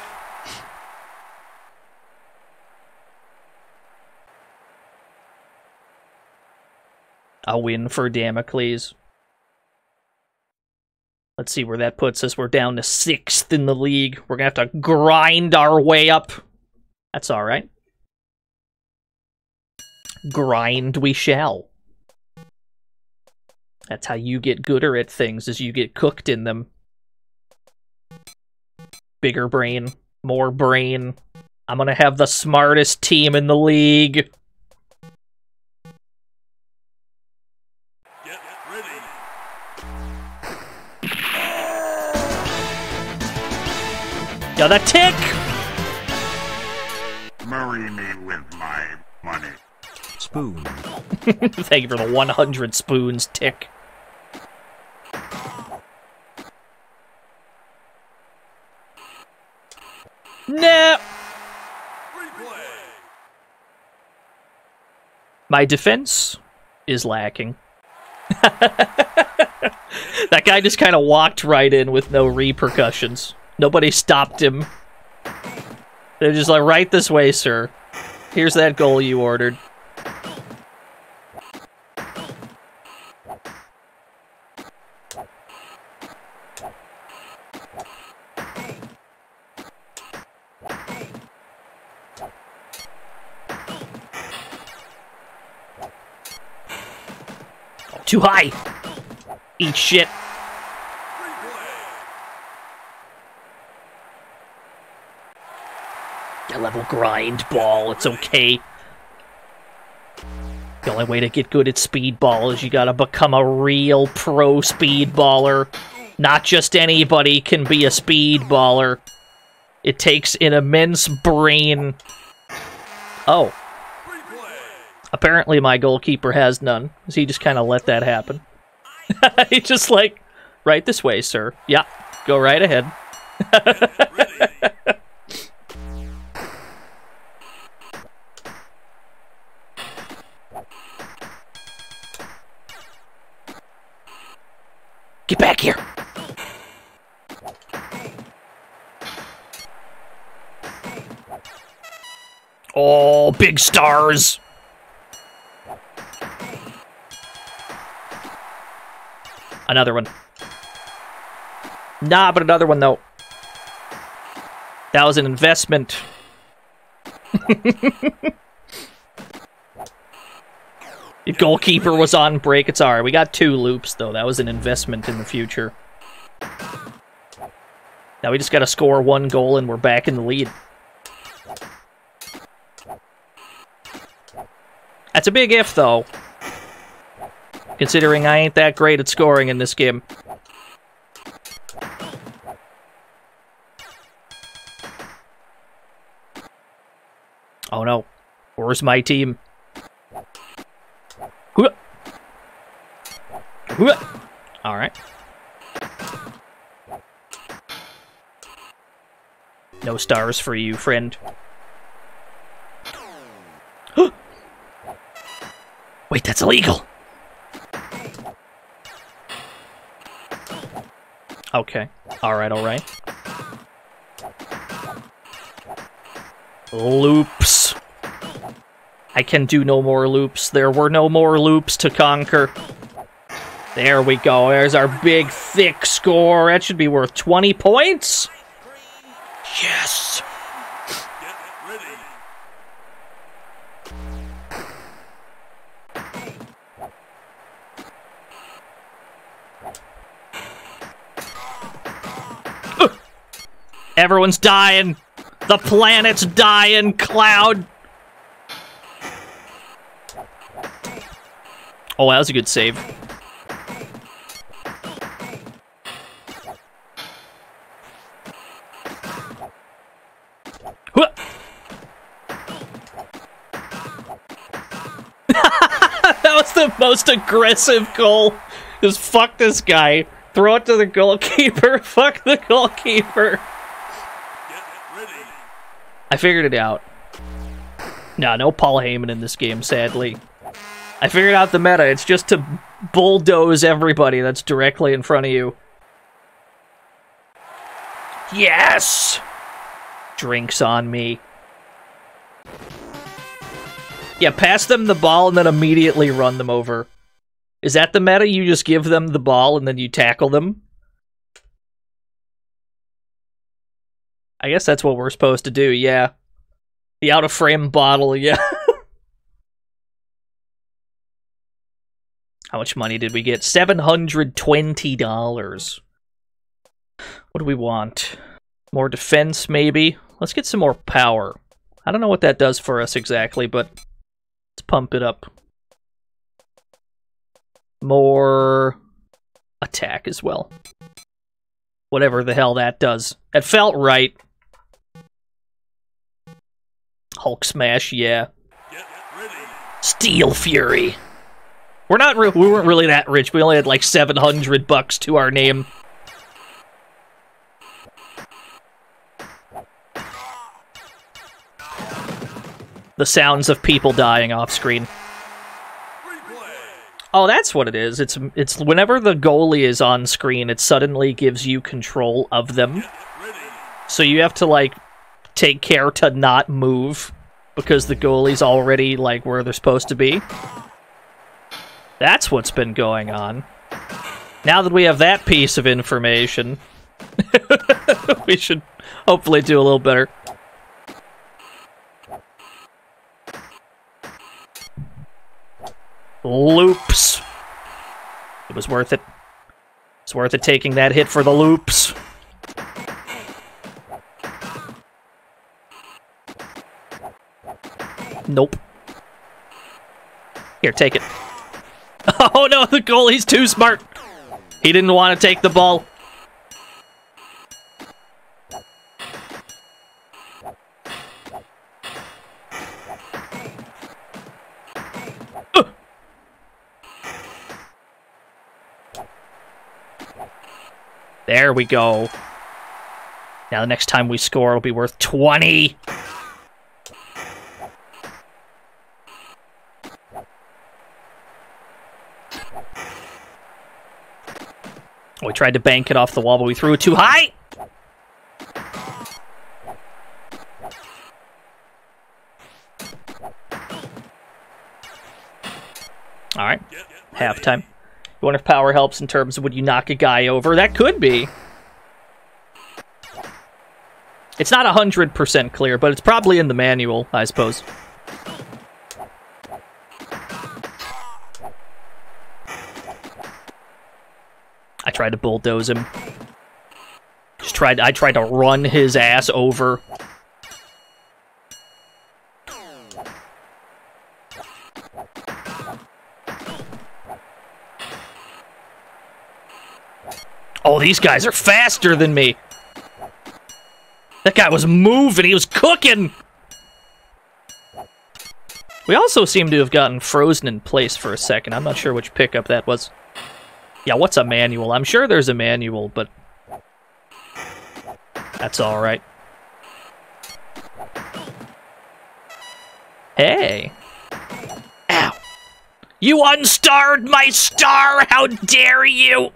A win for Damocles. Let's see where that puts us. We're down to sixth in the league. We're gonna have to grind our way up. That's alright. Grind we shall. That's how you get gooder at things, is you get cooked in them. Bigger brain, more brain. I'm gonna have the smartest team in the league. Yo, that tick! Marry me with my money. Spoon. Thank you for the 100 spoons, tick. No! My defense is lacking. that guy just kind of walked right in with no repercussions. Nobody stopped him. They're just like, right this way, sir. Here's that goal you ordered. Too high! Eat shit. Level grind ball, it's okay. The only way to get good at speedball is you gotta become a real pro speedballer. Not just anybody can be a speedballer. It takes an immense brain. Oh. Apparently my goalkeeper has none. So he just kind of let that happen. he just like, right this way, sir. Yeah, go right ahead. Oh, big stars! Another one. Nah, but another one, though. That was an investment. The goalkeeper was on break. It's alright. We got two loops, though. That was an investment in the future. Now we just gotta score one goal and we're back in the lead. That's a big if, though. Considering I ain't that great at scoring in this game. Oh no. Where's my team? Alright. No stars for you, friend. Wait, that's illegal! Okay. Alright, alright. Loops. I can do no more loops. There were no more loops to conquer. There we go. There's our big, thick score. That should be worth 20 points. Everyone's dying. The planet's dying, Cloud. Oh, that was a good save. that was the most aggressive goal. Just fuck this guy. Throw it to the goalkeeper. Fuck the goalkeeper. I figured it out. No, no Paul Heyman in this game, sadly. I figured out the meta. It's just to bulldoze everybody that's directly in front of you. Yes! Drinks on me. Yeah, pass them the ball and then immediately run them over. Is that the meta? You just give them the ball and then you tackle them? I guess that's what we're supposed to do, yeah. The out of frame bottle, yeah. How much money did we get? $720. What do we want? More defense, maybe? Let's get some more power. I don't know what that does for us exactly, but let's pump it up. More attack as well. Whatever the hell that does. It felt right. Hulk smash, yeah. Steel Fury. We're not. We weren't really that rich. We only had like seven hundred bucks to our name. The sounds of people dying off screen. Oh, that's what it is. It's it's whenever the goalie is on screen, it suddenly gives you control of them. So you have to like take care to not move because the goalie's already like where they're supposed to be. That's what's been going on. Now that we have that piece of information, we should hopefully do a little better. Loops. It was worth it. It's worth it taking that hit for the loops. Nope. Here, take it. Oh no, the goalie's too smart. He didn't want to take the ball. There we go. Now the next time we score, it'll be worth 20. We tried to bank it off the wall, but we threw it too high. All right, halftime. You wonder if power helps in terms of would you knock a guy over? That could be. It's not 100% clear, but it's probably in the manual, I suppose. Tried to bulldoze him. Just tried I tried to run his ass over. Oh, these guys are faster than me. That guy was moving. He was cooking. We also seem to have gotten frozen in place for a second. I'm not sure which pickup that was. Yeah, what's a manual? I'm sure there's a manual, but that's all right. Hey. Ow. You unstarred my star! How dare you!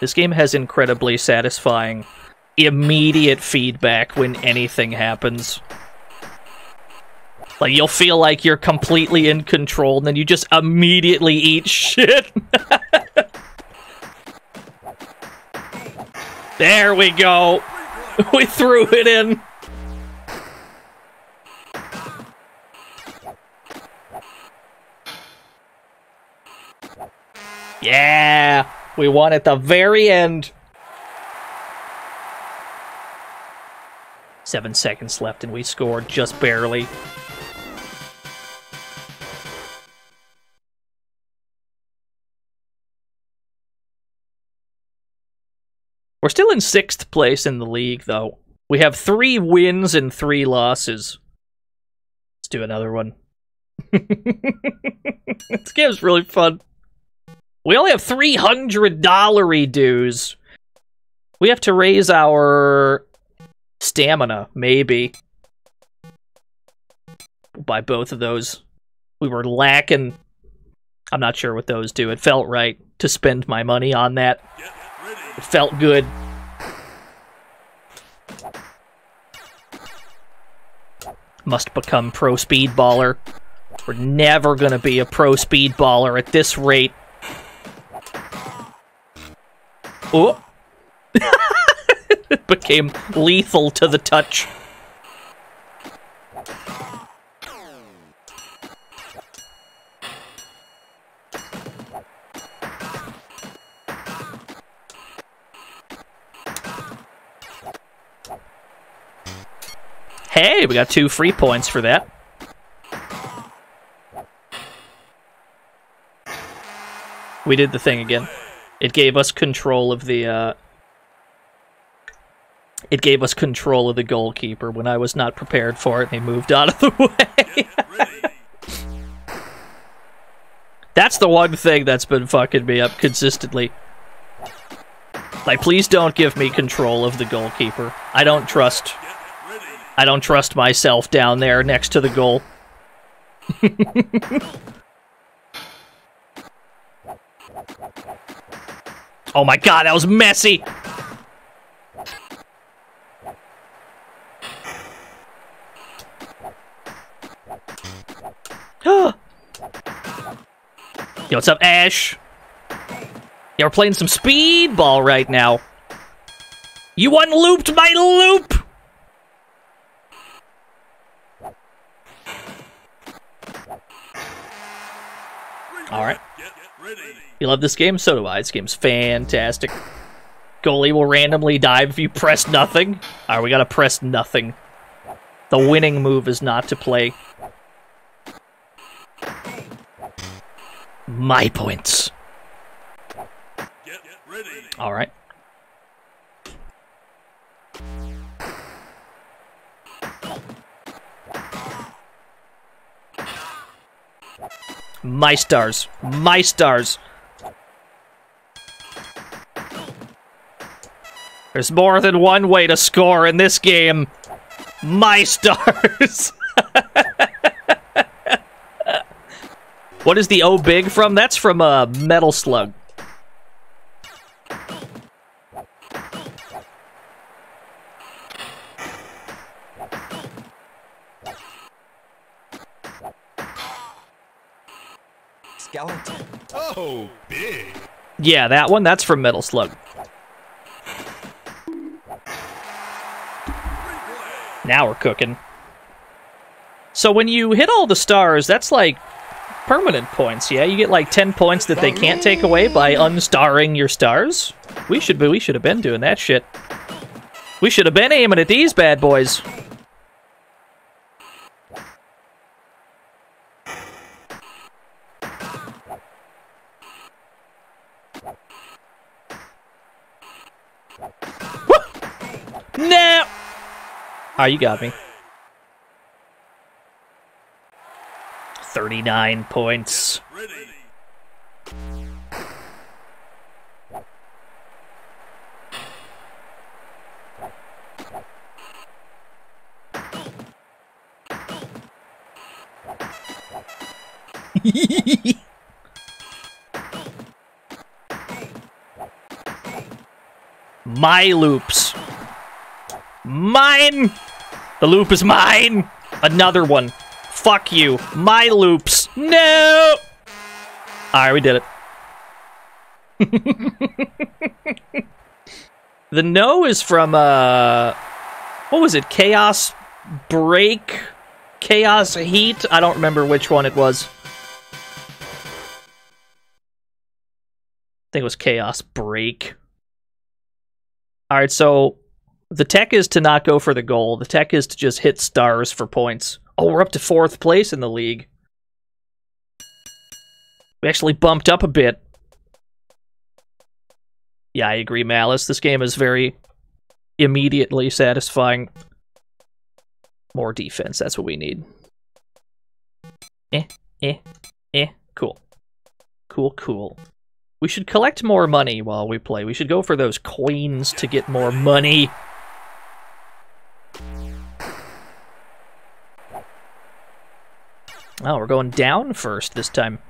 This game has incredibly satisfying immediate feedback when anything happens. Like, you'll feel like you're completely in control, and then you just immediately eat shit. there we go. We threw it in. Yeah, we won at the very end. Seven seconds left, and we scored just barely. We're still in sixth place in the league, though. We have three wins and three losses. Let's do another one. this game's really fun. We only have three hundred dollar dues. We have to raise our stamina, maybe. By both of those. We were lacking. I'm not sure what those do. It felt right to spend my money on that. It felt good. Must become pro speedballer. We're never gonna be a pro speedballer at this rate. Oh. It became lethal to the touch. Hey, we got two free points for that. We did the thing again. It gave us control of the, uh... It gave us control of the goalkeeper when I was not prepared for it and he moved out of the way. that's the one thing that's been fucking me up consistently. Like, please don't give me control of the goalkeeper. I don't trust... I don't trust myself down there next to the goal. oh my god, that was messy! Yo, what's up, Ash? Yeah, we're playing some speedball right now. You unlooped my loop! Alright. You love this game? So do I. This game's fantastic. Goalie will randomly dive if you press nothing. Alright, we gotta press nothing. The winning move is not to play. My points. Alright. My stars. My stars. There's more than one way to score in this game. My stars. what is the O big from? That's from uh, Metal Slug. Skeleton. Oh, big. Yeah, that one. That's from Metal Slug. Now we're cooking. So when you hit all the stars, that's like permanent points, yeah? You get like 10 points that they can't take away by unstarring your stars? We should be we should have been doing that shit. We should have been aiming at these bad boys. No! Ah, you got me. 39 points. My loops. Mine! The loop is mine! Another one. Fuck you. My loops. No! Alright, we did it. the no is from, uh... What was it? Chaos Break? Chaos Heat? I don't remember which one it was. I think it was Chaos Break. Alright, so the tech is to not go for the goal. The tech is to just hit stars for points. Oh, we're up to fourth place in the league. We actually bumped up a bit. Yeah, I agree, Malice. This game is very immediately satisfying. More defense, that's what we need. Eh, eh, eh. Cool. Cool, cool. We should collect more money while we play. We should go for those coins to get more money. Oh, we're going down first this time.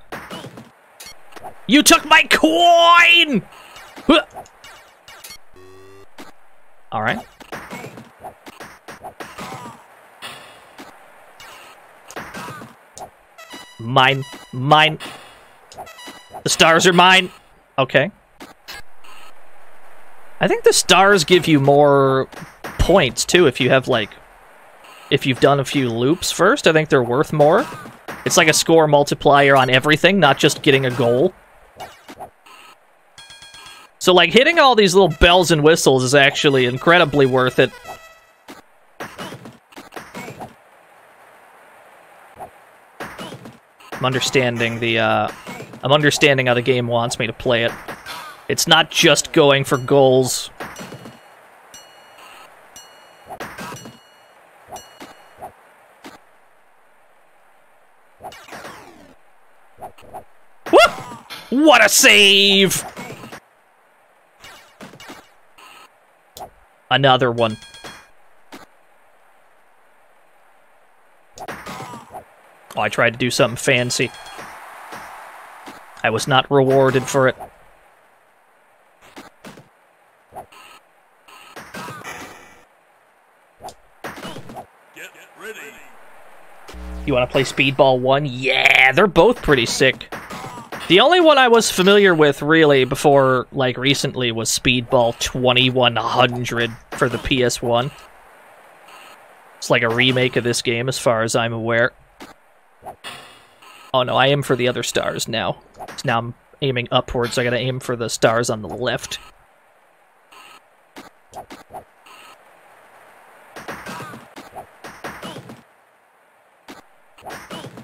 You took my coin! All right. Mine. Mine. The stars are mine. Okay. I think the stars give you more points, too, if you have, like... If you've done a few loops first, I think they're worth more. It's like a score multiplier on everything, not just getting a goal. So, like, hitting all these little bells and whistles is actually incredibly worth it. I'm understanding the, uh... I'm understanding how the game wants me to play it. It's not just going for goals. Woo! What a save! Another one. Oh, I tried to do something fancy. I was not rewarded for it. You want to play Speedball 1? Yeah, they're both pretty sick. The only one I was familiar with, really, before, like, recently was Speedball 2100 for the PS1. It's like a remake of this game, as far as I'm aware. Oh no, I aim for the other stars now. So now I'm aiming upwards, so I gotta aim for the stars on the left.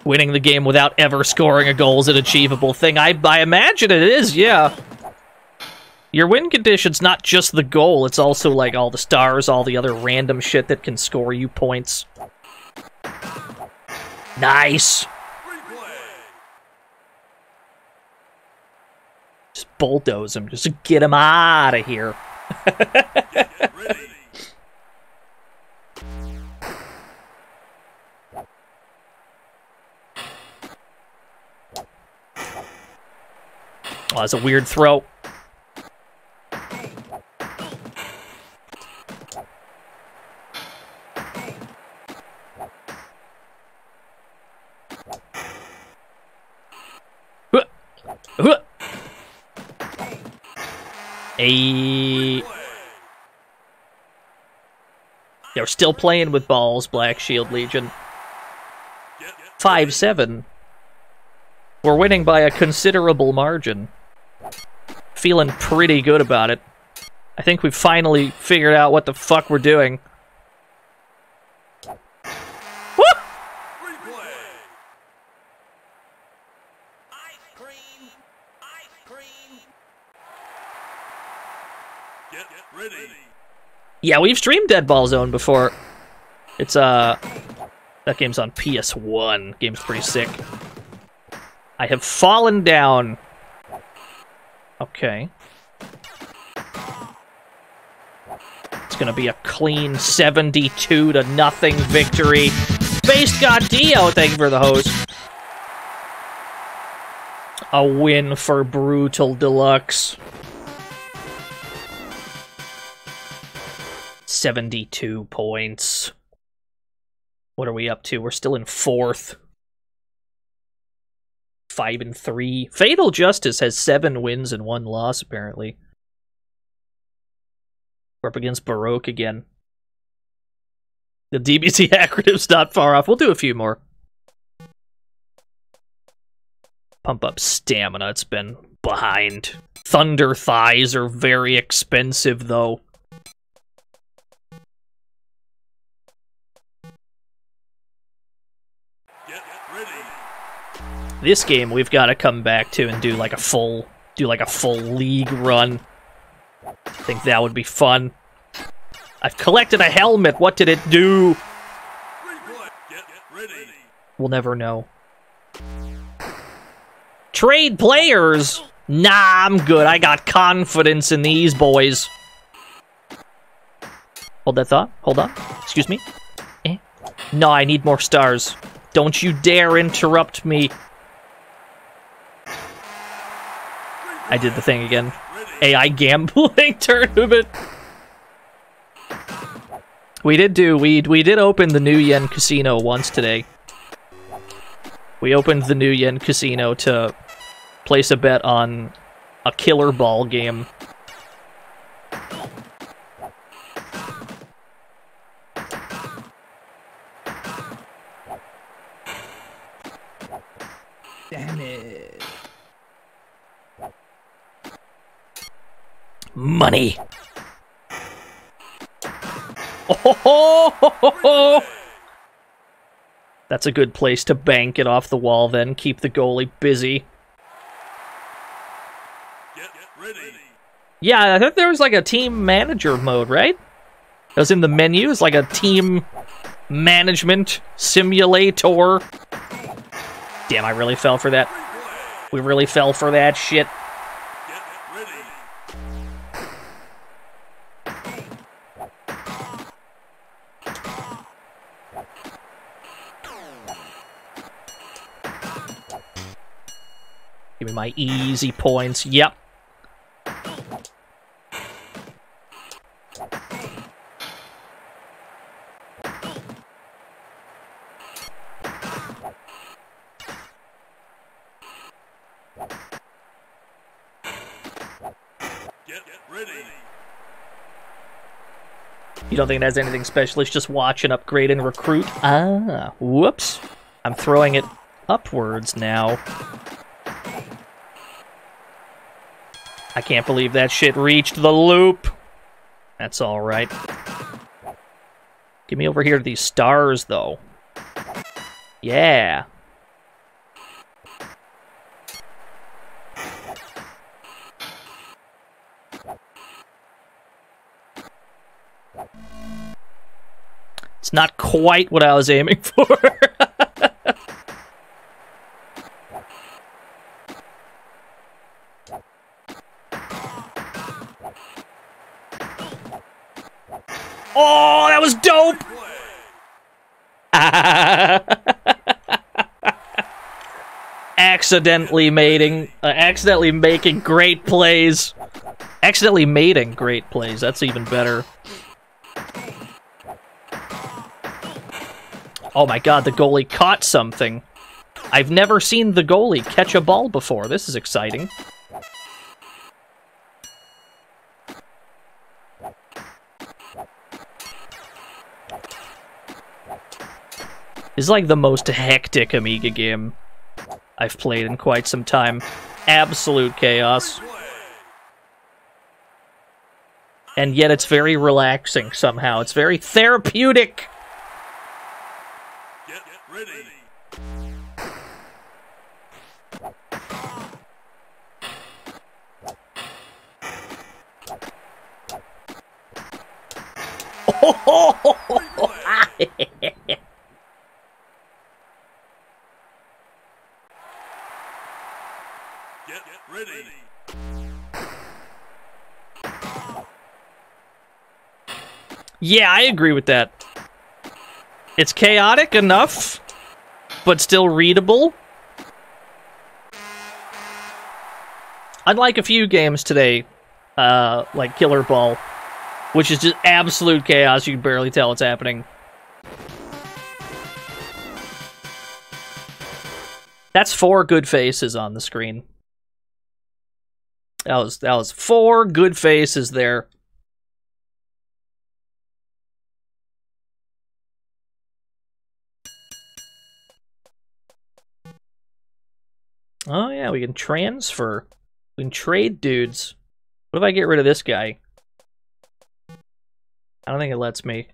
Winning the game without ever scoring a goal is an achievable thing. I, I imagine it is, yeah. Your win condition's not just the goal, it's also like all the stars, all the other random shit that can score you points. Nice! Just bulldoze him, just get him out of here. Oh, that's a weird throw. We're still playing with balls, Black Shield Legion. 5-7. We're winning by a considerable margin. Feeling pretty good about it. I think we've finally figured out what the fuck we're doing. Yeah, we've streamed Dead Ball Zone before. It's, uh... That game's on PS1. Game's pretty sick. I have fallen down. Okay. It's gonna be a clean 72 to nothing victory. Based God Dio, thank you for the host. A win for Brutal Deluxe. 72 points. What are we up to? We're still in fourth. Five and three. Fatal Justice has seven wins and one loss, apparently. We're up against Baroque again. The DBC acronym's not far off. We'll do a few more. Pump up stamina. It's been behind. Thunder thighs are very expensive, though. This game we've got to come back to and do like a full do like a full league run. I think that would be fun. I've collected a helmet. What did it do? We'll never know. Trade players? Nah, I'm good. I got confidence in these boys. Hold that thought. Hold on. Excuse me. Eh? No, I need more stars. Don't you dare interrupt me. I did the thing again. AI gambling tournament. We did do we we did open the New Yen Casino once today. We opened the New Yen Casino to place a bet on a Killerball game. Money. Oh, That's a good place to bank it off the wall then. Keep the goalie busy. Yeah, I think there was like a team manager mode, right? It was in the menu. It's like a team management simulator. Damn, I really fell for that. We really fell for that shit. Give me my easy points. Yep. You don't think it has anything special? It's just watch and upgrade and recruit? Ah, whoops. I'm throwing it upwards now. I can't believe that shit reached the loop. That's alright. Get me over here to these stars, though. Yeah. It's not quite what I was aiming for. Oh, that was dope! accidentally mating, uh, accidentally making great plays. Accidentally mating great plays. That's even better. Oh my god, the goalie caught something. I've never seen the goalie catch a ball before. This is exciting. Is like the most hectic Amiga game I've played in quite some time. Absolute chaos. And yet it's very relaxing somehow. It's very therapeutic. Yeah, I agree with that. It's chaotic enough, but still readable. Unlike a few games today, uh, like Killerball, which is just absolute chaos. You can barely tell what's happening. That's four good faces on the screen. That was that was four good faces there. Oh yeah, we can transfer. We can trade dudes. What if I get rid of this guy? I don't think it lets me.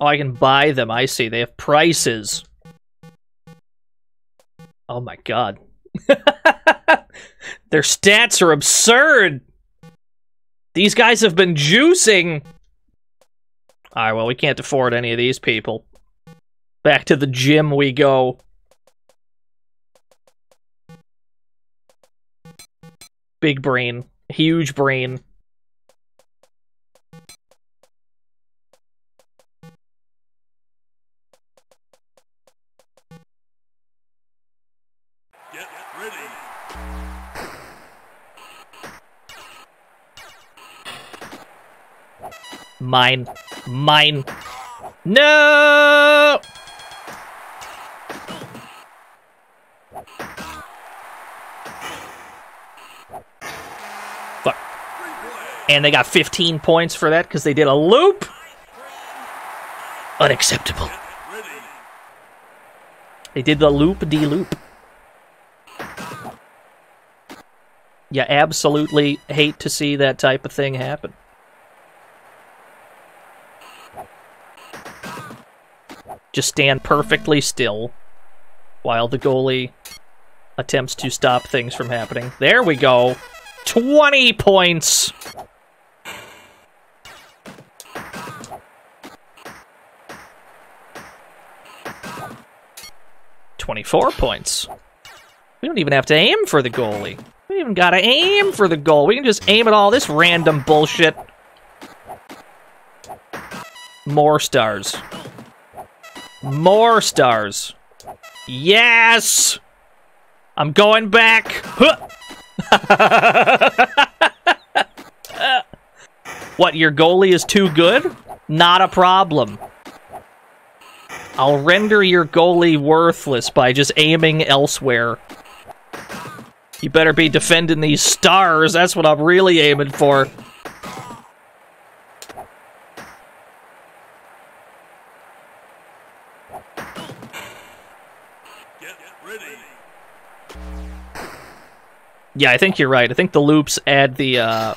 Oh, I can buy them. I see. They have prices. Oh my god. Their stats are absurd! These guys have been juicing! Alright, well, we can't afford any of these people. Back to the gym we go. Big brain. Huge brain. Mine. Mine. No! Fuck. And they got 15 points for that because they did a loop? Unacceptable. They did the loop de loop. You absolutely hate to see that type of thing happen. Just stand perfectly still while the goalie attempts to stop things from happening. There we go. 20 points! Twenty-four points. We don't even have to aim for the goalie. We even gotta aim for the goal. We can just aim at all this random bullshit. More stars. More stars. Yes! I'm going back. What, your goalie is too good? Not a problem. I'll render your goalie worthless by just aiming elsewhere. You better be defending these stars. That's what I'm really aiming for. Yeah, I think you're right. I think the loops add the uh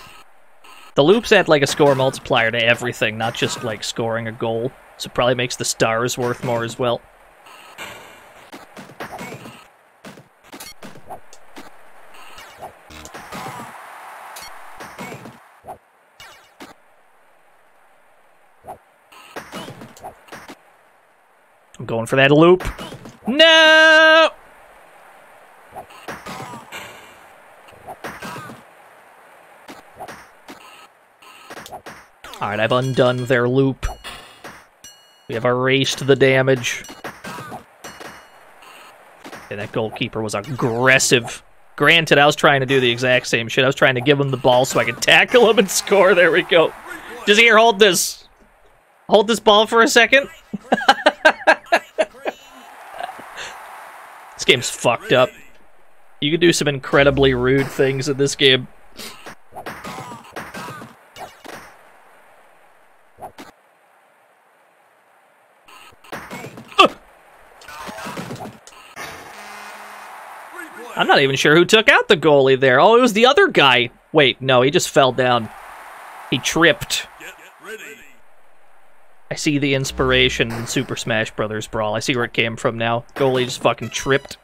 the loops add like a score multiplier to everything, not just like scoring a goal. So probably makes the stars worth more as well. I'm going for that loop. No! Alright, I've undone their loop. We have erased the damage. And that goalkeeper was aggressive. Granted, I was trying to do the exact same shit. I was trying to give him the ball so I could tackle him and score. There we go. Just here, hold this. Hold this ball for a second. this game's fucked up. You can do some incredibly rude things in this game. I'm not even sure who took out the goalie there. Oh, it was the other guy. Wait, no, he just fell down. He tripped. I see the inspiration in Super Smash Brothers Brawl. I see where it came from now. Goalie just fucking tripped.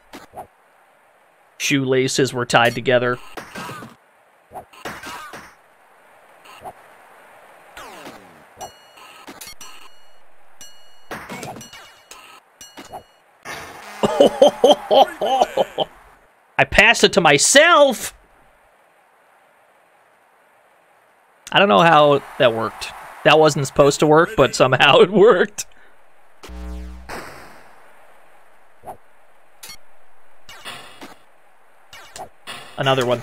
Shoelaces were tied together. I passed it to myself. I don't know how that worked. That wasn't supposed to work, but somehow it worked. Another one.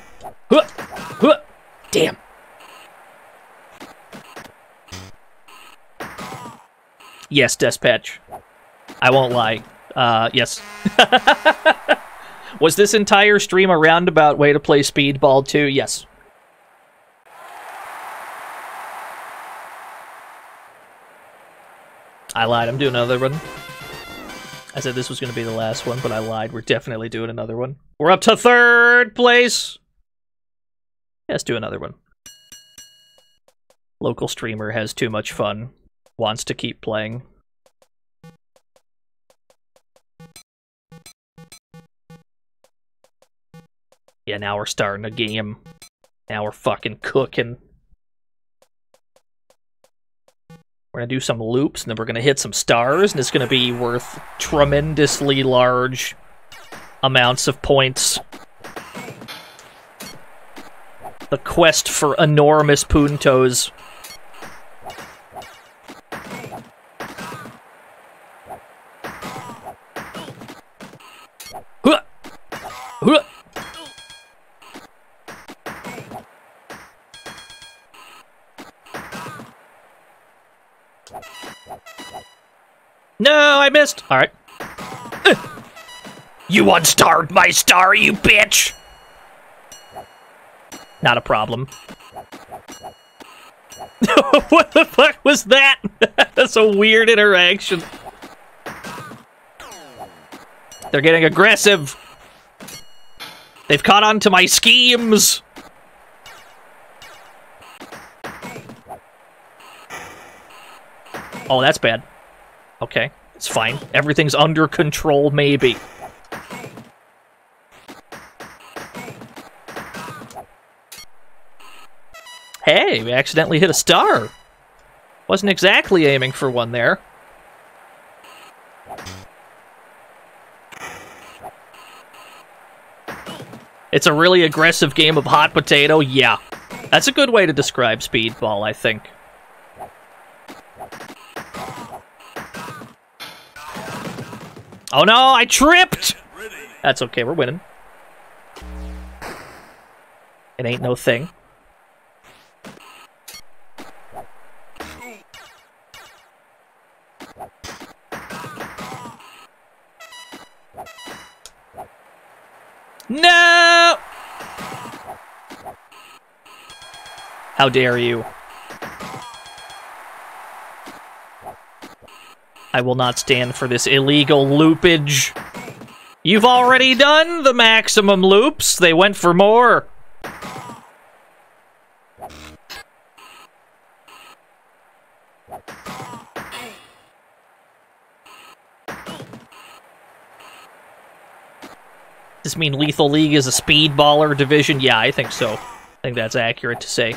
Damn. Yes, dispatch. I won't lie. Uh, yes. Was this entire stream a roundabout way to play Speedball 2? Yes. I lied. I'm doing another one. I said this was going to be the last one, but I lied. We're definitely doing another one. We're up to third place. Yeah, let's do another one. Local streamer has too much fun. Wants to keep playing. Yeah, now we're starting a game. Now we're fucking cooking. We're gonna do some loops, and then we're gonna hit some stars, and it's gonna be worth tremendously large amounts of points. The quest for enormous puntos. Huh. Huh. No, I missed. All right. You unstarred my star, you bitch! Not a problem. what the fuck was that? That's a weird interaction. They're getting aggressive. They've caught on to my schemes. Oh, that's bad. Okay, it's fine. Everything's under control, maybe. Hey, we accidentally hit a star. Wasn't exactly aiming for one there. It's a really aggressive game of hot potato, yeah. That's a good way to describe speedball, I think. Oh no, I tripped! That's okay, we're winning. It ain't no thing. No! How dare you? I will not stand for this illegal loopage. You've already done the maximum loops. They went for more. Does this mean Lethal League is a speedballer division? Yeah, I think so. I think that's accurate to say.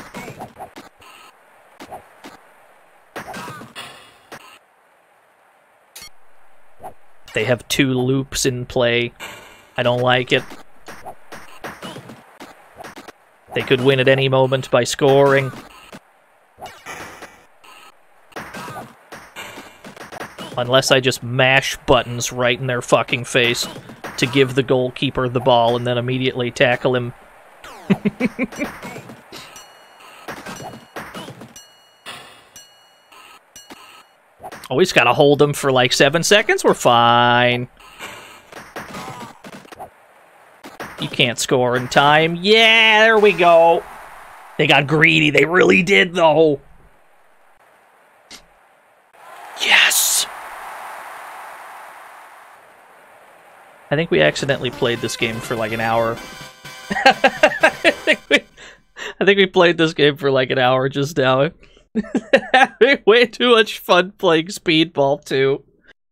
They have two loops in play. I don't like it. They could win at any moment by scoring. Unless I just mash buttons right in their fucking face to give the goalkeeper the ball and then immediately tackle him. Oh, Always gotta hold them for like seven seconds. We're fine. You can't score in time. Yeah, there we go. They got greedy. They really did, though. Yes! I think we accidentally played this game for like an hour. I, think we, I think we played this game for like an hour just now. Having way too much fun playing Speedball 2.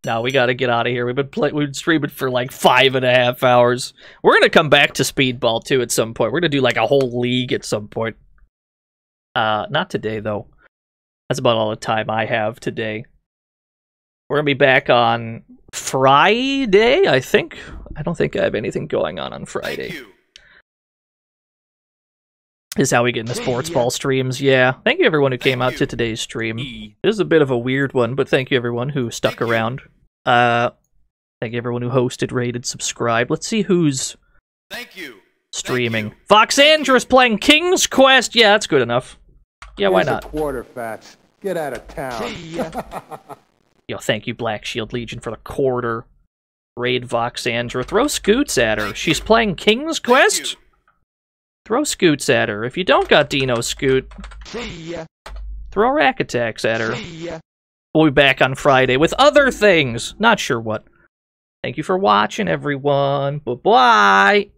Now we gotta get out of here. We've been play- we've been streaming for like five and a half hours. We're gonna come back to Speedball 2 at some point. We're gonna do like a whole league at some point. Uh, not today though. That's about all the time I have today. We're gonna be back on Friday, I think. I don't think I have anything going on on Friday. Is how we get into sports ball streams. Yeah. Thank you everyone who came out to today's stream. This is a bit of a weird one, but thank you everyone who stuck around. Uh, thank you everyone who hosted, rated, subscribed. Let's see who's Thank you. streaming. Fox Andrews playing King's Quest. Yeah, that's good enough. Yeah, why Here's a not? quarter fats. Get out of town. Yo, thank you, Black Shield Legion, for the quarter. Raid Voxandra. Throw scoots at her. She's playing King's Quest? Throw scoots at her. If you don't got Dino Scoot, throw rack attacks at her. We'll be back on Friday with other things. Not sure what. Thank you for watching, everyone. Bye-bye.